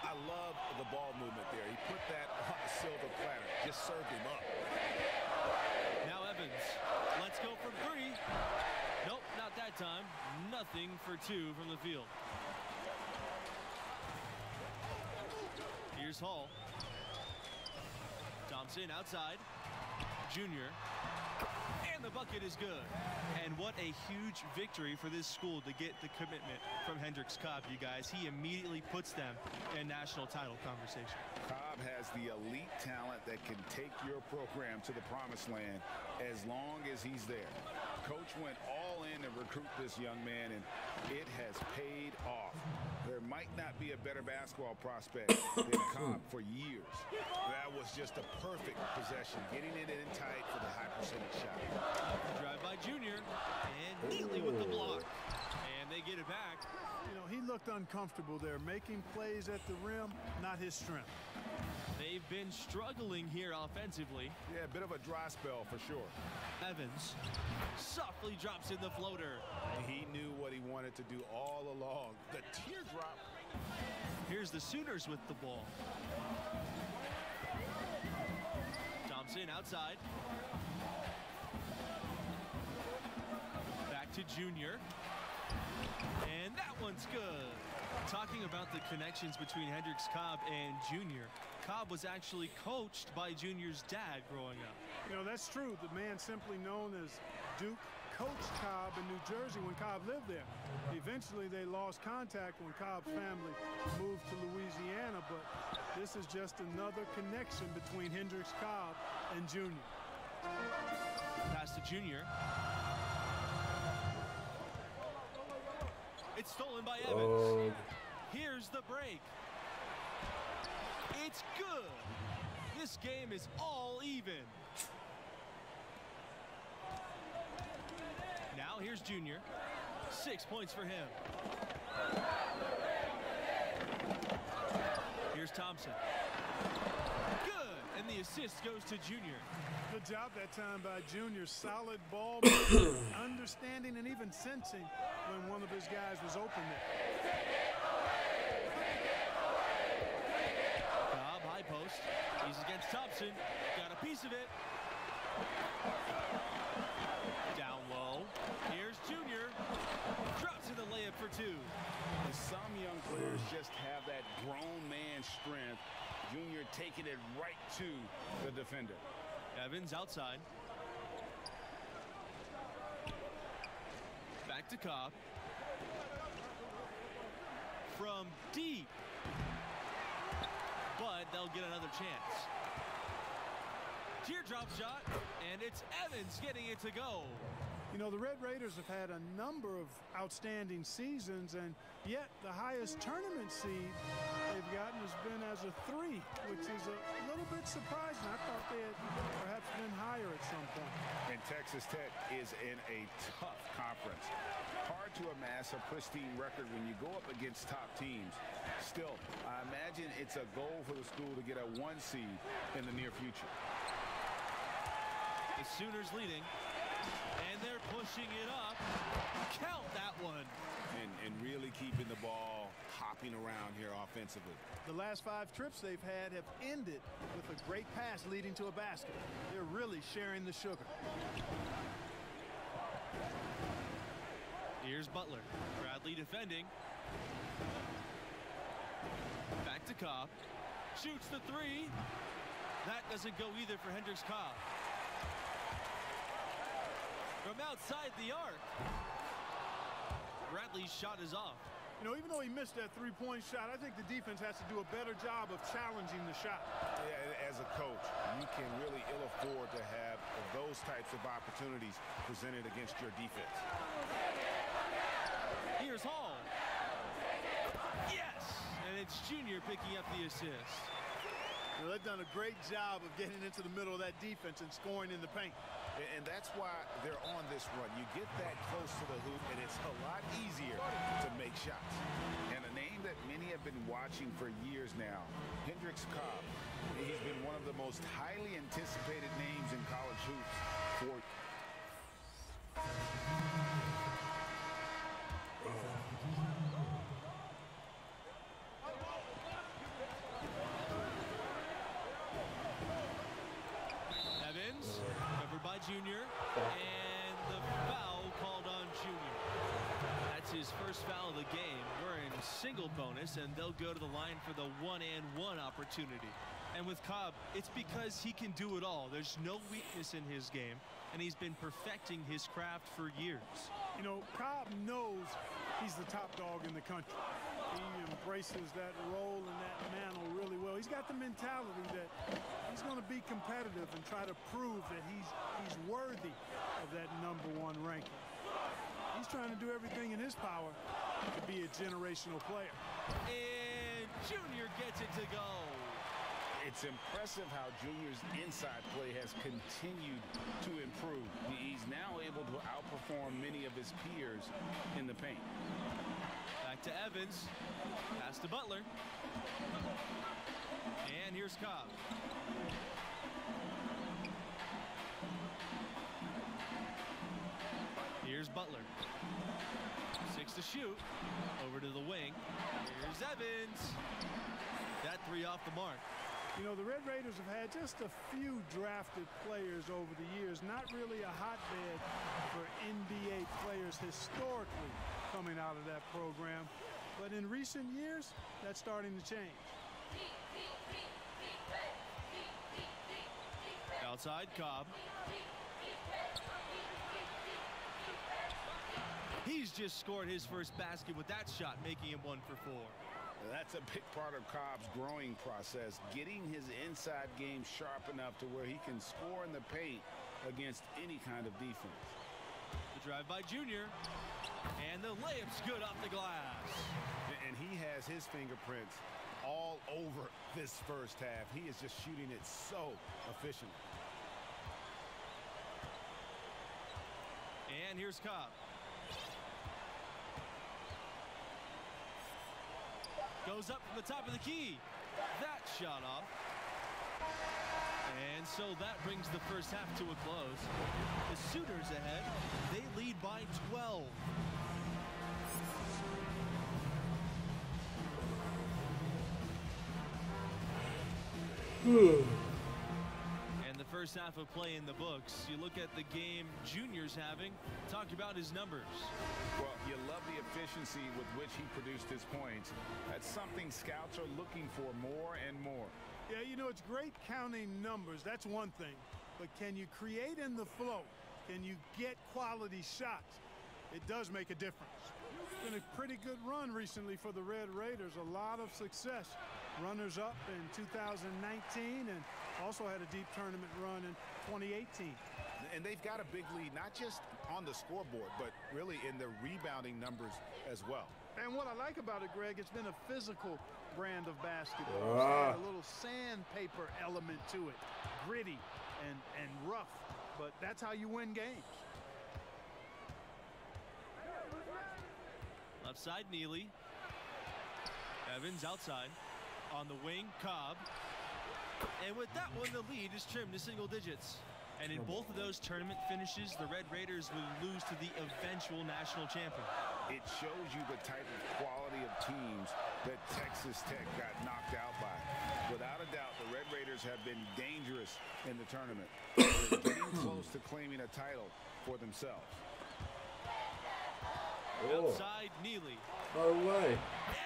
I love the ball movement there. He put that on a silver platter, just served him up. Now Evans. Let's go for three. That time. Nothing for two from the field. Here's Hall. Thompson outside. Junior. And the bucket is good. And what a huge victory for this school to get the commitment from Hendrix Cobb, you guys. He immediately puts them in national title conversation. Cobb has the elite talent that can take your program to the promised land as long as he's there. Coach went all in to recruit this young man, and it has paid off. There might not be a better basketball prospect than Cobb for years. That was just a perfect possession, getting it in tight for the high percentage shot. Drive by Junior. And Neely with the block. And they get it back. You know, he looked uncomfortable there, making plays at the rim, not his strength. They've been struggling here offensively. Yeah, a bit of a dry spell for sure. Evans softly drops in the floater. He knew what he wanted to do all along. The teardrop. Here's the Sooners with the ball. Thompson outside. Back to Junior. And that one's good. Talking about the connections between Hendrix Cobb and Junior, Cobb was actually coached by Junior's dad growing up. You know, that's true. The man simply known as Duke coached Cobb in New Jersey when Cobb lived there. Eventually, they lost contact when Cobb's family moved to Louisiana, but this is just another connection between Hendrix Cobb and Junior. Pass to Junior. It's stolen by Evans. Oh. Here's the break. It's good. This game is all even. Now here's Junior. Six points for him. Here's Thompson. Good. And the assist goes to Junior. Good job that time by Junior. Solid ball, understanding, and even sensing when one of his guys was open there. Post. He's against Thompson. Got a piece of it. Down low. Here's Junior. Drops in the layup for two. And some young players just have that grown man strength. Junior taking it right to the defender. Evans outside. Back to Cobb. From deep. But they'll get another chance. Teardrop shot, and it's Evans getting it to go. You know, the Red Raiders have had a number of outstanding seasons, and yet the highest tournament seed they've gotten has been as a three, which is a little bit surprising. I thought they had perhaps been higher at some point. And Texas Tech is in a tough conference. Hard to amass a pristine record when you go up against top teams. Still, I imagine it's a goal for the school to get a one seed in the near future. The Sooners leading, and they're pushing it up. Count that one. And, and really keeping the ball hopping around here offensively. The last five trips they've had have ended with a great pass leading to a basket. They're really sharing the sugar. Here's Butler. Bradley defending. Back to Cobb. Shoots the three. That doesn't go either for Hendrix Cobb. From outside the arc. Bradley's shot is off. You know, even though he missed that three-point shot, I think the defense has to do a better job of challenging the shot. Yeah, as a coach, you can really ill afford to have those types of opportunities presented against your defense. Here's Hall. Yes! And it's Junior picking up the assist. You know, they've done a great job of getting into the middle of that defense and scoring in the paint. And that's why they're on this run. You get that close to the hoop, and it's a lot easier to make shots. And a name that many have been watching for years now, Hendrix Cobb. He's been one of the most highly anticipated names in college hoops for Evans, Junior, and the foul called on Junior. That's his first foul of the game. We're in single bonus, and they'll go to the line for the one and one opportunity. And with Cobb, it's because he can do it all. There's no weakness in his game, and he's been perfecting his craft for years. You know, Cobb knows he's the top dog in the country. He embraces that role and that mantle really well. He's got the mentality that he's going to be competitive and try to prove that he's he's worthy of that number one ranking. He's trying to do everything in his power to be a generational player. And Junior gets it to go. It's impressive how Junior's inside play has continued to improve. He's now able to outperform many of his peers in the paint. To Evans. Pass to Butler. And here's Cobb. Here's Butler. Six to shoot. Over to the wing. Here's Evans. That three off the mark. You know, the Red Raiders have had just a few drafted players over the years, not really a hotbed for NBA players historically coming out of that program. But in recent years, that's starting to change. Outside Cobb. He's just scored his first basket with that shot, making him one for four. That's a big part of Cobb's growing process, getting his inside game sharp enough to where he can score in the paint against any kind of defense. Drive by Junior. And the layup's good off the glass. And he has his fingerprints all over this first half. He is just shooting it so efficiently. And here's Cobb. Goes up from the top of the key. That shot off. And so that brings the first half to a close. The Sooners ahead. They lead by 12. Hmm. and the first half of play in the books. You look at the game Junior's having. Talk about his numbers. Well, you love the efficiency with which he produced his points. That's something scouts are looking for more and more. Yeah, you know, it's great counting numbers. That's one thing. But can you create in the flow? Can you get quality shots? It does make a difference. It's been a pretty good run recently for the Red Raiders. A lot of success. Runners up in 2019 and also had a deep tournament run in 2018. And they've got a big lead, not just on the scoreboard, but really in the rebounding numbers as well. And what I like about it, Greg, it's been a physical brand of basketball. Ah. A little sandpaper element to it, gritty and, and rough, but that's how you win games. Left side, Neely. Evans outside. On the wing, Cobb. And with that one, the lead is trimmed to single digits. And in both of those tournament finishes, the Red Raiders would lose to the eventual national champion. It shows you the type of quality of teams that Texas Tech got knocked out by. Without a doubt, the Red Raiders have been dangerous in the tournament. They're getting close to claiming a title for themselves. Oh. Outside, Neely. No way.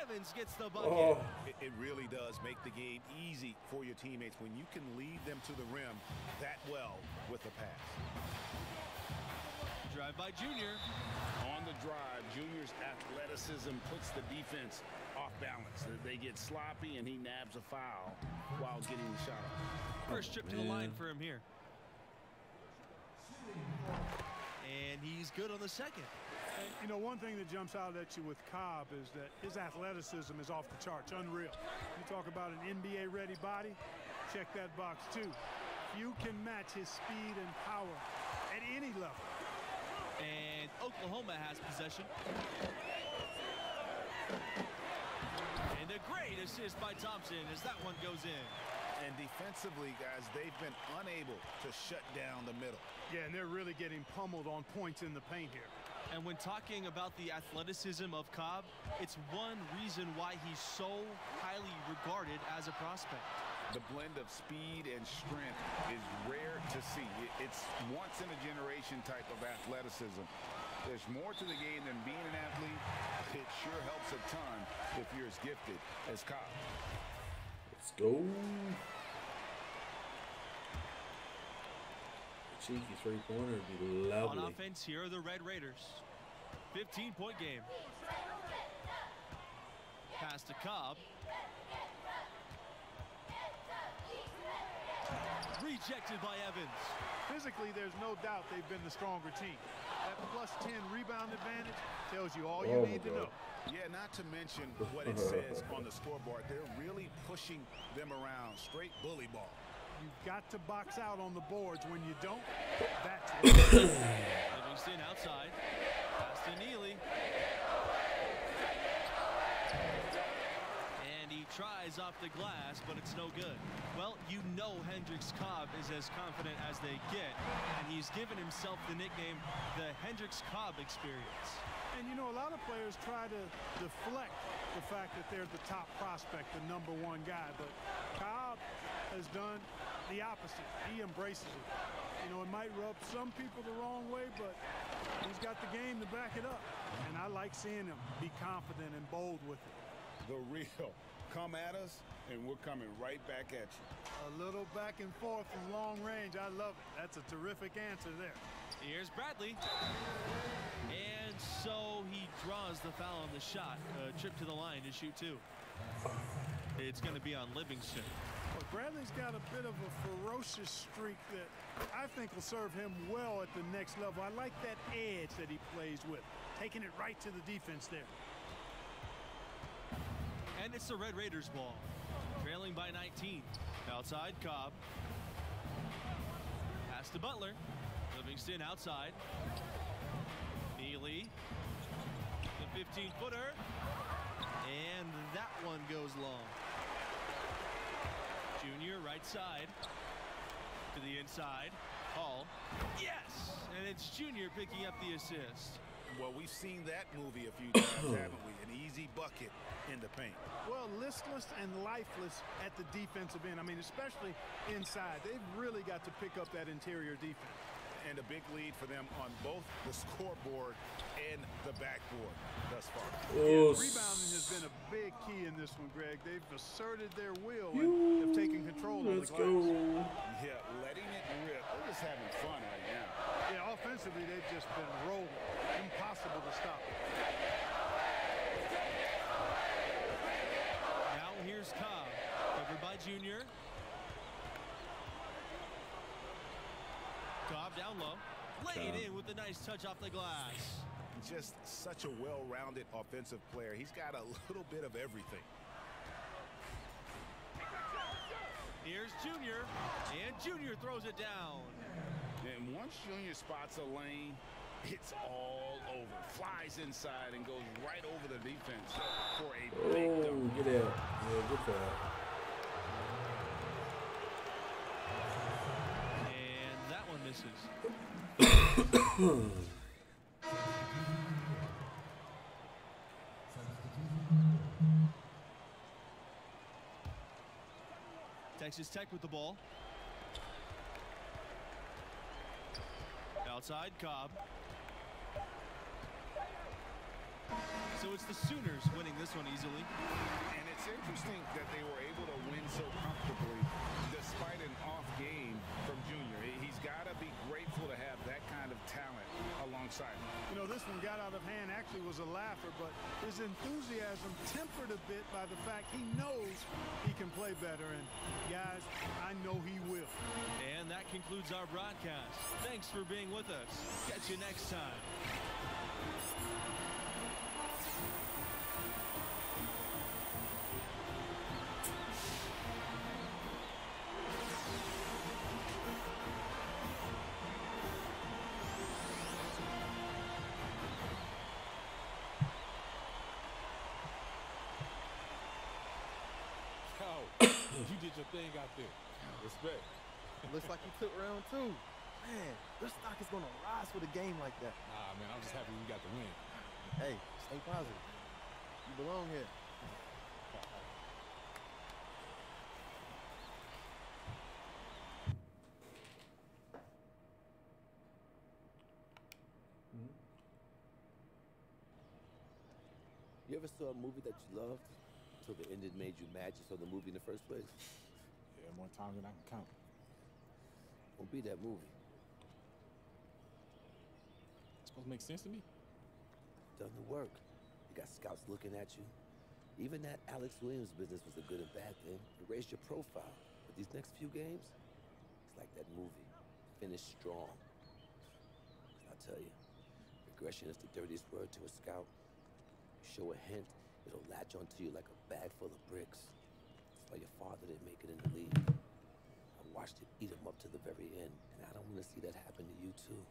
Evans gets the bucket. Oh. It, it really does make the game easy for your teammates when you can lead them to the rim that well with a pass. Drive by Junior. On the drive, Junior's athleticism puts the defense off balance. They get sloppy and he nabs a foul while getting the shot off. First trip to the oh, line for him here. And he's good on the second. And, you know, one thing that jumps out at you with Cobb is that his athleticism is off the charts, unreal. You talk about an NBA-ready body, check that box too. Few can match his speed and power at any level. And Oklahoma has possession. And a great assist by Thompson as that one goes in. And defensively, guys, they've been unable to shut down the middle. Yeah, and they're really getting pummeled on points in the paint here. And when talking about the athleticism of Cobb, it's one reason why he's so highly regarded as a prospect. The blend of speed and strength is rare to see. It's once in a generation type of athleticism. There's more to the game than being an athlete. It sure helps a ton if you're as gifted as Cobb. Let's go. Cheeky three pointer would be lovely. On lovely. offense, here are the Red Raiders. 15 point game. Pass to Cobb. Rejected by Evans. Physically, there's no doubt they've been the stronger team. That plus 10 rebound advantage tells you all you Oh, need to know. Yeah, not to mention what it says on the scoreboard. They're really pushing them around. Straight bully ball. You've got to box out on the boards. When you don't, that's Livingston outside. Neely. And he tries off the glass, but it's no good. Well, you know Hendrix Cobb is as confident as they get, and he's given himself the nickname the Hendrix Cobb experience. And you know, a lot of players try to deflect the fact that they're the top prospect, the number one guy. But Cobb has done the opposite. He embraces it. You know, it might rub some people the wrong way, but he's got the game to back it up. And I like seeing him be confident and bold with it. The real. Come at us, and we're coming right back at you. A little back and forth from long range. I love it. That's a terrific answer there. Here's Bradley. And so he draws the foul on the shot. A trip to the line to shoot two. It's going to be on Livingston. Bradley's got a bit of a ferocious streak that I think will serve him well at the next level. I like that edge that he plays with, taking it right to the defense there. And it's the Red Raiders ball. Trailing by 19. Outside, Cobb. Pass to Butler. Livingston outside. Neely. The 15-footer. And that one goes long. Junior right side. To the inside. Hall. Yes! And it's Junior picking up the assist. Well, we've seen that movie a few times, haven't we? An easy bucket in the paint. Well, listless and lifeless at the defensive end. I mean, especially inside. They've really got to pick up that interior defense. And a big lead for them on both the scoreboard and the backboard thus far. Yeah, rebounding has been a big key in this one, Greg. They've asserted their will and have taken control of the Let's glass. go. Yeah, letting it rip. They're just having fun right now. Yeah, offensively, they've just been rolling. Impossible to stop. Now here's Cobb. Covered by Junior. Cobb down low. Laid Cobb. in with a nice touch off the glass. Just such a well-rounded offensive player. He's got a little bit of everything. Here's Junior. And Junior throws it down. And once Junior spots a lane, it's all over. Flies inside and goes right over the defense for a big Oh, dunk. get out. Yeah, good for that. And that one misses. Texas Tech with the ball. Outside, Cobb. So it's the Sooners winning this one easily. And it's interesting that they were able to win so comfortably despite an alongside him. You know, this one got out of hand, actually was a laugher, but his enthusiasm tempered a bit by the fact he knows he can play better. And guys, I know he will. And that concludes our broadcast. Thanks for being with us. Catch you next time. Respect. Looks like you took round two. Man, your stock is gonna rise with a game like that. Nah, man, I'm just happy we got the win. Hey, stay positive. You belong here. You ever saw a movie that you loved till the end it made you mad you saw the movie in the first place? More times than I can count. Won't be that movie. It's supposed to make sense to me. Done the work. You got scouts looking at you. Even that Alex Williams business was a good and bad thing. It raised your profile. But these next few games, it's like that movie. Finish strong. I'll tell you, regression is the dirtiest word to a scout. You show a hint, it'll latch onto you like a bag full of bricks. That's why your father didn't make it in the league. I watched it eat him up to the very end, and I don't want to see that happen to you too.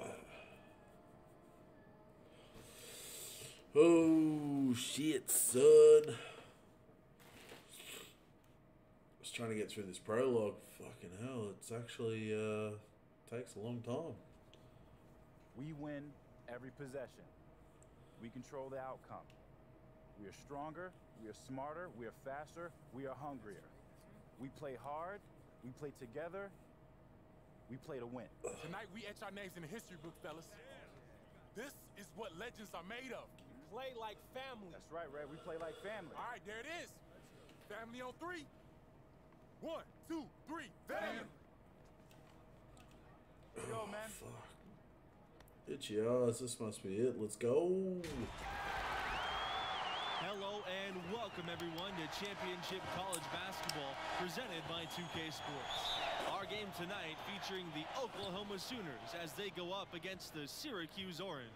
Oh shit, son. I was trying to get through this prologue. Fucking hell, it's actually uh takes a long time. We win every possession. We control the outcome. We are stronger, we are smarter, we are faster, we are hungrier. We play hard, we play together, we play to win. Tonight we etch our names in the history book, fellas. This is what legends are made of. Play like family. That's right, Red. We play like family. All right, there it is. Family on three. One, two, three. Family. Yo, man. Oh, fuck. It's yours. This must be it. Let's go. Hello and welcome everyone to Championship College Basketball presented by 2K Sports. Our game tonight featuring the Oklahoma Sooners as they go up against the Syracuse Orange.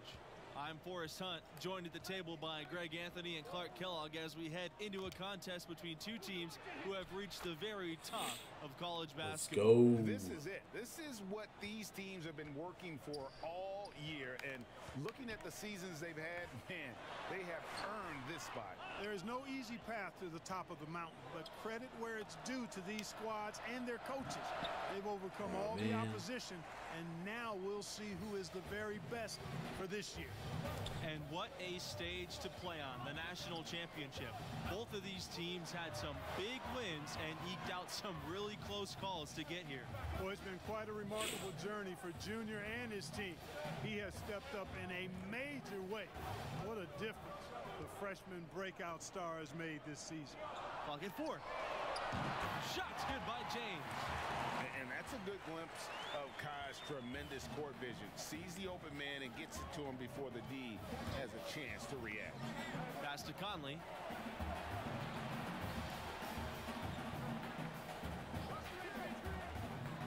I'm Forrest Hunt, joined at the table by Greg Anthony and Clark Kellogg as we head into a contest between two teams who have reached the very top of college basketball. Let's go. This is it. This is what these teams have been working for all year. And looking at the seasons they've had, man, they have earned this spot. There is no easy path to the top of the mountain, but credit where it's due to these squads and their coaches. They've overcome Oh, all the opposition, and now we'll see who is the very best for this year. And what a stage to play on, the national championship. Both of these teams had some big wins and eked out some really close calls to get here. Well, it's been quite a remarkable journey for Junior and his team. He has stepped up in a major way. What a difference the freshman breakout star has made this season. Clock at four. Shots good by James. And, and that's a good glimpse of Kai's tremendous court vision. Sees the open man and gets it to him before the D has a chance to react. Pass to Conley.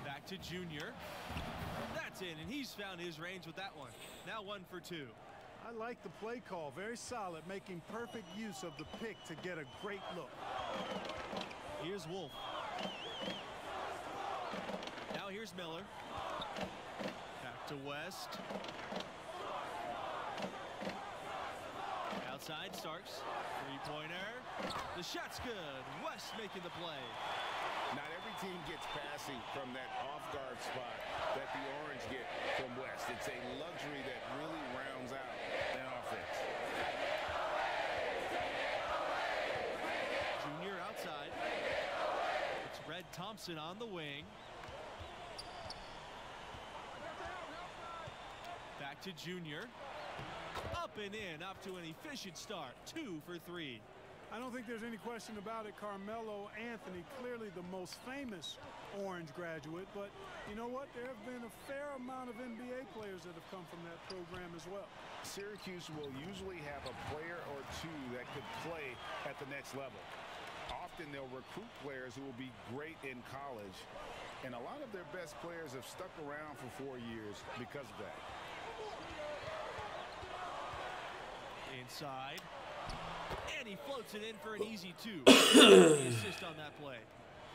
Back to Junior. That's in, and he's found his range with that one. Now one for two. I like the play call. Very solid, making perfect use of the pick to get a great look. Here's Wolf. Now here's Miller. Back to West. Outside Starks. Three-pointer. The shot's good. West making the play. Not every team gets passing from that off-guard spot that the Orange get from West. It's a luxury that really rounds out an offense. It's Red Thompson on the wing. Back to Junior. Up and in, up to an efficient start. Two for three. I don't think there's any question about it. Carmelo Anthony, clearly the most famous Orange graduate, but you know what? There have been a fair amount of NBA players that have come from that program as well. Syracuse will usually have a player or two that could play at the next level. Often they'll recruit players who will be great in college, and a lot of their best players have stuck around for four years because of that. Inside. And he floats it in for an easy two. assist on that play.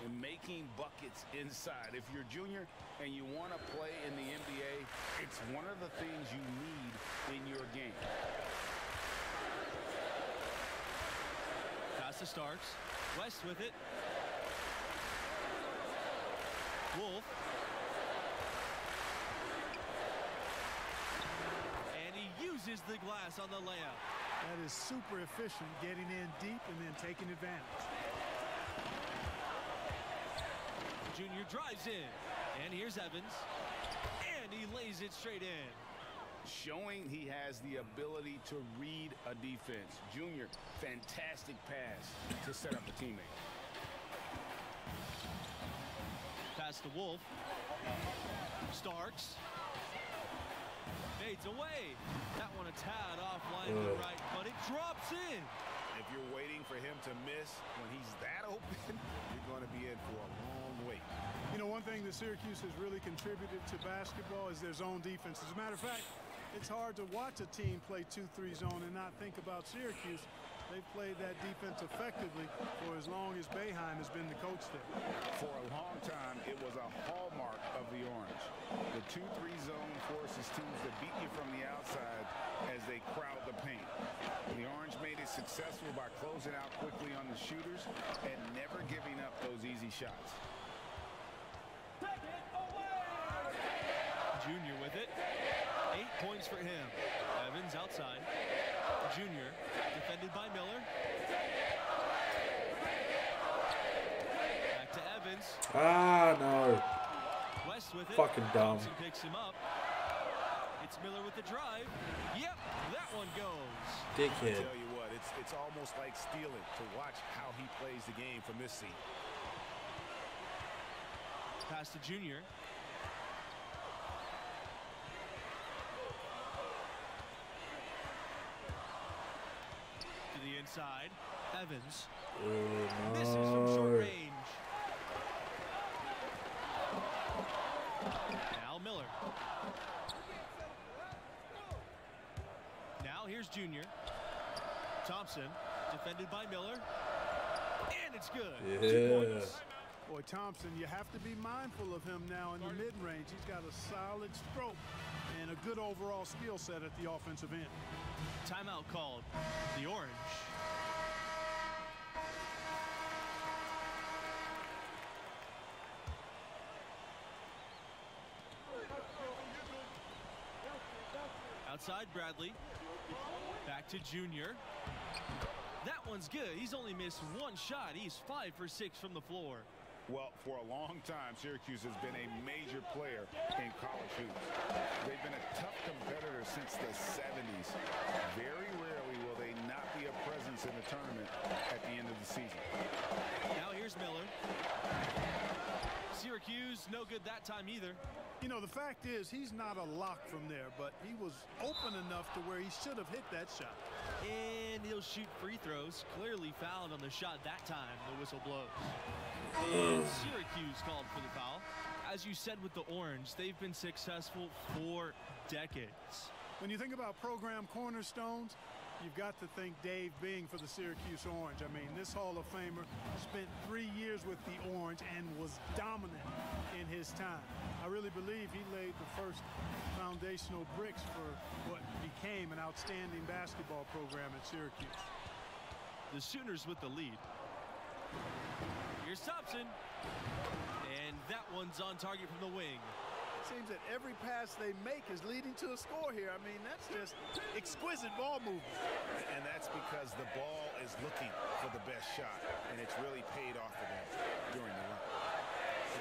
And making buckets inside. If you're junior and you want to play in the NBA, it's one of the things you need in your game. To Starks. West with it. Wolf. And he uses the glass on the layup. That is super efficient, getting in deep and then taking advantage. Junior drives in. And here's Evans. And he lays it straight in. Showing he has the ability to read a defense. Junior, fantastic pass to set up a teammate. Pass to Wolf. Starks. Fades away. That one a tad offline to the right, but it drops in. If you're waiting for him to miss when he's that open, you're going to be in for a long wait. You know, one thing that Syracuse has really contributed to basketball is their zone defense. As a matter of fact, it's hard to watch a team play 2-3 zone and not think about Syracuse. They've played that defense effectively for as long as Boeheim has been the coach there. For a long time, it was a hallmark of the Orange. The 2-3 zone forces teams to beat you from the outside as they crowd the paint. The Orange made it successful by closing out quickly on the shooters and never giving up those easy shots. Junior with it. Eight points for him. Evans outside. Junior defended by Miller. Back to Evans. Ah, no. West with it. Fucking dumb. Thompson picks him up. It's Miller with the drive. Yep, that one goes. Dickhead. I tell you what, it's it's almost like stealing to watch how he plays the game from this seat. Pass to Junior. Inside. Evans. Oh, This is from short range. Now Miller. Now here's Junior. Thompson defended by Miller. And it's good. Yeah. Boy, Thompson, you have to be mindful of him now in the mid-range. He's got a solid stroke and a good overall skill set at the offensive end. Timeout called. The Orange. Outside Bradley. Back to Junior. That one's good. He's only missed one shot. He's five for six from the floor. Well, for a long time, Syracuse has been a major player in college hoops. They've been a tough competitor since the 70s. Very rarely will they not be a presence in the tournament at the end of the season. Now here's Miller. Syracuse, no good that time either. You know, the fact is, he's not a lock from there, but he was open enough to where he should have hit that shot. And he'll shoot free throws. Clearly fouled on the shot that time. The whistle blows. And Syracuse called for the foul. As you said with the Orange, they've been successful for decades. When you think about program cornerstones, you've got to think Dave Bing for the Syracuse Orange. I mean, this Hall of Famer spent three years with the Orange and was dominant in his time. I really believe he laid the first foundational bricks for what became an outstanding basketball program at Syracuse. The Sooners with the lead. Here's Thompson. And that one's on target from the wing. Seems that every pass they make is leading to a score here. I mean, that's just exquisite ball movement. And that's because the ball is looking for the best shot, and it's really paid off for them during the run.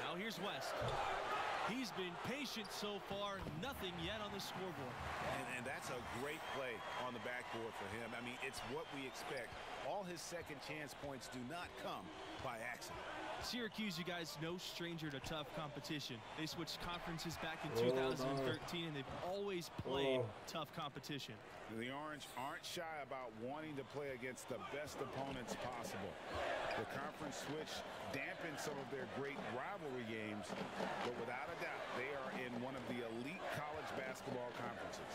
Now here's West. He's been patient so far, nothing yet on the scoreboard. And, and that's a great play on the backboard for him. I mean, it's what we expect. All his second chance points do not come by accident. Syracuse, you guys, no stranger to tough competition. They switched conferences back in Oh, 2013, and they've always played Oh. tough competition. The Orange aren't shy about wanting to play against the best opponents possible. The conference switch dampened some of their great rivalry games, but without a doubt, they are in one of the elite college basketball conferences.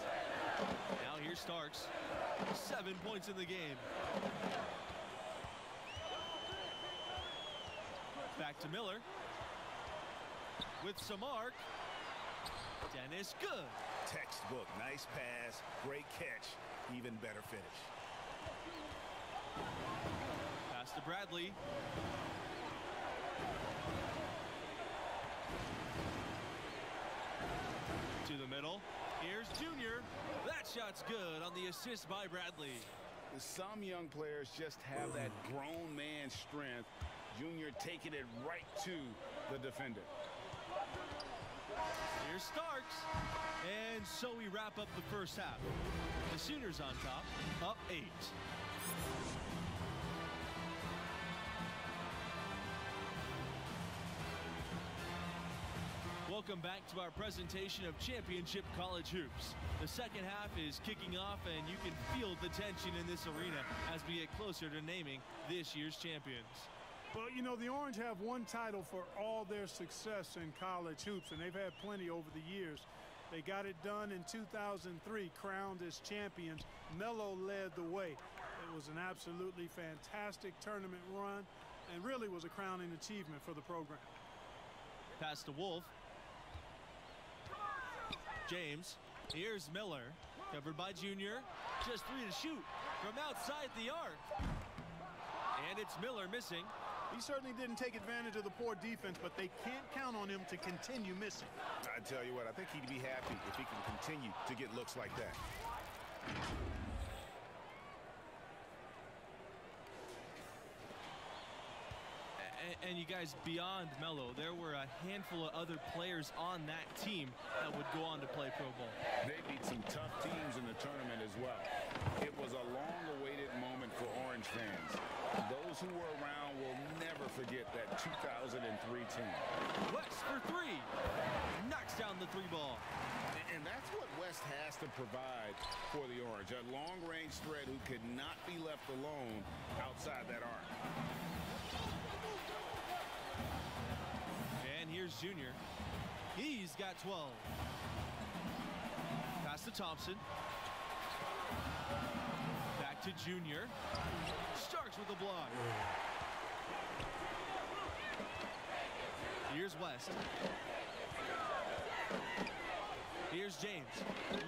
Now here's Starks. Seven points in the game. Back to Miller. With Samar. Dennis good. Textbook, nice pass, great catch, even better finish. Pass to Bradley. To the middle. Here's Junior. That shot's good on the assist by Bradley. Some young players just have that grown man strength. Junior taking it right to the defender. Here's Starks. And so we wrap up the first half. The Sooners on top, up eight. Welcome back to our presentation of Championship College Hoops. The second half is kicking off, and you can feel the tension in this arena as we get closer to naming this year's champions. Well, you know, the Orange have one title for all their success in college hoops, and they've had plenty over the years. They got it done in 2003, crowned as champions. Melo led the way. It was an absolutely fantastic tournament run and really was a crowning achievement for the program. Pass to Wolf. James. Here's Miller. Covered by Junior. Just three to shoot from outside the arc. And it's Miller missing. He certainly didn't take advantage of the poor defense, but they can't count on him to continue missing. I tell you what, I think he'd be happy if he can continue to get looks like that. And, you guys, beyond Melo, there were a handful of other players on that team that would go on to play Pro Bowl. They beat some tough teams in the tournament as well. It was a long-awaited moment for Orange fans. Those who were around will never forget that 2003 team. West for three. Knocks down the three ball. And that's what West has to provide for the Orange. A long-range threat who could not be left alone outside that arc. Here's Junior. He's got 12. Pass to Thompson. Back to Junior. Starks with a block. Here's West. Here's James.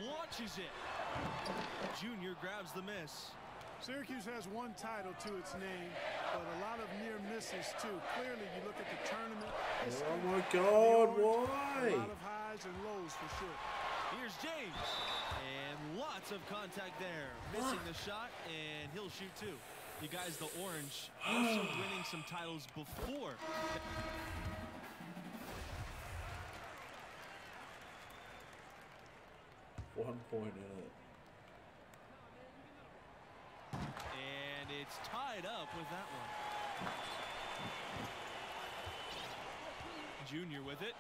Launches it. Junior grabs the miss. Syracuse has one title to its name, but a lot of near misses too. Clearly, you look at the tournament. Oh my God, why? A lot of highs and lows for sure. Here's James. And lots of contact there. Missing the shot, and he'll shoot too. You guys, the Orange also winning some titles before. One point in it. And it's tied up with that one. Junior with it.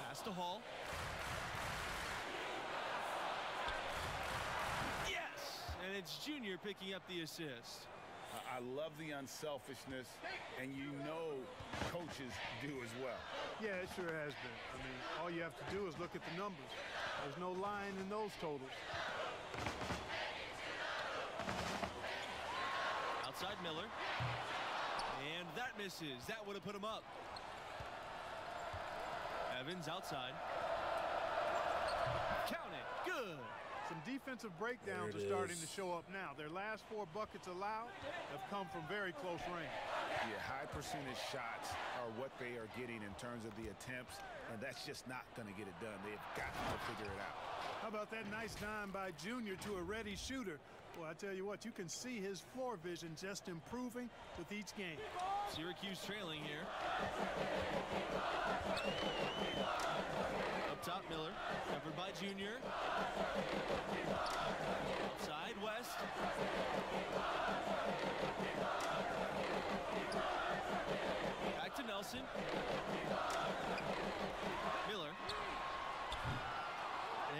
Pass to Hall. Yes! And it's Junior picking up the assist. I- I love the unselfishness, and you know coaches do as well. Yeah, it sure has been. I mean, all you have to do is look at the numbers. There's no lying in those totals. Outside Miller. And that misses. That would have put him up. Evans outside. Count it. Good. Some defensive breakdowns are starting is. to show up now. Their last four buckets allowed have come from very close range. Yeah, high percentage shots are what they are getting in terms of the attempts, and that's just not going to get it done. They've got to figure it out. How about that nice dime by Junior to a ready shooter? Well, I tell you what, you can see his floor vision just improving with each game. Syracuse trailing here. Top, Miller. Covered by Junior. Outside, West. Back to Nelson. Miller.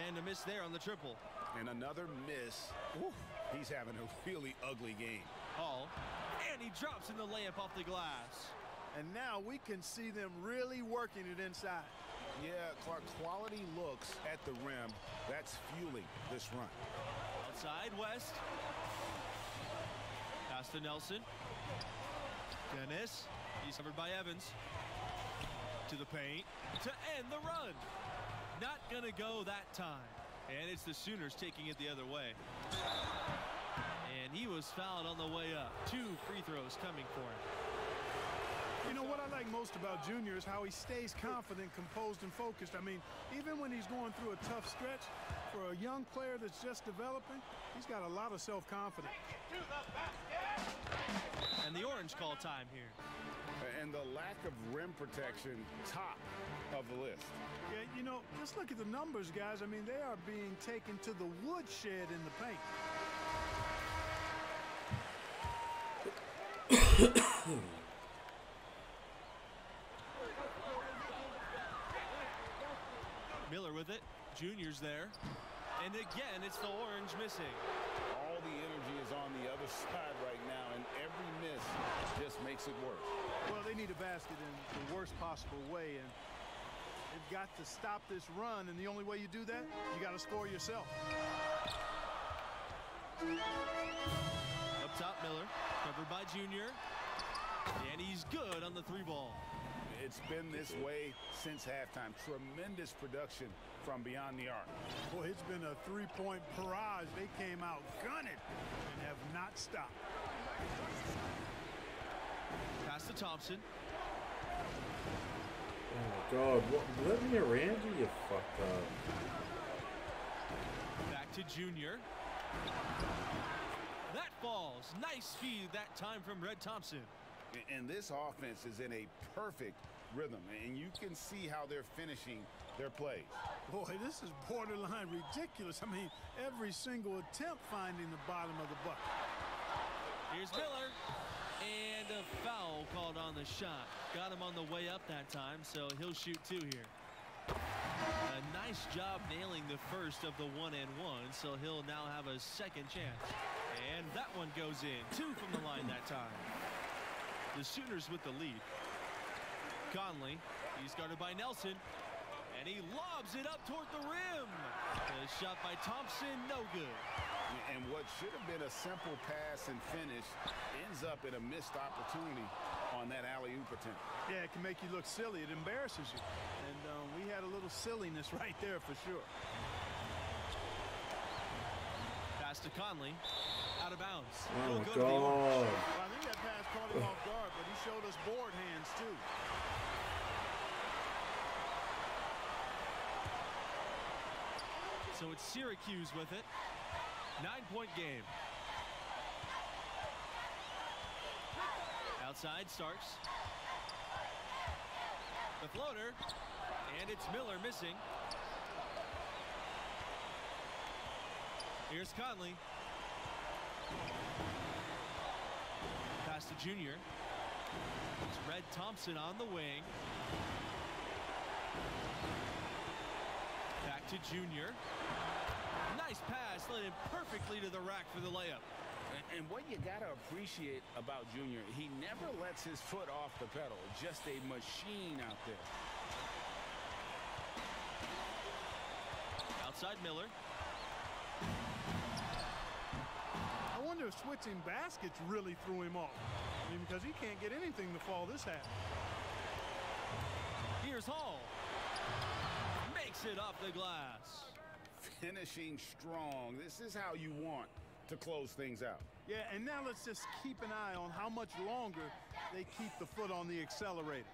And a miss there on the triple. And another miss. Whew, he's having a really ugly game. Hall. And he drops in the layup off the glass. And now we can see them really working it inside. Yeah, Clark, quality looks at the rim. That's fueling this run. Outside, West. Pass to Nelson. Dennis. He's covered by Evans. To the paint. To end the run. Not going to go that time. And it's the Sooners taking it the other way. And he was fouled on the way up. Two free throws coming for him. You know what I like most about Junior is how he stays confident, composed, and focused. I mean, even when he's going through a tough stretch, for a young player that's just developing, he's got a lot of self-confidence. And the orange call time here. And the lack of rim protection, top of the list. Yeah, you know, just look at the numbers, guys. I mean, they are being taken to the woodshed in the paint. Miller with it. Junior's there. And again, it's the orange missing. All the energy is on the other side right now, and every miss just makes it worse. Well, they need a basket in the worst possible way, and they've got to stop this run, and the only way you do that, you got to score yourself. Up top, Miller. Covered by Junior. And he's good on the three ball. It's been this way since halftime. Tremendous production from beyond the arc. Boy, it's been a three-point barrage. They came out gunning and have not stopped. Pass to Thompson. Oh my god, what, let me around you, you fucked up. Back to Junior. That falls. Nice feed that time from Red Thompson. And this offense is in a perfect rhythm, and you can see how they're finishing their plays. Boy, this is borderline ridiculous. I mean, every single attempt finding the bottom of the bucket. Here's Miller. And a foul called on the shot. Got him on the way up that time, so he'll shoot two here. A nice job nailing the first of the one and one, so he'll now have a second chance. And that one goes in. Two from the line that time. The Sooners with the lead. Conley, he's guarded by Nelson. And he lobs it up toward the rim. The shot by Thompson, no good. And what should have been a simple pass and finish ends up in a missed opportunity on that alley-oop attempt. Yeah, it can make you look silly. It embarrasses you. And um, we had a little silliness right there for sure. Pass to Conley. Out of bounds. Oh, my It'll go to the God. Well, I think that pass caught him off guard, but showed us board hands too. So it's Syracuse with it. Nine-point game. Outside Starks. The floater. And it's Miller missing. Here's Conley. To Junior. It's Red Thompson on the wing. Back to Junior. Nice pass, led him perfectly to the rack for the layup. And, and what you got to appreciate about Junior, he never lets his foot off the pedal. Just a machine out there. Outside Miller. I wonder if switching baskets really threw him off. I mean, because he can't get anything to fall this half. Here's Hall. Makes it off the glass. Finishing strong. This is how you want to close things out. Yeah, and now let's just keep an eye on how much longer they keep the foot on the accelerator.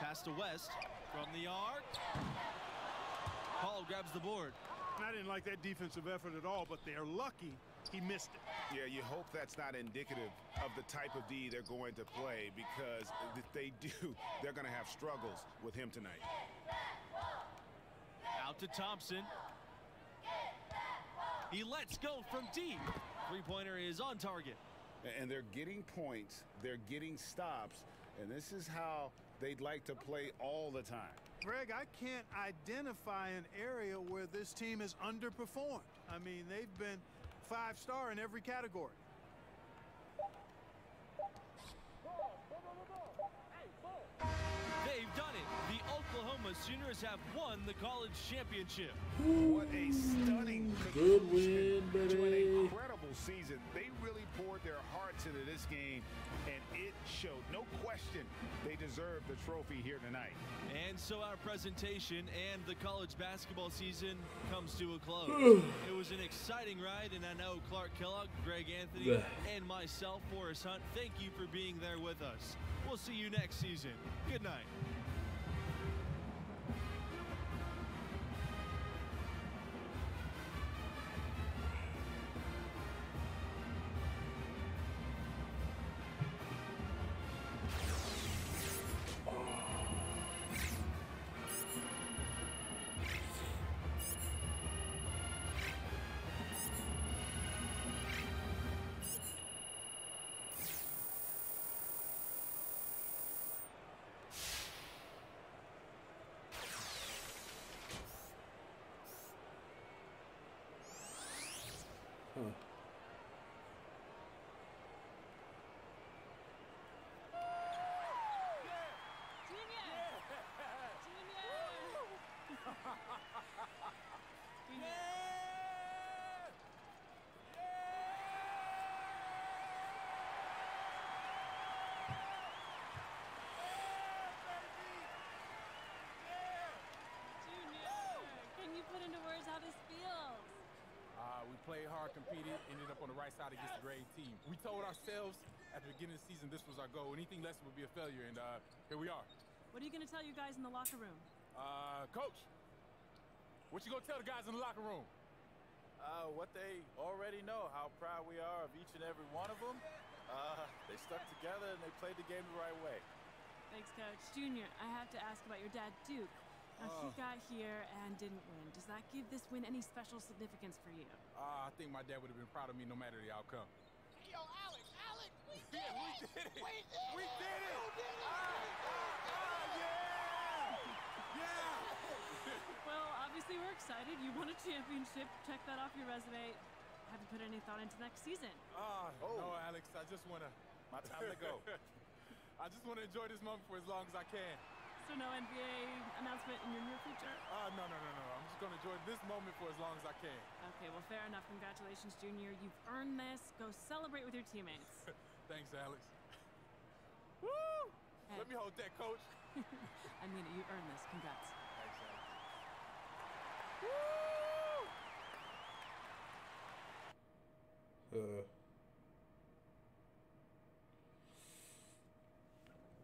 Pass to West from the arc. Hall grabs the board. I didn't like that defensive effort at all, but they're lucky he missed it. Yeah, you hope that's not indicative of the type of D they're going to play because if they do, they're going to have struggles with him tonight. Out to Thompson. He lets go from deep. Three-pointer is on target. And they're getting points, they're getting stops, and this is how they'd like to play all the time. Greg, I can't identify an area where this team has underperformed. I mean, they've been five-star in every category. Oklahoma Sooners have won the college championship. What a stunning Good win, to an incredible season. They really poured their hearts into this game, and it showed. No question they deserve the trophy here tonight. And so our presentation and the college basketball season comes to a close. it was an exciting ride, and I know Clark Kellogg, Greg Anthony, Blech. and myself, Forrest Hunt, thank you for being there with us. We'll see you next season. Good night. Hard, competed, ended up on the right side against a great team. We told ourselves at the beginning of the season this was our goal. Anything less would be a failure, and uh, here we are. What are you going to tell you guys in the locker room? Uh, coach, what you gonna tell the guys in the locker room? Uh, what they already know, how proud we are of each and every one of them. Uh, they stuck together and they played the game the right way. Thanks, Coach. Junior, I have to ask about your dad, Duke. Now, he Oh. got here and didn't win. Does that give this win any special significance for you? Uh, I think my dad would have been proud of me no matter the outcome. Yo, Alex, Alex, we did it! we did it! We did We it! did it! You did it! Well, obviously we're excited. You won a championship. Check that off your resume. Have you put any thought into next season? Ah, no, Alex, I just wanna. My time to go. I just wanna enjoy this moment for as long as I can. So no NBA announcement in your near future? Ah, no, no, no, no. I'm just gonna enjoy this moment for as long as I can. Okay, well, fair enough. Congratulations, Junior. You've earned this. Go celebrate with your teammates. Thanks, Alex. Woo! Let me hold that, coach. I mean it. You earned this. Congrats. Thanks, Alex. Uh,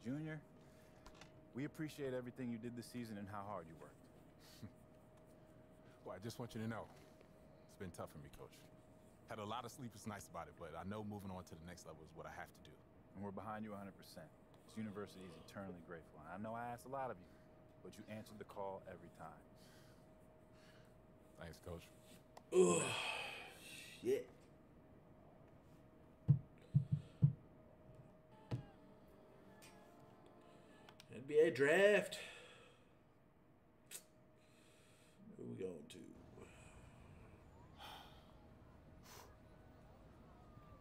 Junior, we appreciate everything you did this season and how hard you worked. Well, I just want you to know, it's been tough for me, coach. Had a lot of sleepless nights about it, but I know moving on to the next level is what I have to do. And we're behind you 100%. This university is eternally grateful. And I know I asked a lot of you, but you answered the call every time. Thanks, coach. Ugh. Shit. NBA draft. Who we going to?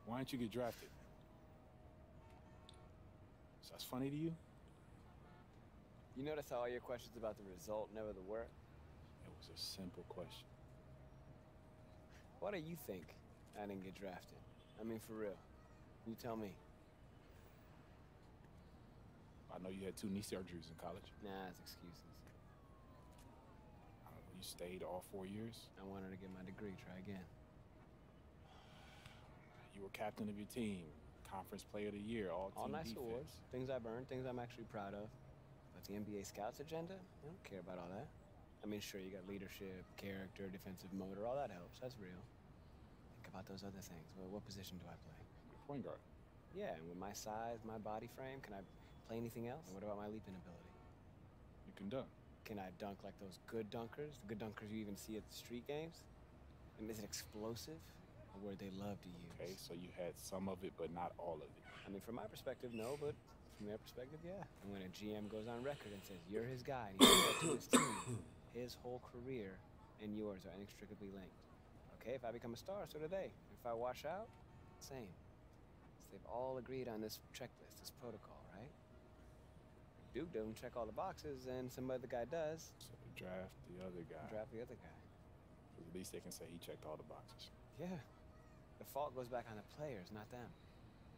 Why didn't you get drafted? So that's funny to you? You notice how all your questions about the result, never the work? It was a simple question. Why do you think I didn't get drafted? I mean, for real. You tell me. I know you had two knee surgeries in college. Nah, it's excuses. Uh, know, you stayed all four years. I wanted to get my degree, try again. You were captain of your team, conference player of the year, all All nice defense. awards, things I've earned, things I'm actually proud of. But the NBA scouts agenda, I don't care about all that. I mean, sure, you got leadership, character, defensive motor, all that helps. That's real. Think about those other things. Well, what position do I play? Point guard. Yeah, and with my size, my body frame, can I play anything else? And what about my leaping ability? You can dunk. Can I dunk like those good dunkers? The good dunkers you even see at the street games? And is it explosive? A word they love to use. Okay, so you had some of it, but not all of it. I mean, from my perspective, no, but from their perspective, yeah. And when a GM goes on record and says, you're his guy, and he's that to his team, his whole career and yours are inextricably linked. Okay, if I become a star, so do they. If I wash out, same. So they've all agreed on this checklist, this protocol, right? If Duke doesn't check all the boxes, and some other guy does. So draft the other guy. Draft the other guy. At least they can say he checked all the boxes. Yeah. The fault goes back on the players, not them.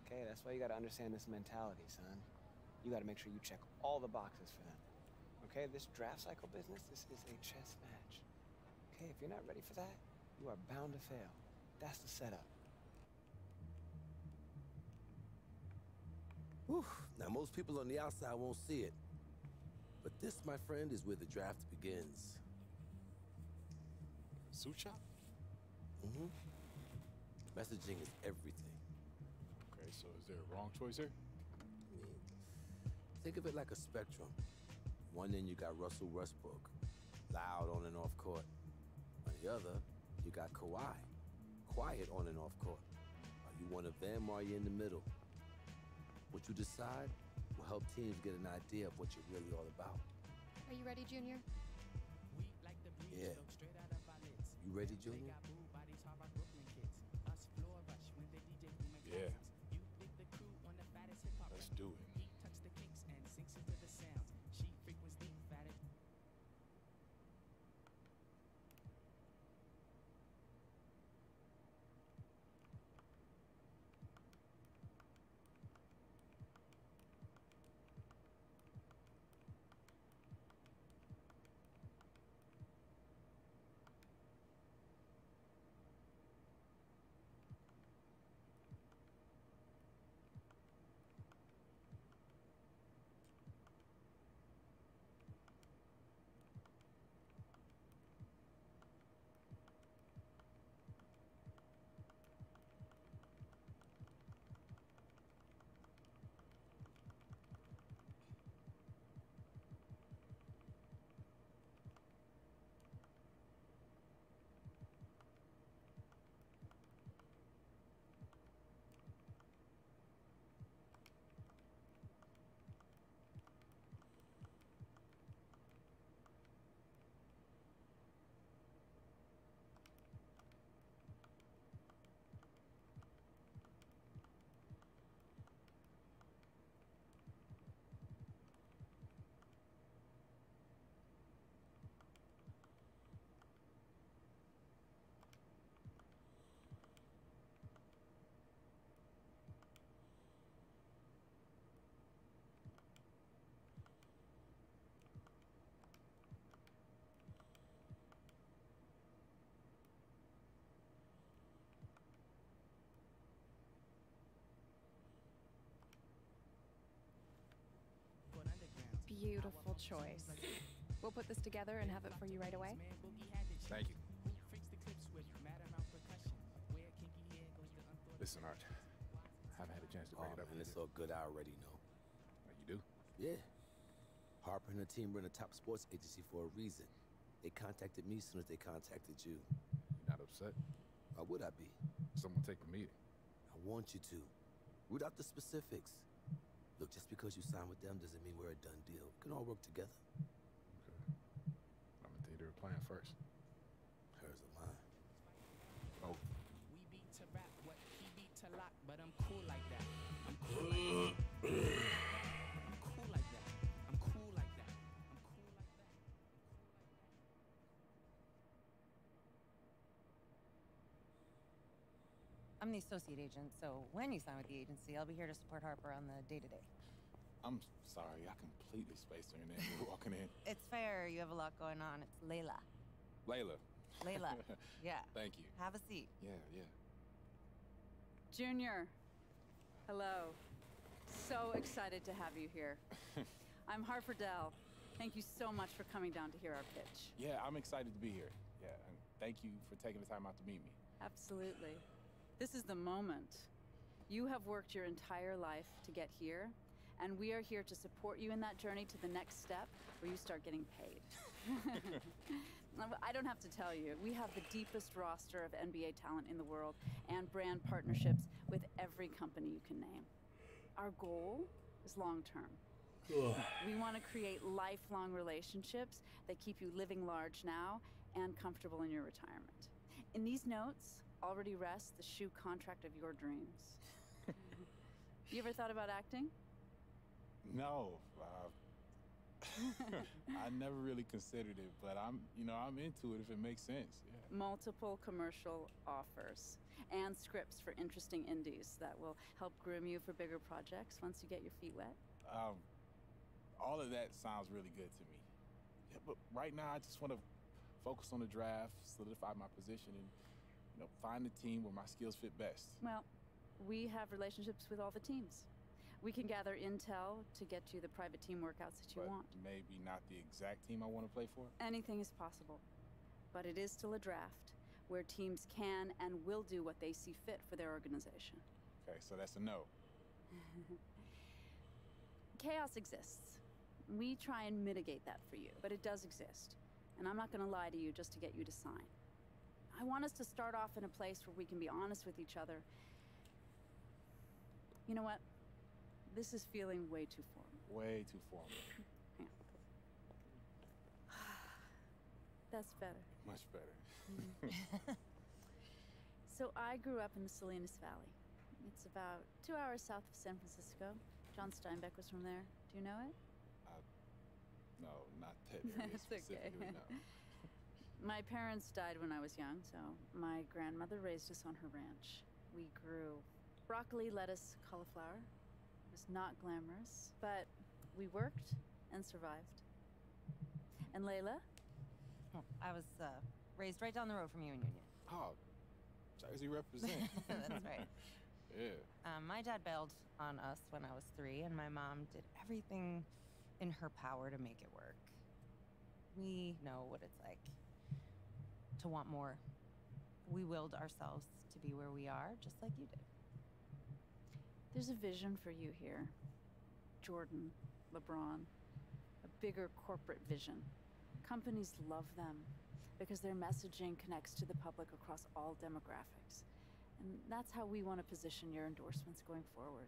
Okay, that's why you gotta understand this mentality, son. You gotta make sure you check all the boxes for them. Okay, this draft cycle business, this is a chess match. Okay, if you're not ready for that, you are bound to fail. That's the setup. Whew. Now, most people on the outside won't see it. But this, my friend, is where the draft begins. Suit shop? Mm-hmm. Messaging is everything. Okay, so is there a wrong choice here? Think of it like a spectrum. One end you got Russell Westbrook, loud on and off court. On the other, you got Kawhi, quiet on and off court. Are you one of them or are you in the middle? What you decide will help teams get an idea of what you're really all about. Are you ready, Junior? Yeah. You ready, Junior? Yeah. Beautiful choice. We'll put this together and have it for you right away. Thank you. Listen, Art. I haven't had a chance to bring Oh, it up. man, it's you. all good. I already know. Oh, you do? Yeah. Harper and the team run a top sports agency for a reason. They contacted me as soon as they contacted you. You're not upset? Why would I be? Someone take the meeting. I want you to. Without the specifics. Look, just because you sign with them doesn't mean we're a done deal. We can all work together. I'm gonna take their plan first. Hers or mine. Oh, We beat to rap what he beat to lock, but I'm cool like that. I'm cool like that. I'm the associate agent, so when you sign with the agency, I'll be here to support Harper on the day to day. I'm sorry, I completely spaced on your name. You were walking in. It's fair, you have a lot going on. It's Layla. Layla. Layla. yeah. Thank you. Have a seat. Yeah, yeah. Junior, hello. So excited to have you here. I'm Harper Dell. Thank you so much for coming down to hear our pitch. Yeah, I'm excited to be here. Yeah, and thank you for taking the time out to meet me. Absolutely. This is the moment. You have worked your entire life to get here, and we are here to support you in that journey to the next step where you start getting paid. I don't have to tell you, we have the deepest roster of NBA talent in the world and brand partnerships with every company you can name. Our goal is long term. We want to create lifelong relationships that keep you living large now and comfortable in your retirement. In these notes already rests the shoe contract of your dreams. you ever thought about acting? No, uh, I never really considered it, but I'm, you know, I'm into it if it makes sense. Yeah. Multiple commercial offers and scripts for interesting indies that will help groom you for bigger projects once you get your feet wet. Um, all of that sounds really good to me. Yeah, but right now I just want to focus on the draft, solidify my position, and you know, find the team where my skills fit best. Well, we have relationships with all the teams. We can gather intel to get you the private team workouts that you but want. maybe not the exact team I want to play for. Anything is possible. But it is still a draft where teams can and will do what they see fit for their organization. Okay, so that's a no. Chaos exists. We try and mitigate that for you, but it does exist. And I'm not going to lie to you just to get you to sign. I want us to start off in a place where we can be honest with each other. You know what? This is feeling way too formal. Way too formal. That's better. Much better. Mm-hmm. So I grew up in the Salinas Valley. It's about two hours south of San Francisco. John Steinbeck was from there. Do you know it? Uh, no, not that area That's okay. No. My parents died when I was young, so my grandmother raised us on her ranch. We grew broccoli, lettuce, cauliflower. It was not glamorous, but we worked and survived. And Layla? I was uh, raised right down the road from you in Union. Oh, Jersey represent. That's right. Yeah. Um, my dad bailed on us when I was three, and my mom did everything in her power to make it work. We know what it's like to want more. We willed ourselves to be where we are, just like you did. There's a vision for you here. Jordan, LeBron, a bigger corporate vision. Companies love them because their messaging connects to the public across all demographics. And that's how we want to position your endorsements going forward.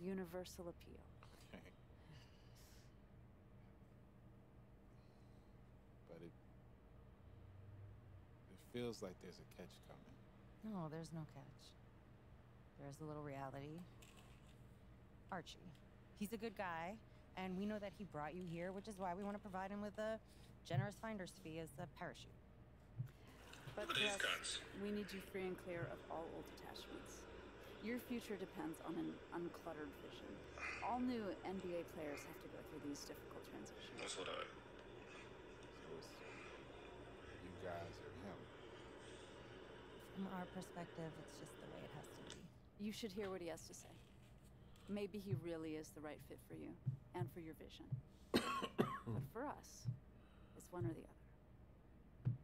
Universal appeal. Okay. But it it feels like there's a catch coming. No, there's no catch. There's a little reality. Archie. He's a good guy, and we know that he brought you here, which is why we want to provide him with a generous finder's fee as a parachute. But for us, we need you free and clear of all old attachments. Your future depends on an uncluttered vision. All new NBA players have to go through these difficult transitions. That's what I. So you guys or him. From our perspective, it's just the way it has to be. You should hear what he has to say. Maybe he really is the right fit for you and for your vision. but for us, it's one or the other.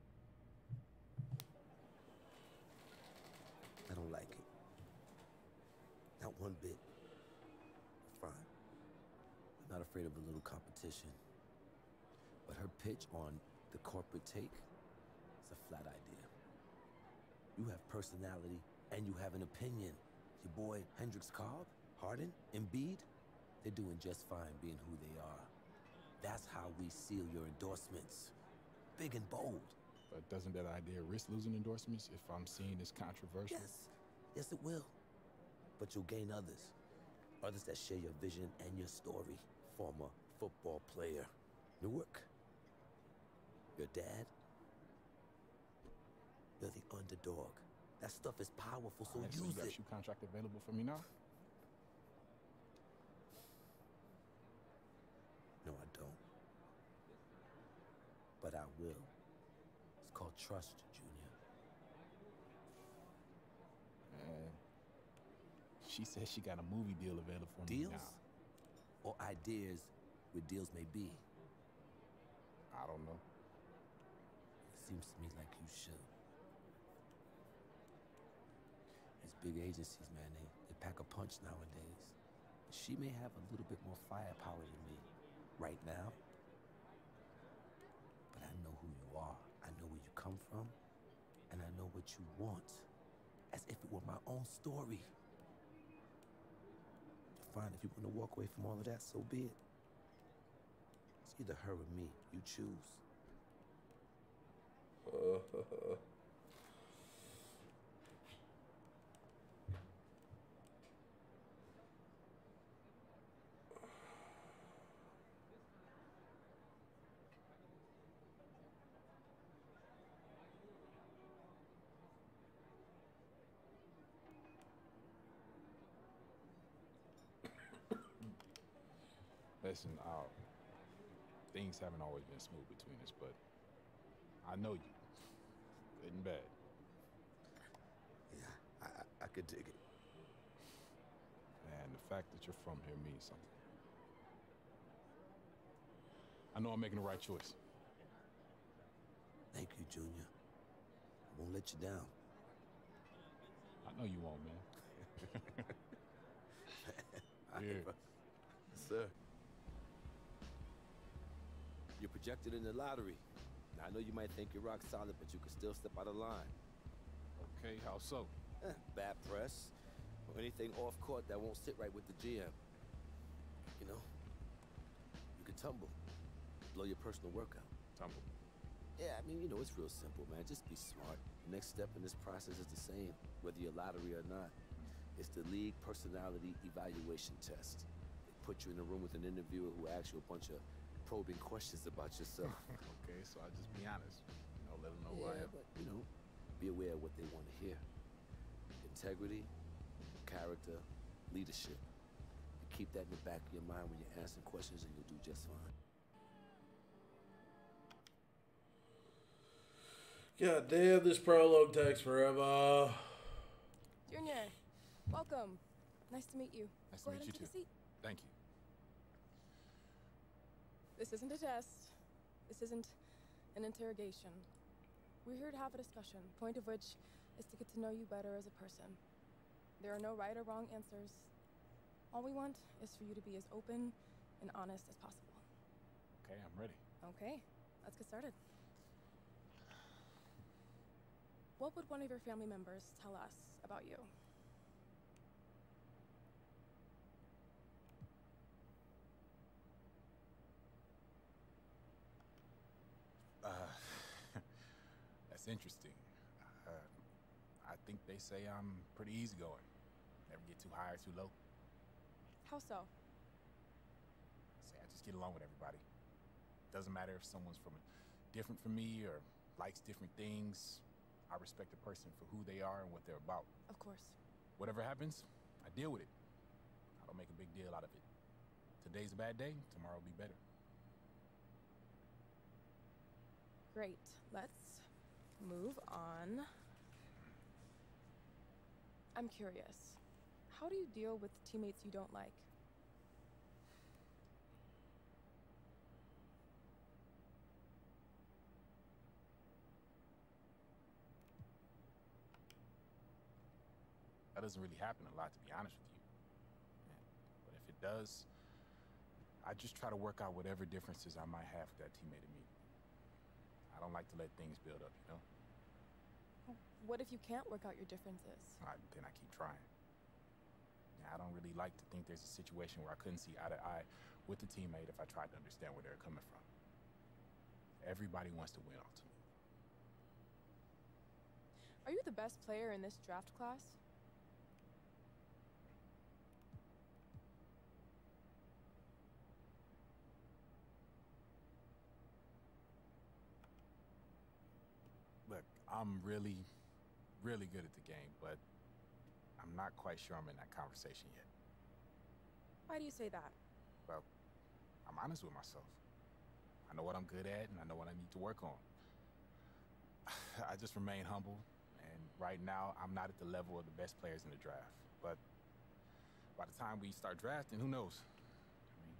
I don't like it. Not one bit. Fine. I'm not afraid of a little competition. But her pitch on the corporate take is a flat idea. You have personality and you have an opinion. Your boy Hendrix Cobb, Harden, Embiid, they're doing just fine being who they are. That's how we seal your endorsements. Big and bold. But doesn't that idea risk losing endorsements if I'm seen as controversial? Yes. Yes, it will. But you'll gain others. Others that share your vision and your story. Former football player. Newark. Your dad. You're the underdog. That stuff is powerful, so you use got a it. shoe contract available for me now? No, I don't. But I will. It's called trust, Junior. Man, she says she got a movie deal available for me Deals? now. Or ideas where deals may be. I don't know. It Seems to me like you should. These big agencies, man, they, they pack a punch nowadays. She may have a little bit more firepower than me right now. But I know who you are. I know where you come from. And I know what you want. As if it were my own story. Fine, if you want to walk away from all of that, so be it. It's either her or me. You choose. Listen, uh, things haven't always been smooth between us, but I know you. Good and bad. Yeah, I, I, I could dig it. And the fact that you're from here means something. I know I'm making the right choice. Thank you, Junior. I won't let you down. I know you won't, man. Yeah. Sir. You're projected in the lottery. Now, I know you might think you're rock solid, but you can still step out of line. Okay, how so? Eh, bad press, or anything off court that won't sit right with the GM. You know, you could tumble, blow your personal workout. Tumble. Yeah, I mean, you know, it's real simple, man. Just be smart. The next step in this process is the same, whether you're lottery or not. It's the league personality evaluation test. They put you in a room with an interviewer who asks you a bunch of probing questions about yourself. okay, so I just be honest. You know, let them know who I yeah, am. but, you know, be aware of what they want to hear. Integrity, character, leadership. You keep that in the back of your mind when you're answering questions and you'll do just fine. God damn, this prologue takes forever. Junior, welcome. Nice to meet you. Nice Go to ahead meet you and too. a seat. Thank you. This isn't a test. This isn't an interrogation. We're here to have a discussion, point of which is to get to know you better as a person. There are no right or wrong answers. All we want is for you to be as open and honest as possible. Okay, I'm ready. Okay, let's get started. What would one of your family members tell us about you? Interesting. Uh, I think they say I'm pretty easygoing. Never get too high or too low. How so? Say I just get along with everybody. Doesn't matter if someone's from different from me or likes different things. I respect the person for who they are and what they're about. Of course. Whatever happens, I deal with it. I don't make a big deal out of it. Today's a bad day, tomorrow will be better. Great. Let's move on. I'm curious. How do you deal with teammates you don't like? That doesn't really happen a lot, to be honest with you. But if it does, I just try to work out whatever differences I might have with that teammate of. I don't like to let things build up, you know? What if you can't work out your differences? I, then I keep trying. I don't really like to think there's a situation where I couldn't see eye to eye with the teammate if I tried to understand where they're coming from. Everybody wants to win ultimately. Are you the best player in this draft class? Look, I'm really, really good at the game, but I'm not quite sure I'm in that conversation yet. Why do you say that? Well, I'm honest with myself. I know what I'm good at, and I know what I need to work on. I just remain humble, and right now, I'm not at the level of the best players in the draft. But by the time we start drafting, who knows? I mean,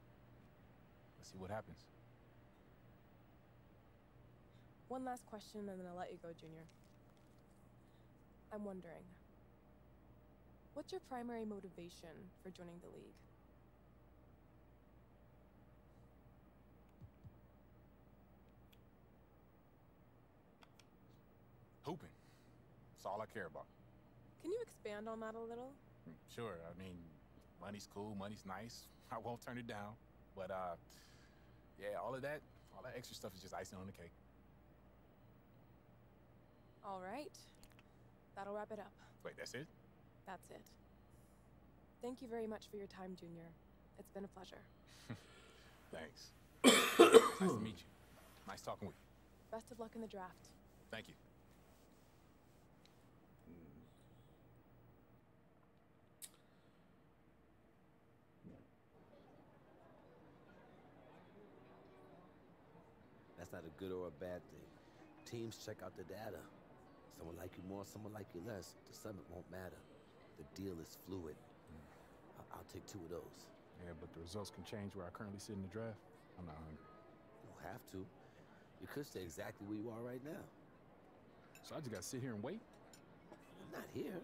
let's see what happens. One last question and then I'll let you go, Junior. I'm wondering, what's your primary motivation for joining the league? Hooping. That's all I care about. Can you expand on that a little? Sure, I mean, money's cool, money's nice. I won't turn it down. But, uh, yeah, all of that, all that extra stuff is just icing on the cake. All right. That'll wrap it up. Wait, that's it? That's it. Thank you very much for your time, Junior. It's been a pleasure. Thanks. nice to meet you. Nice talking with you. Best of luck in the draft. Thank you. That's not a good or a bad thing. Teams check out the data. Someone like you more, someone like you less. To some, it won't matter. The deal is fluid. Hmm. I- I'll take two of those. Yeah, but the results can change where I currently sit in the draft. I'm not hungry. You don't have to. You could stay exactly where you are right now. So I just gotta sit here and wait? I'm Not here.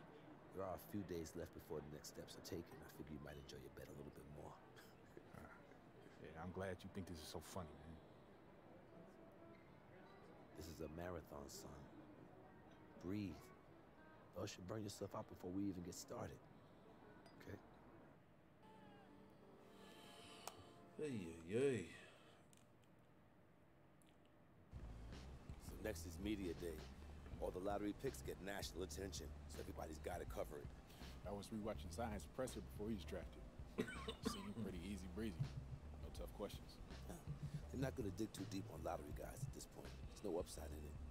There are a few days left before the next steps are taken. I figure you might enjoy your bet a little bit more. Yeah, I'm glad you think this is so funny, man. This is a marathon, son. Breathe. Or else you'll burn yourself out before we even get started. Okay? Hey, hey, So next is media day. All the lottery picks get national attention, so everybody's got to cover it. I was rewatching Zion's Presser before he was drafted. Seemed pretty easy breezy. No tough questions. They're not going to dig too deep on lottery guys at this point. There's no upside in it.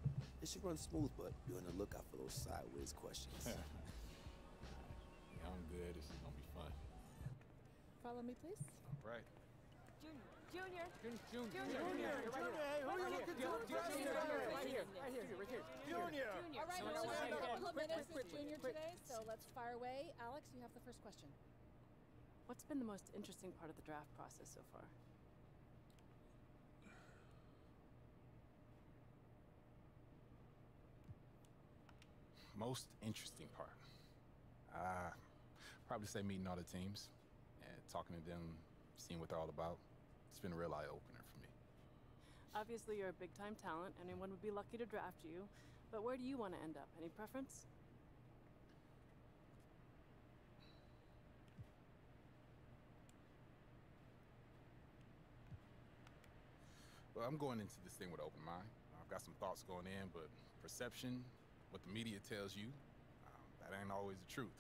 It should run smooth, but be on the lookout for those sideways questions. yeah, I'm good. This is gonna be fun. Follow me, please. All right. Junior. Junior. Junior. Junior. Junior. Hey, who are you looking to? Junior. Right here. Right here. Right here. Junior. All right, Junior. we're only Junior. a couple of Quick, minutes quick, with quick, Junior quick. today, so let's fire away. Alex, you have the first question. What's been the most interesting part of the draft process so far? Most interesting part. Uh, probably say meeting all the teams and talking to them, seeing what they're all about. It's been a real eye opener for me. Obviously, you're a big time talent. Anyone would be lucky to draft you. But where do you want to end up? Any preference? Well, I'm going into this thing with an open mind. I've got some thoughts going in, but perception, what the media tells you, um, that ain't always the truth.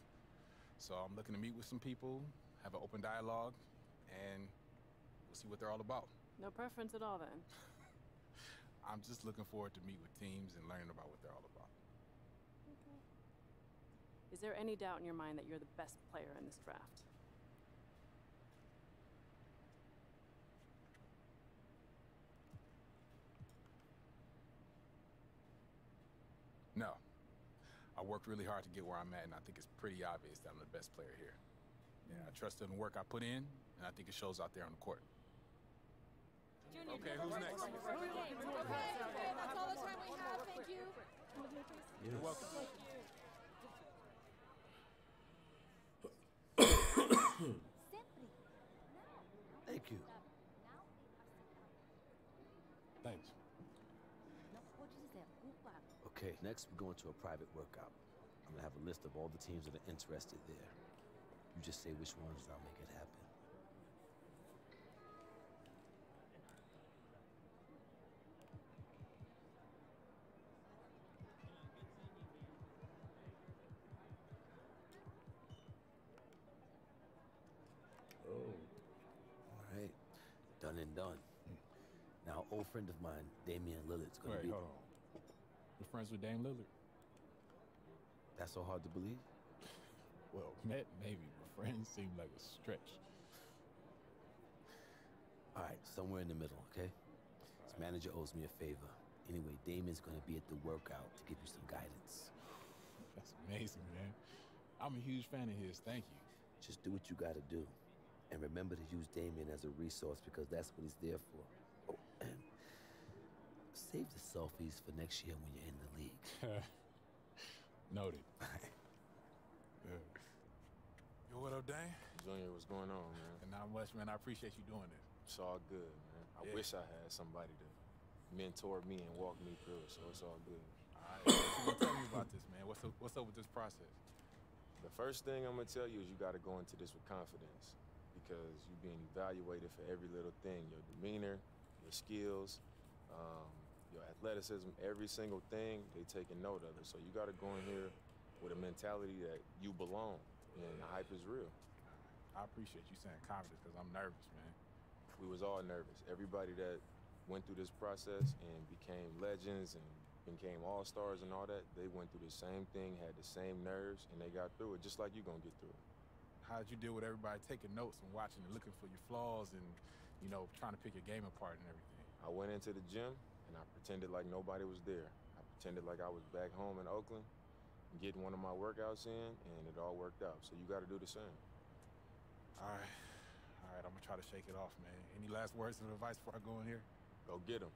So I'm looking to meet with some people, have an open dialogue, and we'll see what they're all about. No preference at all, then. I'm just looking forward to meet with teams and learning about what they're all about. Okay. Is there any doubt in your mind that you're the best player in this draft? No. I worked really hard to get where I'm at, and I think it's pretty obvious that I'm the best player here. Yeah, I trust in the work I put in, and I think it shows out there on the court. Junior, okay, who's next? Okay, okay, that's all the time we have. Thank you. Yes. You're welcome. Thank you. Next we're going to a private workout. I'm gonna have a list of all the teams that are interested there. You just say which ones and I'll make it happen. Oh. All right, done and done. Now, old friend of mine, Damian Lillard's gonna Wait, be. hold on. Friends with Dame Lillard? That's so hard to believe. Well, met maybe, but friends seem like a stretch. All right, somewhere in the middle, okay? His manager owes me a favor. Anyway, Damian's gonna be at the workout to give you some guidance. That's amazing, man. I'm a huge fan of his. Thank you. Just do what you gotta do. And remember to use Damien as a resource because that's what he's there for. Oh, and save the selfies for next year when you're in the league. Noted. Yo, what up, Dame? Junior, what's going on, man? And not much, man. I appreciate you doing this. It's all good, man. I Yeah. wish I had somebody to mentor me and walk me through it, so it's all good. All right. what you gonna tell me about this, man? What's up, what's up with this process? The first thing I'm gonna tell you is you gotta go into this with confidence because you're being evaluated for every little thing your demeanor, your skills, um, your athleticism, every single thing, they taking note of it. So you gotta go in here with a mentality that you belong and the hype is real. I appreciate you saying confidence because I'm nervous, man. We was all nervous. Everybody that went through this process and became legends and became all stars and all that, they went through the same thing, had the same nerves, and they got through it just like you're gonna get through it. How'd you deal with everybody taking notes and watching and looking for your flaws and, you know, trying to pick your game apart and everything? I went into the gym and I pretended like nobody was there. I pretended like I was back home in Oakland, getting one of my workouts in, and it all worked out. So you got to do the same. All right. All right, I'm gonna try to shake it off, man. Any last words of advice before I go in here? Go get them.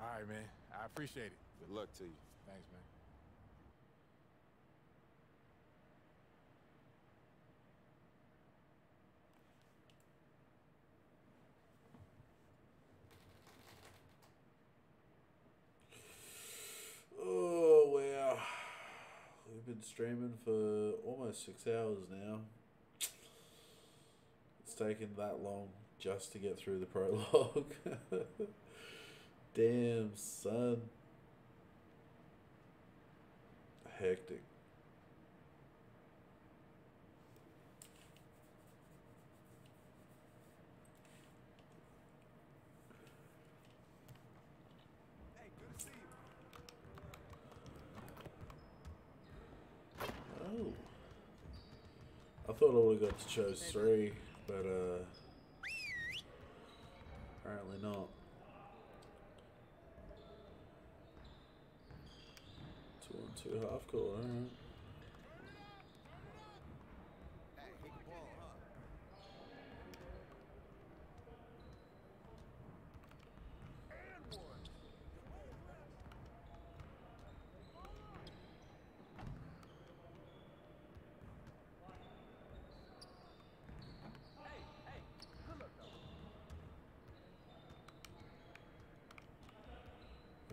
All right, man. I appreciate it. Good luck to you. Thanks, man. Oh wow. We've been streaming for almost six hours now. It's taken that long just to get through the prologue. Damn, son. Hectic. Oh. I thought I would have got to choose three, but uh apparently not. Two on two half court, alright.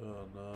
Oh no.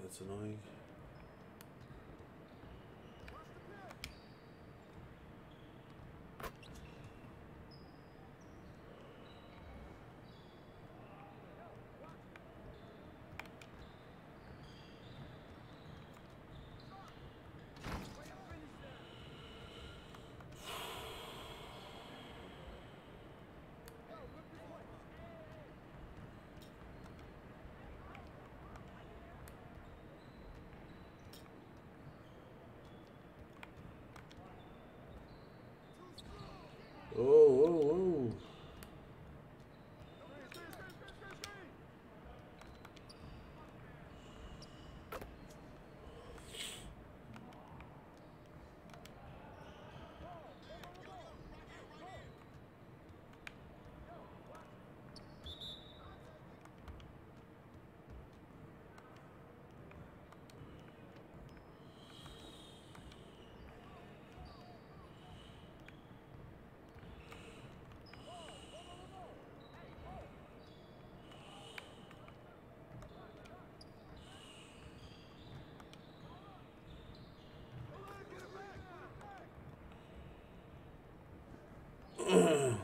That's annoying. Oh, oh, oh. Oh,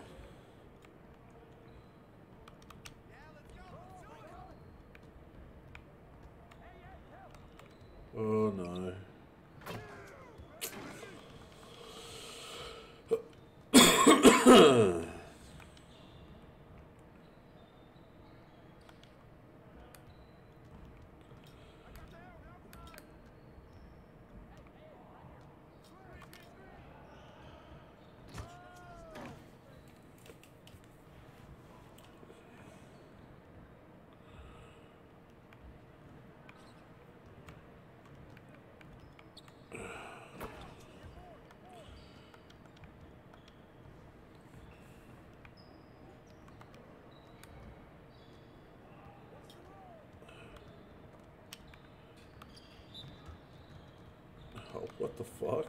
what the fuck?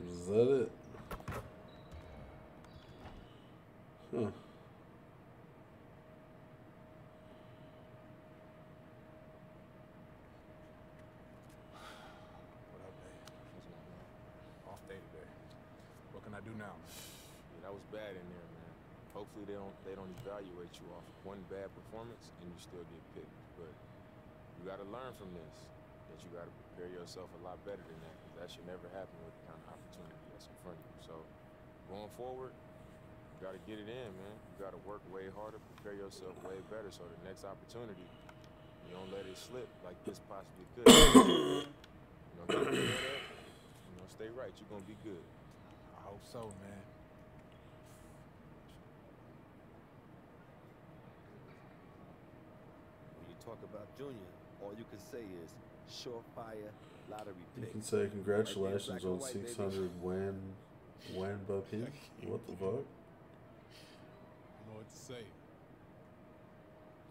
Is that it? Huh. What up, Dave? What's going on? Off day today. What can I do now? Yeah, that was bad in there, man. Hopefully they don't they don't evaluate you off one bad performance and you still get picked. But you got to learn from this. That you got to prepare yourself a lot better than that. 'cause that should never happen with the kind of opportunity that's in front of you. So going forward, you got to get it in, man. You got to work way harder, prepare yourself way better, so the next opportunity you don't let it slip like this possibly could. you know, keep up. You know, stay right. You're gonna be good. I hope so, man. When you talk about Junior, all you can say is surefire lottery You can say congratulations black on and white, baby. 600 Wan Wan Buppy. What the fuck? I know what to say.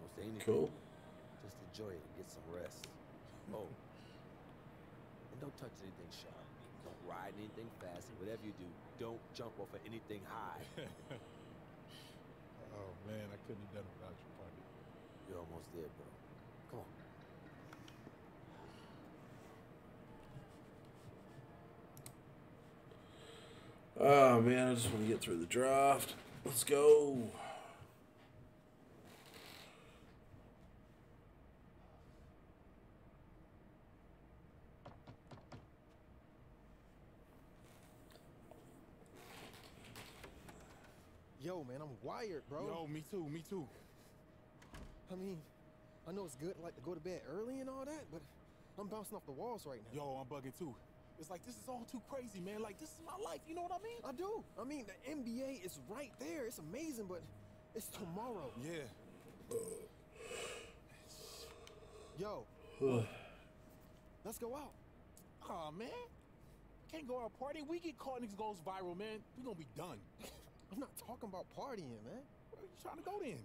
Don't say anything. Cool. Just enjoy it and get some rest. Oh. And don't touch anything sharp. Don't ride anything fast. And whatever you do, don't jump off of anything high. Oh man, I couldn't have done it without you, partner. You're almost there, bro. Oh man, I just want to get through the draft. Let's go. Yo, man, I'm wired, bro. Yo, me too, me too. I mean, I know it's good like to go to bed early and all that, but I'm bouncing off the walls right now. Yo, I'm bugging too. It's like this is all too crazy, man. Like this is my life. You know what I mean? I do. I mean, the NBA is right there. It's amazing, but it's tomorrow. Yeah. Yo, let's go out. Aw, man. Can't go out partying. We get caught niggas goes viral, man. We gonna be done. I'm not talking about partying, man. Where you trying to go then?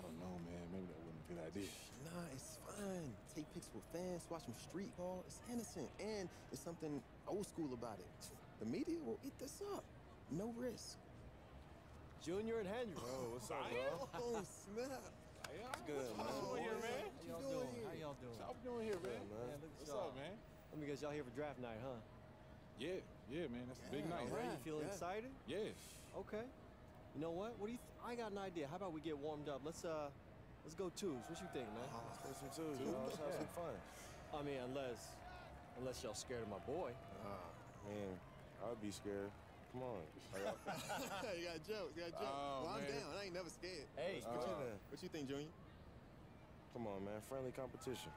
I don't know, man. Maybe that wasn't a good idea. Nah, it's fine. Take pics with fans, watch them street ball. It's innocent, and there's something old school about it. The media will eat this up. No risk. Junior and Henry. Oh, what's up, bro? Oh, snap. What's good, man? How How you y'all doing doing? here? How y'all doing? What y'all doing here, man? man. look What's y'all. up, man? Let me guess, y'all here for draft night, huh? Yeah, yeah, man. That's a big night, All right, right? you feeling Yeah. excited? Yeah. Okay. You know what? What do you? Th- I got an idea. How about we get warmed up? Let's uh, let's go twos. What you think, man? let's go some twos. Let's have some fun. I mean, unless, unless y'all scared of my boy. Ah, Man, I'd be scared. Come on. you got jokes. You got jokes. Oh, well, I'm man. down. I ain't never scared. Hey, what, you, what you think, Junior? Come on, man. Friendly competition.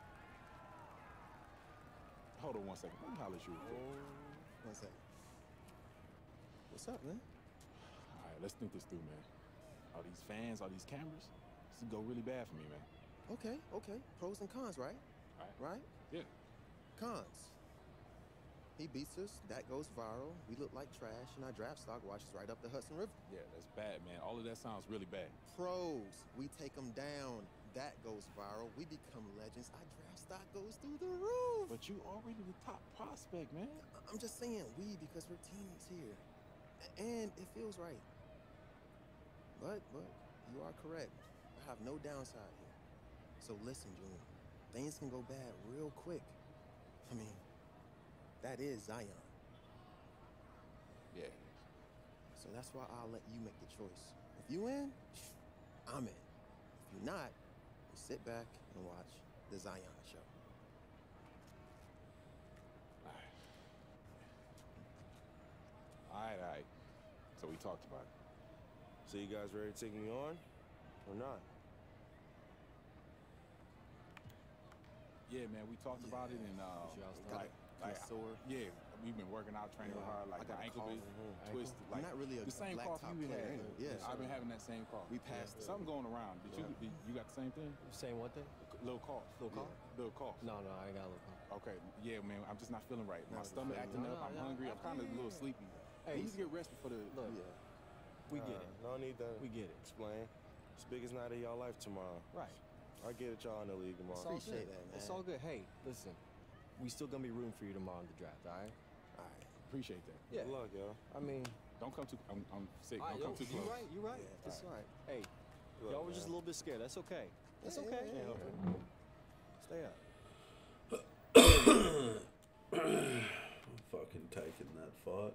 Hold on one second. Let me holler at you. real quick. One second. What's up, man? All right, let's think this through, man. All these fans, all these cameras, this could go really bad for me, man. Okay, okay. Pros and cons, right? Right. Right? Yeah. Cons. He beats us. That goes viral. We look like trash, and our draft stock washes right up the Hudson River. Yeah, that's bad, man. All of that sounds really bad. Pros. We take them down. That goes viral. We become legends. Our draft stock goes through the roof. But you already the top prospect, man. I'm just saying we because we're teammates here. And it feels right. But, but, you are correct. I have no downside here. So listen, Junior. Things can go bad real quick. I mean, that is Zion. Yeah. So that's why I'll let you make the choice. If you in, I'm in. If you're not, you sit back and watch the Zion show. All right, all right. So we talked about it. So you guys ready to take me on or not? Yeah, man, we talked about it and uh, like, like sore. yeah, we've been working out, training Yeah. hard. Like I got my ankle cough. been Mhm. twisted. Ankle. Like I'm not really a the same blacktop cough you player had. either. Yeah, I've been having that same cough. We passed the- something going around. Did you did, you got the same thing? Same what thing? Little cough. Little cough? Little cough. No, no, I ain't got a little cough. Okay, yeah, man, I'm just not feeling right. My stomach acting no, up. no, I'm no, hungry. I'm kind of a little sleepy. Hey, you need to get rested for the. Look, Yeah. we get it. No need to We get it. explain. It's the biggest night of y'all life tomorrow. Right. I get it, y'all in the league tomorrow. It's all good. It's all good. Hey, listen, we still gonna be rooting for you tomorrow in the draft. All right. All right. Appreciate that. Yeah. Good luck, yo. I mean, Don't come too. I'm, I'm sick. all right, Don't come too close. you close. right. You right. Yeah, it's all all right. Hey, Good y'all luck, were just a little bit scared. That's okay. That's Yeah, okay. yeah, Can't help yeah. it. Stay up. Fucking taking that fight.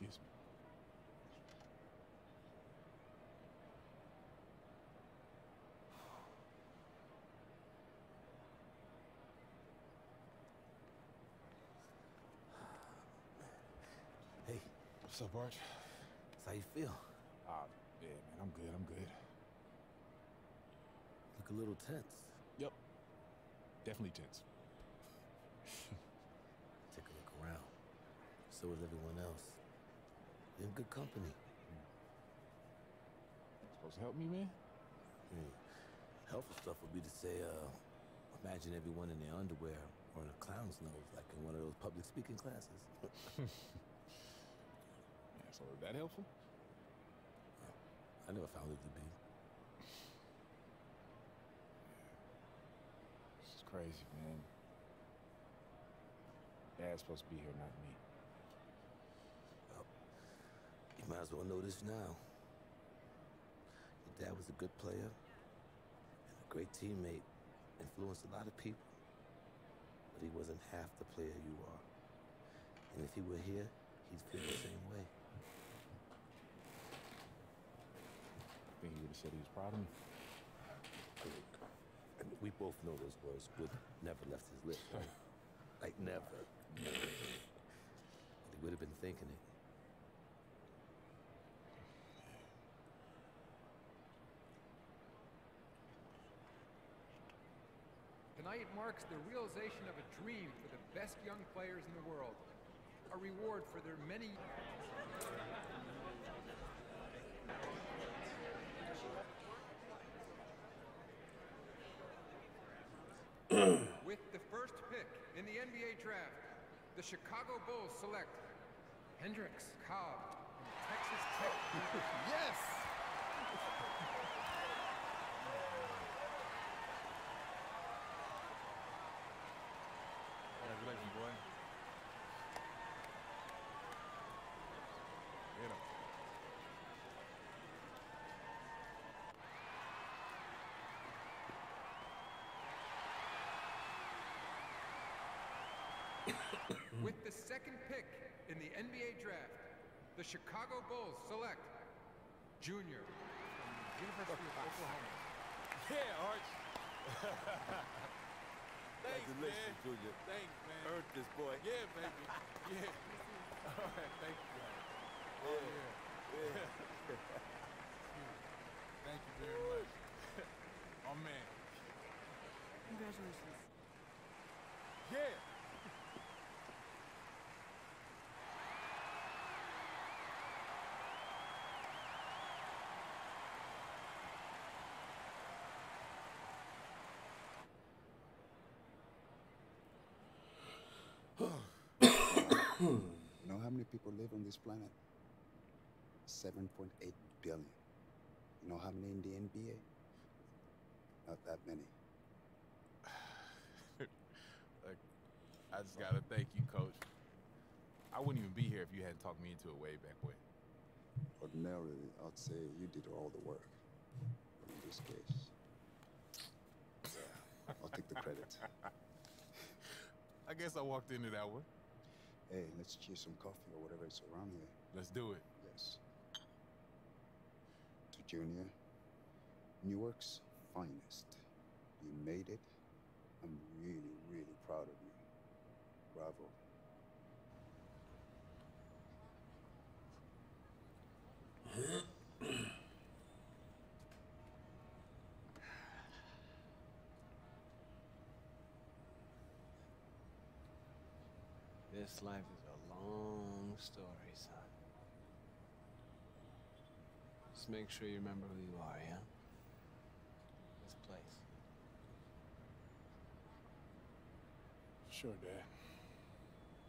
Excuse me. Hey, What's up, Arch? how you feel? Ah, yeah, man, I'm good. I'm good. Look a little tense. Yep. Definitely tense. Take a look around. So is everyone else. You're in good company. Supposed to help me, man? Hmm. Helpful stuff would be to say, uh, Imagine everyone in their underwear or in a clown's nose, like in one of those public speaking classes. Yeah, so is that helpful? I never found it to be. This is crazy, man. Dad's supposed to be here, not me. You might as well know this now. Your dad was a good player and a great teammate, influenced a lot of people. But he wasn't half the player you are. And if he were here, he'd feel the same way. I think he would have said he was proud of me. I mean, we both know those words would never left his lips, right? like never. never. But he would have been thinking it. Tonight marks the realization of a dream for the best young players in the world. A reward for their many. With the first pick in the NBA draft, the Chicago Bulls select Hendrix Cobb from Texas Tech. yes! Congratulations, boy. Get him. Mm-hmm. With the second pick in the NBA draft, the Chicago Bulls select Junior from the University of Oklahoma. Yeah, Arch. Thanks, Congratulations, man. Junior. Thanks, man. Earned this boy. Yeah, baby. Yeah. All right, thank you, guys. Oh, yeah. Yeah. Thank you very much. Oh, man. Congratulations. Yeah. know how many people live on this planet? 7.8 billion. You know how many in the NBA? Not that many. Look, I just gotta thank you, Coach. I wouldn't even be here if you hadn't talked me into it way back when. Ordinarily, I'd say you did all the work. But in this case, yeah, I'll take the credit. I guess I walked into that one. Hey, let's cheers some coffee or whatever it's around here. Let's do it. Yes. To Junior, Newark's finest. You made it. I'm really, really proud of you. Bravo. This life is a long story, son. Just make sure you remember who you are, yeah? This place. Sure, Dad.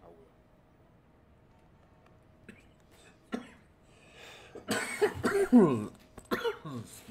I will. Excuse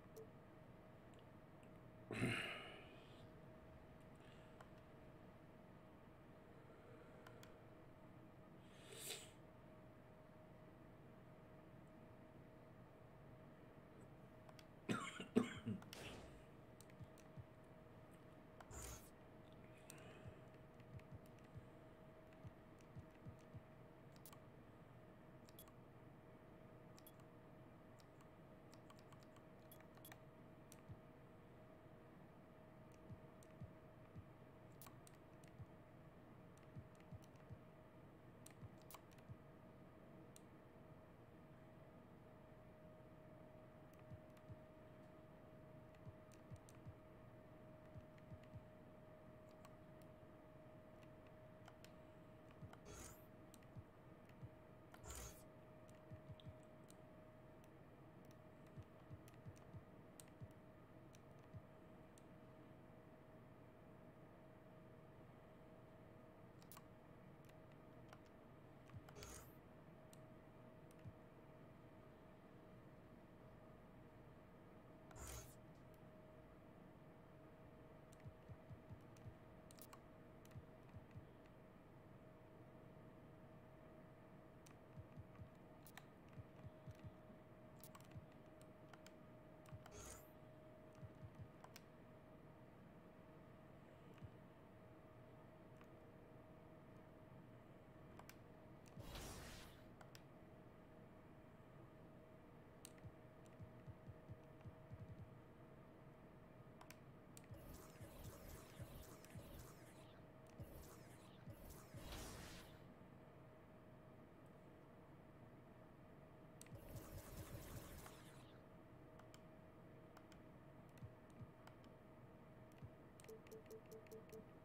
Hi,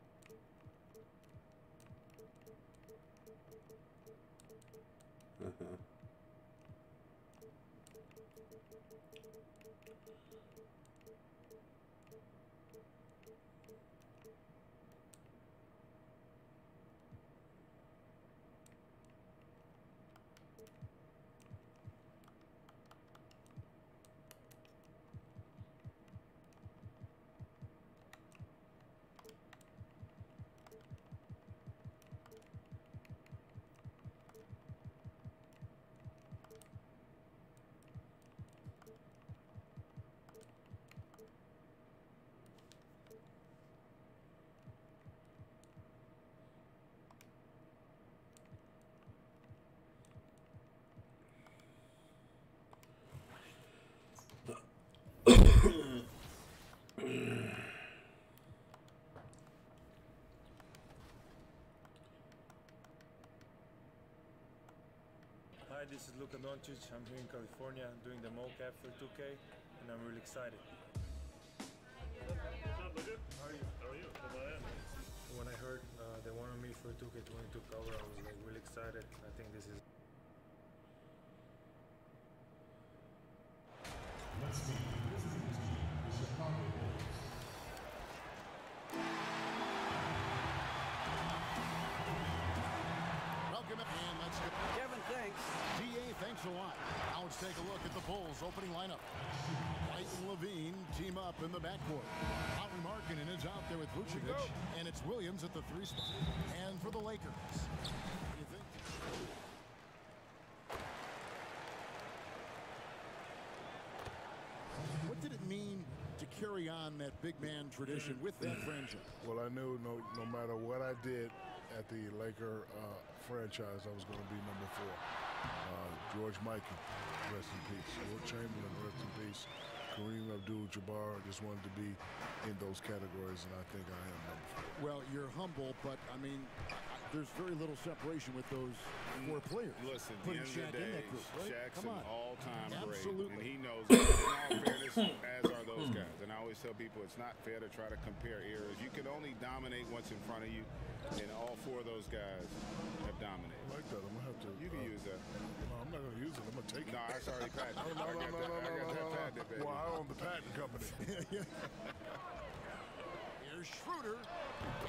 this is Luka Doncic. I'm here in California doing the mocap for 2K, and I'm really excited. How are you? How are you? When I heard uh, they wanted me for 2K22 cover, I was like really excited. I think this is. Now let's take a look at the Bulls opening lineup. White and LaVine team up in the backcourt. Lauri Markkanen is out there with Vucevic, and it's Williams at the three spot. And for the Lakers? What did it mean to carry on that big man tradition with that franchise? Well, I knew no, no matter what I did at the Laker uh, franchise, I was going to be number four. Uh, George Mikan, rest in peace. Wilt Chamberlain, rest in peace. Kareem Abdul-Jabbar, just wanted to be in those categories, and I think I am. Well, you're humble, but I mean, I- I- there's very little separation with those four players. Listen, at the Putting end of the Shaq in that group, right? Shaq's Come an on. all-time great, and he knows it. In all fairness, as are those guys. And I always tell people it's not fair to try to compare eras. You can only dominate what's in front of you, and all four of those guys have dominated. I like that. I'm gonna have to. You can uh, use that. No, I'm not gonna use it. I'm gonna take it. No, that's already patented. No, no, I no, got no, that- no, I got no, that no, no. patented, baby. Well, I own the patent company. Here's Schroeder,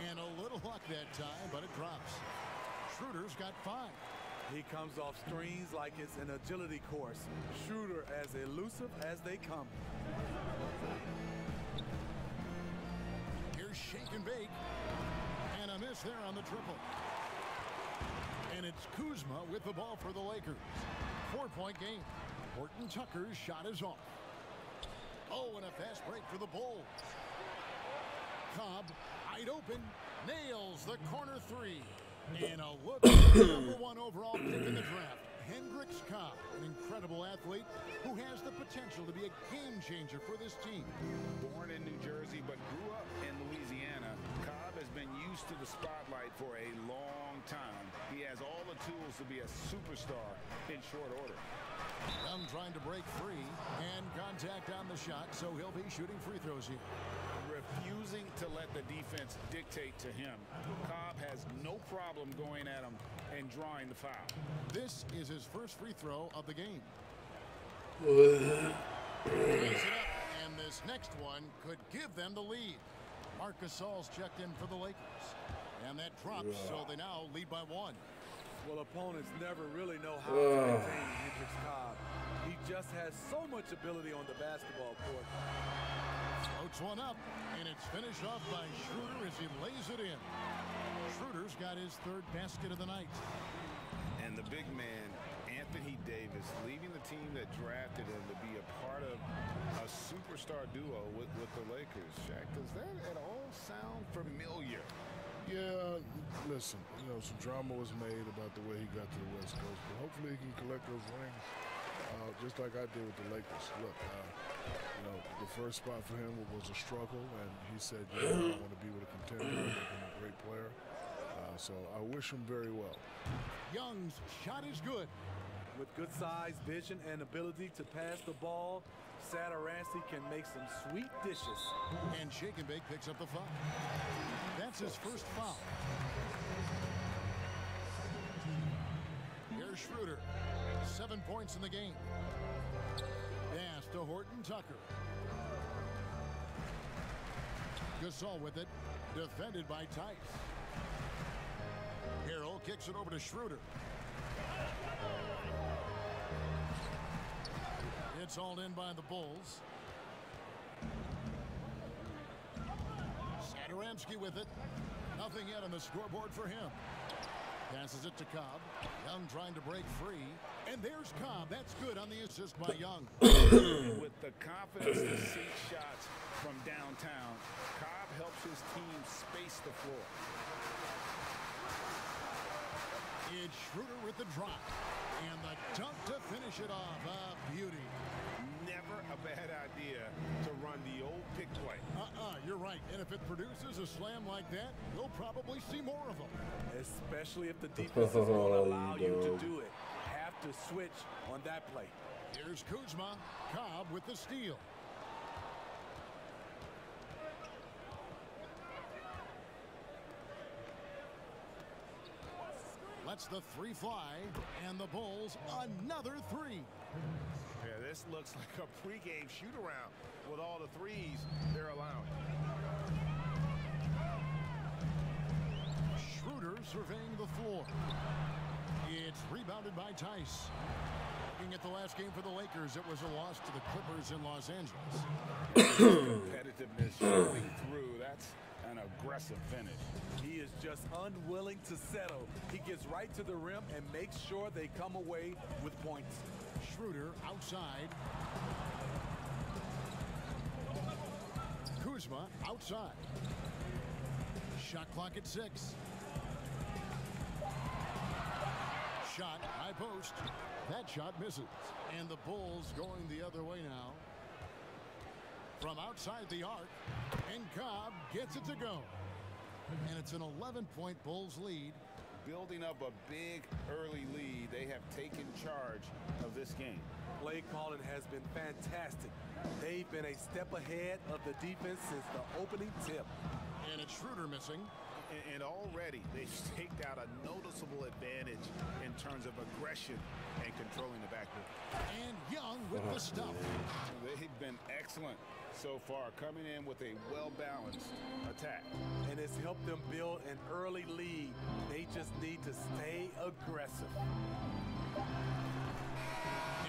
and a little luck that time, but it drops. Schroeder's got five. He comes off screens like it's an agility course. Shooter as elusive as they come. Here's shake and bake, and a miss there on the triple. And it's Kuzma with the ball for the Lakers. Four-point game. Horton Tucker's shot is off. Oh, and a fast break for the Bulls. Cobb, wide open, nails the corner three. And a look at the number one overall pick in the draft, Hendrix Cobb, an incredible athlete who has the potential to be a game changer for this team. Born in New Jersey but grew up in Louisiana, Cobb has been used to the spotlight for a long time. He has all the tools to be a superstar in short order. Young trying to break free and contact on the shot, so he'll be shooting free throws here. Refusing to let the defense dictate to him. Cobb has no problem going at him and drawing the foul. This is his first free throw of the game. Raise it up, and this next one could give them the lead. Marc Gasol's checked in for the Lakers. And that drops, so they now lead by one. Well, opponents never really know how to contain Hendrix Cobb. He just has so much ability on the basketball court. Floats one up, and it's finished off by Schroeder as he lays it in. Schroeder's got his third basket of the night. And the big man, Anthony Davis, leaving the team that drafted him to be a part of a superstar duo with, with the Lakers. Shaq, does that at all sound familiar? Yeah, listen, you know, some drama was made about the way he got to the West Coast, but hopefully he can collect those rings, uh, just like I did with the Lakers. Look, uh, you know, the first spot for him was a struggle, and he said, yeah, I want to be with a contender, and a great player. Uh, so I wish him very well. Young's shot is good. With good size, vision, and ability to pass the ball, Satoransky can make some sweet dishes. And Shake and Bake picks up the foul. That's his first foul. Here's Schroeder. Seven points in the game. Pass to Horton Tucker. Gasol with it. Defended by Tice. Harrell kicks it over to Schroeder. It's hauled in by the Bulls. Satoransky with it. Nothing yet on the scoreboard for him. Passes it to Cobb. Young trying to break free. And there's Cobb. That's good on the assist by Young. With the confidence to sink shots from downtown, Cobb helps his team space the floor. It's Schroeder with the drop. And the dunk to finish it off. A beauty. Never a bad idea to run the old pick play. Uh-uh, you're right. And if it produces a slam like that, you'll probably see more of them. Especially if the defense is going to oh, allow you to do it. Have to switch on that play. Here's Kuzma. Cobb with the steal. Let's the three fly, and the Bulls another three. This looks like a pregame shoot-around with all the threes they're allowing. Schroeder surveying the floor. It's rebounded by Tice. Looking at the last game for the Lakers, it was a loss to the Clippers in Los Angeles. Competitiveness showing through. That's an aggressive finish. He is just unwilling to settle. He gets right to the rim and makes sure they come away with points. Schroeder outside. Kuzma outside. Shot clock at six. Shot, high post. That shot misses. And the Bulls going the other way now. From outside the arc. And Cobb gets it to go. And it's an 11-point Bulls lead. Building up a big early lead, they have taken charge of this game. Play calling has been fantastic. They've been a step ahead of the defense since the opening tip. And it's Schroeder missing. And, and already they've staked out a noticeable advantage in terms of aggression and controlling the backcourt. And Young with the oh, stuff. They've been excellent so far, coming in with a well-balanced attack. And it's helped them build an early lead. They just need to stay aggressive.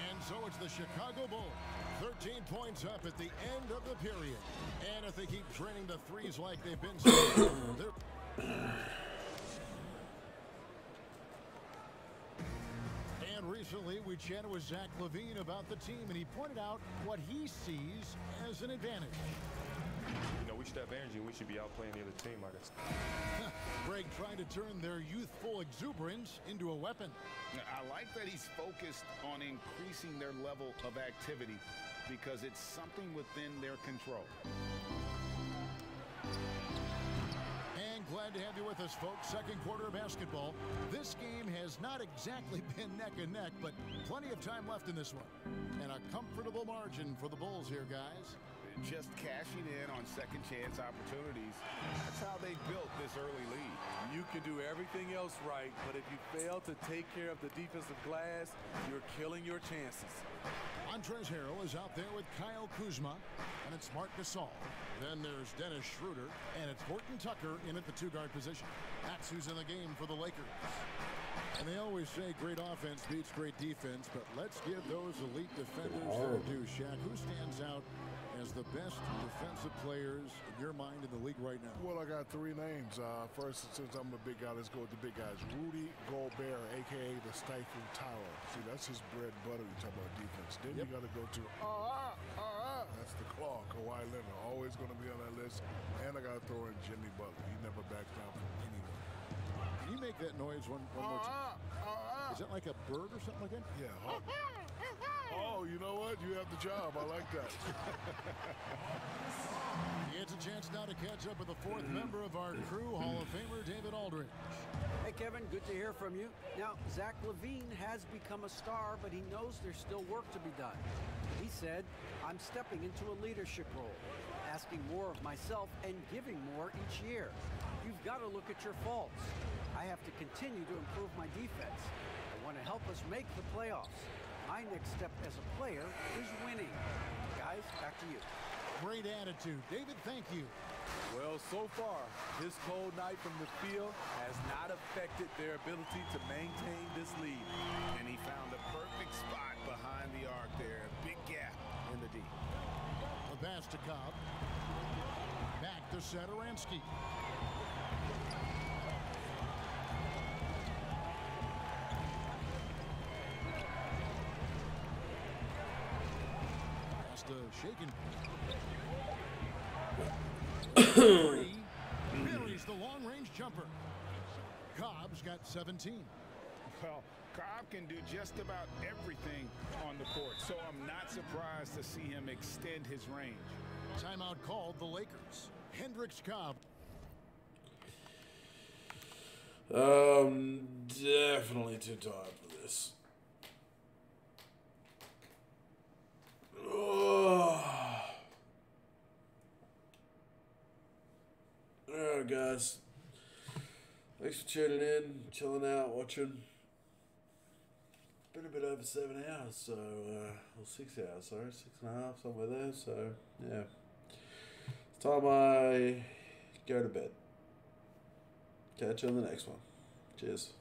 And so it's the Chicago Bulls. 13 points up at the end of the period. And if they keep training the threes like they've been recently we chatted with Zach LaVine about the team, and he pointed out what he sees as an advantage. You know, we should have energy and we should be out playing the other team, I guess. Greg trying to turn their youthful exuberance into a weapon. I like that he's focused on increasing their level of activity because it's something within their control. Glad to have you with us, folks. Second quarter of basketball. This game has not exactly been neck and neck, but plenty of time left in this one. And a comfortable margin for the Bulls here, guys. Just cashing in on second chance opportunities. That's how they built this early lead. You can do everything else right, but if you fail to take care of the defensive glass, you're killing your chances. Montrezl Harrell is out there with Kyle Kuzma, and it's Marc Gasol. Then there's Dennis Schroeder, and it's Horton Tucker in at the two-guard position. That's who's in the game for the Lakers. And they always say great offense beats great defense, but let's give those elite defenders their due. Shaq, who stands out as the best defensive players in your mind in the league right now? Well, I got three names. Uh, first, since I'm a big guy, let's go with the big guys. Rudy Gobert, a.k.a. the Stifle Tower. See, that's his bread and butter. You talk about defense. Then Yep. you got to go to, ah, ah, ah. That's the claw, Kawhi Leonard. Always going to be on that list. And I got to throw in Jimmy Butler. He never backs down from anyone. Can you make that noise one, one more time? Ah, Is that like a bird or something like that? Yeah. huh? Oh, you know what? You have the job. I like that. It's a chance now to catch up with the fourth member of our crew, Hall of Famer David Aldridge. Hey, Kevin, good to hear from you. Now, Zach LaVine has become a star, but he knows there's still work to be done. He said, I'm stepping into a leadership role, asking more of myself and giving more each year. You've got to look at your faults. I have to continue to improve my defense. I want to help us make the playoffs. My next step as a player is winning. Guys, back to you. Great attitude. David, thank you. Well, so far, this cold night from the field has not affected their ability to maintain this lead. And he found the perfect spot behind the arc there. The Cobb. Back to Satoransky. Pass to Shaken. Buries the long-range jumper. Cobb's got 17. Well, Cobb can do just about everything on the court, so I'm not surprised to see him extend his range. Timeout called the Lakers. Hendrix Cobb. Um, definitely too tired for this. Oh. Alright, guys. Thanks for tuning in, chilling out, watching. Been a bit over seven hours, so, uh, six hours, sorry, six and a half, somewhere there, so, yeah. It's time I go to bed. Catch you on the next one. Cheers.